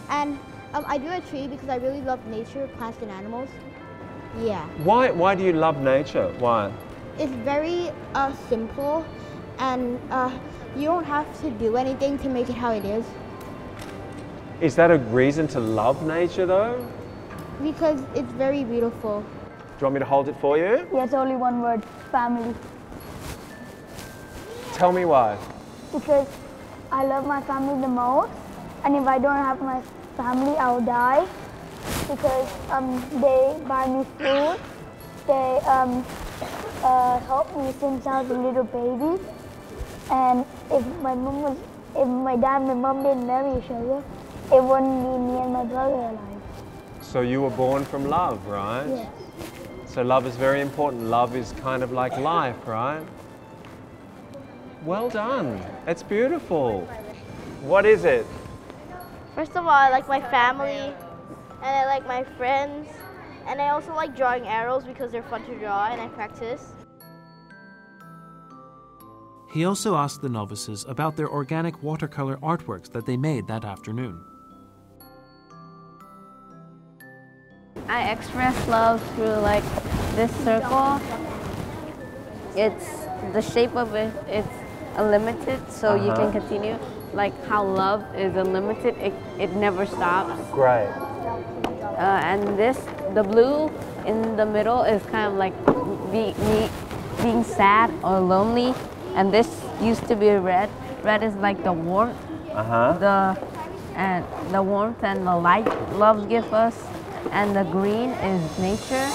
And um, I drew a tree because I really love nature, plants and animals. Yeah. Why, why do you love nature? Why? It's very uh, simple, and uh, you don't have to do anything to make it how it is Is that a reason to love nature though? because it's very beautiful. Do you want me to hold it for you? Yes, only one word family. Tell me why. Because I love my family the most, and if I don't have my family, I'll die. Because um, they buy me food, they um, uh, help me since I was a little baby, and if my mom was, if my dad and my mom didn't marry each other, it wouldn't be me and my brother alive. So you were born from love, right? Yes. So love is very important. Love is kind of like life, right? Well done. It's beautiful. What is it? First of all, I like my family, and I like my friends, and I also like drawing arrows because they're fun to draw and I practice. He also asked the novices about their organic watercolor artworks that they made that afternoon. I express love through like this circle. It's the shape of it. It's unlimited, so you Uh-huh. can continue. like how love is unlimited. It, it never stops. Right. Uh, and this, the blue in the middle is kind of like be, me being sad or lonely. And this used to be red. Red is like the warmth, Uh-huh. the and the warmth and the light love give us. And the green is nature,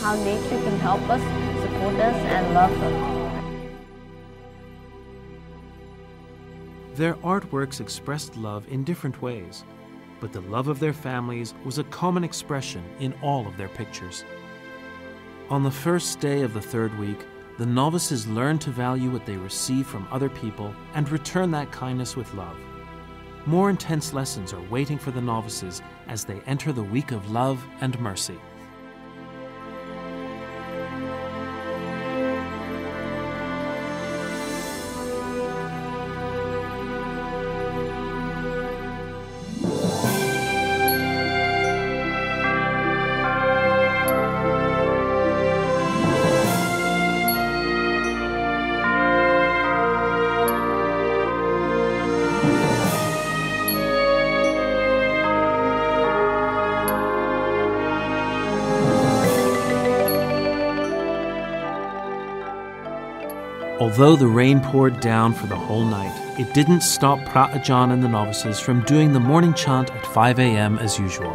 how nature can help us, support us, and love us. Their artworks expressed love in different ways, but the love of their families was a common expression in all of their pictures. On the first day of the third week, the novices learn to value what they receive from other people and return that kindness with love. More intense lessons are waiting for the novices as they enter the week of love and mercy. Although the rain poured down for the whole night, it didn't stop Phra Ajahn and the novices from doing the morning chant at 5 a.m. as usual.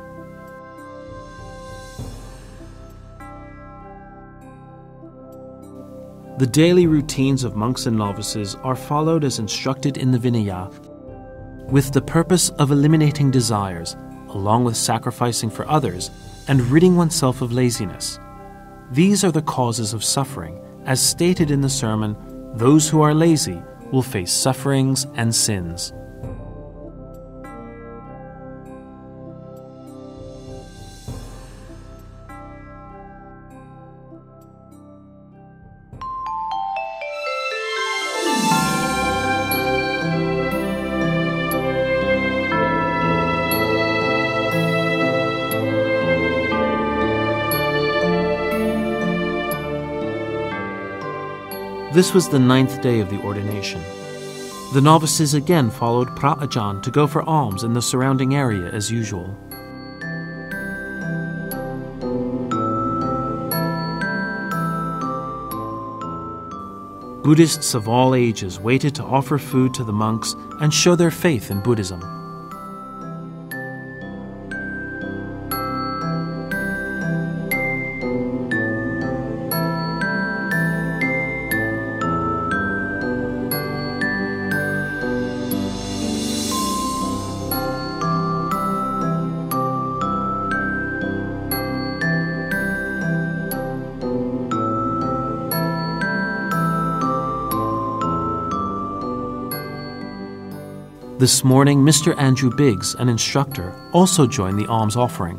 The daily routines of monks and novices are followed as instructed in the Vinaya, with the purpose of eliminating desires, along with sacrificing for others and ridding oneself of laziness. These are the causes of suffering, as stated in the sermon Those who are lazy will face sufferings and sins. This was the ninth day of the ordination. The novices again followed Phra Ajahn to go for alms in the surrounding area as usual. Buddhists of all ages waited to offer food to the monks and show their faith in Buddhism. This morning, Mr. Andrew Biggs, an instructor, also joined the alms offering.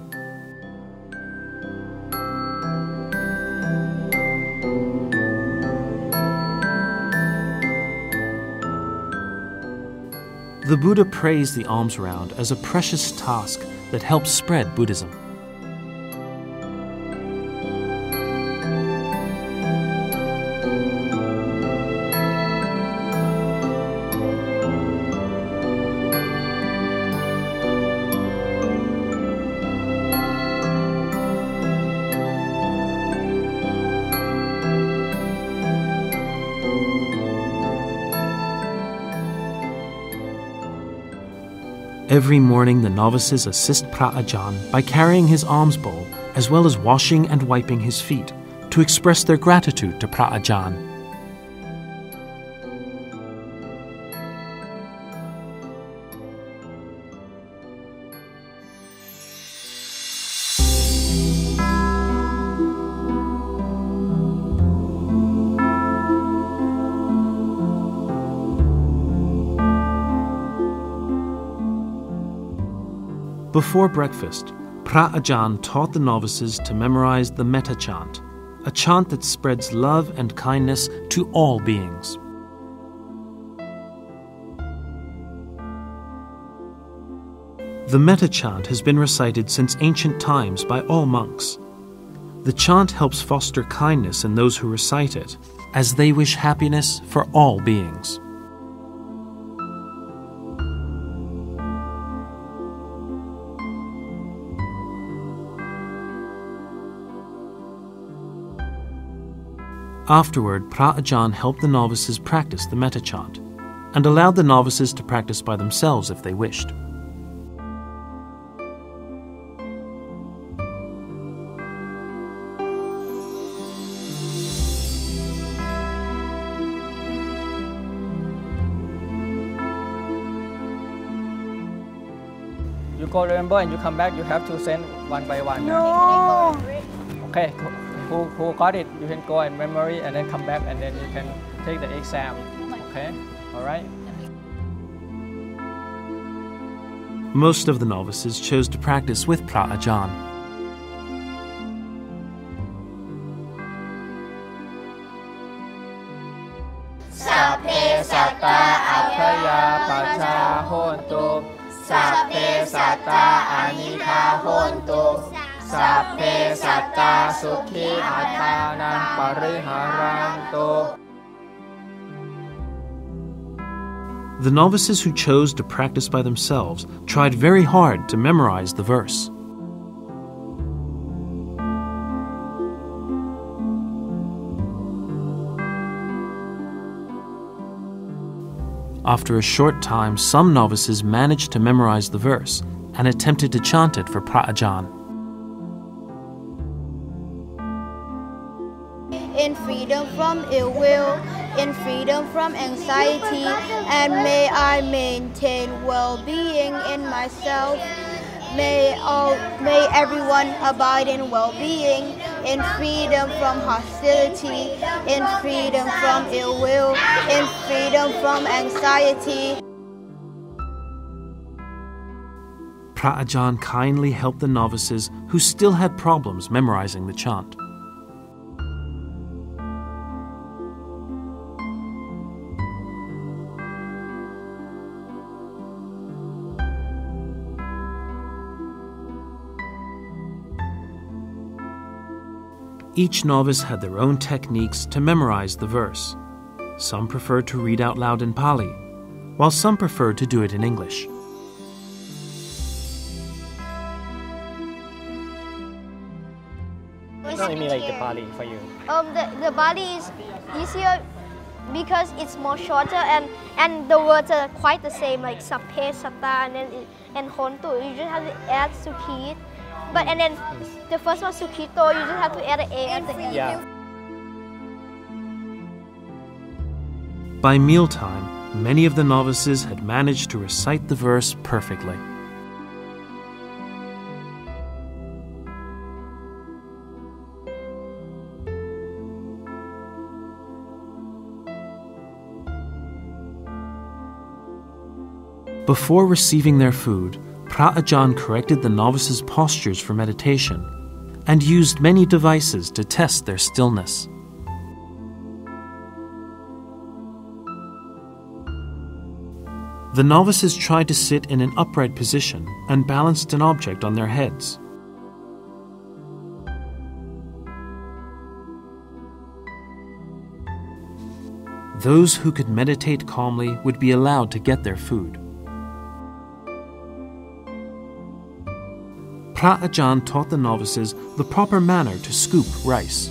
The Buddha praised the alms round as a precious task that helps spread Buddhism. Every morning, the novices assist Phra Ajahn by carrying his alms bowl, as well as washing and wiping his feet, to express their gratitude to Phra Ajahn. Before breakfast, Phra Ajahn taught the novices to memorize the metta chant, a chant that spreads love and kindness to all beings. The metta chant has been recited since ancient times by all monks. The chant helps foster kindness in those who recite it, as they wish happiness for all beings. Afterward, Phra Ajahn helped the novices practice the metta chant and allowed the novices to practice by themselves if they wished. You go remember and you come back, you have to send one by one. No. Okay, who, who got it, you can go and memory and then come back and then you can take the exam. Okay, all right? Most of the novices chose to practice with Phra Ajahn. The novices who chose to practice by themselves tried very hard to memorize the verse. After a short time, some novices managed to memorize the verse and attempted to chant it for Phra in freedom from ill will, in freedom from anxiety, and may I maintain well-being in myself. May all, may everyone abide in well-being, in freedom from hostility, in freedom from ill will, in freedom from anxiety. Phra Ajahn kindly helped the novices who still had problems memorizing the chant. Each novice had their own techniques to memorize the verse. Some preferred to read out loud in Pali, while some preferred to do it in English. Tell me like the Bali for you. Um, the, the Bali is easier because it's more shorter and, and the words are quite the same, like sape, sata, and then it, and hontu. You just have to add sukit. But and then the first one sukito, you just have to add an a at the end. Yeah. By mealtime, many of the novices had managed to recite the verse perfectly. Before receiving their food, Phra Ajahn corrected the novices' postures for meditation and used many devices to test their stillness. The novices tried to sit in an upright position and balanced an object on their heads. Those who could meditate calmly would be allowed to get their food. Phra Ajahn taught the novices the proper manner to scoop rice.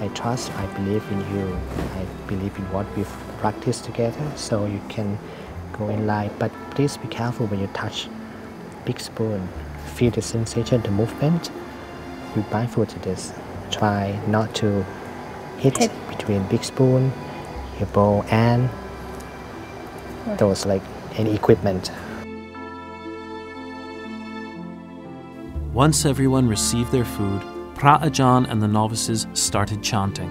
I trust, I believe in you. I believe in what we've practiced together, so you can go in line. But please be careful when you touch big spoon. Feel the sensation, the movement. Be mindful to this. Try not to hit Hit. between big spoon, your bowl, and Right. those like any equipment. Once everyone received their food, Phra Ajahn and the novices started chanting.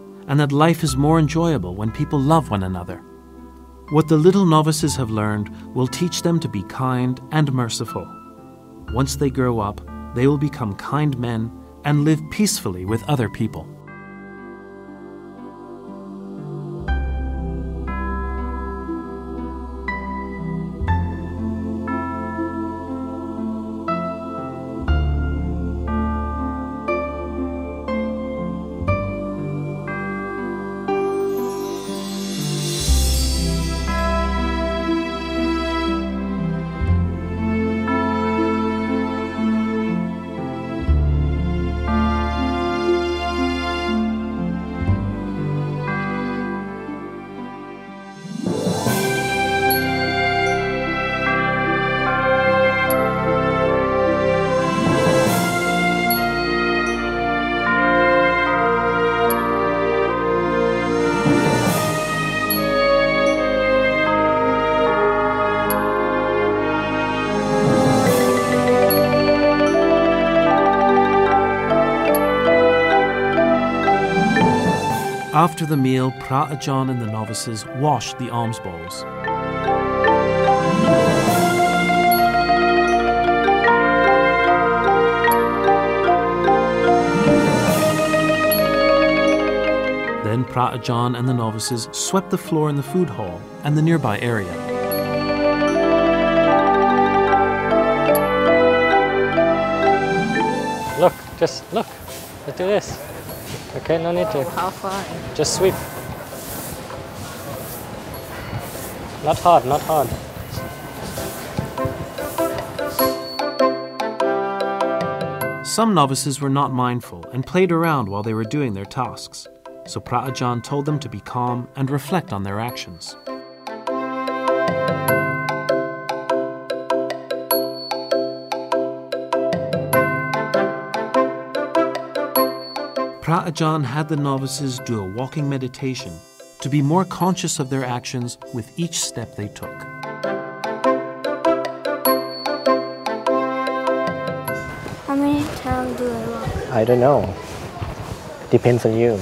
and that life is more enjoyable when people love one another. What the little novices have learned will teach them to be kind and merciful. Once they grow up, they will become kind men and live peacefully with other people. After the meal, Phra Ajahn and the novices washed the alms bowls. Then Phra Ajahn and the novices swept the floor in the food hall and the nearby area. Look, just look. Let's do this. Okay, no need to. Oh, how far? Just sweep. Not hard, not hard. Some novices were not mindful and played around while they were doing their tasks. So Phra Ajahn told them to be calm and reflect on their actions. Phra Ajahn had the novices do a walking meditation to be more conscious of their actions with each step they took. How many times do I walk? I don't know. Depends on you.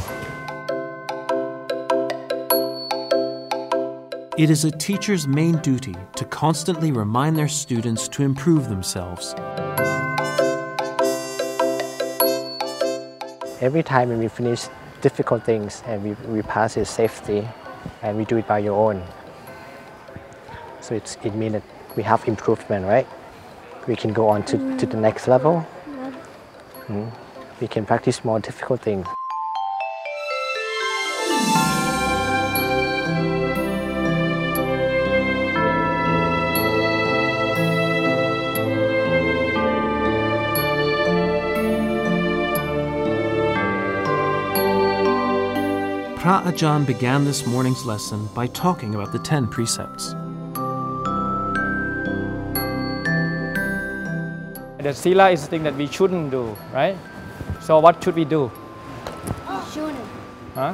It is a teacher's main duty to constantly remind their students to improve themselves. Every time when we finish difficult things and we, we pass it safely and we do it by your own. So it's, it means that we have improvement, right? We can go on to, to the next level. Mm. We can practice more difficult things. Phra Ajahn began this morning's lesson by talking about the ten precepts. The sila is the thing that we shouldn't do, right? So what should we do? Shouldn't. Huh?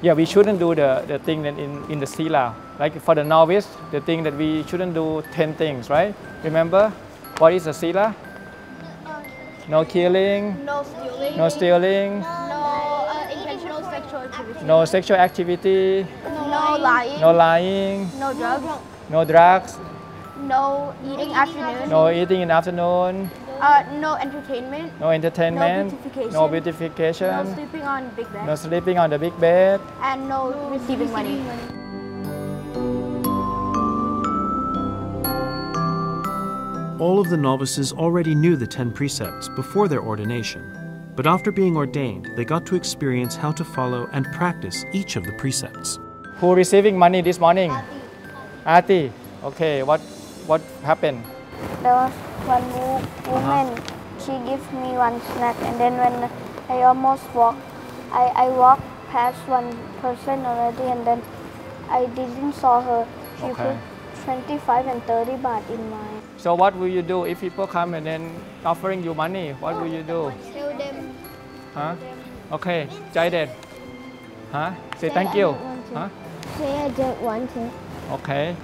Yeah, we shouldn't do the, the thing that in, in the sila. Like for the novice, the thing that we shouldn't do 10 things, right? Remember? What is a sila? Uh, no killing, No stealing. no stealing, No no sexual activity, No lying. no lying, No drugs. no drugs, No eating afternoon. no eating in afternoon, Uh, no entertainment. no entertainment, No no beautification, No sleeping on big bed. no sleeping on the big bed, And no receiving money. All of the novices already knew the ten precepts before their ordination, but after being ordained, they got to experience how to follow and practice each of the precepts. Who receiving money this morning? Artie. Okay, what what happened? there was one wo- woman. Uh-huh. She gave me one snack, and then when I almost walked, I, I walked past one person already, and then I didn't saw her. She Okay. put 25 and 30 baht in mine. So what will you do if people come and then offering you money? What will you do? Tell them. Huh? Okay, Jaden. Huh? Say thank you. Huh? Say I don't want to. Okay.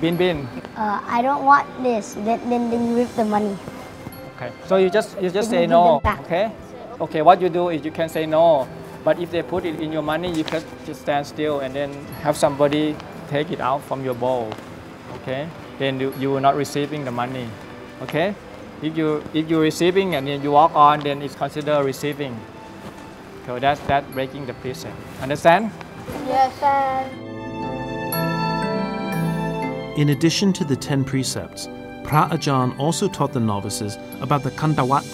Bin Bin. Uh, I don't want this. Then, then, then you rip the money. Okay. So you just you just say no. Okay. Okay. What you do is you can say no, but if they put it in your money, you can just stand still and then have somebody take it out from your bowl. Okay. Then you, you are not receiving the money. Okay. If you if you're receiving and then you walk on, then it's considered receiving. So that's that breaking the precept. Understand? Yes, and In addition to the ten precepts, Phra Ajahn also taught the novices about the Kandawat,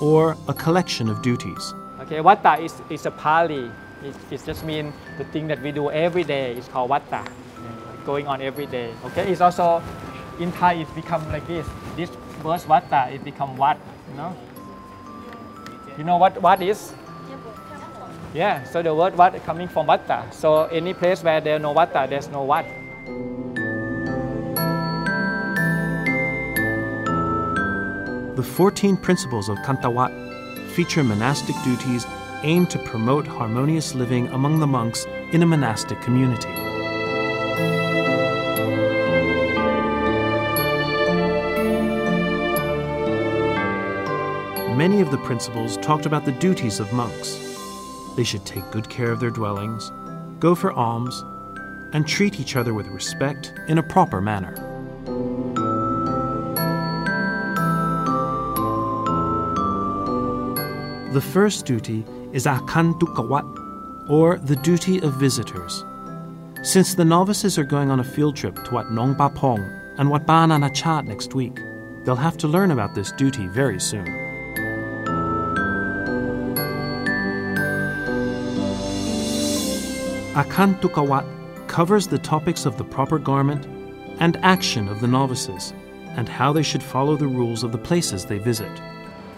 or a collection of duties. Okay, Vata is, is a Pali. It, it just means the thing that we do every day is called Vata, going on every day. Okay, it's also in Thai it's become like this. This verse Vata it become what, you know. You know what what is? Yeah, so the word what coming from Vata. So any place where there's no Vata, there's no Wat. The 14 principles of Kantawat feature monastic duties aimed to promote harmonious living among the monks in a monastic community. Many of the principles talked about the duties of monks. They should take good care of their dwellings, go for alms, and treat each other with respect in a proper manner. The first duty is Akantukawat, or the duty of visitors. Since the novices are going on a field trip to Wat Nong Pong and Wat Pah Nanachat next week, they'll have to learn about this duty very soon. Akantukawat covers the topics of the proper garment and action of the novices, and how they should follow the rules of the places they visit.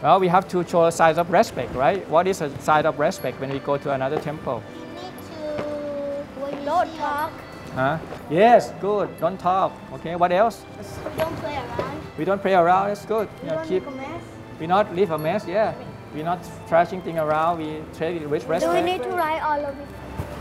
Well, we have to show a sign of respect, right? What is a sign of respect when we go to another temple? We need to. We don't talk. Huh? Yes, good. Don't talk. Okay. What else? We Don't play around. We don't play around. That's good. You know, don't keep. make a mess. We not leave a mess. Yeah. We're not trashing things around. We treat it with respect. Do we need to write all of it?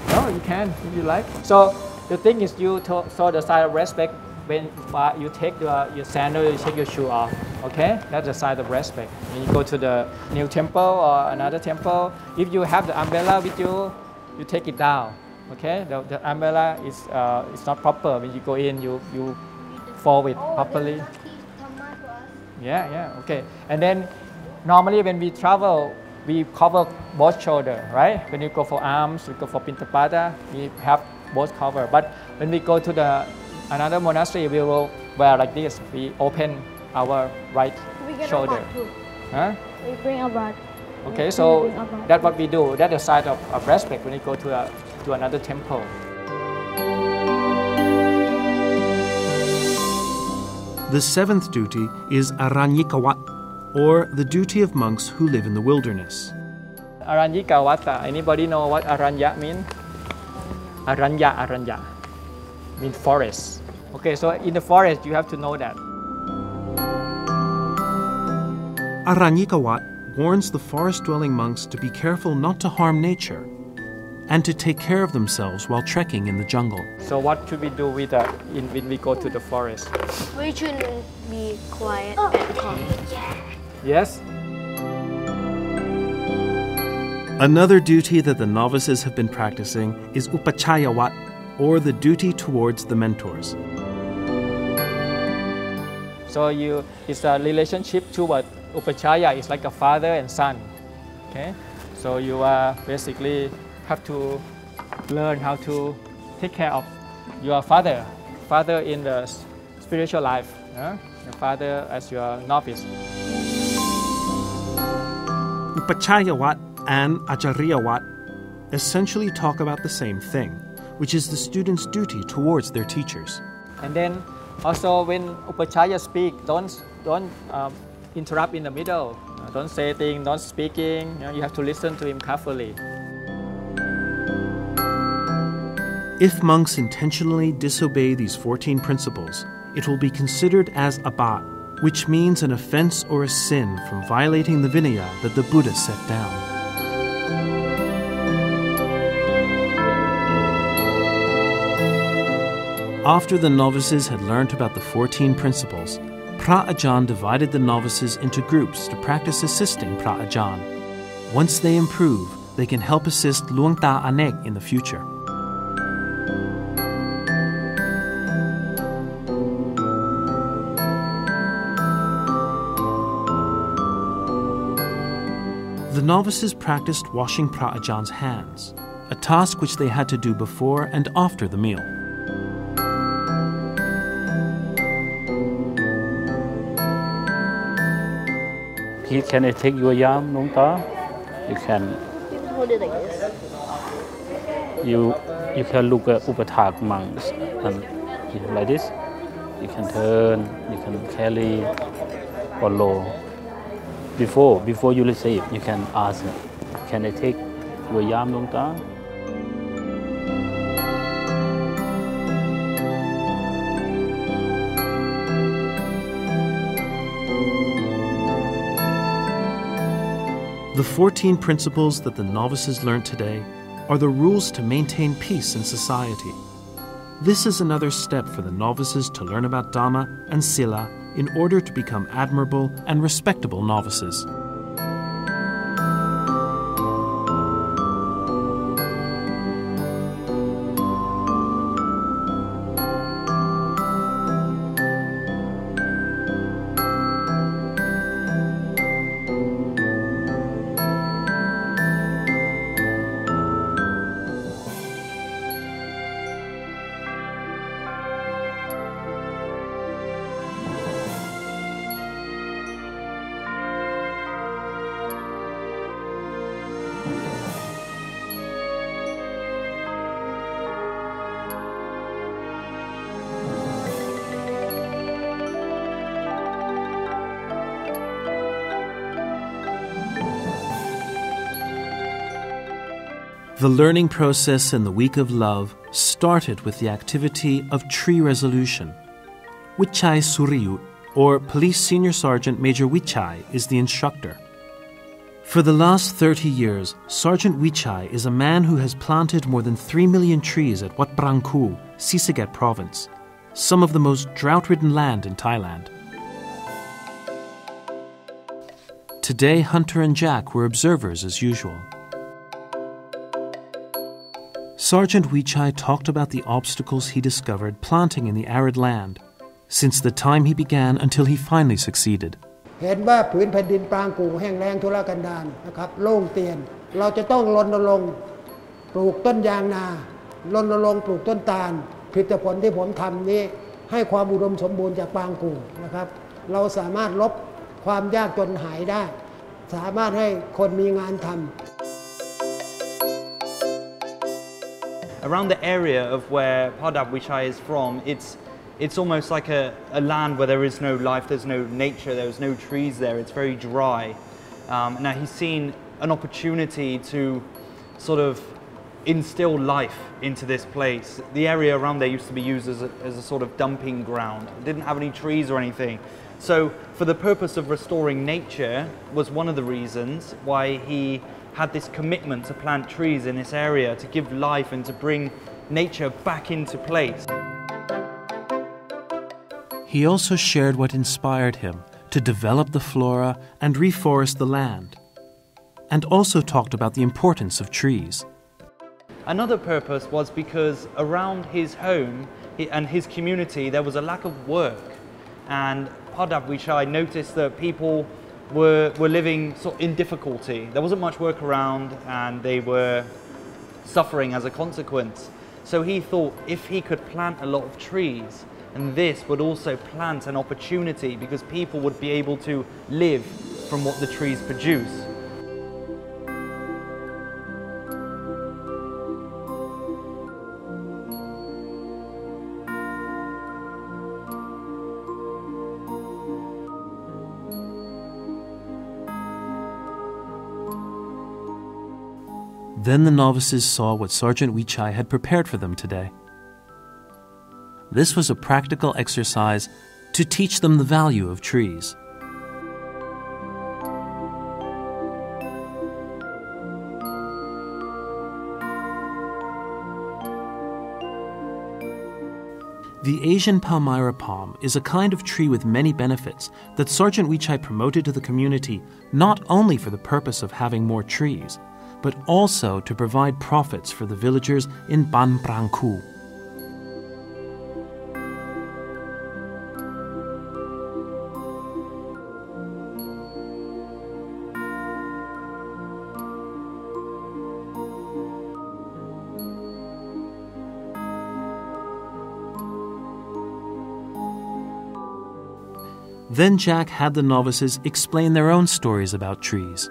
No, you can if you like. So the thing is, you to, show the sign of respect when uh, you take your, your sandal, you take your shoe off. Okay, that's a sign of respect. When you go to the new temple or another temple, if you have the umbrella with you, you take it down. Okay, the, the umbrella is uh, it's not proper. When you go in, you you fold it properly. Yeah, yeah, okay. And then normally when we travel, we cover both shoulder, right? When you go for alms, we go for pindapata, we have both cover. But when we go to the another monastery, we will wear like this. We open our right We get shoulder. a too. Huh? We bring a bat. Okay, We so bring a bat. that's what we do. That's a sign of, of respect when you go to, a, to another temple. The seventh duty is Aranyikawat, or the duty of monks who live in the wilderness. Aranyika Wata. Anybody know what Aranya means? Aranya, Aranya. Mean forest. Okay, so in the forest you have to know that. Aranyikawat warns the forest dwelling monks to be careful not to harm nature and to take care of themselves while trekking in the jungle. So what should we do with that in, when we go to the forest? We shouldn't be quiet and calm. Yes? Another duty that the novices have been practicing is upajjhaya upajjhayawat, or the duty towards the mentors. So you it's a relationship toward upajjhaya. It's like a father and son. Okay, so you are basically have to learn how to take care of your father, father in the spiritual life, huh? your father as your novice. Upajjhayawat and Acharyawat essentially talk about the same thing, which is the student's duty towards their teachers. And then Also, when Upajjhaya speak, don't don't um, interrupt in the middle. Don't say things, don't speaking. You, know, you have to listen to him carefully. If monks intentionally disobey these 14 principles, it will be considered as abat, which means an offense or a sin from violating the Vinaya that the Buddha set down. After the novices had learnt about the 14 principles, Phra Ajahn divided the novices into groups to practice assisting Phra Ajahn. Once they improve, they can help assist Luang Ta Anek in the future. The novices practiced washing Phra Ajahns hands, a task which they had to do before and after the meal. Please, can I take your yam, Nong Ta? You can Hold it like this. you you can look at Upatak monks and you know, like this. You can turn, you can carry or low. Before before you receive, you can ask, can I take your yam, Nong Ta? The 14 principles that the novices learned today are the rules to maintain peace in society. This is another step for the novices to learn about Dhamma and Sila in order to become admirable and respectable novices. Learning process in the Week of Love started with the activity of tree resolution. Wichai Suriyuth, or Police Senior Sergeant Major Wichai, is the instructor. For the last 30 years, Sergeant Wichai is a man who has planted more than 3 million trees at Wat Brangku, Sisaket province, some of the most drought ridden land in Thailand. Today, Hunter and Jack were observers as usual. Sergeant Weichai talked about the obstacles he discovered planting in the arid land, since the time he began until he finally succeeded. เห็นว่าผืนแผ่นดินปางกูแห้งแล้งทุรกันดารนะครับโล่งเตียน เราจะต้องรณรงค์ปลูกต้นยางนารณรงค์ปลูกต้นตาลผลิตผลที่ผมทำนี้ให้ความอุดมสมบูรณ์จากปางกูนะครับ เราสามารถลบความยากจนหายได้ สามารถให้คนมีงานทำ Around the area of where Wichai is from, it's, it's almost like a, a land where there is no life, there's no nature, there's no trees there, it's very dry. Um, now he's seen an opportunity to sort of instill life into this place. The area around there used to be used as a, as a sort of dumping ground. It didn't have any trees or anything. So for the purpose of restoring nature was one of the reasons why he had this commitment to plant trees in this area to give life and to bring nature back into place. He also shared what inspired him to develop the flora and reforest the land, and also talked about the importance of trees. Another purpose was because around his home and his community there was a lack of work and Padab noticed that people were, were living sort of in difficulty. There wasn't much work around and they were suffering as a consequence. So he thought if he could plant a lot of trees, and this would also plant an opportunity because people would be able to live from what the trees produce. Then the novices saw what Sergeant Wichai had prepared for them today. This was a practical exercise to teach them the value of trees. The Asian Palmyra palm is a kind of tree with many benefits that Sergeant Wichai promoted to the community not only for the purpose of having more trees, but also to provide profits for the villagers in Ban Prang Then Jack had the novices explain their own stories about trees.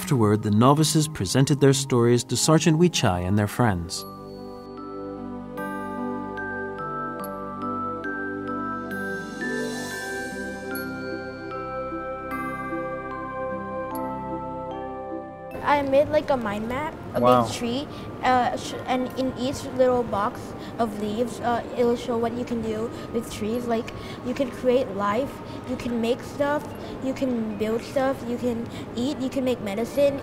Afterward, the novices presented their stories to Sergeant Wichai and their friends. I like a mind map of Wow. each tree, uh, sh- and in each little box of leaves, uh, it'll show what you can do with trees. Like you can create life, you can make stuff, you can build stuff, you can eat, you can make medicine.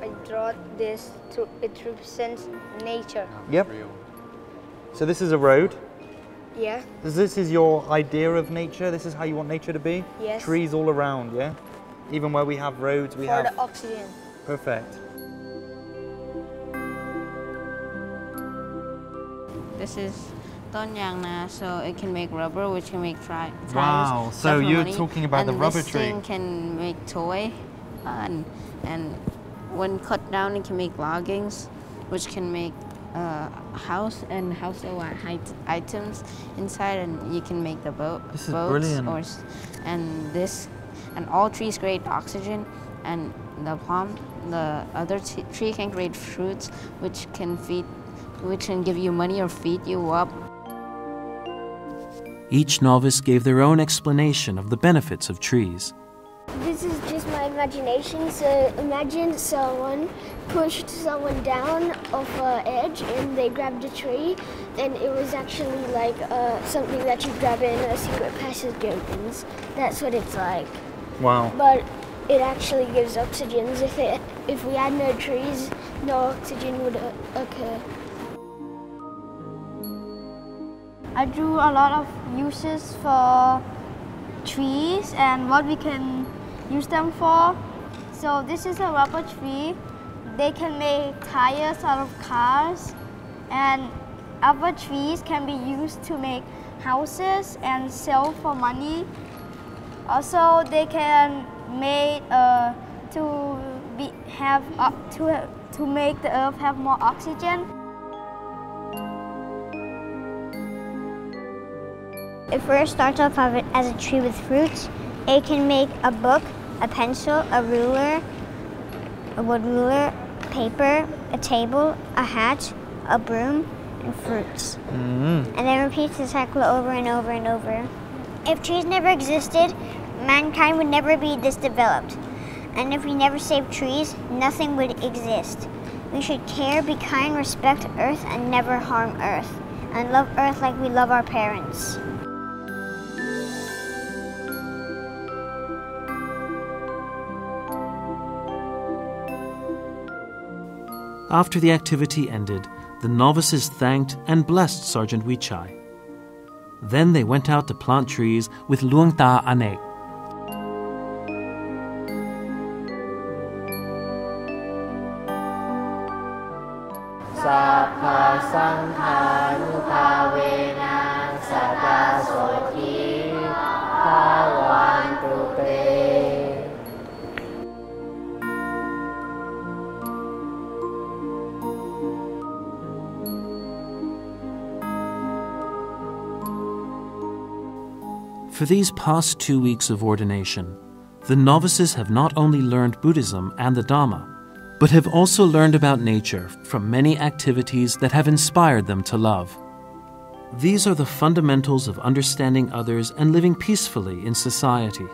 I draw this to it represents nature. Yep. So this is a road. Yeah. This- This is your idea of nature. This is how you want nature to be. Yes. Trees all around. Yeah. Even where we have roads, we for have the oxygen. perfect. This is Don Yang Na, so it can make rubber, which can make tri- tires. Wow, so you're money. talking about and the rubber tree? this thing can make toy, uh, and and when cut down, it can make loggings, which can make uh, house and house a lot height items inside, and you can make the boat. This is boats brilliant. Or, and this, and all trees create oxygen, and the palm, the other t- tree can create fruits, which can feed, which can give you money or feed you up. Each novice gave their own explanation of the benefits of trees. This is just my imagination. So imagine someone pushed someone down off an edge and they grabbed a tree. Then it was actually like uh, something that you grab in a secret passage opens. That's what it's like. Wow. But it actually gives oxygen. If it, if we had no trees, no oxygen would uh, occur. I drew a lot of uses for trees and what we can use them for. So this is a rubber tree. They can make tires out of cars and other trees can be used to make houses and sell for money. Also, they can make uh, to be have uh, to to make the earth have more oxygen. It first starts off as a tree with fruits. It can make a book, a pencil, a ruler, a wood ruler, paper, a table, a hat, a broom, and fruits. Mm. And then repeats the cycle over and over and over. If trees never existed, mankind would never be this developed. And if we never saved trees, nothing would exist. We should care, be kind, respect Earth, and never harm Earth. And love Earth like we love our parents. After the activity ended, the novices thanked and blessed Sergeant Wichai. Then they went out to plant trees with Luang Ta Anek. For these past two weeks of ordination, the novices have not only learned Buddhism and the Dharma, but have also learned about nature from many activities that have inspired them to love. These are the fundamentals of understanding others and living peacefully in society.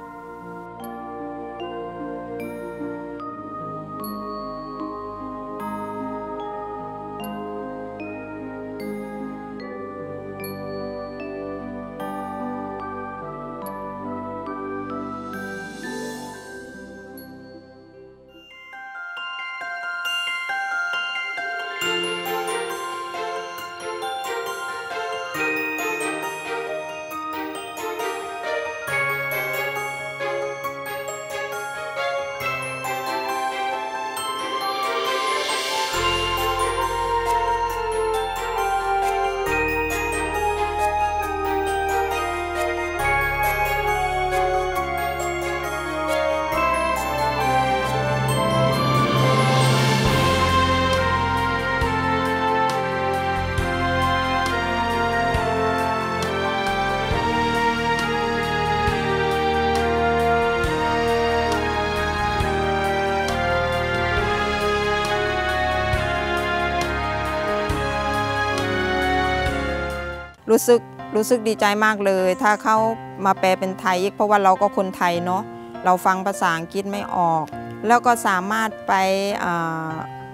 รู้สึกดีใจมากเลย ถ้าเขามาแปลเป็นไทยอีกเพราะว่าเราก็คนไทยเนาะเราฟังภาษาอังกฤษไม่ออก แล้วก็สามารถไป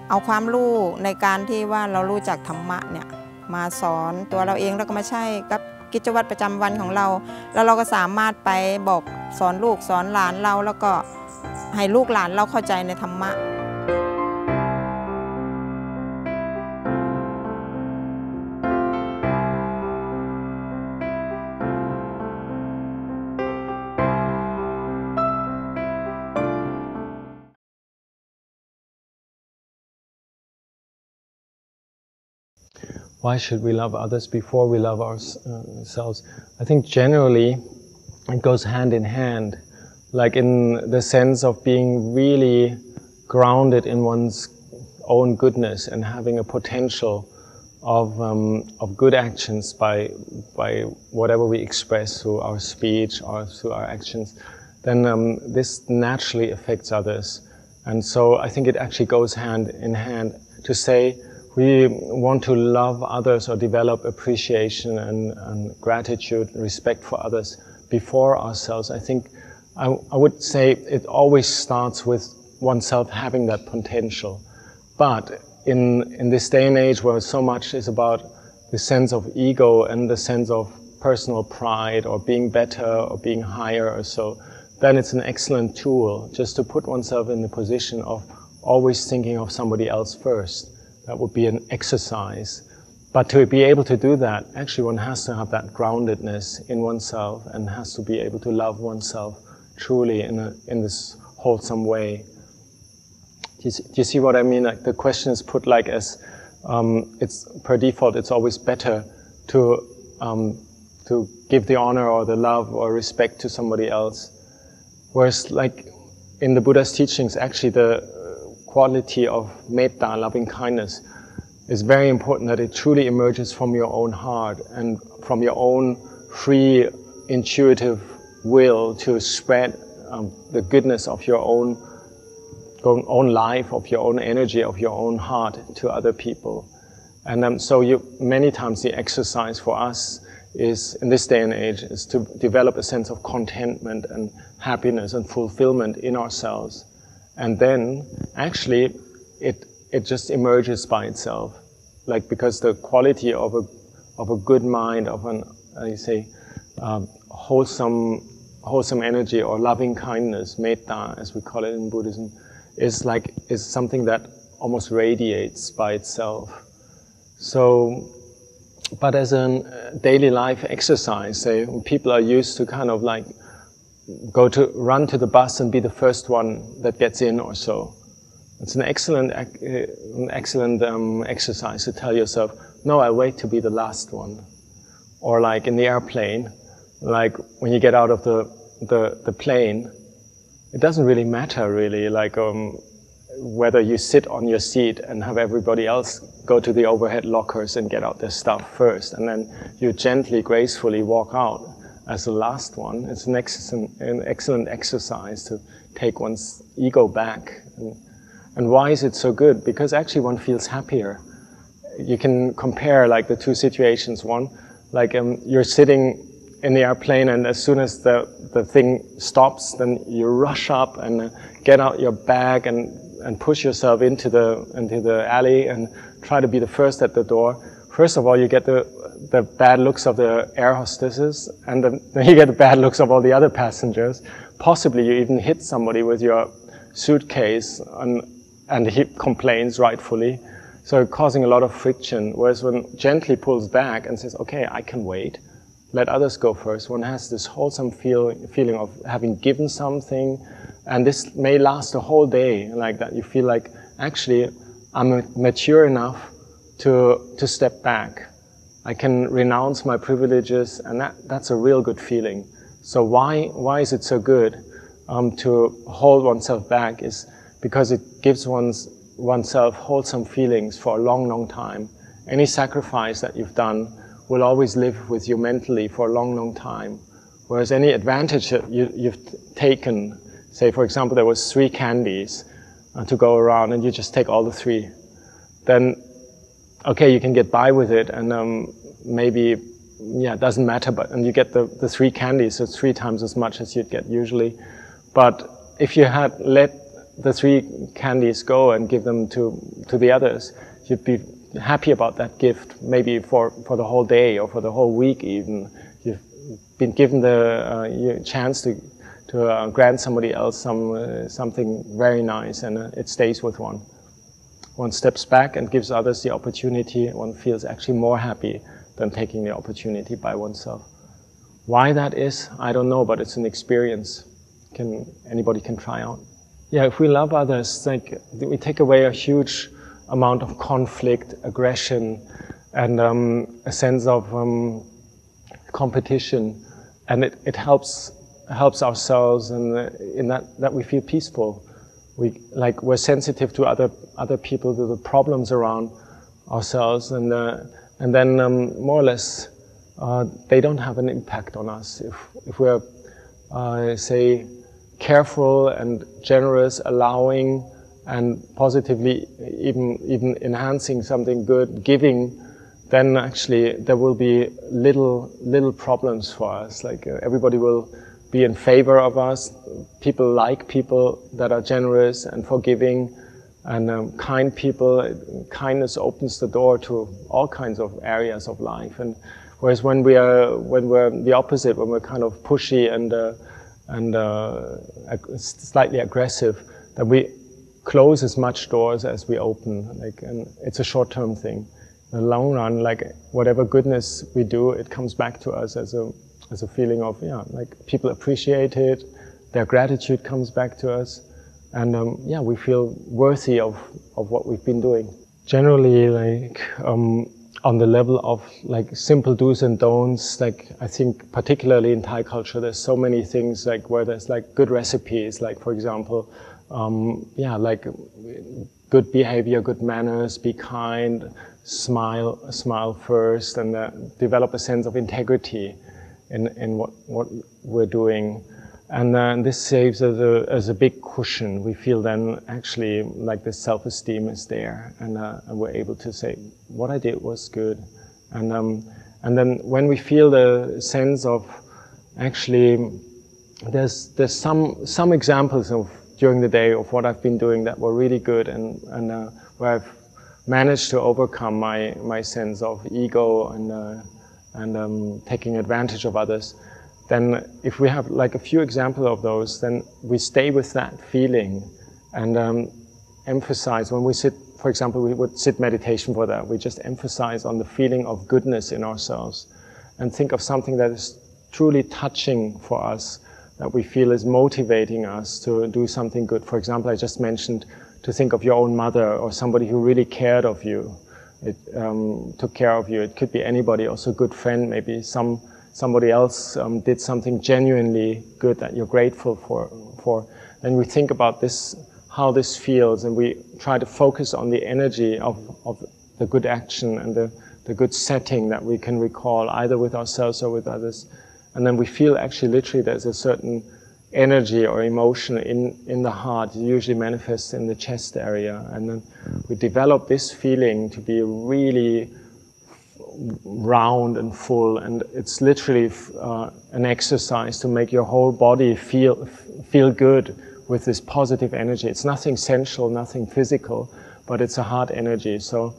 เอาความรู้ในการที่ว่าเรารู้จักธรรมะเนี่ยมาสอนตัวเราเองแล้วก็มาใช้กับกิจวัตรประจำวันของเรา แล้วเราก็สามารถไปบอกสอนลูกสอนหลานเราแล้วก็ให้ลูกหลานเราเข้าใจในธรรมะ why should we love others before we love ourselves? I think generally it goes hand in hand, like in the sense of being really grounded in one's own goodness and having a potential of, um, of good actions by, by whatever we express through our speech or through our actions, then um, this naturally affects others. And so I think it actually goes hand in hand to say, we want to love others or develop appreciation and, and gratitude, respect for others before ourselves, I think I, I, would say it always starts with oneself having that potential. But in, in this day and age where so much is about the sense of ego and the sense of personal pride or being better or being higher or so, then it's an excellent tool just to put oneself in the position of always thinking of somebody else first. That would be an exercise. But to be able to do that, actually one has to have that groundedness in oneself and has to be able to love oneself truly in, a, in this wholesome way. Do you, see, do you see what I mean? Like the question is put like as, um, it's per default, it's always better to, um, to give the honor or the love or respect to somebody else. Whereas like in the Buddha's teachings, actually the quality of metta, loving kindness, is very important that it truly emerges from your own heart and from your own free, intuitive will to spread um, the goodness of your own, own life, of your own energy, of your own heart to other people. And um, so you, many times the exercise for us is, in this day and age, is to develop a sense of contentment and happiness and fulfillment in ourselves and then actually it it just emerges by itself. Like because the quality of a of a good mind of an you say um, wholesome wholesome energy or loving kindness metta as we call it in buddhism is like is something that almost radiates by itself. So but as a uh, daily life exercise, say people are used to kind of like go to run to the bus and be the first one that gets in or so. It's an excellent, uh, an excellent um, exercise to tell yourself, no, I wait to be the last one. Or like in the airplane, like when you get out of the, the, the plane, it doesn't really matter really, like um, whether you sit on your seat and have everybody else go to the overhead lockers and get out their stuff first, and then you gently, gracefully walk out as the last one. It's an excellent, an excellent exercise to take one's ego back. And, and why is it so good? Because actually one feels happier. You can compare like the two situations. One, like um, you're sitting in the airplane and as soon as the, the thing stops, then you rush up and uh, get out your bag and and push yourself into the into the alley and try to be the first at the door. First of all, you get the the bad looks of the air hostesses, and then, you get the bad looks of all the other passengers. Possibly, you even hit somebody with your suitcase, and and he complains rightfully. So causing a lot of friction. Whereas when gently pulls back and says, "Okay, I can wait," let others go first. One has this wholesome feel, feeling of having given something, and this may last a whole day like that. You feel like, actually, I'm mature enough to, to step back. I can renounce my privileges, and that, that's a real good feeling. So why, why is it so good um, to hold oneself back is because it gives one's, oneself wholesome feelings for a long, long time. Any sacrifice that you've done will always live with you mentally for a long, long time. Whereas any advantage that you, you've taken say for example there was three candies uh, to go around and you just take all the three then okay you can get by with it and um, maybe yeah it doesn't matter but and you get the, the three candies so three times as much as you'd get usually but if you had let the three candies go and give them to to the others you'd be happy about that gift maybe for for the whole day or for the whole week even you've been given the uh, chance to to uh, grant somebody else some uh, something very nice, and uh, it stays with one. One steps back and gives others the opportunity. One feels actually more happy than taking the opportunity by oneself. Why that is, I don't know, but it's an experience. Can anybody can try out. Yeah, if we love others, like we take away a huge amount of conflict, aggression, and um, a sense of um, competition, and it, it helps helps ourselves and in that, that we feel peaceful. We, like, we're sensitive to other, other people, to the problems around ourselves, and, uh, and then um, more or less uh, they don't have an impact on us. If, if we're, uh, say, careful and generous, allowing and positively even, even enhancing something good, giving, then actually there will be little, little problems for us. Like uh, everybody will be in favor of us. People like people that are generous and forgiving and um, kind people. Kindness opens the door to all kinds of areas of life. And whereas when we are when we're the opposite, when we're kind of pushy and uh, and uh, ag slightly aggressive, that we close as much doors as we open. Like, and it's a short-term thing. In the long run, like whatever goodness we do, it comes back to us as a as a feeling of, yeah, like people appreciate it, their gratitude comes back to us, and um, yeah, we feel worthy of, of what we've been doing. Generally, like um, on the level of like simple do's and don'ts, like I think particularly in Thai culture, there's so many things like where there's like good recipes, like for example, um, yeah, like good behavior, good manners, be kind, smile, smile first, and uh, develop a sense of integrity in, in what, what we're doing. And uh, this saves as a, as a big cushion. We feel then actually like the self-esteem is there and, uh, and, we're able to say, what I did was good. And, um, and then when we feel the sense of actually, there's, there's some, some examples of during the day of what I've been doing that were really good and, and uh, where I've managed to overcome my, my sense of ego and uh, and um, taking advantage of others, then if we have like a few examples of those, then we stay with that feeling and um, emphasize when we sit for example, we would sit meditation for that. We just emphasize on the feeling of goodness in ourselves and think of something that is truly touching for us, that we feel is motivating us to do something good. For example, I just mentioned to think of your own mother or somebody who really cared of you, it um, took care of you. It could be anybody, also a good friend, maybe some somebody else um, did something genuinely good that you're grateful for. For then we think about this, how this feels, and we try to focus on the energy of, of the good action and the, the good setting that we can recall, either with ourselves or with others. And then we feel actually literally there's a certain energy or emotion in, in the heart. It usually manifests in the chest area. And then we develop this feeling to be really round and full. And it's literally uh, an exercise to make your whole body feel, feel good with this positive energy. It's nothing sensual, nothing physical, but it's a heart energy. So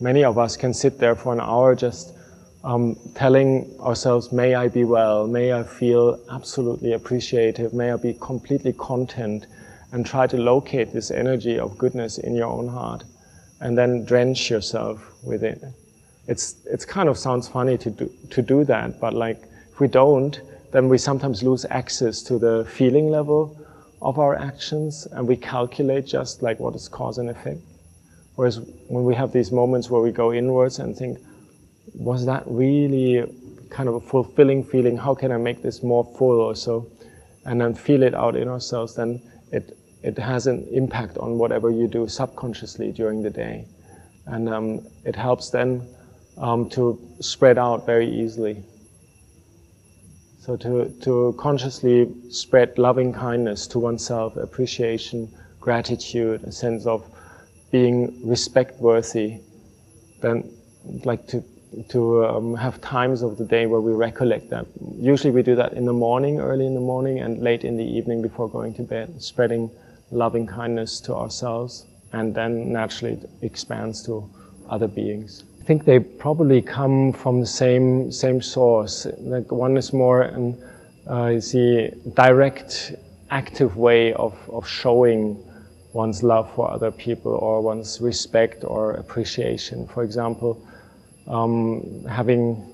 many of us can sit there for an hour just um, telling ourselves, may I be well, may I feel absolutely appreciative, may I be completely content, and try to locate this energy of goodness in your own heart, and then drench yourself with it. It's, it's kind of sounds funny to do, to do that, but like, if we don't, then we sometimes lose access to the feeling level of our actions, and we calculate just like what is cause and effect. Whereas when we have these moments where we go inwards and think, was that really kind of a fulfilling feeling? How can I make this more full or so? And then feel it out in ourselves, then it, it has an impact on whatever you do subconsciously during the day. And um, it helps then um, to spread out very easily. So to, to consciously spread loving kindness to oneself, appreciation, gratitude, a sense of being respect worthy, then like to to um, have times of the day where we recollect that. Usually we do that in the morning, early in the morning, and late in the evening before going to bed, spreading loving kindness to ourselves, and then naturally it expands to other beings. I think they probably come from the same same source. Like one is more an uh, the direct, active way of, of showing one's love for other people or one's respect or appreciation. For example, um, having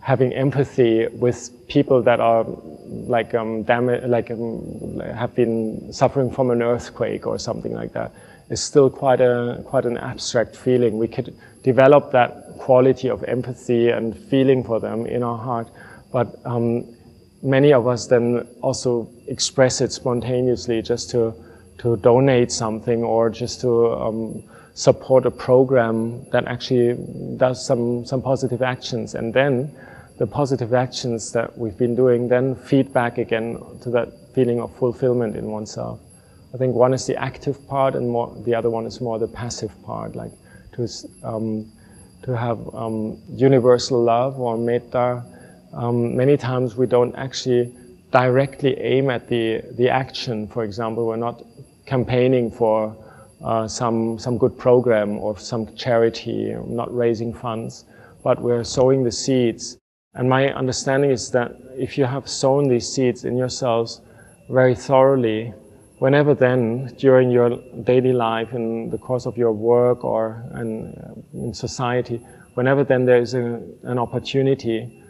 having empathy with people that are like um, like um, have been suffering from an earthquake or something like that is still quite a quite an abstract feeling. We could develop that quality of empathy and feeling for them in our heart, but um, many of us then also express it spontaneously just to to donate something or just to um, support a program that actually does some, some positive actions. And then the positive actions that we've been doing then feed back again to that feeling of fulfillment in oneself. I think one is the active part and more, the other one is more the passive part, like to, um, to have um, universal love or metta. Um, many times we don't actually directly aim at the, the action. For example, we're not campaigning for uh, some, some good program or some charity, not raising funds, but we're sowing the seeds. And my understanding is that if you have sown these seeds in yourselves very thoroughly, whenever then, during your daily life, in the course of your work or in, in society, whenever then there is a, an opportunity,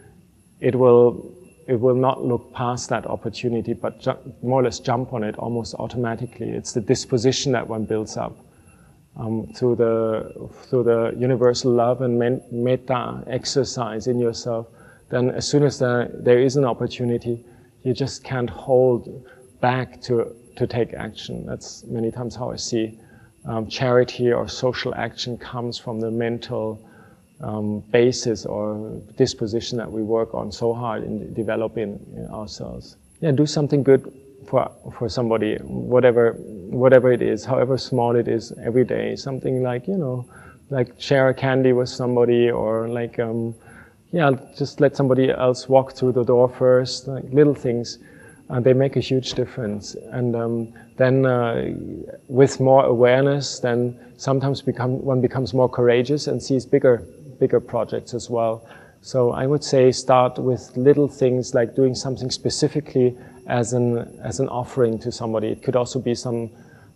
it will it will not look past that opportunity, but more or less jump on it almost automatically. It's the disposition that one builds up um, through the through the universal love and metta exercise in yourself. Then, as soon as there, there is an opportunity, you just can't hold back to to take action. That's many times how I see um, charity or social action comes from the mental um, basis or disposition that we work on so hard in developing ourselves. Yeah, do something good for for somebody, whatever whatever it is, however small it is, every day. Something like you know, like share a candy with somebody, or like um, yeah, just let somebody else walk through the door first. Like little things, uh, they make a huge difference. And um, then uh, with more awareness, then sometimes become one becomes more courageous and sees bigger bigger projects as well. So I would say start with little things like doing something specifically as an as an offering to somebody. It could also be some,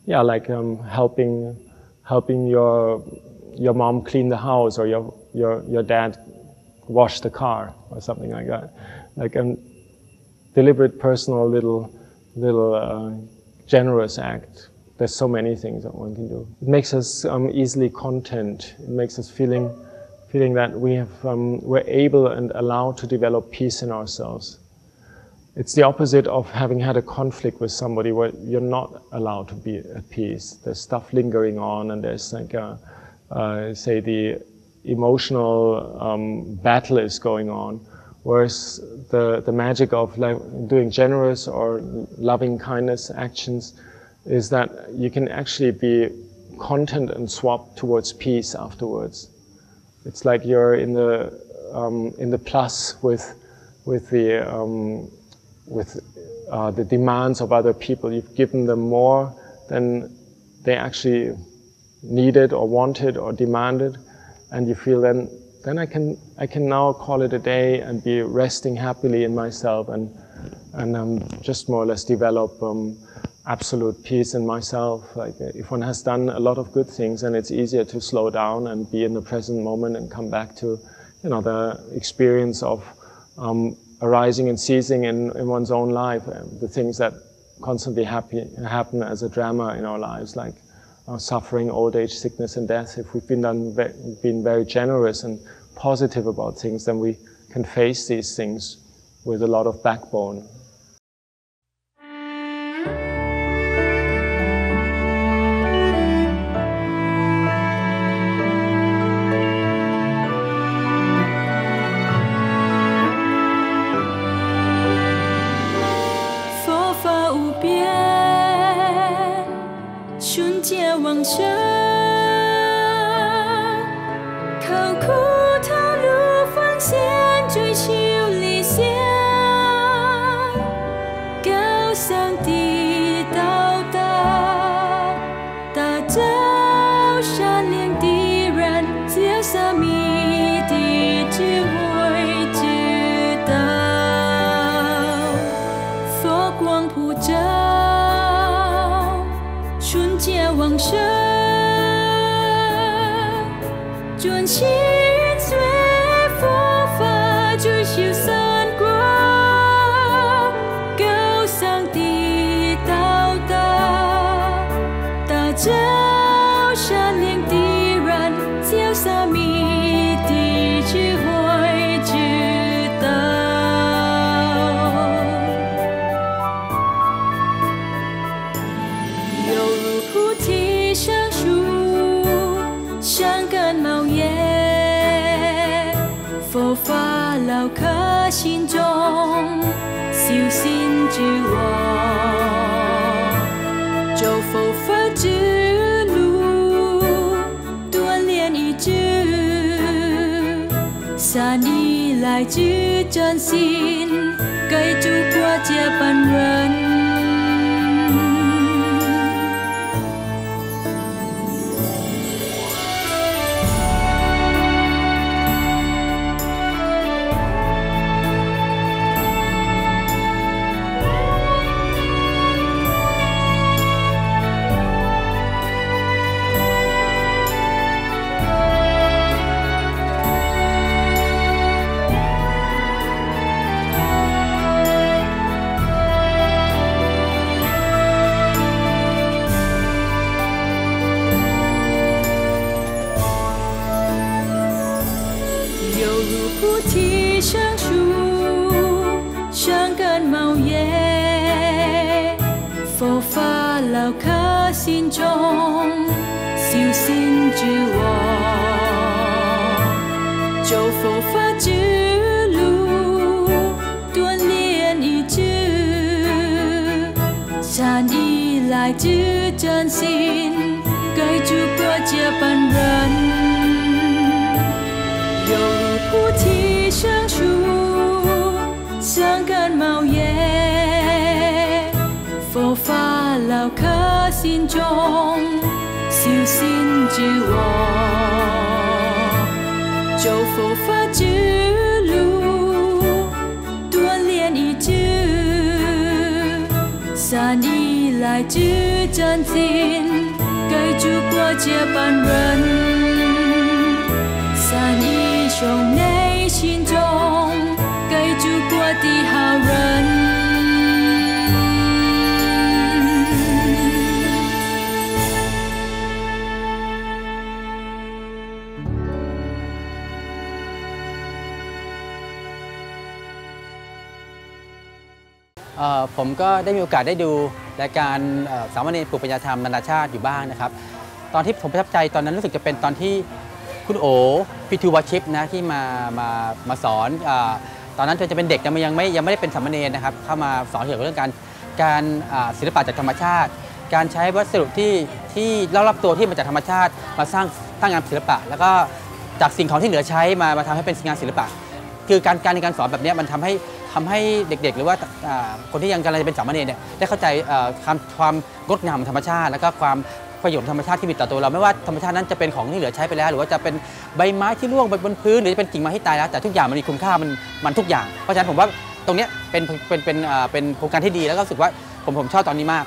yeah, like um, helping helping your your mom clean the house or your your your dad wash the car or something like that. Like a deliberate, personal, little little uh, generous act. There's so many things that one can do. It makes us um, easily content. It makes us feeling feeling that we have um, we're able and allowed to develop peace in ourselves. It's the opposite of having had a conflict with somebody where you're not allowed to be at peace. There's stuff lingering on, and there's like, a, uh, say, the emotional um, battle is going on. Whereas the, the magic of like doing generous or loving kindness actions is that you can actually be content and swap towards peace afterwards. It's like you're in the um, in the plus with with the um, with uh, the demands of other people. You've given them more than they actually needed or wanted or demanded, and you feel then then I can I can now call it a day and be resting happily in myself and and um, just more or less develop um, absolute peace in myself. Like if one has done a lot of good things, and it's easier to slow down and be in the present moment and come back to you know the experience of um, arising and ceasing in, in one's own life, the things that constantly happy, happen as a drama in our lives, like uh, suffering, old age, sickness, and death. If we've been, done, been very generous and positive about things, then we can face these things with a lot of backbone gian xin cây chu qua chia pan ra 心知我就佛法之路锻炼一致，善意来自真心สจะ借凡人。有菩提相รียน样，佛法ชื่อ 先至和，做父花之路，锻炼一句，善意来自真心，该逐过接班人，善意兄弟。 ก็ได้มีโอกาสได้ดูรายการสามเณรปลุกปัญญาธรรมนานาชาติอยู่บ้างนะครับ ตอนที่ผมประทับใจตอนนั้นรู้สึกจะเป็นตอนที่คุณโอพิทูวชิปนะที่มามามาสอนอตอนนั้นเธอจะเป็นเด็กยังไม่ยังไม่ยังไม่ได้เป็นสามเณรนะครับ เข้ามาสอนเกี่ยวกับเรื่องการการศิลปะจากธรรมชาติ การใช้วัสดุที่ที่รอบตัวที่มาจากธรรมชาติ มาสร้างสร้างงานศิลปะ แล้วก็จากสิ่งของที่เหลือใช้มามาทำให้เป็นงานศิลปะ คือการการในการสอนแบบนี้มันทำให้ ทำให้เด็กๆ หรือว่าคนที่ยังกำลังจะเป็นสามเณรเนี่ยได้เข้าใจความความงดงามของธรรมชาติ แล้วก็ความประโยชน์ธรรมชาติที่มีต่อตัวเราไม่ว่าธรรมชาตินั้นจะเป็นของที่เหลือใช้ไปแล้ว หรือว่าจะเป็นใบไม้ที่ร่วงบนพื้น หรือจะเป็นกิ่งไม้ที่ตายแล้วแต่ทุกอย่างมันมีคุณค่ามันมันทุกอย่าง เพราะฉะนั้นผมว่าตรงนี้เป็นเป็นเป็นเป็นโครงการที่ดีแล้วก็รู้สึกว่าผมผมชอบตอนนี้มาก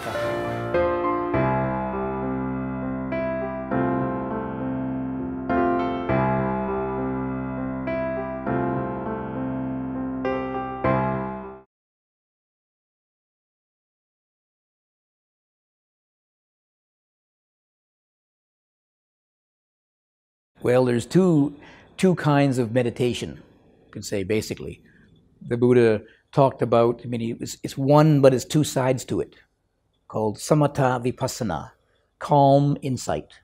Well, there's two, two kinds of meditation, you could say, basically. The Buddha talked about, I mean, it's, it's one, but it's two sides to it, called samatha vipassana, calm insight.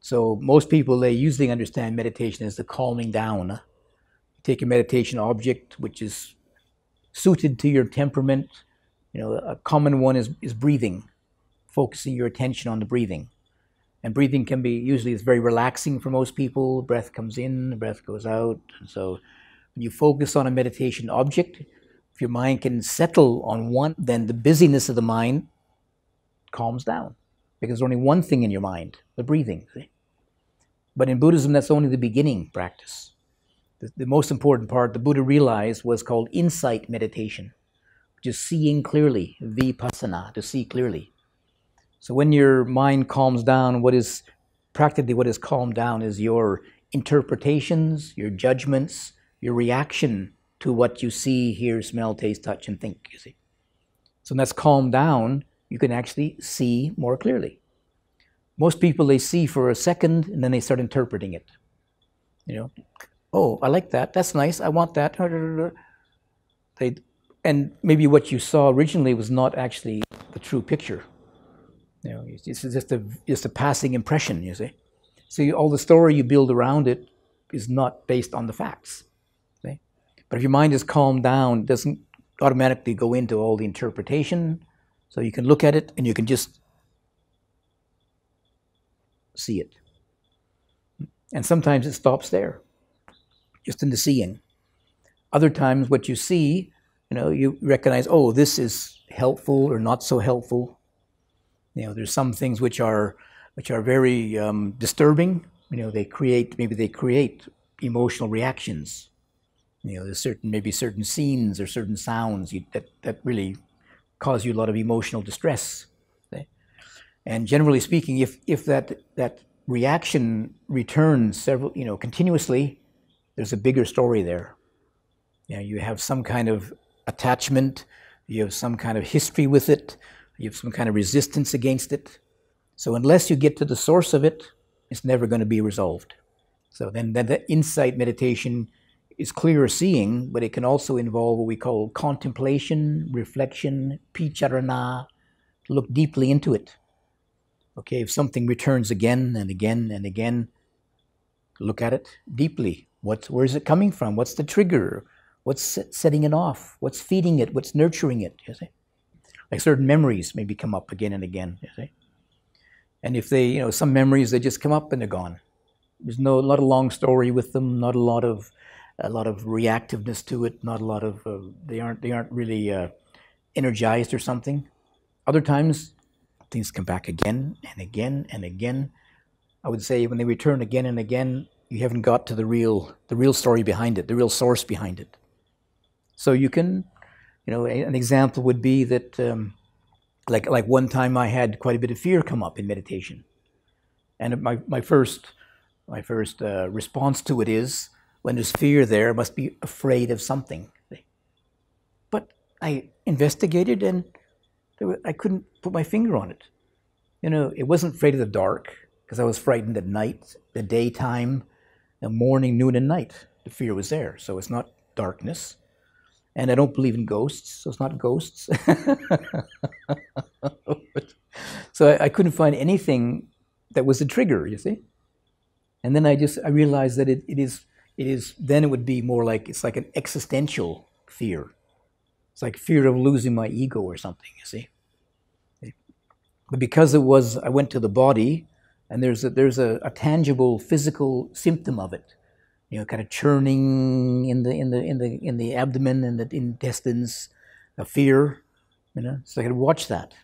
So most people, they usually understand meditation as the calming down. You Take a meditation object which is suited to your temperament. You know, a common one is, is breathing, focusing your attention on the breathing. And breathing can be usually it's very relaxing for most people. Breath comes in, breath goes out. So when you focus on a meditation object, if your mind can settle on one, then the busyness of the mind calms down. Because there's only one thing in your mind, the breathing. But in Buddhism, that's only the beginning practice. The, the most important part the Buddha realized was called insight meditation, which is seeing clearly, vipassana, to see clearly. So when your mind calms down, what is practically what is calmed down is your interpretations, your judgments, your reaction to what you see, hear, smell, taste, touch, and think, you see. So when that's calmed down, you can actually see more clearly. Most people they see for a second and then they start interpreting it. You know, oh, I like that. That's nice. I want that. They, and maybe what you saw originally was not actually the true picture. You know, it's just a just a passing impression. You see, so all the story you build around it is not based on the facts. See? But if your mind is calmed down, it doesn't automatically go into all the interpretation. So you can look at it and you can just see it. And sometimes it stops there, just in the seeing. Other times, what you see, you know, you recognize, oh, this is helpful or not so helpful. You know, there's some things which are which are very um, disturbing. You know, they create maybe they create emotional reactions. You know, there's certain maybe certain scenes or certain sounds you, that that really cause you a lot of emotional distress. okay? And generally speaking, if if that that reaction returns several, you know, continuously, there's a bigger story there. You know, you have some kind of attachment, you have some kind of history with it, you have some kind of resistance against it. So unless you get to the source of it, it's never going to be resolved. So then, then the insight meditation is clearer seeing, but it can also involve what we call contemplation, reflection, picharana, look deeply into it. Okay, if something returns again and again and again, look at it deeply. What's, where is it coming from? What's the trigger? What's setting it off? What's feeding it? What's nurturing it? You see? Like certain memories maybe come up again and again. You see? And if they, you know, some memories they just come up and they're gone. There's no not a long story with them, not a lot of a lot of reactiveness to it, not a lot of uh, they aren't they aren't really uh, energized or something. Other times things come back again and again and again. I would say when they return again and again, you haven't got to the real the real story behind it, the real source behind it. So you can, you know, an example would be that, um, like like one time I had quite a bit of fear come up in meditation, And my, my first, my first uh, response to it is when there's fear there, I must be afraid of something. But I investigated and were, I couldn't put my finger on it. You know, it wasn't afraid of the dark because I was frightened at night, the daytime, the morning, noon, and night. The fear was there. So it's not darkness. And I don't believe in ghosts, so it's not ghosts. so I, I, couldn't find anything that was a trigger, you see. And then I just I realized that it, it is it is then it would be more like it's like an existential fear. It's like fear of losing my ego or something, you see. But because it was I went to the body and there's a there's a, a tangible physical symptom of it you know, kind of churning in the in the in the in the abdomen and the intestines, a fear, you know. So I could watch that,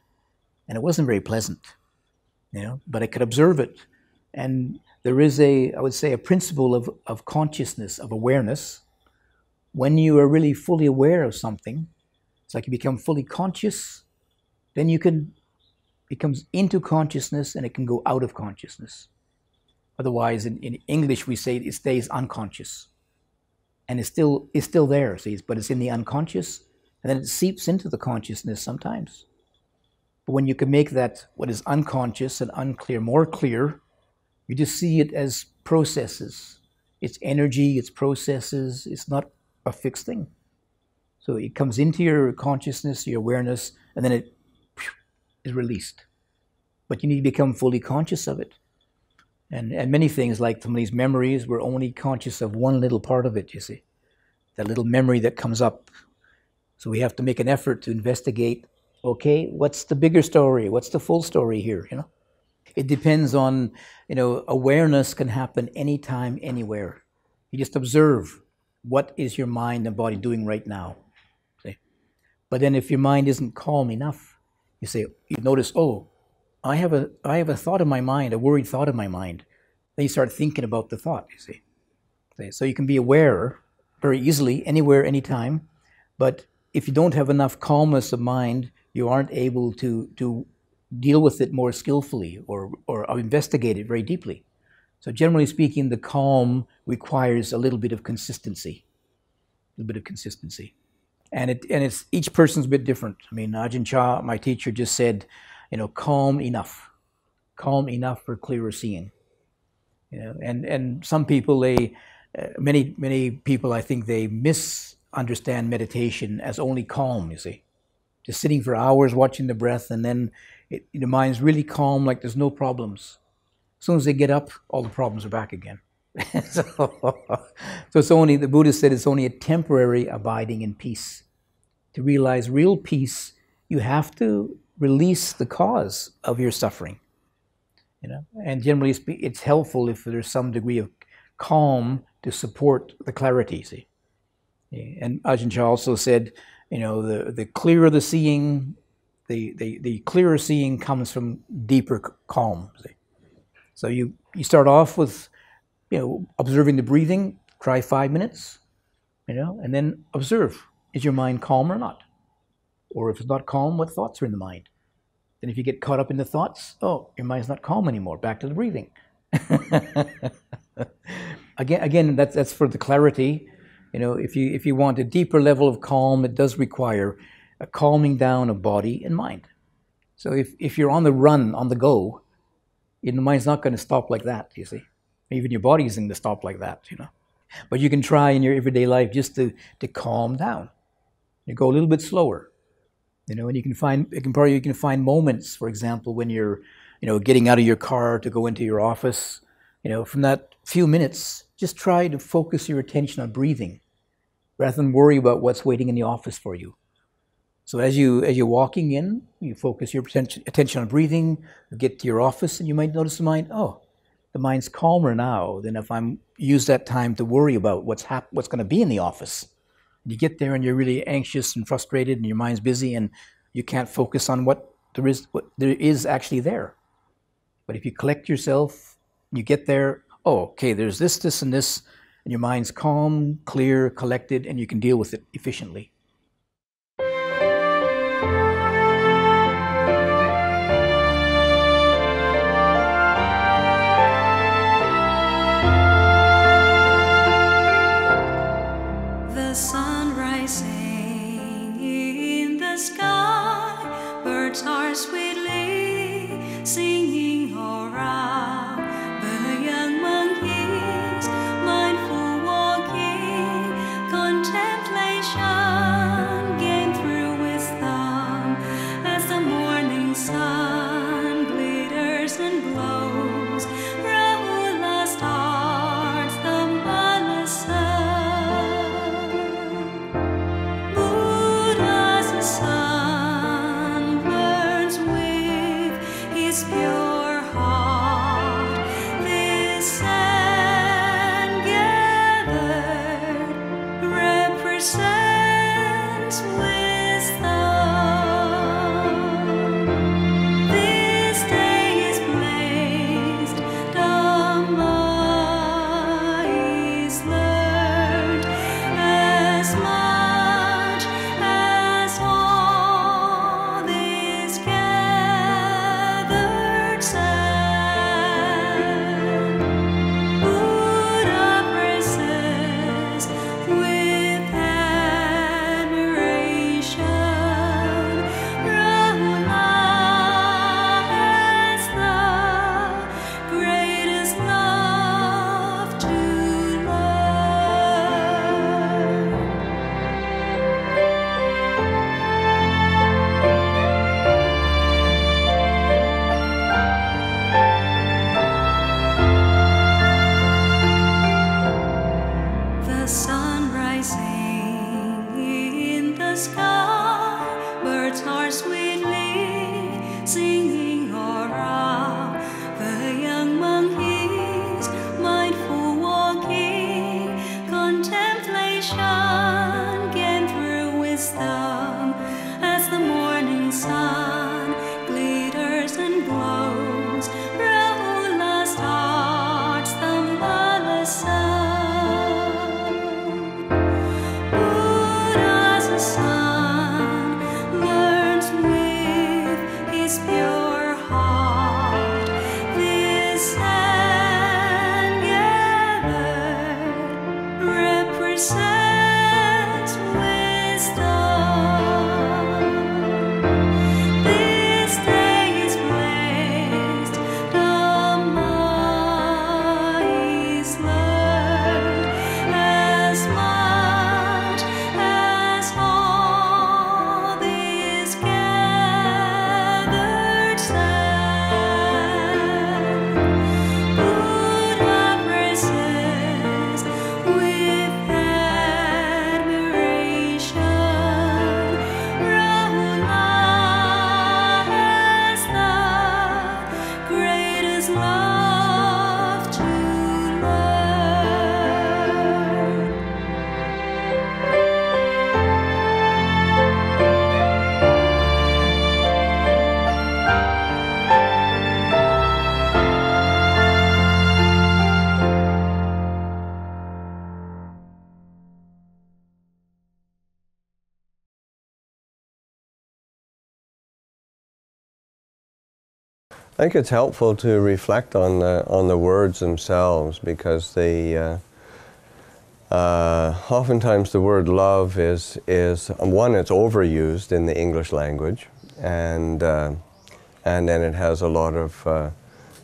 and it wasn't very pleasant, you know. But I could observe it, and there is a I would say a principle of of consciousness of awareness. When you are really fully aware of something, it's like you become fully conscious, then you can becomes into consciousness and it can go out of consciousness. Otherwise, in, in English, we say it stays unconscious. And it's still, it's still there, see, but it's in the unconscious, and then it seeps into the consciousness sometimes. But when you can make that, what is unconscious and unclear, more clear, you just see it as processes. It's energy, it's processes, it's not a fixed thing. So it comes into your consciousness, your awareness, and then it is released. But you need to become fully conscious of it. And, and many things like some of these memories, we're only conscious of one little part of it, you see. That little memory that comes up. So we have to make an effort to investigate, okay, what's the bigger story? What's the full story here, you know? It depends on, you know, awareness can happen anytime, anywhere. You just observe what is your mind and body doing right now. See? But then if your mind isn't calm enough, you say, you notice, oh, I have a I have a thought in my mind, a worried thought in my mind. Then you start thinking about the thought, you see. So you can be aware very easily, anywhere, anytime. But if you don't have enough calmness of mind, you aren't able to, to deal with it more skillfully or, or investigate it very deeply. So generally speaking, the calm requires a little bit of consistency, a little bit of consistency. And, it, and it's, each person's a bit different. I mean, Ajahn Chah, my teacher, just said, you know, calm enough, calm enough for clearer seeing. You know, and and some people they, uh, many many people I think they misunderstand meditation as only calm. You see, just sitting for hours watching the breath, and then it, the mind's really calm, like there's no problems. As soon as they get up, all the problems are back again. so, so it's only the Buddha said it's only a temporary abiding in peace. To realize real peace, you have to release the cause of your suffering. You know, and generally it's helpful if there's some degree of calm to support the clarity. See, and Ajahn Chah also said, you know, the the clearer the seeing, the the, the clearer seeing comes from deeper calm. See? So you you start off with, you know, observing the breathing. Try five minutes, you know, and then observe: is your mind calm or not? Or if it's not calm, what thoughts are in the mind? Then if you get caught up in the thoughts, oh, your mind's not calm anymore. Back to the breathing. again, again, that's that's for the clarity. You know, if you if you want a deeper level of calm, it does require a calming down of body and mind. So if, if you're on the run, on the go, your mind's not going to stop like that, you see. Even your body isn't going to stop like that, you know. But you can try in your everyday life just to, to calm down. You go a little bit slower. You know, and you can find you can probably you can find moments, for example, when you're, you know, getting out of your car to go into your office. You know, from that few minutes, just try to focus your attention on breathing, rather than worry about what's waiting in the office for you. So as you as you're walking in, you focus your attention, attention on breathing. You get to your office, and you might notice the mind. Oh, the mind's calmer now than if I'm use that time to worry about what's hap- what's going to be in the office you get there and you're really anxious and frustrated and your mind's busy and you can't focus on what there is what there is actually there. But if you collect yourself you get there oh okay there's this this and this and your mind's calm clear collected and you can deal with it efficiently I think it's helpful to reflect on the, on the words themselves because they, uh, uh, oftentimes the word love is, is one, it's overused in the English language, and, uh, and then it has a lot of uh,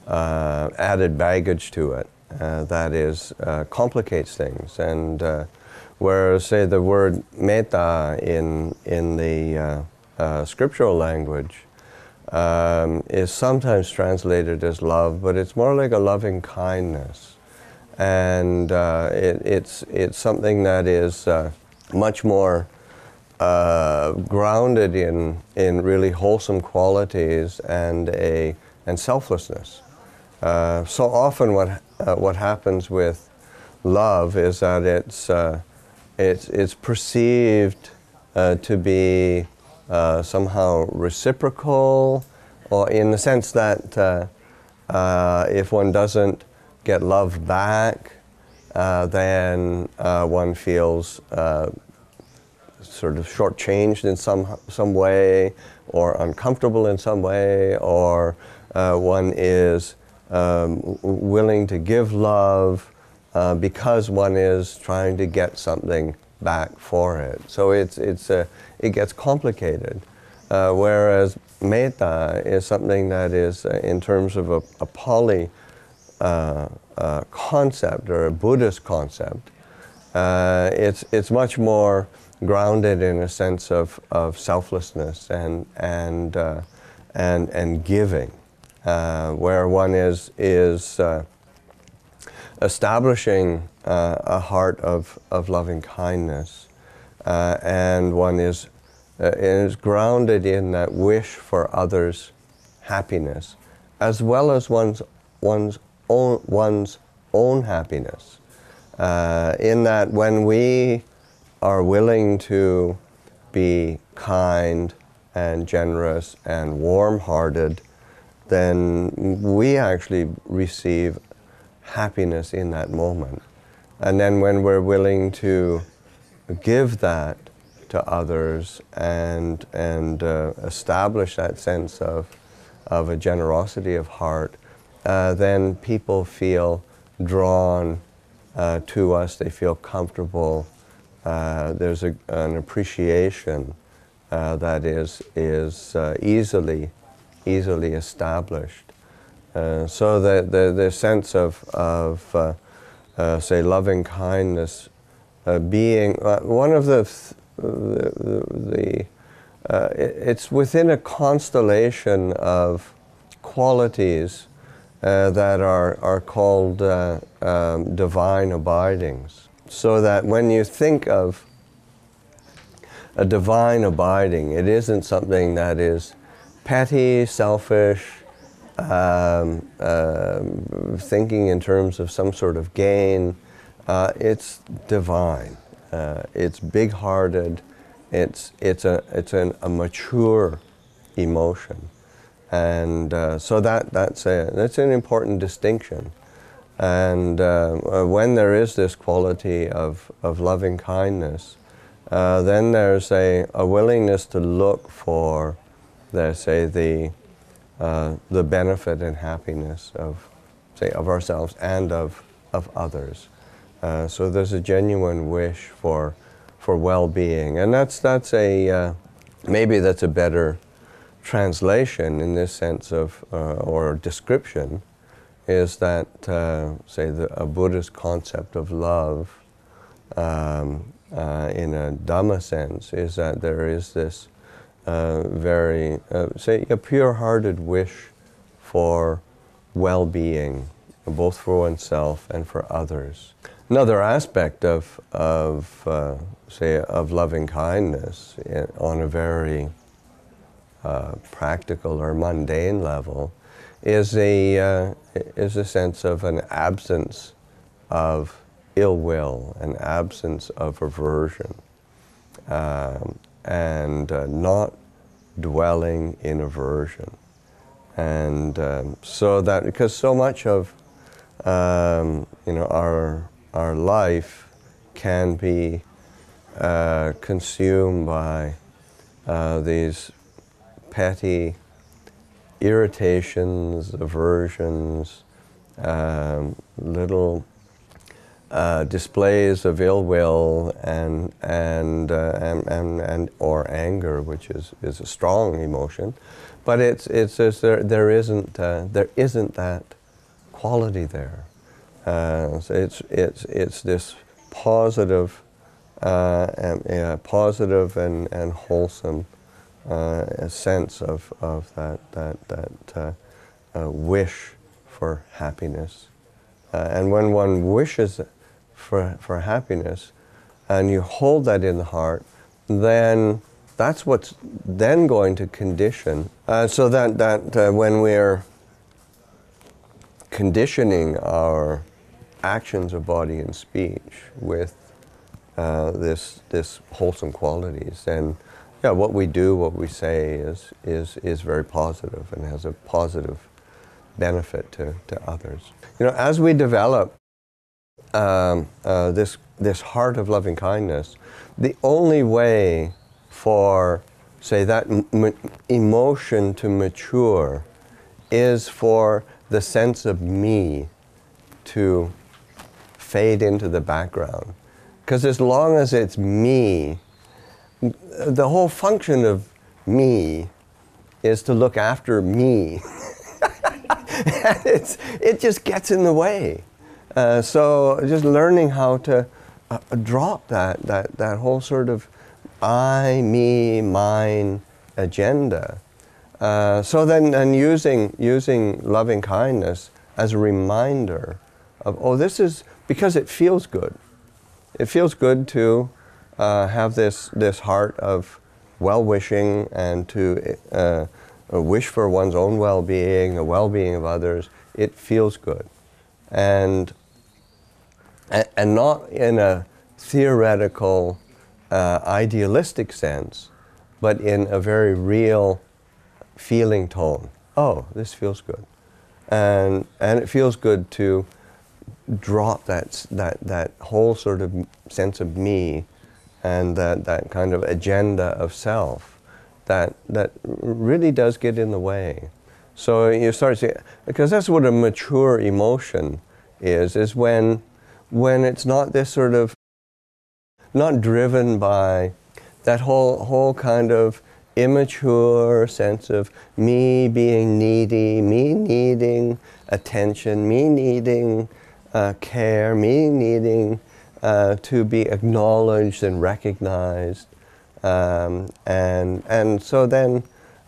uh, added baggage to it uh, that is, complicates things. And whereas, say, the word metta in, in the scriptural language um, is sometimes translated as love, but it's more like a loving kindness. And uh, it, it's, it's something that is uh, much more uh, grounded in, in really wholesome qualities and, a, and selflessness. Uh, so often, what, uh, what happens with love is that it's, uh, it's, it's perceived to be uh, somehow reciprocal, or in the sense that uh, uh, if one doesn't get love back, uh, then uh, one feels sort of shortchanged in some, some way, or uncomfortable in some way, or one is um, willing to give love because one is trying to get something back for it. So it's, it's, uh, it gets complicated. Uh, whereas metta is something that is, uh, in terms of a, a Pali uh, uh, concept or a Buddhist concept, it's, it's much more grounded in a sense of, of selflessness and, and, and, and giving, where one is, is establishing uh, a heart of, of loving kindness, uh, and one is, uh, is grounded in that wish for others' happiness, as well as one's, one's, own, one's own happiness. Uh, in that when we are willing to be kind and generous and warm hearted, then we actually receive happiness in that moment. And then when we're willing to give that to others and, and uh, establish that sense of, of a generosity of heart, uh, then people feel drawn uh, to us, they feel comfortable. Uh, there's a, an appreciation uh, that is, is uh, easily, easily established. So the, the, the sense of, of uh, uh, say, loving kindness uh, being uh, one of the, the, the uh, it, it's within a constellation of qualities that are, are called um, divine abidings. So that when you think of a divine abiding, it isn't something that is petty, selfish, um, uh, thinking in terms of some sort of gain. Uh, it's divine. Uh, it's big-hearted. It's it's a it's an, a mature emotion, and uh, so that that's a that's an important distinction. And uh, when there is this quality of of loving kindness, uh, then there's a, a willingness to look for, say the uh, the benefit and happiness of, say, of ourselves and of, of others. Uh, so there's a genuine wish for, for well-being. And that's, that's a, uh, maybe that's a better translation in this sense of, uh, or description, is that, uh, say, the, a Buddhist concept of love um, in a Dhamma sense is that there is this uh, very, uh, say, a pure-hearted wish for well-being, both for oneself and for others. Another aspect of, of uh, say, of loving kindness eh, on a very uh, practical or mundane level is a, uh, is a sense of an absence of ill will, an absence of aversion. Um, and uh, not dwelling in aversion. And um, so that, because so much of, um, you know, our, our life can be uh, consumed by uh, these petty irritations, aversions, um, little uh, displays of ill will and and, uh, and, and and or anger, which is, is a strong emotion, but it's it's just there there isn't uh, there isn't that quality there. Uh, so it's it's it's this positive uh, and positive and and wholesome uh, sense of of that that that wish for happiness. and when one wishes for, for happiness, and you hold that in the heart, then that's what's then going to condition. Uh, so that, that uh, when we're conditioning our actions of body and speech with uh, this, this wholesome qualities, then yeah, what we do, what we say is, is, is very positive and has a positive benefit to, to others. You know, as we develop um, uh, this, this heart of loving kindness, the only way for, say, that emotion to mature is for the sense of me to fade into the background Because as long as it's me, the whole function of me is to look after me. it's, it just gets in the way. Uh, so just learning how to uh, drop that, that, that whole sort of I, me, mine agenda. Uh, so then, and using, using loving kindness as a reminder of, oh, this is because it feels good. It feels good to uh, have this, this heart of well wishing and to uh, wish for one's own well being, the well being of others. It feels good. And, and not in a theoretical, uh, idealistic sense, but in a very real feeling tone. Oh, this feels good. And, and it feels good to drop that, that, that whole sort of sense of me and that, that kind of agenda of self that, that really does get in the way. So you start to, because that's what a mature emotion is, is when, when it's not this sort of, not driven by that whole, whole kind of immature sense of me being needy, me needing attention, me needing uh, care, me needing uh, to be acknowledged and recognized. Um, and, and so then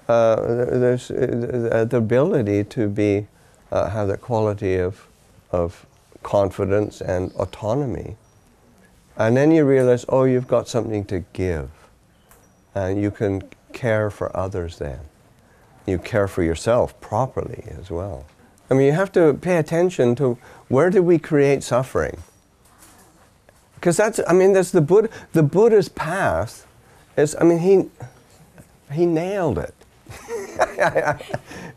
uh, there's uh, the ability to be, uh, have that quality of, of confidence and autonomy. And then you realize, oh, you've got something to give. And you can care for others then. You care for yourself properly as well. I mean, you have to pay attention to where did we create suffering? Because that's, I mean, that's the Buddha, the Buddha's path is, I mean, he, he nailed it.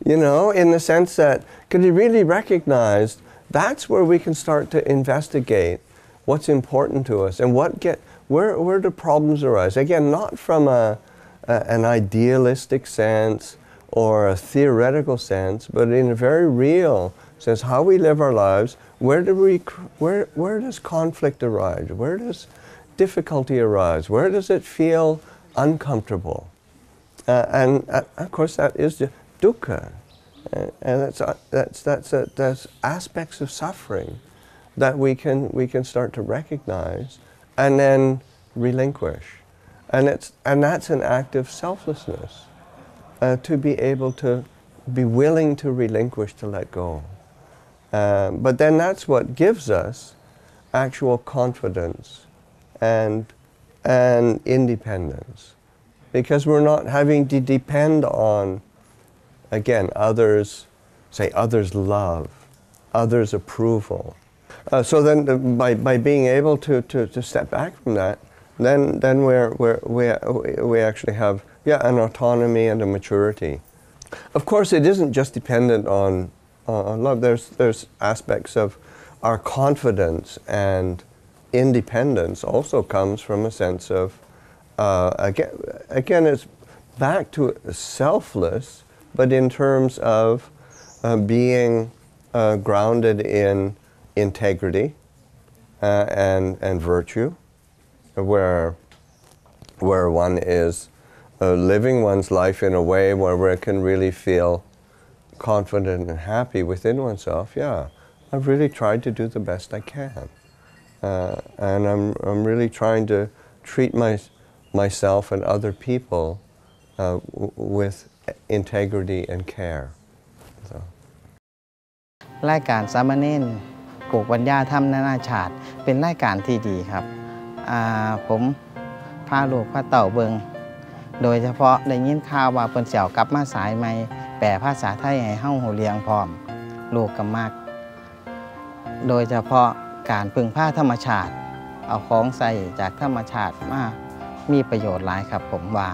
you know, in the sense that, because he really recognized that's where we can start to investigate what's important to us and what get, where, where do problems arise? Again, not from a, a, an idealistic sense or a theoretical sense, but in a very real sense, how we live our lives, where do we, where, where does conflict arise? Where does difficulty arise? Where does it feel uncomfortable? Uh, and uh, of course, that is dukkha. And that's, uh, that's, that's, uh, that's aspects of suffering that we can, we can start to recognize and then relinquish. And, it's, and that's an act of selflessness, uh, to be able to be willing to relinquish, to let go. Um, but then that's what gives us actual confidence and, and independence. Because we're not having to depend on, again, others, say, others' love, others' approval. Uh, so then, by, by being able to, to, to step back from that, then, then we're, we're, we, we actually have yeah, an autonomy and a maturity. Of course, it isn't just dependent on uh, love. There's, there's aspects of our confidence and independence also comes from a sense of, uh, again, again, it's back to selfless, but in terms of uh, being uh, grounded in integrity uh, and, and virtue, where, where one is uh, living one's life in a way where one can really feel confident and happy within oneself, yeah, I've really tried to do the best I can. Uh, and I'm, I'm really trying to treat my, myself and other people uh, with integrity and care. So. รายการสามเณรปลูกปัญญาธรรมนานาชาติ เป็นรายการที่ดีครับ ผมพาลูกพาเต่าเบิง โดยเฉพาะได้ยินข่าวว่าเปิ้นเสี่ยวกลับมาสายใหม่แปลภาษาไทยให้เฮ้าหูเลียงพร้อม ลูกกับมาก โดยเฉพาะการพึ่งผ้าธรรมชาติ เอาของใส่จากธรรมชาติมามีประโยชน์หลายครับผมว่า